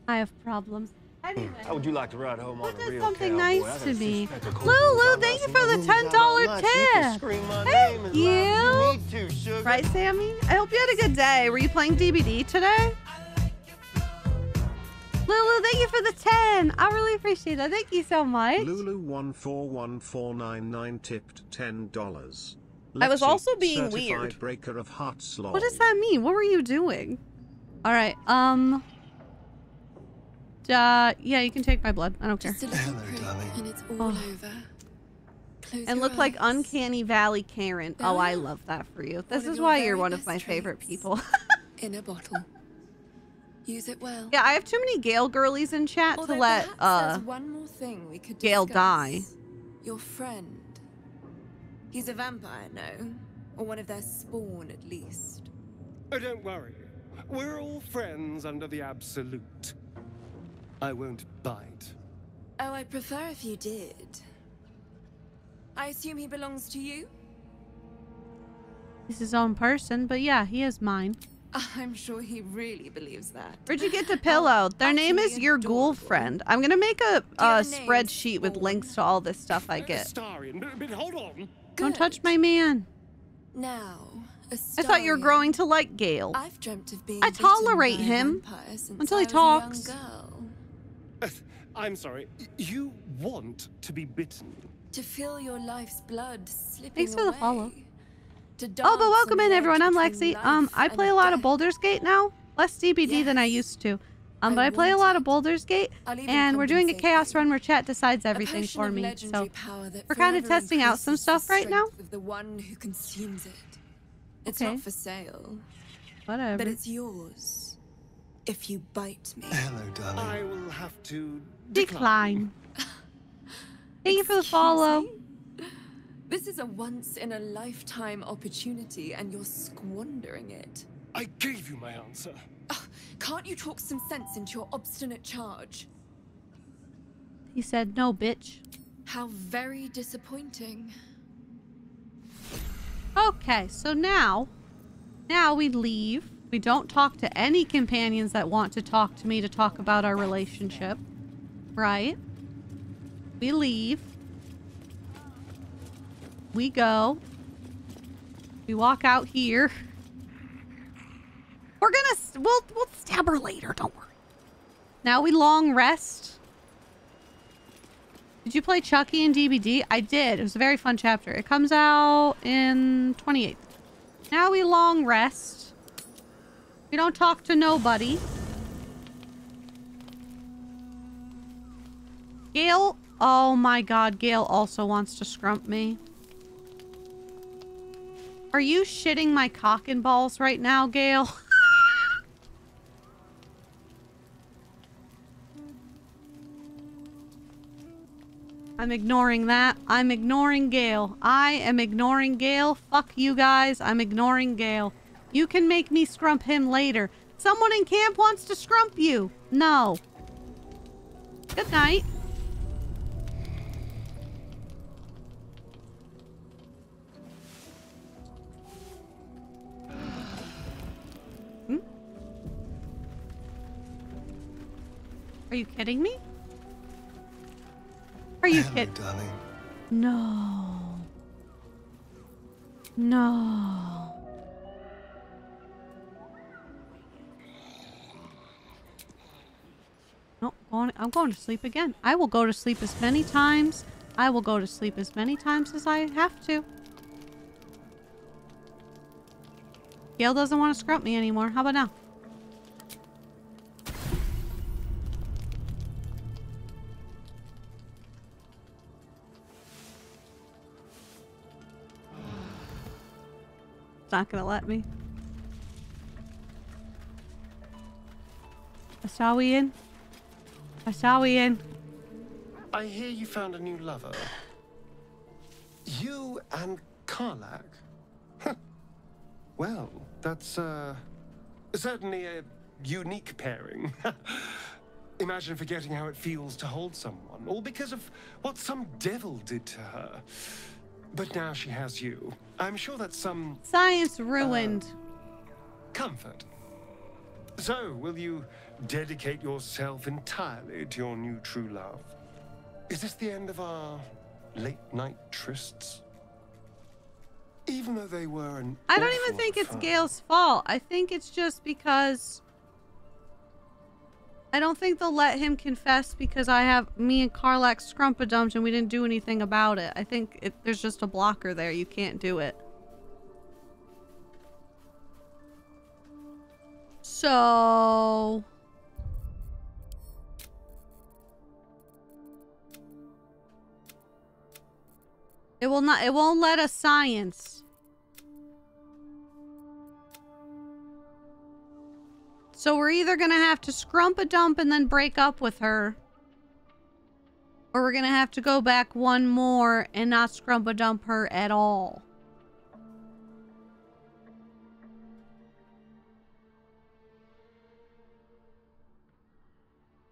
I have problems. Anyway. How would you like to ride home on a real something cowboy? nice to me. Lulu, thank you for the ten dollar tip. You thank you. to, right, Sammy? I hope you had a good day. Were you playing DBD today? Lulu, thank you for the 10. I really appreciate it. Thank you so much. Lulu141499 tipped $10. I was also being weird. Breaker of hearts law. What does that mean? What were you doing? All right. Um. Uh, yeah, you can take my blood. I don't care. Hello, darling. And it's all oh. over. Close and look eyes. like Uncanny Valley Karen. Bella, oh, I love that for you. This is why you're one of my favorite people. <laughs> in a bottle. Use it well. Yeah, I have too many Gale girlies in chat Although to let uh one more thing we could Gale die. Your friend He's a vampire, no? Or one of their spawn, at least. Oh, don't worry. We're all friends under the absolute. I won't bite. Oh, I'd prefer if you did. I assume he belongs to you? He's his own person, but yeah, he is mine. <laughs> I'm sure he really believes that. Where'd you get the pillow? Their name is your ghoul friend. I'm gonna make a, a have a name, spreadsheet with links to all this stuff I get. Starion, but, but hold on. Don't touch my man. Now, a I thought you were growing to like Gale. I've dreamt of being I tolerate him until he was a young talks. girl. I'm sorry. You want to be bitten? To feel your life's blood slipping Thanks for the follow. To Oh, but welcome in everyone. I'm Lexy. Um, I play a lot of death. Baldur's Gate now. Less DBD than I used to. Um, but I play a lot of Baldur's Gate, and we're doing a chaos run where chat decides everything for me. So we're kind of testing out some stuff right now. the one who consumes it. It's Okay. not for sale, Whatever. but it's yours. if you bite me. Hello, darling. I will have to Decline. <laughs> Thank you for the follow. This is a once in a lifetime opportunity, and you're squandering it. I gave you my answer. Can't you talk some sense into your obstinate charge? He said, no, bitch. How very disappointing. Okay, so now, now we leave. We don't talk to any companions that want to talk to me to talk about our relationship. Right? We leave. We go. We walk out here. <laughs> We're gonna, we'll, we'll stab her later, don't worry. Now we long rest. Did you play Chucky in DBD? I did. It was a very fun chapter. It comes out in 28th. Now we long rest. We don't talk to nobody. Gale. Oh my god, Gale also wants to scrump me. Are you shitting my cock and balls right now, Gale? <laughs> I'm ignoring that. I'm ignoring Gale. I am ignoring Gale. Fuck you guys. I'm ignoring Gale. You can make me scrump him later. Someone in camp wants to scrump you. No. Good night. Hmm? Are you kidding me? Are you Hello, kidding? darling. No. No. No, going, I'm going to sleep again. I will go to sleep as many times. I will go to sleep as many times as I have to. Gale doesn't want to scrump me anymore. How about now? Not gonna let me. I saw we in. I saw we in. I hear you found a new lover. You and Karlach? Well, that's uh, certainly a unique pairing. <laughs> Imagine forgetting how it feels to hold someone, all because of what some devil did to her. But now she has you. I'm sure that's some Science uh, ruined. comfort. So, will you dedicate yourself entirely to your new true love? Is this the end of our late night trysts? Even though they were an I don't even think it's fun. Gale's fault. I think it's just because I don't think they'll let him confess because I have me and Karlach scrumpadumped and we didn't do anything about it. I think it, there's just a blocker there. You can't do it. So it will not. It won't let us science. So we're either gonna have to scrump a dump and then break up with her. Or we're gonna have to go back one more and not scrump a dump her at all.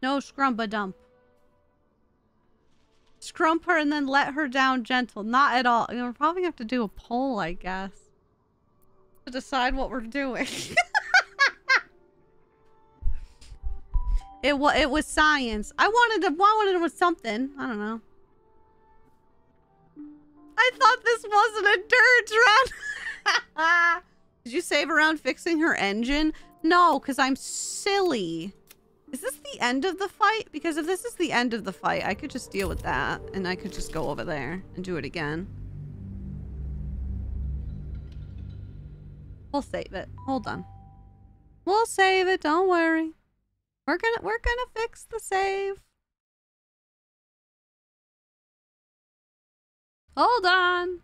No scrump a dump. Scrump her and then let her down gentle. Not at all. You know, we're probably gonna have to do a poll, I guess. To decide what we're doing. <laughs> It was it was science. I wanted to I wanted it was something. I don't know. I thought this wasn't a dirt run. <laughs> Did you save around fixing her engine? No, because I'm silly. Is this the end of the fight? Because if this is the end of the fight, I could just deal with that. And I could just go over there and do it again. We'll save it. Hold on. We'll save it. Don't worry. We're gonna we're gonna fix the save. Hold on.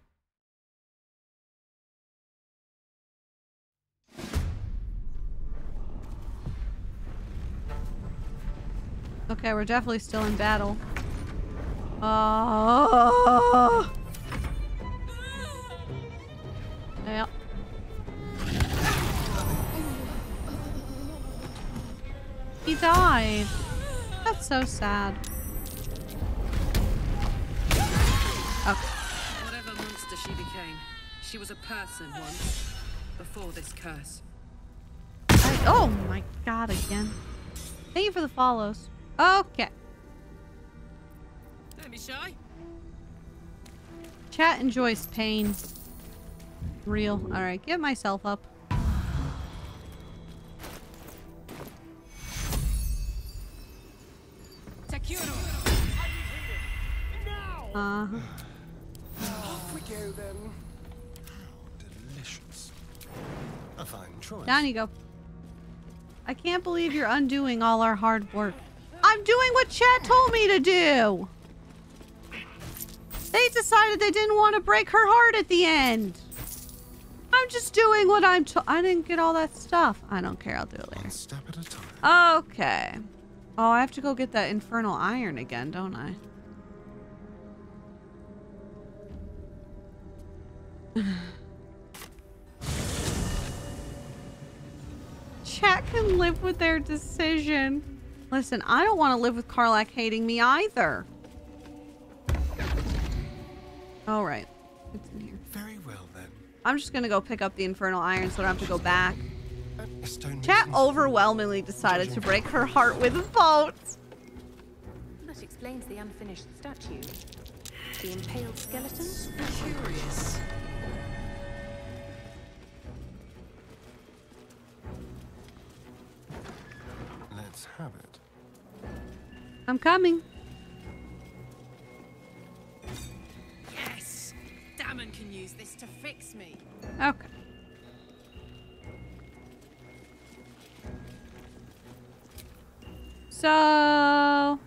Okay, we're definitely still in battle. Oh. Yep. He died. That's so sad. Okay. Whatever monster she became, she was a person once, before this curse. I- oh my god, again. Thank you for the follows. Okay. Don't be shy. Chat enjoys pain. Real. Alright, get myself up. Takuro! Uh, Off we go then. Delicious. A fine choice. down you go. I can't believe you're undoing all our hard work. I'm doing what chat told me to do! They decided they didn't want to break her heart at the end. I'm just doing what I'm to- I didn't get all that stuff. I don't care. I'll do it later. One step at a time. Okay. Oh, I have to go get that infernal iron again, don't I? <sighs> Chat can live with their decision. Listen, I don't want to live with Karlach hating me either. All right. It's in here. Very well then. I'm just going to go pick up the infernal iron so I don't have to go back. A stone Chat overwhelmingly decided to break her heart with a boats. That explains the unfinished statue. The impaled skeleton? Curious. Let's have it. I'm coming. Yes! Dammon can use this to fix me. Okay. So...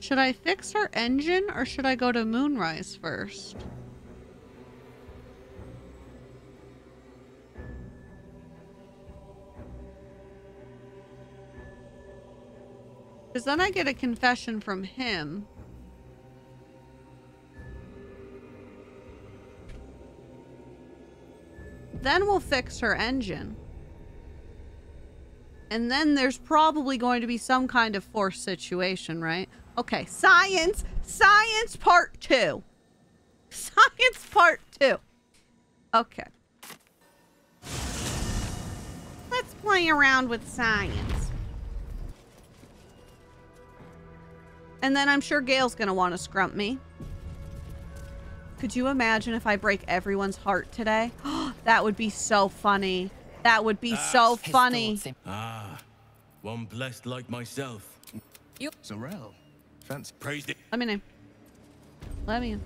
Should I fix her engine or should I go to Moonrise first? Because then I get a confession from him. Then we'll fix her engine. And then there's probably going to be some kind of force situation, right? Okay, science! Science part two! <laughs> Science part two! Okay. Let's play around with science. And then I'm sure Gale's gonna want to scrump me. Could you imagine if I break everyone's heart today? <gasps> that would be so funny. That would be so funny. Ah, one blessed like myself. You. Sorrel. Fancy. Praised it. Let me in. Let me in.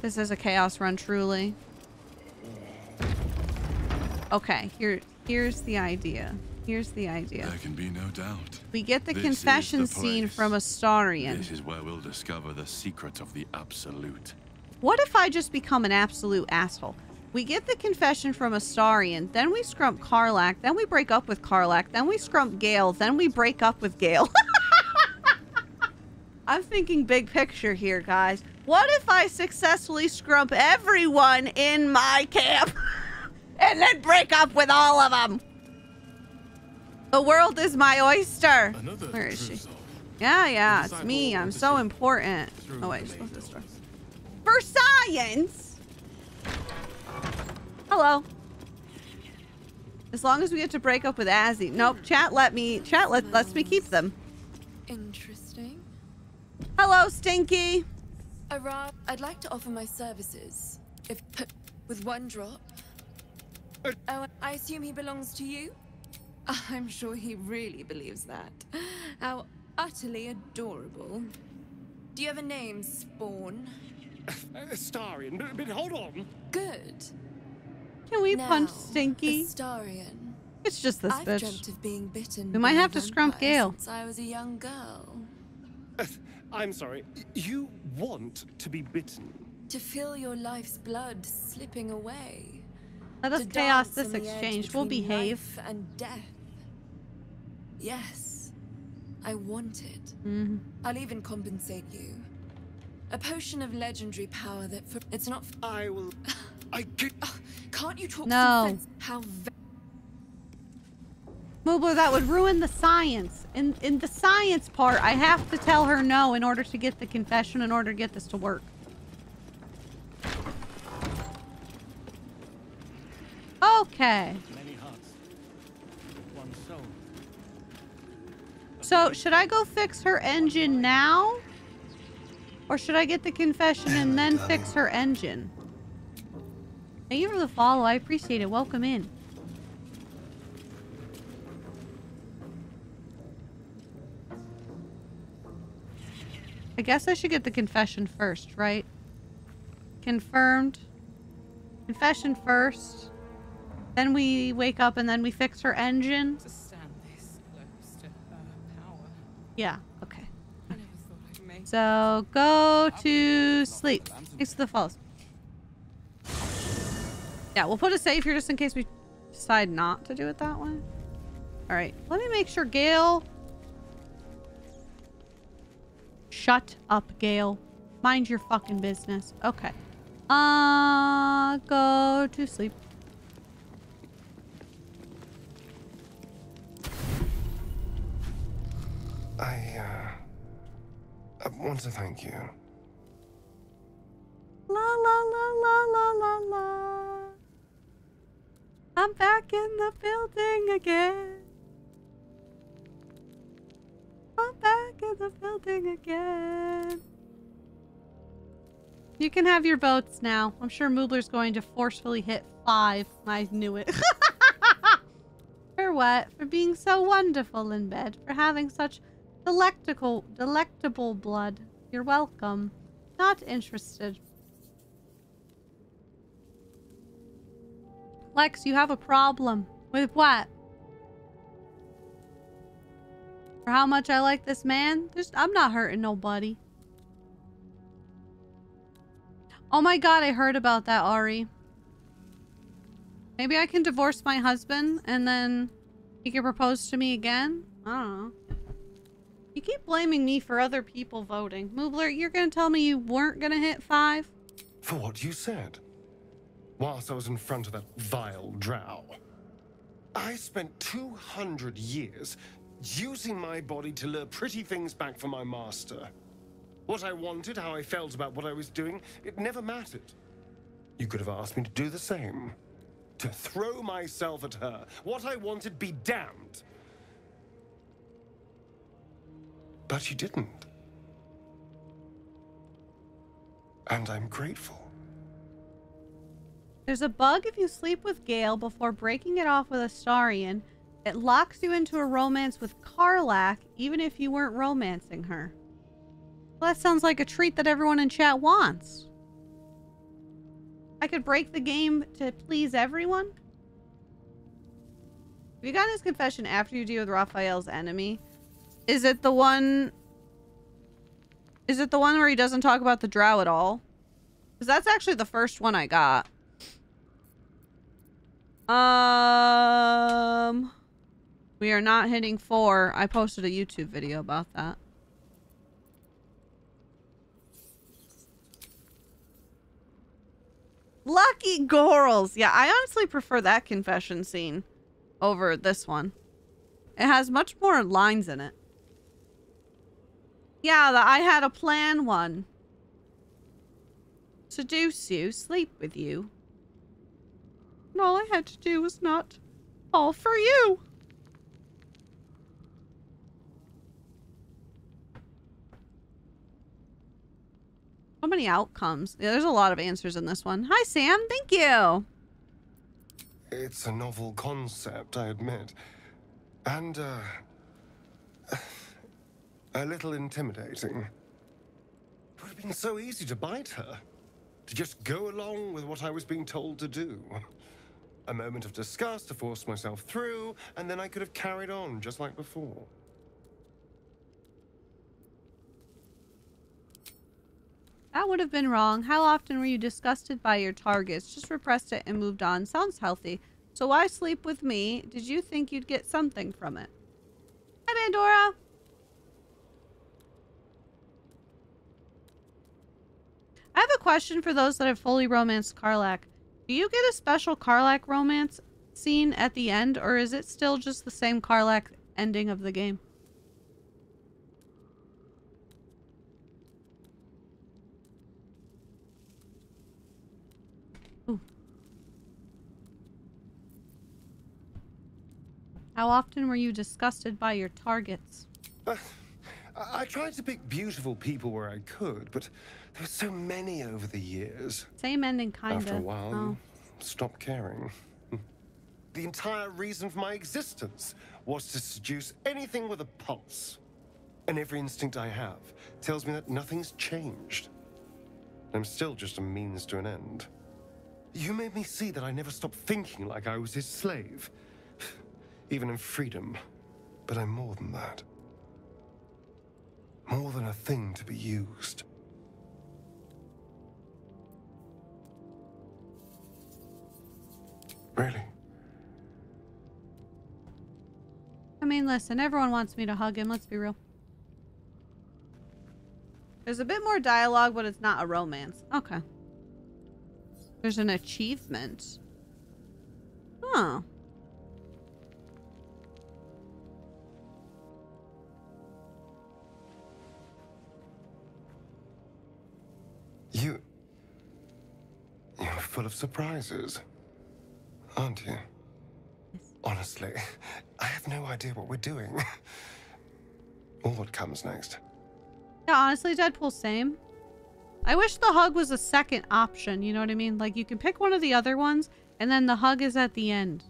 This is a chaos run, truly. Okay, here, here's the idea. Here's the idea. There can be no doubt. We get the This is confession the scene from Astarion. This is where we'll discover the secret of the Absolute. What if I just become an absolute asshole? We get the confession from Astarion, then we scrump Karlach, then we break up with Karlach, then we scrump Gale, then we break up with Gale. <laughs> I'm thinking big picture here, guys. What if I successfully scrump everyone in my camp <laughs> and then break up with all of them? The world is my oyster. Where is she? Yeah, yeah, it's me. I'm so important. Oh, wait, just close this door. For science! Hello. As long as we get to break up with Azzy. Nope, chat let me, chat let, lets me keep them. Interesting. Hello, Stinky. Arab, I'd like to offer my services. If with one drop. Oh, I assume he belongs to you? <laughs> I'm sure he really believes that. How utterly adorable. Do you have a name, Spawn? <sighs> Uh, Astarion, but, but hold on. Good. Can we Now, punch Stinky? Astarion. It's just this I've bitch. dreamt of being bitten We might have to scrump Gale. Since I was a young girl. Uh, I'm sorry. You want to be bitten? To feel your life's blood slipping away. Let us To chaos this on the edge exchange. We'll behave. life and death. Yes, I want it. Mhm. I'll even compensate you. A potion of legendary power that for it's not. I will. <laughs> I get. can't you talk No. How ve- Moobler, that would ruin the science. In in the science part, I have to tell her no in order to get the confession, in order to get this to work. Okay. Many hearts. One soul. So, should I go fix her engine now? Or should I get the confession and then fix her engine? Thank you for the follow. I appreciate it. Welcome in. I guess I should get the confession first, right? Confirmed. Confession first. Then we wake up and then we fix her engine. To stand this close to her power. Yeah, okay. I never thought I'd make So go to sleep. Thanks to the falls. Yeah, we'll put a save here just in case we decide not to do it that way. Alright, let me make sure Gale. Shut up, Gale. Mind your fucking business. Okay. Uh, go to sleep. I, uh, I want to thank you. La la la la la la la. I'm back in the building again. I'm back in the building again. You can have your votes now. I'm sure Moobler's going to forcefully hit five. I knew it. <laughs> for what? For being so wonderful in bed. For having such delectable, delectable blood. You're welcome. Not interested. Lex, you have a problem. With what? For how much I like this man? There's, I'm not hurting nobody. Oh my god, I heard about that, Ari. Maybe I can divorce my husband and then he can propose to me again? I don't know. You keep blaming me for other people voting. Moobler, you're gonna tell me you weren't gonna hit five? For what you said. Whilst I was in front of that vile drow. I spent 200 years using my body to lure pretty things back for my master. What I wanted, how I felt about what I was doing, it never mattered. You could have asked me to do the same. To throw myself at her. What I wanted be damned. But you didn't. And I'm grateful. There's a bug if you sleep with Gale before breaking it off with Astarion. It locks you into a romance with Karlak, even if you weren't romancing her. Well, that sounds like a treat that everyone in chat wants. I could break the game to please everyone? Have you gotten his confession after you deal with Raphael's enemy? Is it the one... Is it the one where he doesn't talk about the drow at all? Because that's actually the first one I got. Um, we are not hitting four. I posted a YouTube video about that. Lucky Gorals. Yeah, I honestly prefer that confession scene over this one. It has much more lines in it. Yeah, the I had a plan one. Seduce you, sleep with you. And all I had to do was not all for you. So many outcomes. Yeah, there's a lot of answers in this one. Hi, Sam. Thank you. It's a novel concept, I admit. And, uh. A little intimidating. It would have been so easy to bite her. To just go along with what I was being told to do. A moment of disgust to force myself through, and then I could have carried on just like before. That would have been wrong. How often were you disgusted by your targets? Just repressed it and moved on. Sounds healthy. So why sleep with me? Did you think you'd get something from it? Hi, Pandora. I have a question for those that have fully romanced Karlach. Do you get a special Karlach romance scene at the end, or is it still just the same Karlach ending of the game? How often were you disgusted by your targets? I, I tried to pick beautiful people where I could, but there so many over the years. Same ending, kind of. After a while, Oh. you stop caring. The entire reason for my existence was to seduce anything with a pulse. And every instinct I have tells me that nothing's changed. I'm still just a means to an end. You made me see that I never stopped thinking like I was his slave. Even in freedom. But I'm more than that. More than a thing to be used. Really? I mean, listen, everyone wants me to hug him. Let's be real. There's a bit more dialogue, but it's not a romance. Okay. There's an achievement. Huh. You. You're full of surprises. Aren't you? Honestly, I have no idea what we're doing. <laughs> or what comes next. Yeah, honestly, Deadpool, same. I wish the hug was a second option, you know what I mean? Like, you can pick one of the other ones, and then the hug is at the end.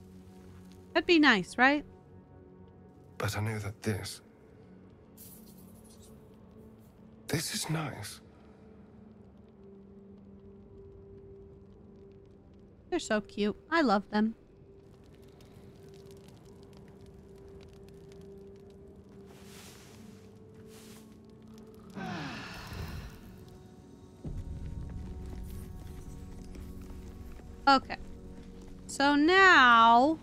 That'd be nice, right? But I know that this. This is nice. They're so cute. I love them. Okay. So now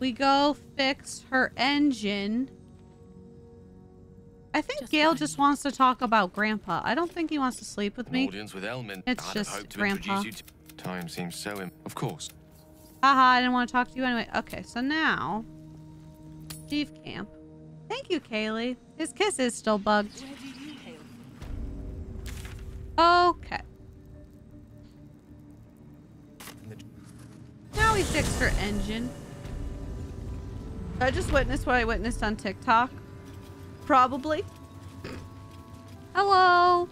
we go fix her engine. I think Gale just wants to talk about Grandpa. I don't think he wants to sleep with me. with It's I'd just have to Grandpa. Introduce you to... Time seems so... Im- of course. Haha, I didn't want to talk to you anyway. Okay, so now... Chief Camp. Thank you, Kaylee. His kiss is still bugged. Okay. Now we fixed her engine. I just witnessed what I witnessed on TikTok. Probably. Hello.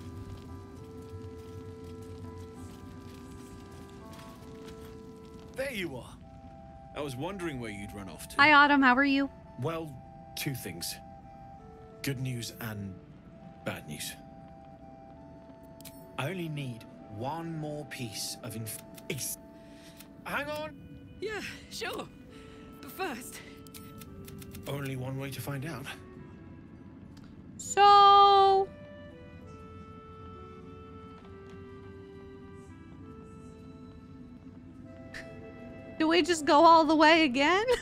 There you are. I was wondering where you'd run off to. Hi, Autumn. How are you? Well, two things. Good news and bad news. I only need one more piece of inf- ex- Hang on! Yeah, sure. But first, Only one way to find out. So... Do we just go all the way again? <laughs>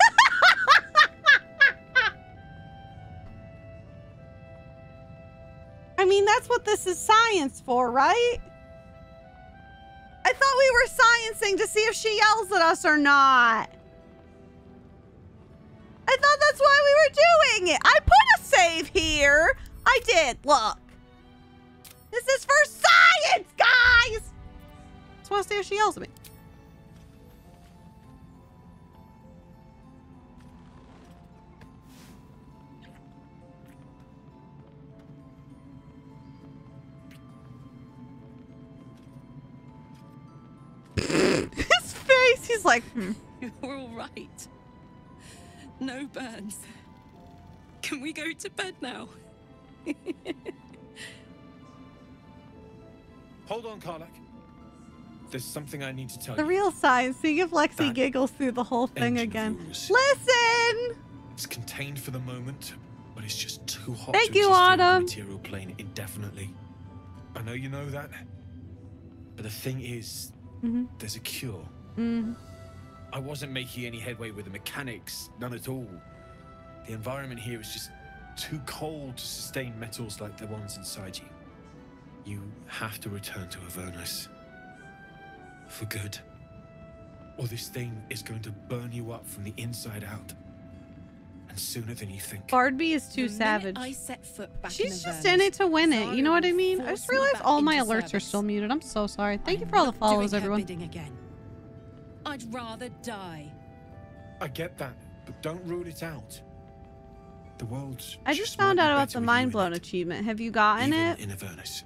I mean, that's what this is science for, right? I thought we were sciencing to see if she yells at us or not. I thought that's why we were doing it. I put a save here. I did. Look. This is for science, guys. Just want to see if she yells at me. Face. He's like, hmm. <laughs> you're all right. No burns. Can we go to bed now? <laughs> Hold on, Karlach. There's something I need to tell The you. The real science. Seeing if Lexy That giggles through the whole thing again. virus. Listen. It's contained for the moment, but it's just too hot Thank to you, exist here on the Autumn. material plane indefinitely. I know you know that. But the thing is, Mhm. there's a cure. Mm. I wasn't making any headway with the mechanics, none at all. The environment here is just too cold to sustain metals like the ones inside you. You have to return to Avernus. For good. Or this thing is going to burn you up from the inside out. And sooner than you think. Bardby is too The savage. I set foot back She's in just in it to win it. You know what I mean? I just realized all my into alerts are still muted. I'm so sorry. Thank you I'm for all the not follows, everyone. again. I'd rather die. I get that, but don't rule it out. The world's I just found out about the mind blown achievement. Have you gotten even it? in Avernus.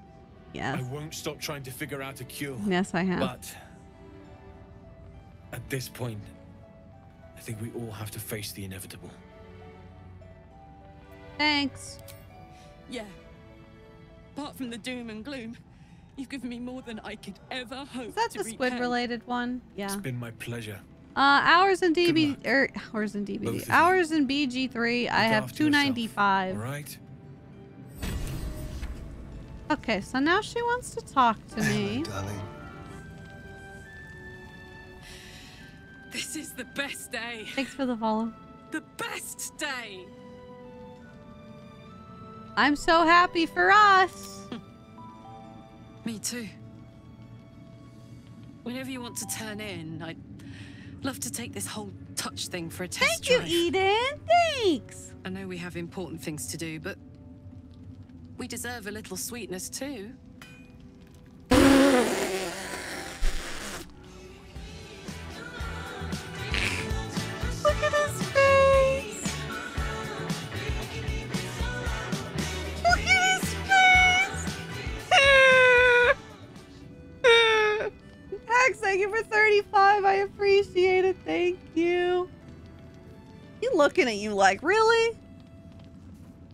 Yes. I won't stop trying to figure out a cure. Yes, I have. But at this point, I think we all have to face the inevitable. Thanks. Yeah. Apart from the doom and gloom, you've given me more than I could ever hope Is that to the squid repay. related one? Yeah. It's been my pleasure. Uh, hours in DB er, hours in Both DBD. Hours in BG3. I have after yourself, 295. All right? Okay, so now she wants to talk to me. Darling. This is the best day. Thanks for the follow. The best day. I'm so happy for us. <laughs> Me too. Whenever you want to turn in, I'd love to take this whole touch thing for a test Thank you, drive. Eden. Thanks. I know we have important things to do, but we deserve a little sweetness too. 25. I appreciate it. Thank you. He looking at you like, really?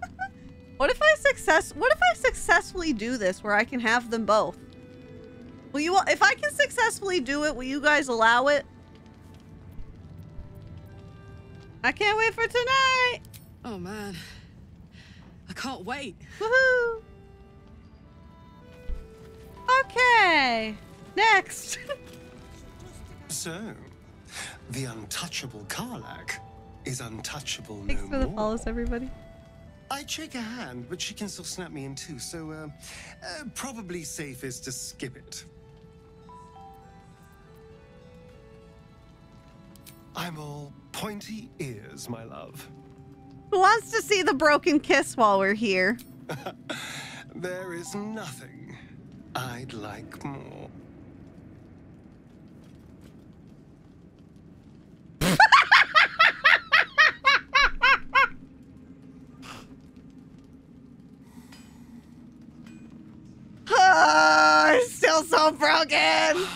<laughs> what if I success? What if I successfully do this where I can have them both? Will you? If I can successfully do it, will you guys allow it? I can't wait for tonight. Oh man, I can't wait. Woohoo! Okay, next. <laughs> So, the untouchable Karlach is untouchable Thanks no for the more. follows, everybody. I'd shake her hand, but she can still snap me in two, so uh, uh, probably safest to skip it. I'm all pointy ears, my love. Who wants to see the broken kiss while we're here? <laughs> There is nothing I'd like more. Ah, still so broken.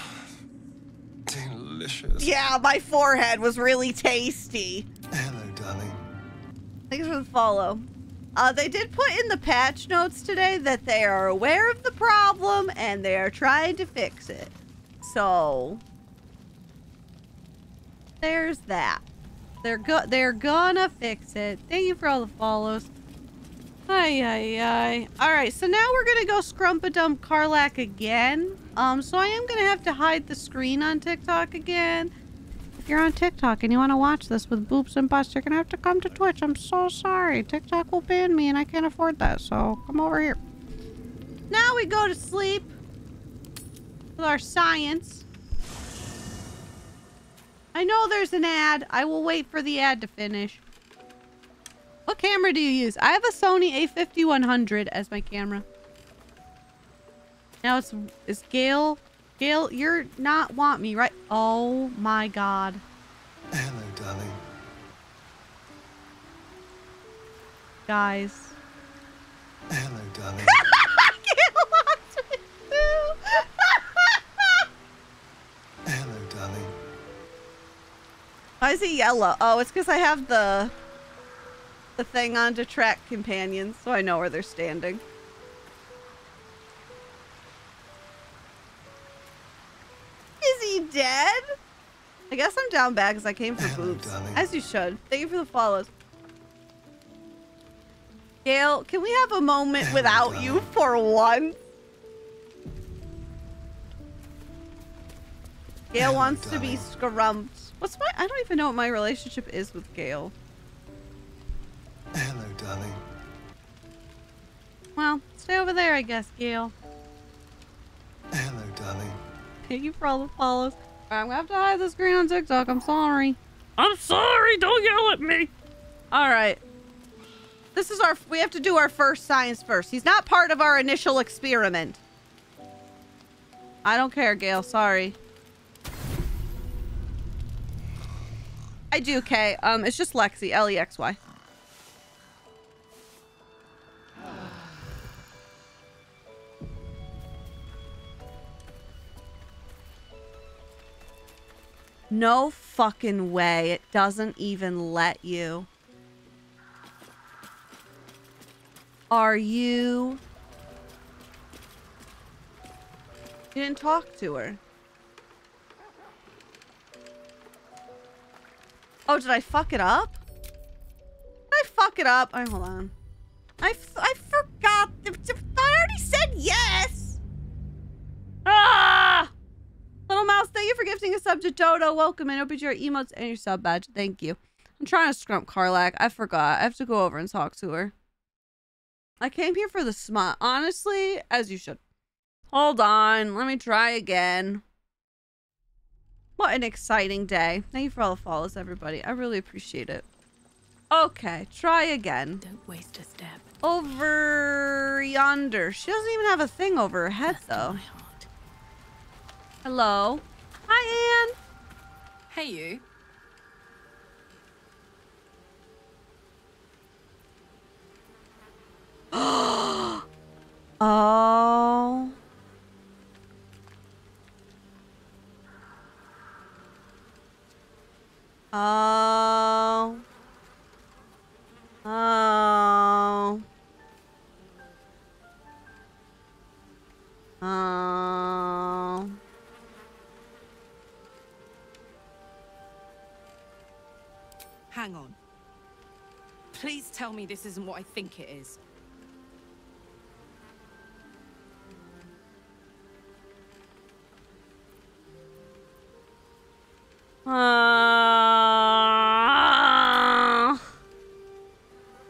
<sighs> Delicious. Yeah, my forehead was really tasty. Hello, darling. Thanks for the follow. Uh, they did put in the patch notes today that they are aware of the problem and they are trying to fix it. So there's that. They're go they're gonna fix it. Thank you for all the follows. Ay ay ay. Alright, so now we're gonna go scrump-a-dump Karlach again. Um, so I am gonna have to hide the screen on TikTok again. If you're on TikTok and you want to watch this with boobs and butts, you're gonna have to come to Twitch. I'm so sorry. TikTok will ban me and I can't afford that, so come over here. Now we go to sleep with our science. I know there's an ad. I will wait for the ad to finish. What camera do you use? I have a Sony A5100 as my camera. Now it's is Gale. Gale, you're not want me, right? Oh my god. Hello, darling. Guys. Hello, darling. <laughs> Gale wants me too. Hello, darling. Why is it yellow? Oh, it's because I have the the thing onto track companions so I know where they're standing. Is he dead? I guess I'm down bad because I came for Hello, boobs. Darling. As you should. Thank you for the follows. Gale, can we have a moment Hello, without darling. you for once? Gale Hello, wants darling. to be scrumped. What's my... I don't even know what my relationship is with Gale. Hello, darling. Well, stay over there, I guess, Gale. Hello, darling. Thank you for all the follows. I'm gonna have to hide the screen on TikTok. I'm sorry. I'm sorry. Don't yell at me. All right. This is our. We have to do our first science first. He's not part of our initial experiment. I don't care, Gale. Sorry. I do, Kay. Um, it's just Lexy. L E X Y. No fucking way. It doesn't even let you. Are you... You didn't talk to her. Oh, did I fuck it up? Did I fuck it up? Alright, hold on. I, I forgot. I already said yes. Ah! Little Mouse, thank you for gifting a sub to Dodo. Welcome and open your emotes and your sub badge. Thank you. I'm trying to scrump Karlach. I forgot. I have to go over and talk to her. I came here for the smut. Honestly, as you should. Hold on. Let me try again. What an exciting day. Thank you for all the follows, everybody. I really appreciate it. Okay, try again. Don't waste a step. Over yonder. She doesn't even have a thing over her head, though. Hello. Hi, Anne. Hey, you. <gasps> oh. Oh. Oh. Oh. Hang on. Please tell me this isn't what I think it is. Ah.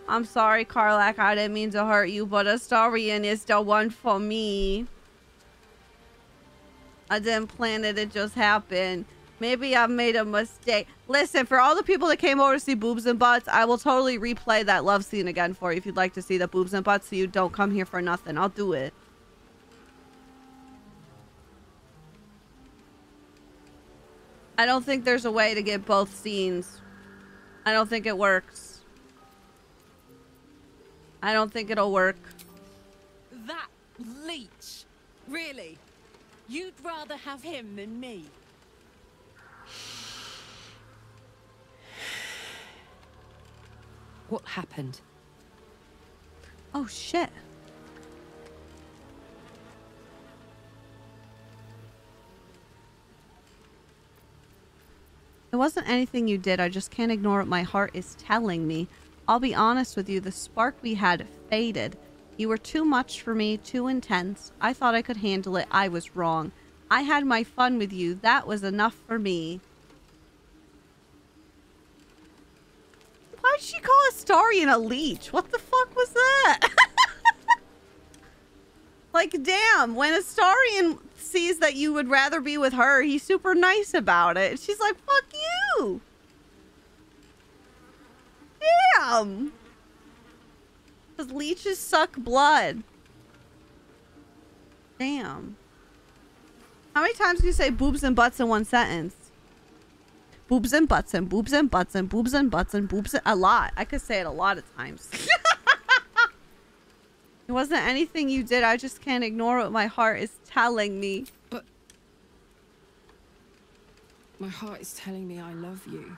I'm sorry, Karlach. I didn't mean to hurt you, but Astarion is the one for me. I didn't plan it. It just happened. Maybe I've made a mistake. Listen, for all the people that came over to see boobs and butts, I will totally replay that love scene again for you if you'd like to see the boobs and butts so you don't come here for nothing. I'll do it. I don't think there's a way to get both scenes. I don't think it works. I don't think it'll work. That leech. Really? You'd rather have him than me? What happened? Oh, shit. It wasn't anything you did. I just can't ignore what my heart is telling me. I'll be honest with you. The spark we had faded. You were too much for me, too intense. I thought I could handle it. I was wrong. I had my fun with you. That was enough for me. Why'd she call Astarion a leech? What the fuck was that? <laughs> like, damn, when Astarion sees that you would rather be with her, he's super nice about it. She's like, fuck you. Damn. Because leeches suck blood. Damn. How many times can you say boobs and butts in one sentence? Boobs and butts and boobs and butts and boobs and butts and boobs and, a lot. I could say it a lot of times. <laughs> it wasn't anything you did. I just can't ignore what my heart is telling me. But my heart is telling me I love you.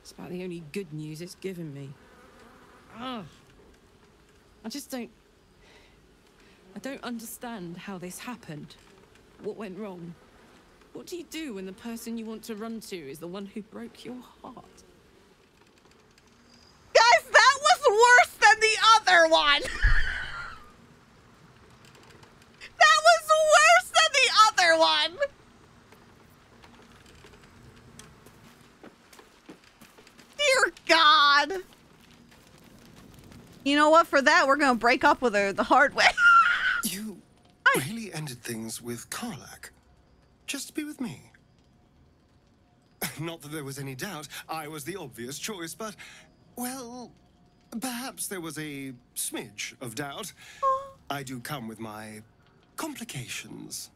It's about the only good news it's given me. Ugh. I just don't. I don't understand how this happened. What went wrong? What do you do when the person you want to run to is the one who broke your heart? Guys, that was worse than the other one! <laughs> that was worse than the other one! Dear God! You know what? For that, we're gonna break up with her the hard way. <laughs> you I... really ended things with Karlach. Just to be with me. Not that there was any doubt I was the obvious choice, but, well, perhaps there was a smidge of doubt. I do come with my complications.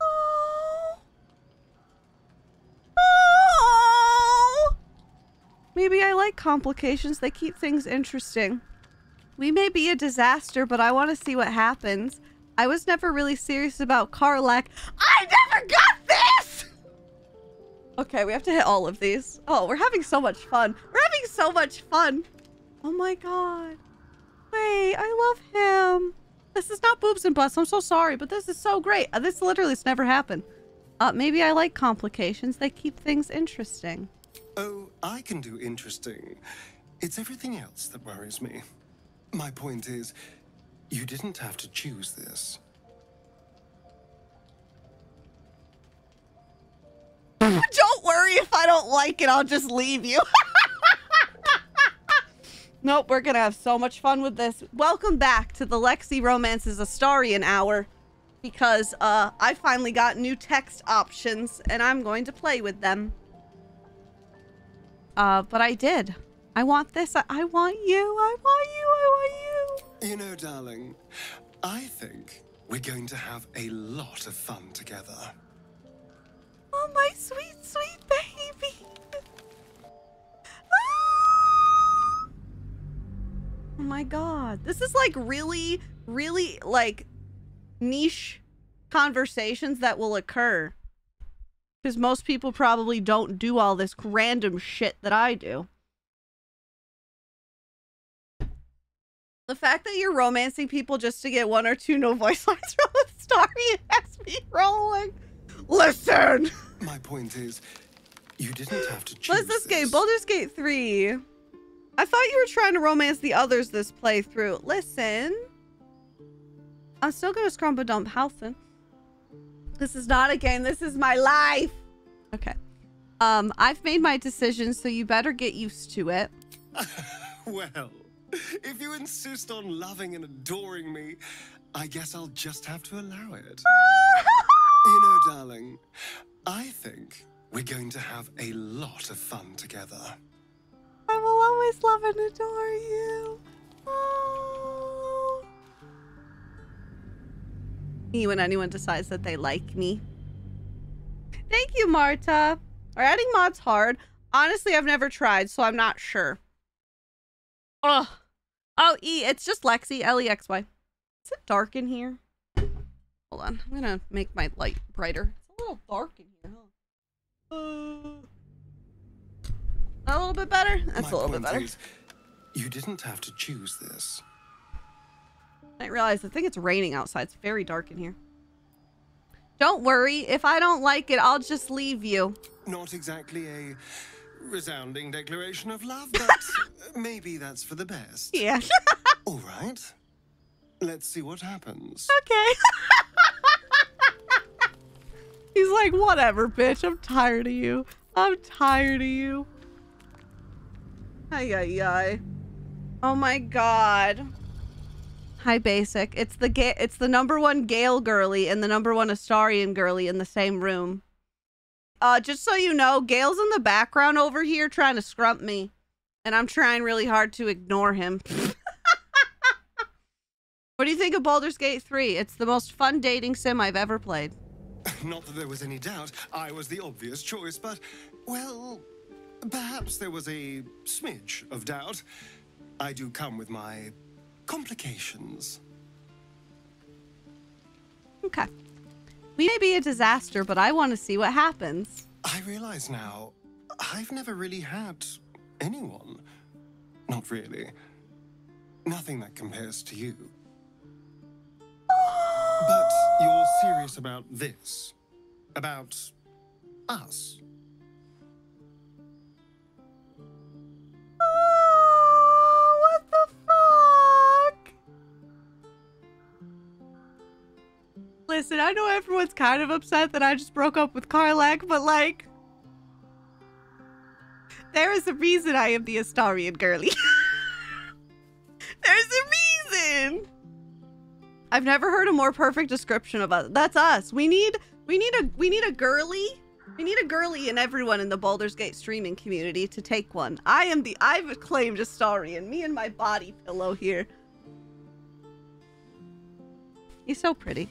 Maybe I like complications. They keep things interesting. We may be a disaster, but I want to see what happens. I was never really serious about Karlach. I never got this! Okay, we have to hit all of these. Oh, we're having so much fun. We're having so much fun. Oh my god. Wait, I love him. This is not boobs and butts. I'm so sorry, but this is so great. Uh, This literally has never happened. Uh, maybe I like complications. They keep things interesting. Oh, I can do interesting. It's everything else that worries me. My point is, you didn't have to choose this. <laughs> don't worry if I don't like it, I'll just leave you. <laughs> nope, we're gonna have so much fun with this. Welcome back to the Lexy Romances Astarion Hour. Because uh, I finally got new text options and I'm going to play with them. Uh, but I did. I want this. I, I want you. I want you. I want you. You know, darling, I think we're going to have a lot of fun together. Oh, my sweet, sweet baby. Ah! Oh my god. This is like really, really like niche conversations that will occur. Because most people probably don't do all this random shit that I do. The fact that you're romancing people just to get one or two no voice <laughs> lines from a story has me rolling. Listen! My point is, you didn't have to choose. What's this game? Baldur's Gate 3. I thought you were trying to romance the others this playthrough. Listen. I'm still gonna scrump dump Halsin. This is not a game. This is my life. Okay. Um, I've made my decision, so you better get used to it. <laughs> Well, if you insist on loving and adoring me, I guess I'll just have to allow it. <laughs> you know, darling, I think we're going to have a lot of fun together. I will always love and adore you. Oh. Me when anyone decides that they like me. Thank you, Marta. Are adding mods hard? Honestly, I've never tried, so I'm not sure. Ugh. Oh, E, it's just Lexy, L-E-X-Y. Is it dark in here? Hold on. I'm gonna make my light brighter. It's a little dark in here, huh? Uh, a little bit better? That's a little bit better. is, you didn't have to choose this. I didn't realize I think it's raining outside. It's very dark in here. Don't worry. If I don't like it, I'll just leave you. Not exactly a resounding declaration of love, but <laughs> maybe that's for the best. Yeah. <laughs> All right. Let's see what happens. Okay. <laughs> He's like, whatever, bitch. I'm tired of you. I'm tired of you. Ay, ay, ay. Oh my god. Hi, Basic. It's the ga- it's the number one Gale girly and the number one Astarion girly in the same room. Uh, just so you know, Gale's in the background over here trying to scrump me. And I'm trying really hard to ignore him. <laughs> what do you think of Baldur's Gate 3? It's the most fun dating sim I've ever played. <laughs> Not that there was any doubt I was the obvious choice, but, well, perhaps there was a smidge of doubt. I do come with my complications. Okay. We may be a disaster, but I want to see what happens. I realize now, I've never really had anyone. Not really. Nothing that compares to you. But you're serious about this? About us? Listen, I know everyone's kind of upset that I just broke up with Karlach, but like, there is a reason I am the Astarion girly. <laughs> There's a reason. I've never heard a more perfect description of us. That's us. We need we need a we need a girly. We need a girly in everyone in the Baldur's Gate streaming community to take one. I am the I've claimed Astarion. Me and my body pillow here. He's so pretty.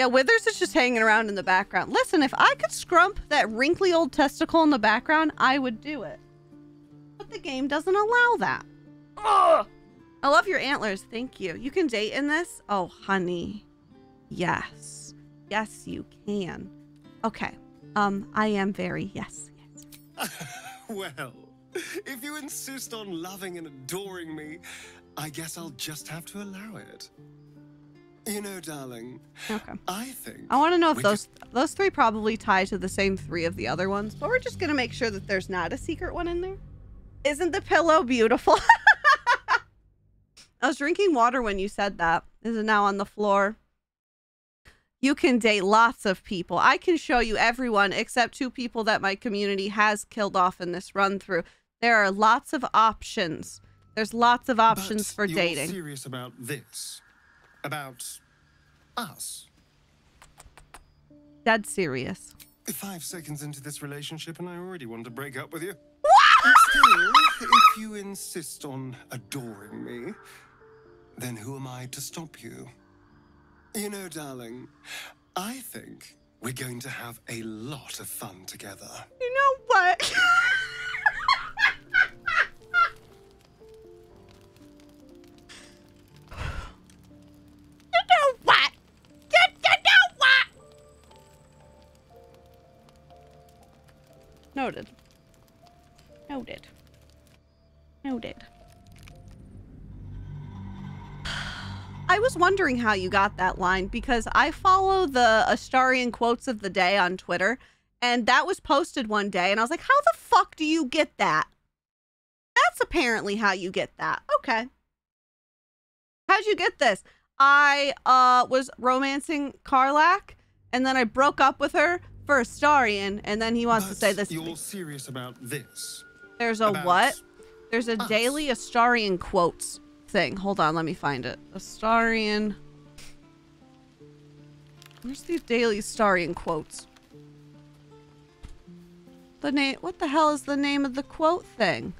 Yeah, Withers is just hanging around in the background. Listen, if I could scrump that wrinkly old testicle in the background, I would do it. But the game doesn't allow that. Ugh! I love your antlers. Thank you. You can date in this? Oh, honey. Yes. Yes, you can. Okay. Um, I am very yes. <laughs> well, if you insist on loving and adoring me, I guess I'll just have to allow it. You know, darling, Okay. I think I want to know if those those three probably tie to the same three of the other ones, but we're just gonna make sure that there's not a secret one in there. Isn't the pillow beautiful? <laughs> I was drinking water when you said that. Is it now on the floor? You can date lots of people. I can show you everyone except two people that my community has killed off in this run through. There are lots of options. There's lots of options But for you're dating. serious about this? About us? Dead serious. Five seconds into this relationship, and I already want to break up with you. Still, if you insist on adoring me, then who am I to stop you? You know, darling, I think we're going to have a lot of fun together. You know what? <laughs> Noted. Noted. Noted. I was wondering how you got that line because I follow the Astarion quotes of the day on Twitter, and that was posted one day, and I was like, how the fuck do you get that? That's apparently how you get that. Okay. How'd you get this? I uh was romancing Karlach, and then I broke up with her for Astarion, and then he wants to say this. You're serious about this? There's a about what? There's a daily Astarion quotes thing. Hold on, let me find it. Astarion. Where's the daily Astarion quotes? The name. What the hell is the name of the quote thing?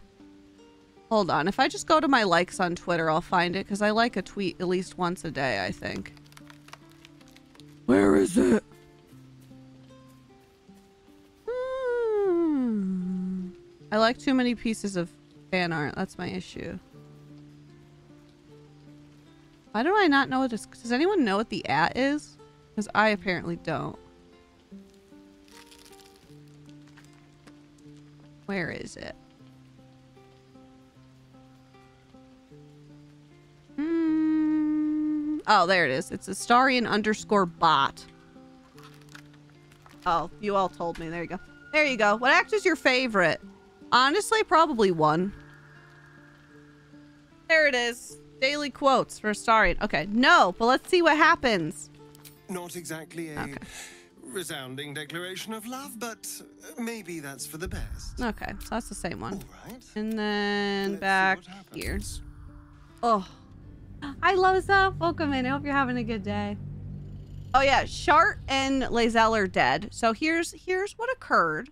Hold on. If I just go to my likes on Twitter, I'll find it because I like a tweet at least once a day. I think. Where is it? I like too many pieces of fan art. That's my issue. Why do I not know what this? Does anyone know what the at is? Because I apparently don't. Where is it? Hmm. Oh, there it is. It's a Astarion underscore bot. Oh, you all told me. There you go. There you go. What act is your favorite? Honestly, probably one. There it is. Daily quotes for Astarion. Okay, no, but let's see what happens. Not exactly a resounding declaration of love, but uh, maybe that's for the best. Okay, so that's the same one. All right. And then back here. Oh, I love Zap. Welcome in. I hope you're having a good day. Oh yeah, Shart and Lae'zel are dead. So here's here's what occurred.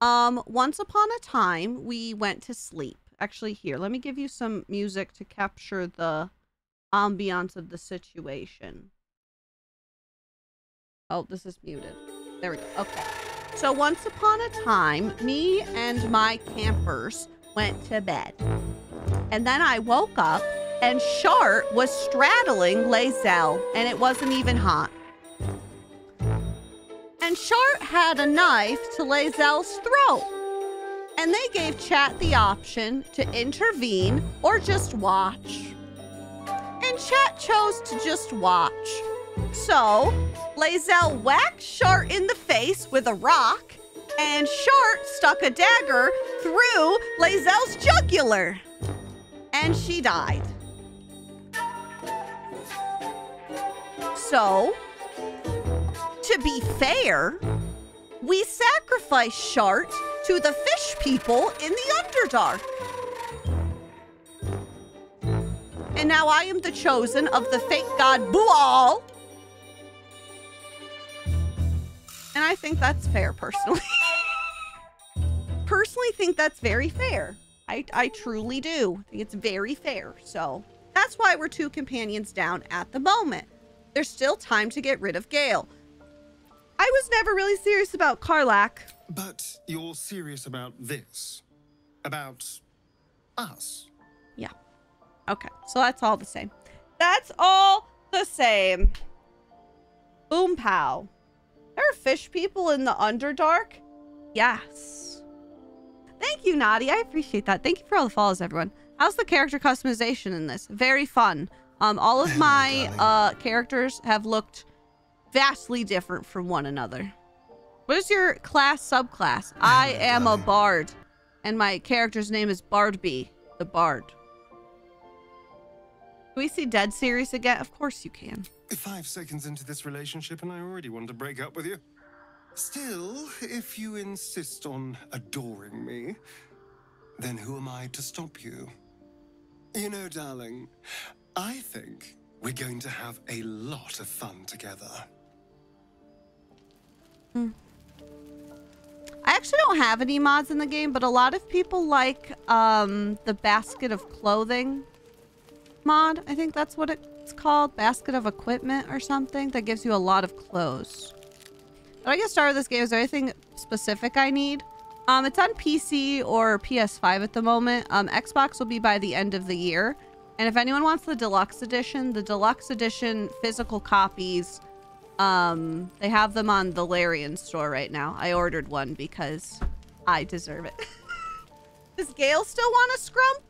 Um, once upon a time, we went to sleep. Actually, here, let me give you some music to capture the ambiance of the situation. Oh, this is muted. There we go. Okay. So once upon a time, me and my campers went to bed. And then I woke up and Shart was straddling Lae'zel and it wasn't even hot. And Shart had a knife to Lae'zel's throat. And they gave chat the option to intervene or just watch. And chat chose to just watch. So, Lae'zel whacked Shart in the face with a rock, and Shart stuck a dagger through Lae'zel's jugular. And she died. So, to be fair, we sacrificed Shart to the fish people in the Underdark. and now I am the chosen of the fake god Bhaal. And I think that's fair, personally. <laughs> personally think that's very fair. I, I truly do. I think it's very fair. So that's why we're two companions down at the moment. There's still time to get rid of Gale. I was never really serious about Karlach. But you're serious about this? About us? Yeah. Okay. So that's all the same. That's all the same. Boom pow. There are fish people in the Underdark? Yes. Thank you, Naughty. I appreciate that. Thank you for all the follows, everyone. How's the character customization in this? Very fun. Um, all of <laughs> my uh characters have looked vastly different from one another. What is your class subclass? I <sighs> am a um, bard, and my character's name is Bardby, the bard. Can we see Dead series again? Of course you can. Five seconds into this relationship and I already want to break up with you. Still, if you insist on adoring me, then who am I to stop you? You know, darling, I think we're going to have a lot of fun together. I actually don't have any mods in the game, but a lot of people like um, the basket of clothing mod. I think that's what it's called. Basket of equipment or something that gives you a lot of clothes. But I get started with this game. Is there anything specific I need? Um, it's on PC or PS5 at the moment. Um, Xbox will be by the end of the year. And if anyone wants the deluxe edition, the deluxe edition physical copies, um, they have them on the Larian store right now. I ordered one because I deserve it. <laughs> Does Gale still want a scrump?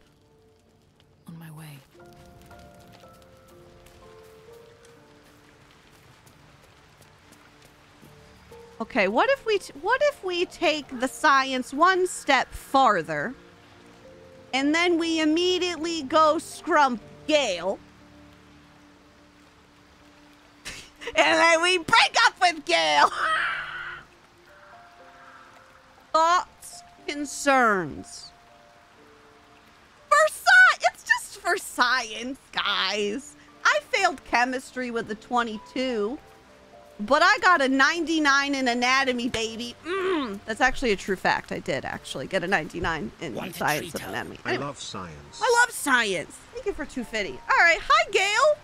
On my way. Okay, what if we t- what if we take the science one step farther, and then we immediately go scrump Gale, and then we break up with Gale. <laughs> Thoughts, concerns. For science, it's just for science, guys. I failed chemistry with a 22. But I got a 99 in anatomy, baby. Mm, that's actually a true fact. I did actually get a 99 in science of anatomy. I love science. I love science. Thank you for 250. All right. Hi, Gale.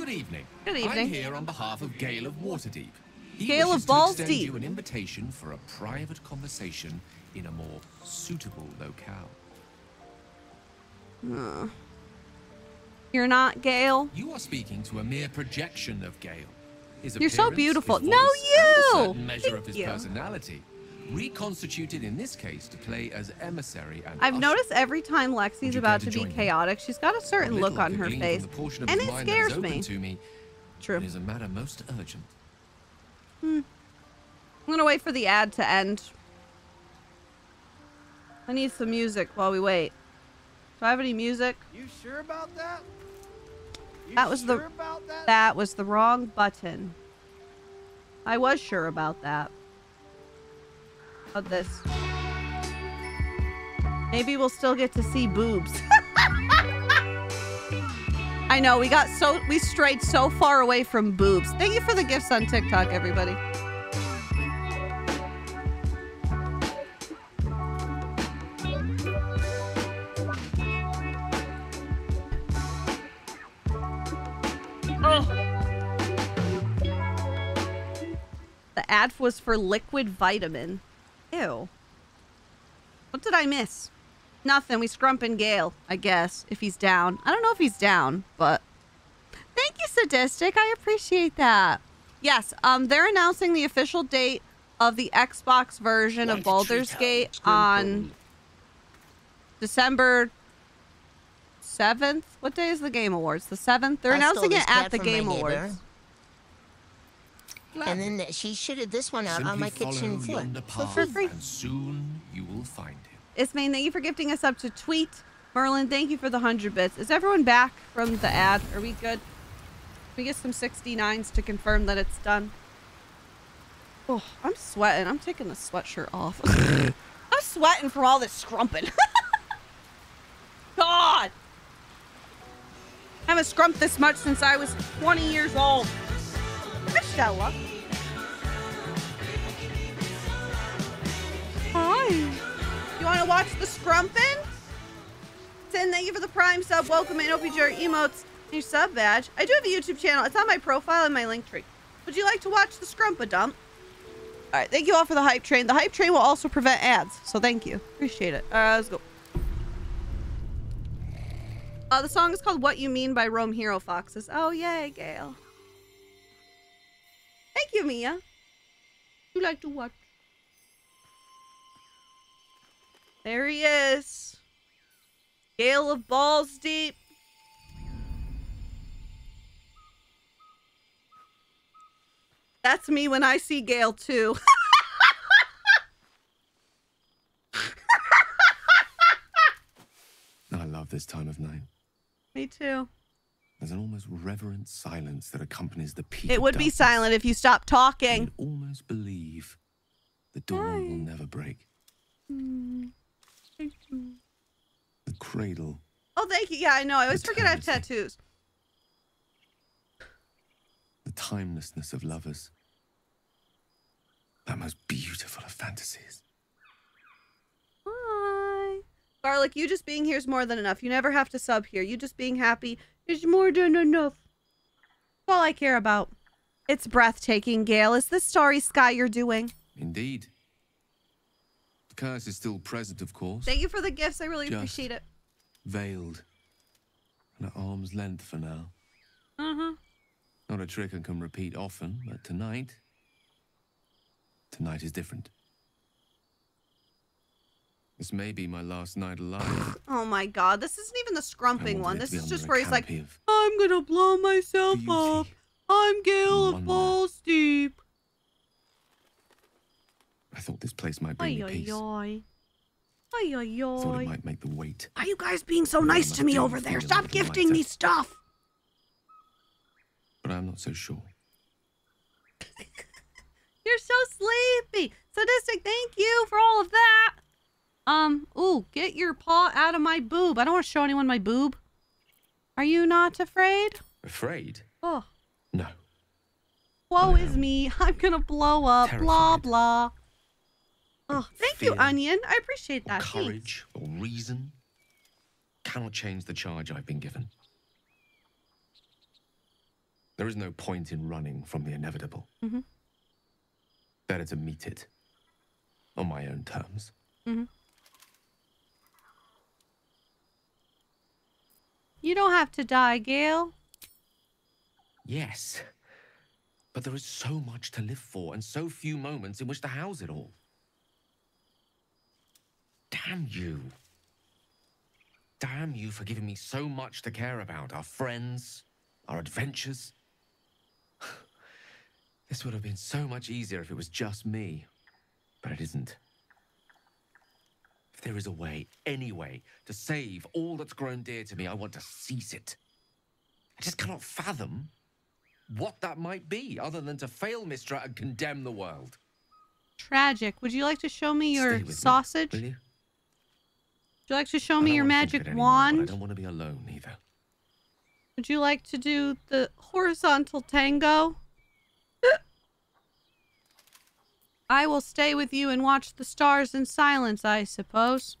Good evening. Good evening. I'm here on behalf of Gale of Waterdeep. He Gale of Balls to Deep. you an invitation for a private conversation in a more suitable locale. Uh, you're not Gale. You are speaking to a mere projection of Gale. His You're so beautiful. No, you! and a certain measure Thank of his you. personality, reconstituted in this case to play as emissary and I've usher. noticed every time Lexy's about to to be join me? chaotic, she's got a certain What look on her face, the of and it scares me. To me. True. It is a matter most urgent. Hmm. I'm gonna wait for the ad to end. I need some music while we wait. Do I have any music? You sure about that? You That was the sure about that? that was the wrong button. I was sure about that. About this. Maybe we'll still get to see boobs. <laughs> I know we got so we strayed so far away from boobs. Thank you for the gifts on TikTok, everybody. The ad was for liquid vitamin. Ew. What did I miss? Nothing. We scrumping Gale, I guess, if he's down. I don't know if he's down, but thank you, Sadistic. I appreciate that. Yes, um, they're announcing the official date of the Xbox version of Baldur's Gate on December 7th. What day is the Game Awards? The 7th? They're I announcing it at the Game neighbor. Awards. And then th- she shitted this one out Simply on my kitchen floor. yonder For free. and soon you will find him. Ismaine, thank you for gifting us up to tweet. Merlin, thank you for the 100 bits. Is everyone back from the ad? Are we good? Can we get some 69s to confirm that it's done? Oh, I'm sweating. I'm taking the sweatshirt off. <laughs> I'm sweating from all this scrumping. <laughs> God! I haven't scrumped this much since I was 20 years old. Michelle. Hi. You want to watch the scrumping? Ten, thank you for the prime sub. Welcome in. Hope you your emotes and your sub badge. I do have a YouTube channel. It's on my profile and my link tree. Would you like to watch the scrumpa dump? All right. Thank you all for the hype train. The hype train will also prevent ads. So thank you. Appreciate it. All right, let's go. Uh, the song is called What You Mean by Rome Hero Foxes. Oh, yay, Gale. Thank you, Mia. You like to watch? There he is. Gale of Balls Deep. That's me when I see Gale too. <laughs> I love this time of night. me too. There's an almost reverent silence that accompanies the peak. It would be silent if you stopped talking. Almost believe the dawn will never break. The cradle. Oh, thank you. Yeah, I know. I always forget I have tattoos. the timelessness of lovers. That most beautiful of fantasies. Hi. Garlic, you just being here is more than enough. You never have to sub here. You just being happy is more than enough. All I care about. It's breathtaking, Gale. Is this starry sky you're doing? Indeed. The curse is still present, of course. Thank you for the gifts. I really Just- appreciate it. Veiled. And at arm's length for now. Uh-huh. Not a trick I can repeat often, but tonight. Tonight is different. This may be my last night alive. <sighs> Oh my god, this isn't even the scrumping one. This is just where he's like, of I'm gonna blow myself up. I'm Gale of. Balls Deep. I thought this place might bring me ay, peace. ay, Thought it might make the wait. Are you guys being so nice to me over there? Stop gifting me stuff. But I'm not so sure. <laughs> You're so sleepy. Sadistic, thank you for all of that. Um, ooh, get your paw out of my boob. I don't want to show anyone my boob. Are you not afraid? Afraid? Oh, No. woe is me. I'm gonna blow up. Blah, blah. Oh, thank you, Onion. I appreciate that. Thanks. Courage or reason cannot change the charge I've been given. There is no point in running from the inevitable. Mm -hmm. Better to meet it on my own terms. Mhm. You don't have to die, Gale. Yes. But there is so much to live for and so few moments in which to house it all. Damn you. Damn you for giving me so much to care about. Our friends, our adventures. <sighs> This would have been so much easier if it was just me. But it isn't. If there is a way, any way, to save all that's grown dear to me, I want to seize it. I just cannot fathom what that might be, other than to fail Mystra and condemn the world. Tragic. Would you like to show me your me, sausage? will you? Would you like to show me your wanna think of magic anymore, but I don't want to be alone either. Would you like to do the horizontal tango? I will stay with you and watch the stars in silence, I suppose.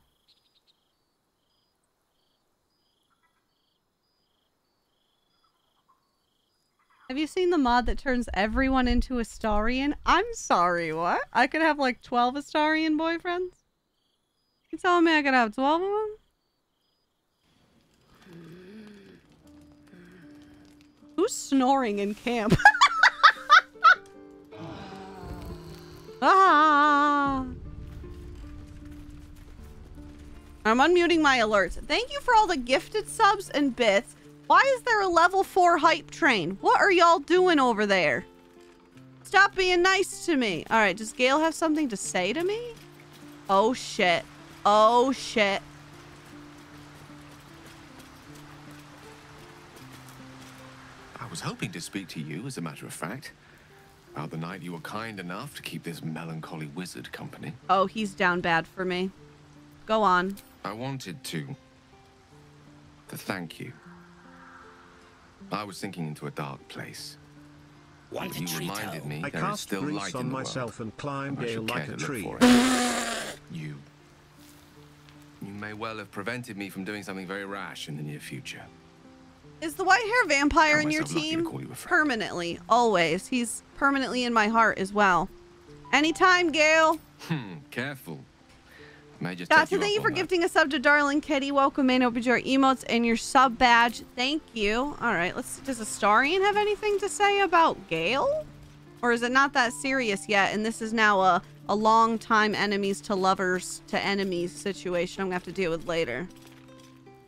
Have you seen the mod that turns everyone into a Astarion? I'm sorry, what? I could have like 12 Astarion boyfriends? You telling me I could have 12 of them? Who's snoring in camp? <laughs> ah! I'm unmuting my alerts. Thank you for all the gifted subs and bits. Why is there a level 4 hype train? What are y'all doing over there? Stop being nice to me. All right, does Gale have something to say to me? Oh, shit. Oh, shit. I was hoping to speak to you, as a matter of fact. About the night you were kind enough to keep this melancholy wizard company. Oh, he's down bad for me. Go on. I wanted to. to thank you. I was sinking into a dark place. Want But you reminded ho? me I there is cast still grease light on in the myself world. and climbed I Gale like a tree. <laughs> you. You may well have prevented me from doing something very rash in the near future. Is the white hair vampire in your myself lucky to team? you. Permanently, always. He's permanently in my heart as well. Anytime, Gale. Hmm, careful. May just Dotson, you thank you for on that. gifting a sub to Darling Kitty. Welcome in. Open your emotes and your sub badge. Thank you. All right, let's. Does Astarion have anything to say about Gale? Or is it not that serious yet? And this is now a, a long time enemies to lovers to enemies situation I'm going to have to deal with later.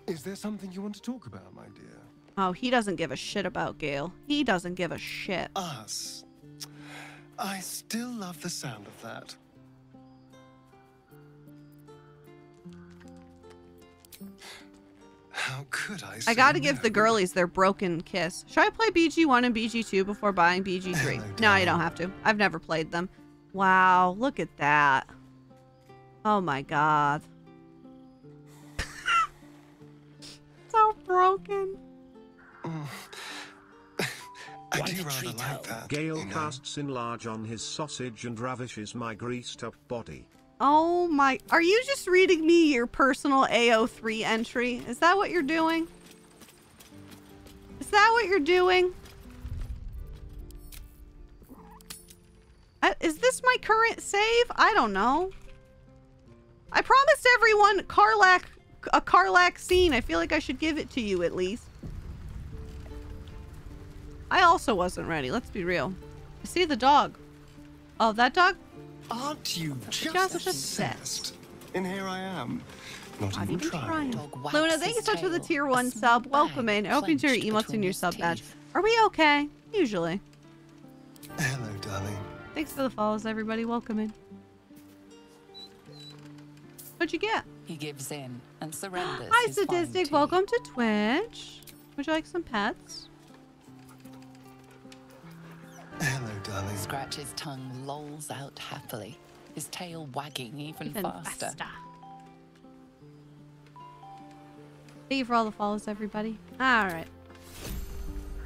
Is there something you want to talk about, my dear? Oh, he doesn't give a shit about Gale. He doesn't give a shit. Us. I still love the sound of that. How could I? I gotta give the girlies their broken kiss. Should I play BG1 and BG2 before buying BG3? no, you don't have to. I've never played them. Wow, look at that. Oh my god. <laughs> so broken. <sighs> I do rather like that. Gale casts enlarge on his sausage and ravishes my greased up body. Oh my. Are you just reading me your personal AO3 entry? Is that what you're doing? Is that what you're doing? Uh, Is this my current save? I don't know. I promised everyone Karlach a Karlach scene. I feel like I should give it to you at least. I also wasn't ready. Let's be real. I see the dog. Oh, that dog? Aren't you just, Just obsessed? And here I am, not Not even even trying. trying. Luna, thank you so much for the tier one sub. Welcome in. Open to your emotes and your sub badge. Are we okay? Usually. Hello, darling. Thanks for the follows, everybody. Welcome in. What'd you get? He gives in and <gasps> surrenders. Hi, his fine Sadistic. tea. Welcome to Twitch. Would you like some pets? Hello, darling. Scratch his tongue lolls out happily, his tail wagging even, Even faster. faster. Thank you for all the follows, everybody. All right.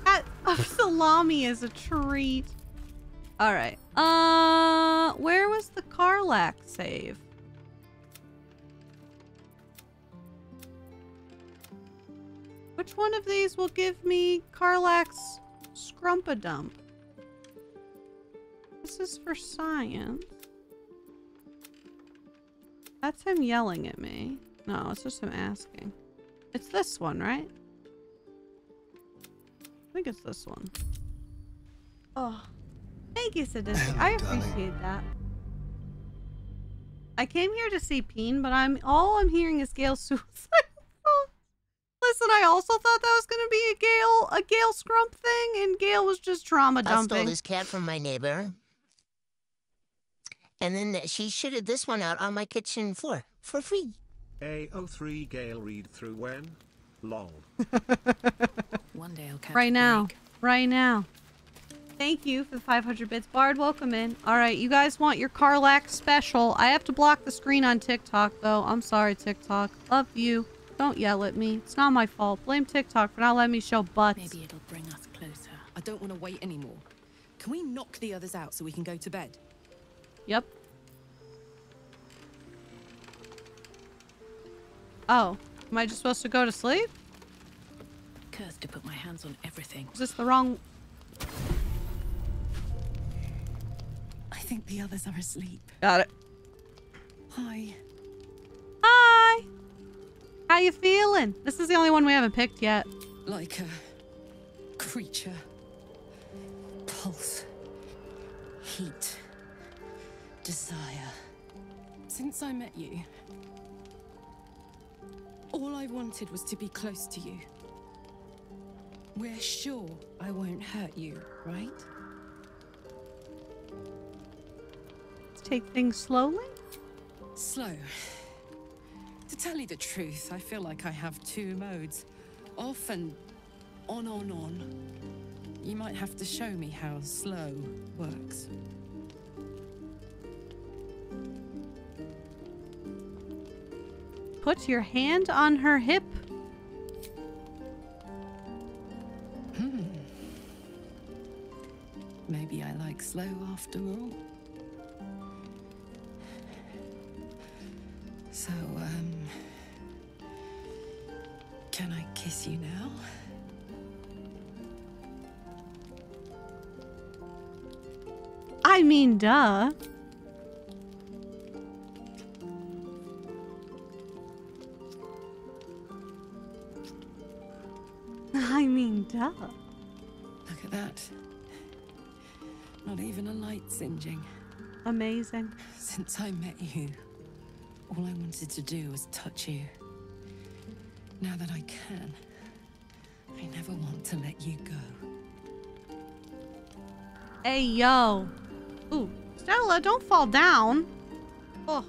That of <laughs> salami is a treat. All right. Uh, where was the Karlach save? Which one of these will give me Karlach's Scrumpadump? This is for science. That's him yelling at me. No, it's just him asking. It's this one, right? I think it's this one. Oh, thank you, Sadistic. I appreciate that. I came here to see Peen, but I'm all I'm hearing is Gale <laughs> suicide. Listen, I also thought that was gonna be a Gale a Gale Scrump thing, and Gale was just trauma dumping. I stole this cat from my neighbor. And then she shitted this one out on my kitchen floor for free. AO3 Gale read through when? Lol. <laughs> One day I'll catch right now. break. Right now. Thank you for the 500 bits. Bard, welcome in. All right, you guys want your Karlach special. I have to block the screen on TikTok, though. I'm sorry, TikTok. Love you. Don't yell at me. It's not my fault. Blame TikTok for not letting me show butts. Maybe it'll bring us closer. I don't want to wait anymore. Can we knock the others out so we can go to bed? Yep. Oh, am I just supposed to go to sleep? Cursed to put my hands on everything. Is this the wrong... I think the others are asleep. Got it. Hi. Hi! How you feeling? This is the only one we haven't picked yet. Like a creature. Pulse. Heat. Desire. Since I met you, all I wanted was to be close to you. We're sure I won't hurt you, right? Let's take things slowly. Slow. To tell you the truth, I feel like I have two modes. Off and on, on, on. You might have to show me how slow works. put your hand on her hip. Hmm. Maybe I like slow after all. So, um... Can I kiss you now? I mean, duh. Duh. Look at that. Not even a light singeing. Amazing. Since I met you, all I wanted to do was touch you. Now that I can, I never want to let you go. Hey, yo. Ooh, Stella, don't fall down. Oh,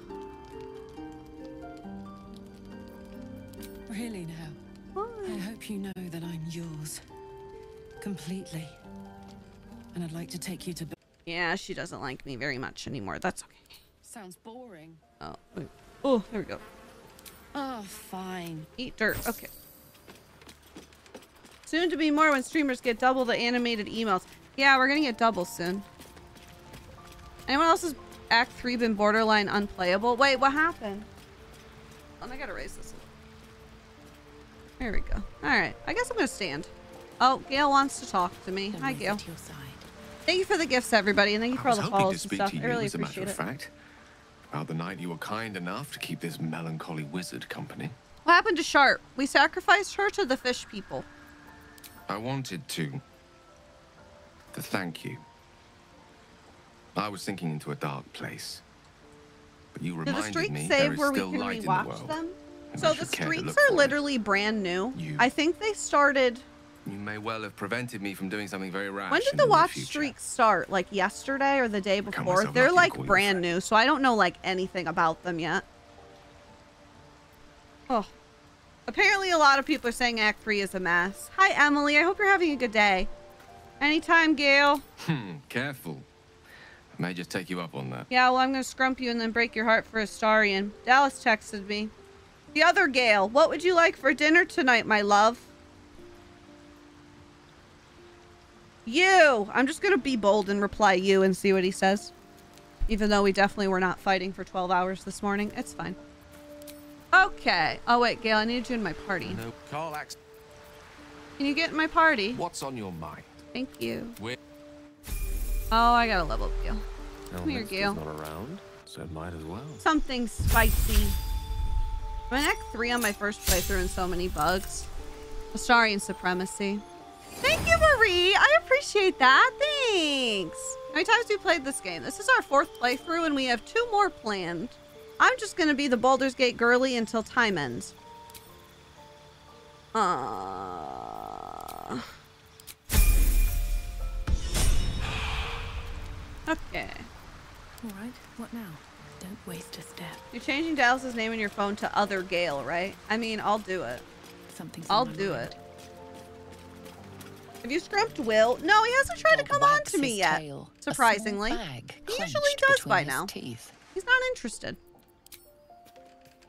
Really now? I hope you know that I'm yours. Completely. And I'd like to take you to bed. yeah, she doesn't like me very much anymore. That's okay. Sounds boring. Oh, wait. oh, there we go. Oh, fine. Eat dirt. Okay. Soon to be more when streamers get double the animated emails. Yeah, we're gonna get double soon. Anyone else's Act 3 been borderline unplayable? Wait, what happened? Oh, I gotta raise this. There we go. Alright, I guess I'm gonna stand. Oh, Gale wants to talk to me. Hi, Gale. Thank you for the gifts, everybody, and thank you for I all was the hoping to follows and speak stuff. to I you, really as a matter appreciate of it. fact. About the night you were kind enough to keep this melancholy wizard company. What happened to Shart? We sacrificed her to the fish people. I wanted to. To thank you. I was sinking into a dark place. But you Did the reminded me save there is where we still can light in the world. them? So the should care to streaks look are for it. literally brand new. You- I think they started. You may well have prevented me from doing something very rash. When did the watch future. streaks start? Like yesterday or the day before? They're like a brand new, so I don't know like anything about them yet. Oh. Apparently a lot of people are saying Act 3 is a mess. Hi Emily, I hope you're having a good day. Anytime, Gale. Hmm, careful. I may just take you up on that. Yeah, well, I'm gonna scrump you and then break your heart for Astarion. Dallas texted me. The other Gale, what would you like for dinner tonight, my love? You! I'm just gonna be bold and reply you and see what he says. Even though we definitely were not fighting for 12 hours this morning. It's fine. Okay. Oh, wait, Gale, I need you in my party. No, Carl Can you get in my party? what's on your mind? Thank you. We're Oh, I gotta level up Gale. Come here, Gale. not around, so might as well. Something spicy. I'm Act 3 on my first playthrough and so many bugs. Astarion Supremacy. Thank you, Marie! I appreciate that. Thanks! How many times have you played this game? This is our fourth playthrough and we have two more planned. I'm just gonna be the Baldur's Gate girly until time ends. Uh... Okay. All right, what now? Don't waste a step. You're changing Dallas's name in your phone to Other Gale, right? I mean, I'll do it. Something's I'll do mind. it. Have you scrumped Wyll? No, he hasn't tried to come on to me yet. tail, Surprisingly. He usually does by now. Teeth. He's not interested.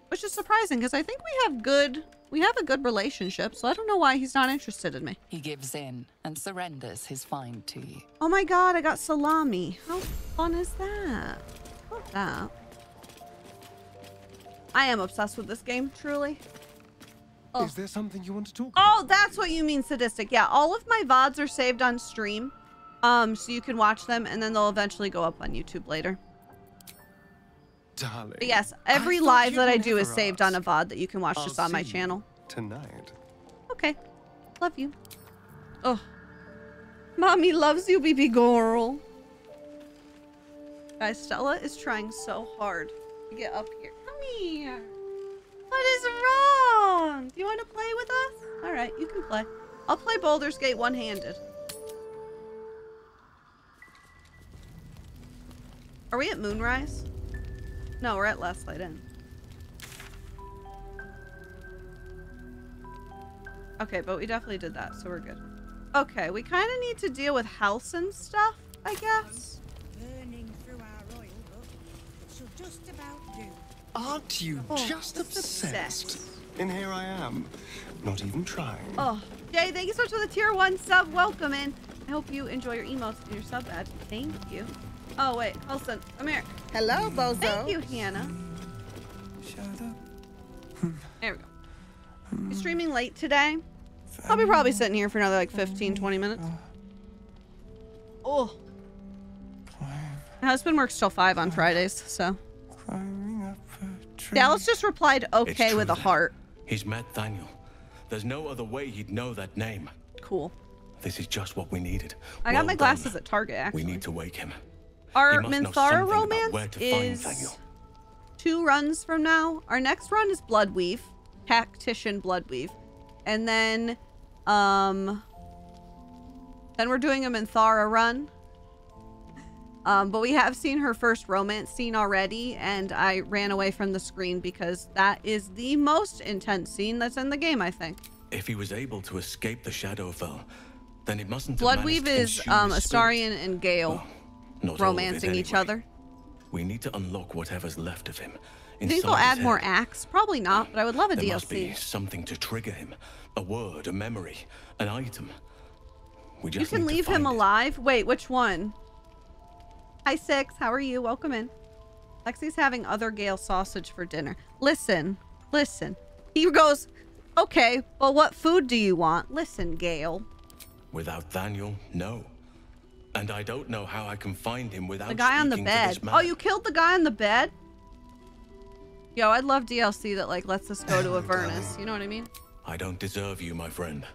Which is surprising because I think we have good we have a good relationship, so I don't know why he's not interested in me. He gives in and surrenders his find to you. Oh my god, I got salami. How fun is that? Love that. I am obsessed with this game, truly. Oh. Is there something you want to talk Oh, that's what you mean sadistic. Yeah, all of my VODs are saved on stream. Um, so you can watch them and then they'll eventually go up on YouTube later. Darling. But yes, every thought live that I do is never saved on a VOD that you can watch I'll just on my channel. Tonight. Okay. Love you. Oh. Mommy loves you, baby girl. Guys, Stella is trying so hard to get up here. Come here. What is wrong? Do you want to play with us? All right, you can play. I'll play Baldur's Gate one-handed. Are we at Moonrise? No, we're at Last Light Inn. Okay, but we definitely did that, so we're good. Okay, we kind of need to deal with house and stuff, I guess. Burning through our she'll just about. Aren't you Oh, just just obsessed? obsessed. And here I am, not even trying. Oh, Jay, thank you so much for the tier one sub. Welcome in. I hope you enjoy your emotes and your sub badge. Thank you. Oh, wait. Wilson, come here. Hello, Bozo. Thank you, Hannah. There we go. You streaming late today? I'll be probably sitting here for another like 15, 20 minutes. Oh. oh. My husband works till 5 on Fridays, so. Dallas just replied okay with a then. heart. He's met Dynaheir. There's no other way he'd know that name. Cool. This is just what we needed. I got Well my done. glasses at Target, actually. We need to wake him. Our Minthara romance where to find is two runs from now. Our next run is Bloodweave, Tactician Bloodweave, and then, um, then we're doing a Minthara run. Um, but we have seen her first romance scene already, and I ran away from the screen because that is the most intense scene that's in the game, I think. If he was able to escape the Shadowfell, then it mustn't Bloodweave is um. Astarion and Gale Not all of it, romancing each other. We need to unlock whatever's left of him. You think they'll add more acts? Probably not, but I would love a There must be something to trigger him. A word, a memory, an item. We just You can leave him it. alive. Wait, which one? Hi, Six. How are you? Welcome in. Lexy's having other Gale sausage for dinner. Listen, listen. He goes, okay, well, what food do you want? Listen, Gale. Without Dynaheir, no. And I don't know how I can find him without The guy on the bed. Oh, you killed the guy on the bed? Yo, I'd love DLC that, like, lets us go to <laughs> oh, Avernus. You know what I mean? I don't deserve you, my friend.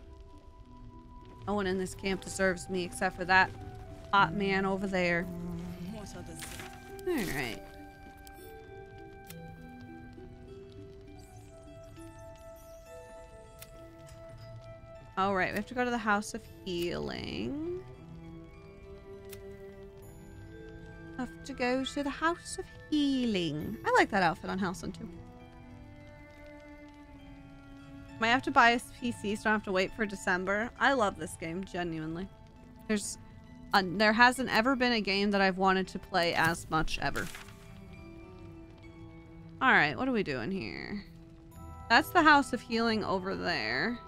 No one in this camp deserves me except for that hot man over there. Alright. Alright, we have to go to the House of Healing. Have to go to the House of Healing. I like that outfit on Halsin too. Might have to buy a PC so I don't have to wait for December. I love this game, genuinely. There's uh, there hasn't ever been a game that I've wanted to play as much ever. Alright, what are we doing here? That's the House of Healing over there.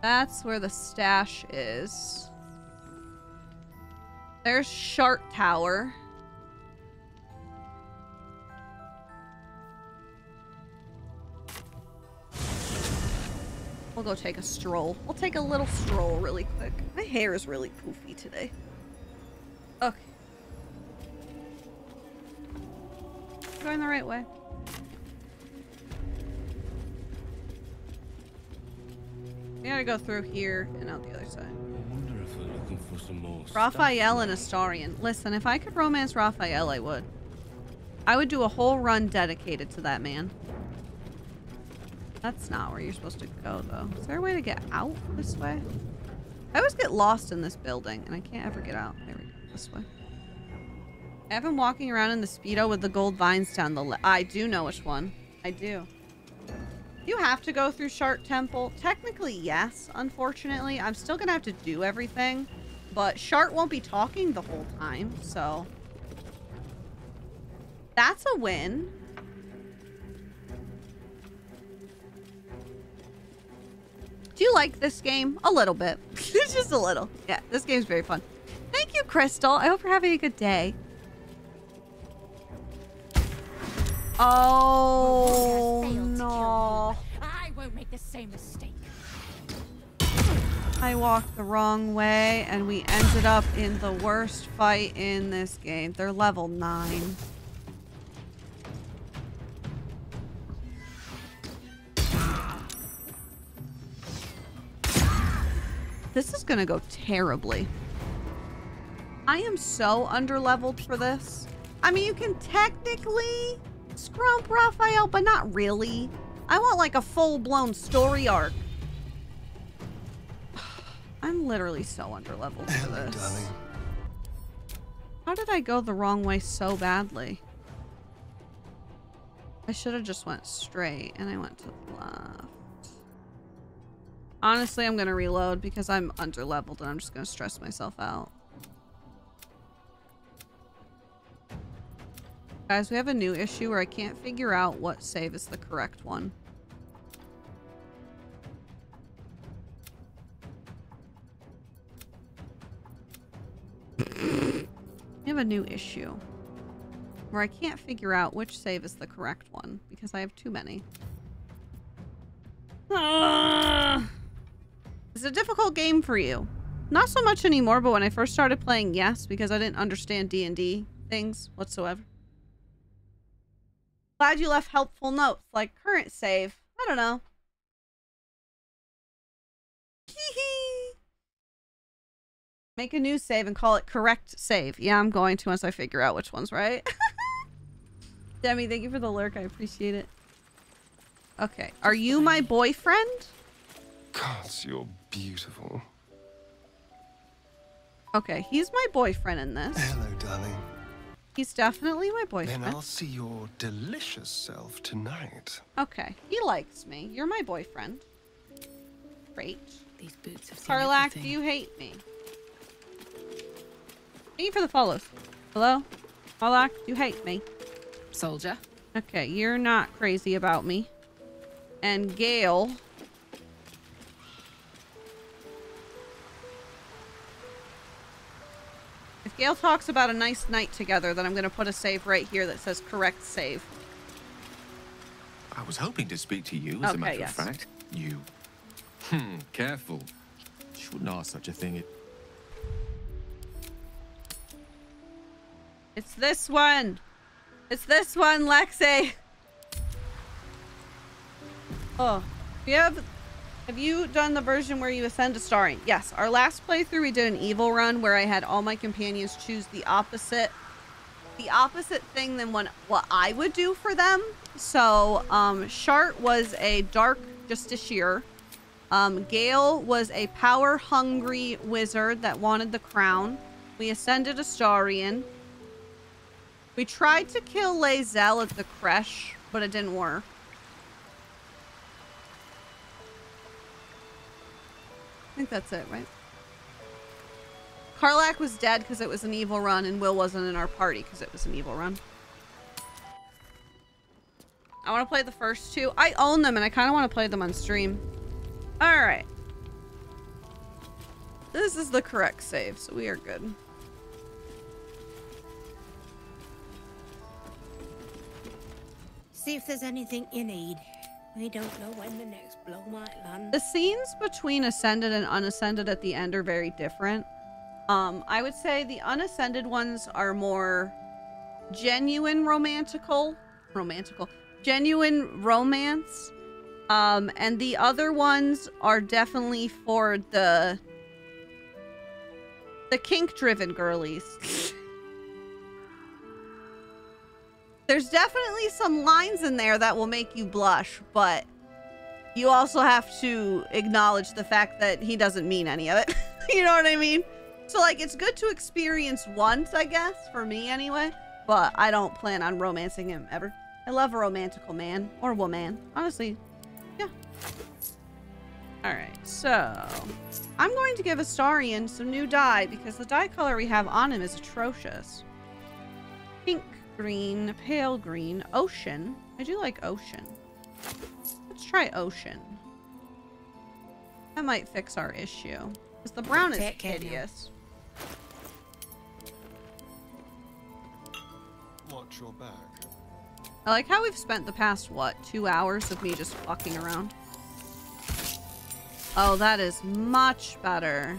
That's where the stash is. There's Shark Tower. We'll go take a stroll. We'll take a little stroll really quick. My hair is really poofy today. Okay. Going the right way. We gotta go through here and out the other side. I wonder if they're looking for some more Raphael and Astarion. Listen, if I could romance Raphael, I would. I would do a whole run dedicated to that man. That's not where you're supposed to go, though. Is there a way to get out this way? I always get lost in this building, and I can't ever get out. There we go. I have been walking around in the Speedo with the gold vines down the le- I do know which one. I do. You have to go through Shart Temple. Technically, yes. Unfortunately, I'm still gonna have to do everything. But Shart won't be talking the whole time, so... That's a win. Do you like this game? A little bit. <laughs> Just a little. Yeah, this game's very fun. Thank you, Crystal. I hope you're having a good day. Oh, no. I won't make the same mistake. I walked the wrong way and we ended up in the worst fight in this game. They're level 9. This is gonna go terribly. I am so underleveled for this. I mean, you can technically scrump Raphael, but not really. I want like a full-blown story arc. <sighs> I'm literally so underleveled for this. How did I go the wrong way so badly? I should have just went straight and I went to the left. Honestly, I'm going to reload because I'm underleveled and I'm just going to stress myself out. Guys, we have a new issue where I can't figure out what save is the correct one. <laughs> We have a new issue where I can't figure out which save is the correct one because I have too many. Ah. <sighs> It's a difficult game for you. Not so much anymore, but when I first started playing, yes, because I didn't understand D&D things whatsoever. Glad you left helpful notes, like current save. I don't know. Make a new save and call it correct save. Yeah, I'm going to once I figure out which one's right. <laughs> Demi, thank you for the lurk. I appreciate it. Okay. Are you my boyfriend? Gods, you're beautiful. Okay, he's my boyfriend in this. Hello, darling. He's definitely my boyfriend. Then I'll see your delicious self tonight. Okay, he likes me. You're my boyfriend. Great. These boots have seen Karlach, do you hate me? Thank you for the follows. Hello? Karlach, you hate me. Soldier. Okay, you're not crazy about me. And Gale. Gale talks about a nice night together, that I'm going to put a save right here that says correct save. I was hoping to speak to you, as a matter yes. of fact. You. Hmm, careful. She wouldn't ask such a thing. It It's this one. It's this one, Lexy. Oh, you have have you done the version where you ascend to starring? Yes. Our last playthrough, we did an evil run where I had all my companions choose the opposite, the opposite thing than what what I would do for them. So, um, Shart was a dark justiciar. Um, Gale was a power-hungry wizard that wanted the crown. We ascended a Astarion. We tried to kill Lae'zel at the creche, but it didn't work. Think that's it, right? Karlach was dead because it was an evil run, and Wyll wasn't in our party because it was an evil run. I want to play the first two. I own them, and I kind of want to play them on stream. All right. This is the correct save, so we are good. See if there's anything you need. We don't know when the next blow might land. The scenes between ascended and unascended at the end are very different. Um, I would say the unascended ones are more genuine romantical, romantical, genuine romance. Um, and the other ones are definitely for the the kink-driven girlies. <laughs> There's definitely some lines in there that will make you blush, but you also have to acknowledge the fact that he doesn't mean any of it. <laughs> you know what I mean? So like it's good to experience once, I guess, for me anyway, but I don't plan on romancing him ever. I love a romantical man or woman. Honestly, yeah. All right, so I'm going to give Astarion some new dye because the dye color we have on him is atrocious. Pink, green, pale green, ocean. I do like ocean. Let's try ocean. That might fix our issue. Because the brown is Take care now. hideous. Watch your back. I like how we've spent the past, what, two hours of me just fucking around. Oh, that is much better.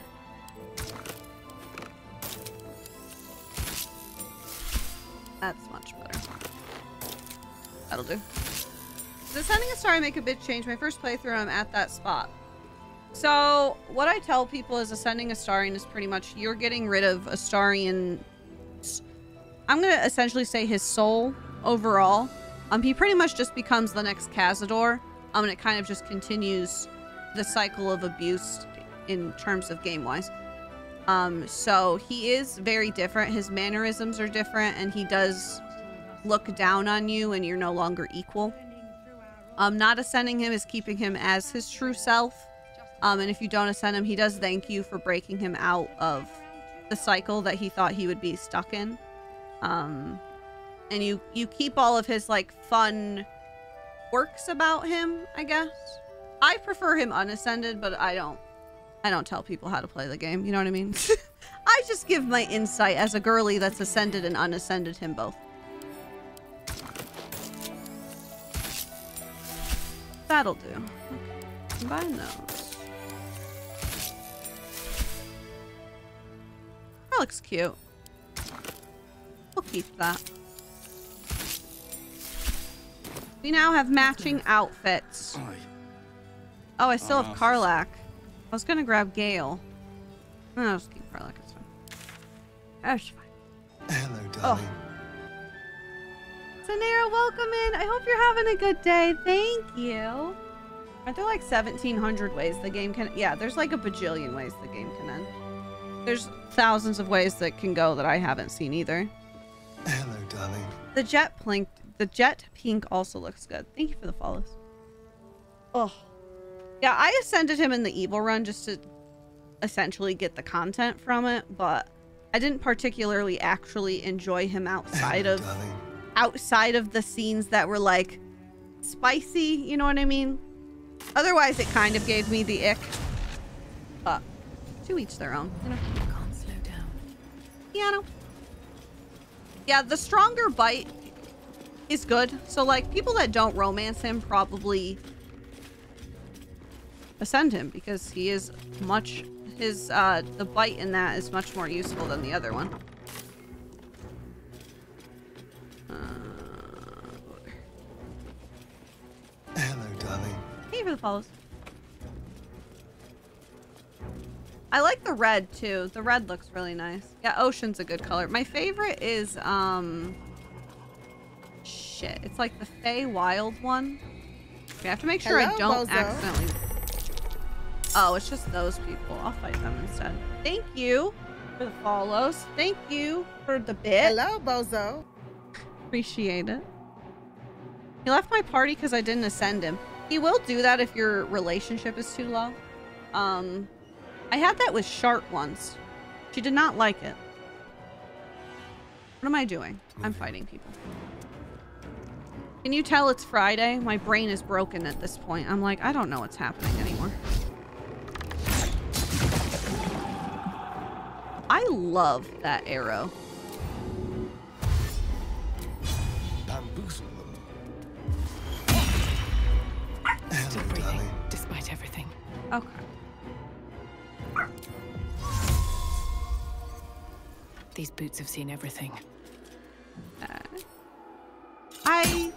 That's much better. That'll do. Does sending a story make a big change? My first playthrough, I'm at that spot. So, what I tell people is ascending Astarion is pretty much you're getting rid of Astarion. I'm gonna essentially say his soul overall. Um, he pretty much just becomes the next Cazador. Um, and it kind of just continues the cycle of abuse in terms of game wise. Um, so he is very different. His mannerisms are different, and he does look down on you, and you're no longer equal. Um, not ascending him is keeping him as his true self. Um, and if you don't ascend him, he does thank you for breaking him out of the cycle that he thought he would be stuck in. Um, and you you keep all of his like fun quirks about him, I guess. I prefer him unascended, but I don't I don't tell people how to play the game. You know what I mean? <laughs> I just give my insight as a girly that's ascended and unascended him both. That'll do. Okay. Combine those. That looks cute. We'll keep that. We now have matching outfits. Oh, I still Oh, have no. Karlach. I was gonna grab Gale. No, I'll just keep. It's fine. Oh, That's fine. Hello, oh. darling. Sanera, welcome in. I hope you're having a good day. Thank you. Aren't there like 1,700 ways the game can... Yeah, there's like a bajillion ways the game can end. There's thousands of ways that can go that I haven't seen either. Hello, darling. The jet pink, the jet pink also looks good. Thank you for the follows. Oh, yeah. I ascended him in the evil run just to essentially get the content from it, but I didn't particularly actually enjoy him outside <laughs> of outside of the scenes that were like spicy. You know what I mean? Otherwise, it kind of gave me the ick. But to each their own. You know? Can't slow down. Yeah, no. Yeah, the stronger bite is good. So, like, people that don't romance him probably ascend him because he is much his uh the bite in that is much more useful than the other one. Uh, Hello, darling. Thank you for the follows. I like the red too. The red looks really nice. Yeah, ocean's a good color. My favorite is um shit. It's like the Fey Wild one. Okay, I have to make sure I don't bozo. accidentally Oh, it's just those people. I'll fight them instead. Thank you for the follows. Thank you for the bit. Hello, bozo. Appreciate it. He left my party because I didn't ascend him. He will do that if your relationship is too low. Um, I had that with Shart once. She did not like it. What am I doing? I'm fighting people. Can you tell it's Friday? My brain is broken at this point. I'm like, I don't know what's happening anymore. I love that arrow. Bamboozle them. Still breathing, despite everything. Okay. These boots have seen everything. Uh, I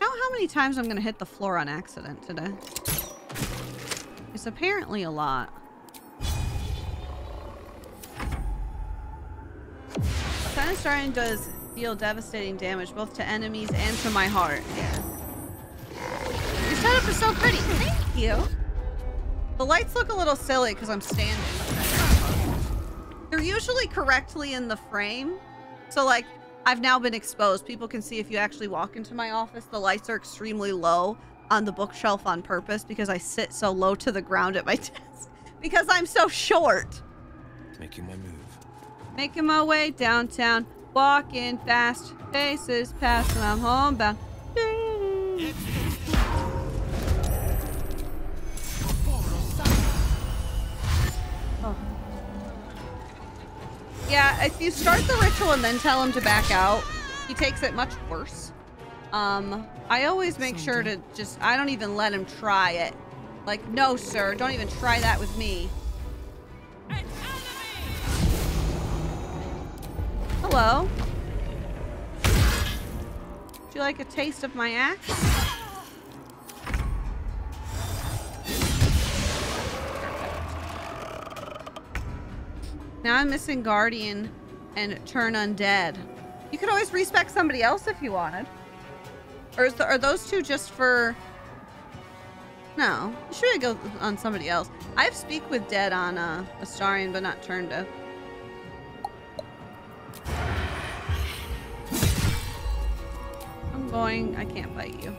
know how many times I'm gonna hit the floor on accident today. It's apparently a lot. Sun Starring does deal devastating damage both to enemies and to my heart. Yeah. Your setup is so pretty. Thank you. The lights look a little silly because I'm standing. They're usually correctly in the frame. So like I've now been exposed. People can see if you actually walk into my office, the lights are extremely low on the bookshelf on purpose because I sit so low to the ground at my <laughs> desk because I'm so short. Making my move. Making my way downtown, walking fast, faces past, and I'm homebound. Oh. Yeah, if you start the ritual and then tell him to back out, he takes it much worse. Um, I always make sure to just, I don't even let him try it. Like, no, sir, don't even try that with me. Hello. Would you like a taste of my axe? Now I'm missing Guardian and Turn Undead. You could always respec somebody else if you wanted. Or the, are those two just for... No. Should I go on somebody else. I have Speak with Dead on uh, Astarion, but not Turn Dead. I'm going... I can't bite you.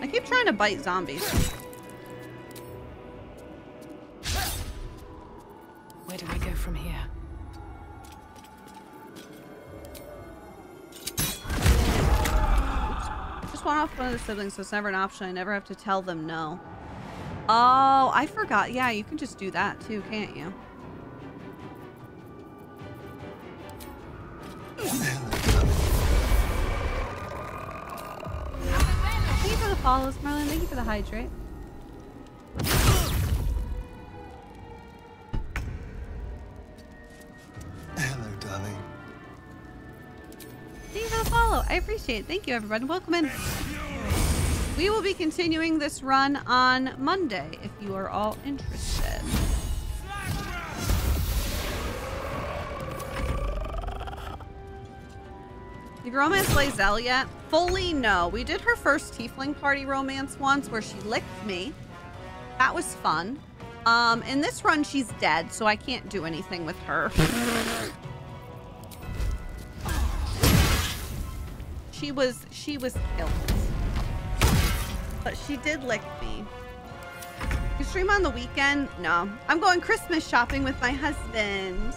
I keep trying to bite zombies. Where do I go from here? Just want off one of the siblings, so it's never an option. I never have to tell them no. Oh, I forgot. Yeah, you can just do that too, can't you? Thank you for the follows, Merlin. Thank you for the hydrate. Hello, darling. Thank you for the follow. I appreciate it. Thank you, everyone. Welcome in. We will be continuing this run on Monday if you are all interested. Have you romance Lae'zel yet? Fully, no. We did her first Tiefling Party romance once where she licked me. That was fun. Um, in this run, she's dead, so I can't do anything with her. she was, she was killed. But she did lick me. You stream on the weekend? No. I'm going Christmas shopping with my husband.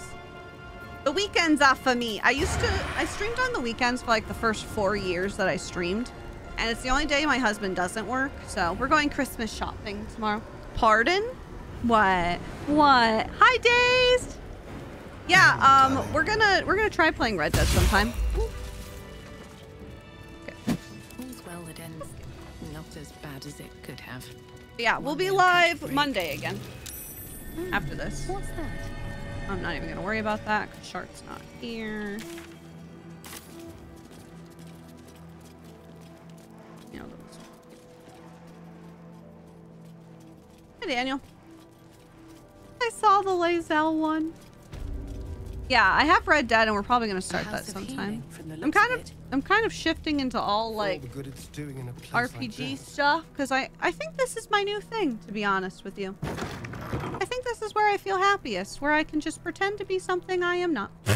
The weekends are for me. I used to, I streamed on the weekends for like the first four years that I streamed. And it's the only day my husband doesn't work. So we're going Christmas shopping tomorrow. Pardon? What? What? Hi, Dazed! Yeah, um, we're gonna, we're gonna try playing Red Dead sometime. All's well that ends not as bad as it could have. Yeah, we'll be live Monday again. After this. What's that? I'm not even gonna worry about that because Shart's not here. You know, Hi, Daniel. I saw the Lae'zel one. Yeah, I have Red Dead, and we're probably gonna start that sometime. I'm kind of of, I'm kind of shifting into all like All the good it's doing in a place like RPG this. stuff because I, I think this is my new thing, to be honest with you. I think this is where I feel happiest, where I can just pretend to be something I am not. <laughs> I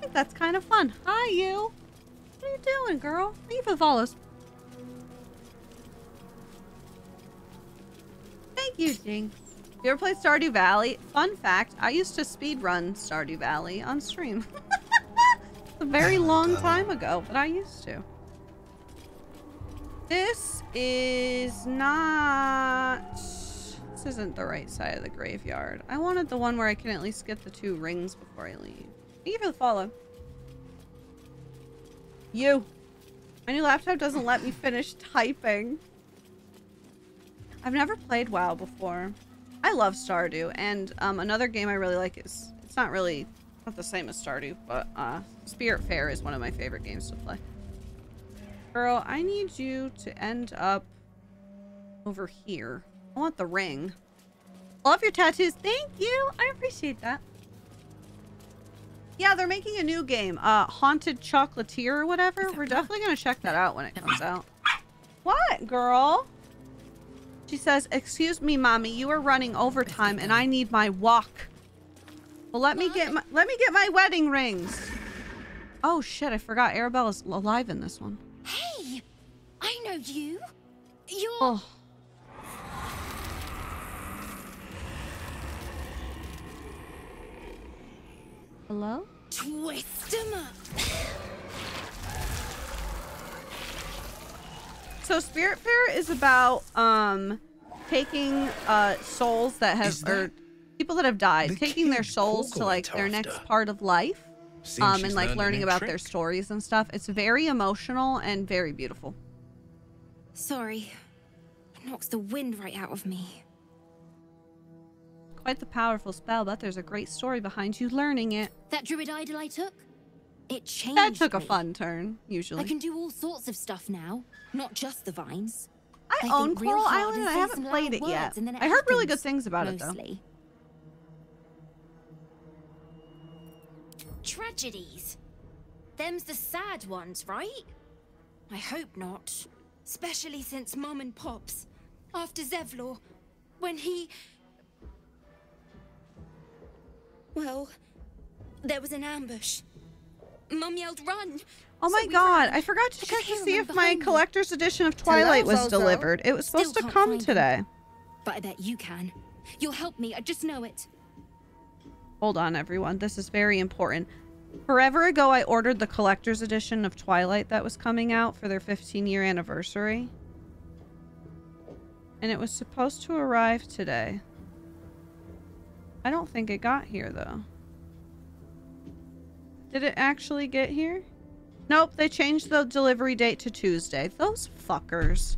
think that's kind of fun. Hi, you. What are you doing, girl? Thank you for the follows. Thank you, Jinx. You ever played Stardew Valley? Fun fact, I used to speedrun Stardew Valley on stream. <laughs> a very long time ago, but I used to. This is not... This isn't the right side of the graveyard. I wanted the one where I can at least get the two rings before I leave. Thank you for the follow. You. My new laptop doesn't let me finish typing. I've never played WoW before. I love Stardew, and um, another game I really like is... It's not really... Not the same as Stardew, but uh, Spiritfarer is one of my favorite games to play. Girl, I need you to end up over here. I want the ring. Love your tattoos. Thank you. I appreciate that. Yeah, they're making a new game. Uh, Haunted Chocolatier or whatever. We're definitely going to check that out when it comes out. What, girl? She says, excuse me, mommy, you are running overtime and I need my walk. Well, let me get my, let me get my wedding rings. Oh, shit. I forgot Arabella's alive in this one. Hey, I know you. You're. Oh. Hello? Twist 'em up. So Spiritfarer is about um taking uh souls that have or people that have died, taking their souls to like their next part of life. Seems um and like learning new about their stories and stuff. It's very emotional and very beautiful. Sorry. It knocks the wind right out of me. Quite the powerful spell, but there's a great story behind you learning it. That druid idol I took? It changed That took a fun turn, usually. I can do all sorts of stuff now, not just the vines. I, think own real Coral hard Island and and I say haven't played it yet. words and then it I heard really good things about it though. Tragedies. Them's the sad ones, right? I hope not. Especially since Mom and Pops, after Zevlor, when he... Well, there was an ambush. Mum yelled, run! Oh my So god, ran. I forgot to check to see if my behind me. collector's edition of Twilight was Zozo. delivered. It was Still supposed to come find him. today. But I bet you can. You'll help me, I just know it. Hold on, everyone. This is very important. Forever ago, I ordered the collector's edition of Twilight that was coming out for their 15 year anniversary. And it was supposed to arrive today. I don't think it got here, though. Did it actually get here? Nope, they changed the delivery date to Tuesday. Those fuckers.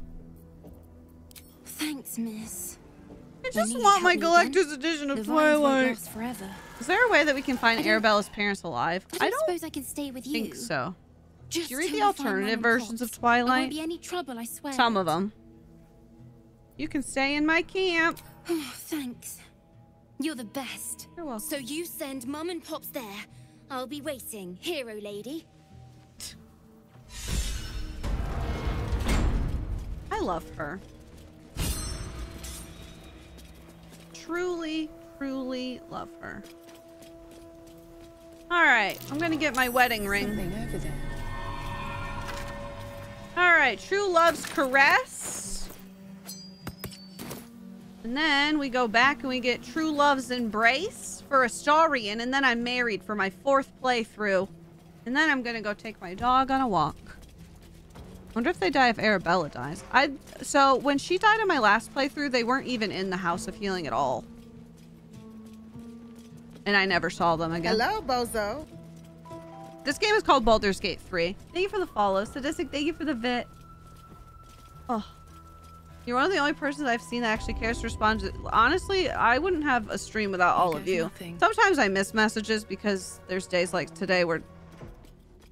Thanks, miss. I just want my again, collector's edition of the Twilight. forever. Is there a way that we can find Arabella's parents alive? I don't, suppose I can stay with you. think so. Just Do you read the alternative versions of Twilight? There won't be any trouble, I swear. Some of them. You can stay in my camp. <sighs> Oh, thanks. You're the best. You're welcome. So you send Mum and Pops there. I'll be waiting, hero lady. I love her. Truly, truly love her. All right, I'm gonna get my wedding ring. over there. All right, true love's caress. And then we go back and we get true love's embrace for Astarion, and then I'm married for my fourth playthrough. And then I'm gonna go take my dog on a walk. Wonder if they die if Arabella dies. I so when she died in my last playthrough, they weren't even in the House of Healing at all. And I never saw them again. Hello, Bozo. This game is called Baldur's Gate 3. Thank you for the follow. Sadistic, thank you for the vit. Oh. You're one of the only persons I've seen that actually cares to respond to. Honestly, I wouldn't have a stream without all of you. Sometimes I miss messages because there's days like today where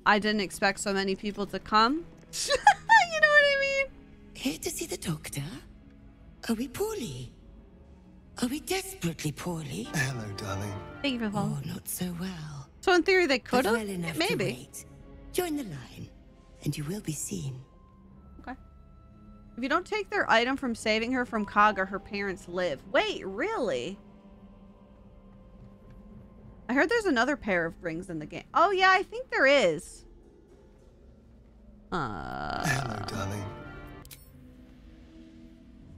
I didn't expect so many people to come. <laughs> you know what I mean? Here to see the doctor? Are we poorly? Are we desperately poorly? Hello, darling. Thank you for the. Oh, not so well. So in theory they could But have. well Maybe. Join the line, and you will be seen. Okay. If you don't take their item from saving her from Kagha, her parents live. Wait, really? I heard there's another pair of rings in the game. Oh yeah, I think there is. Uh. Hello, darling.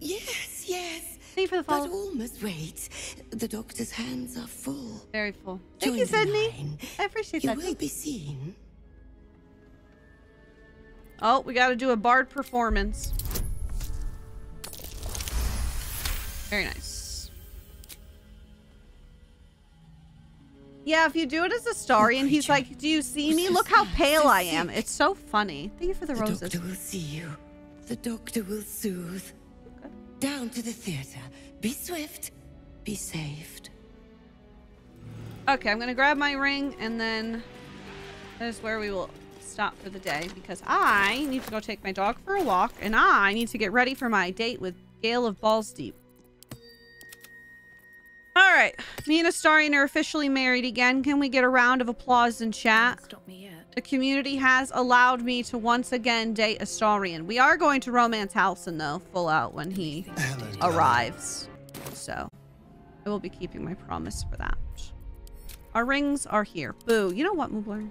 Yes, yes. Thank you for the But follow. all must wait. The doctor's hands are full. Very full. Join Thank you, the Sydney. I appreciate You that. will be seen. Oh, we got to do a bard performance. Very nice. Yeah, if you do it as Astarion, he's like, "Do you see me? Look how pale I am." It's so funny. Thank you for the The roses. doctor will see you. The doctor will soothe. Down to the theater. Be swift. Be saved. Okay, I'm gonna grab my ring and then that is where we will stop for the day because I need to go take my dog for a walk and I need to get ready for my date with Gale of Balls Deep. All right, me and Astarion are officially married again. Can we get a round of applause in chat? Stop me yet. The community has allowed me to once again date Astarion. We are going to romance Halsin though, full out when he arrives. So I will be keeping my promise for that. Our rings are here. Boo. You know what, Mubler?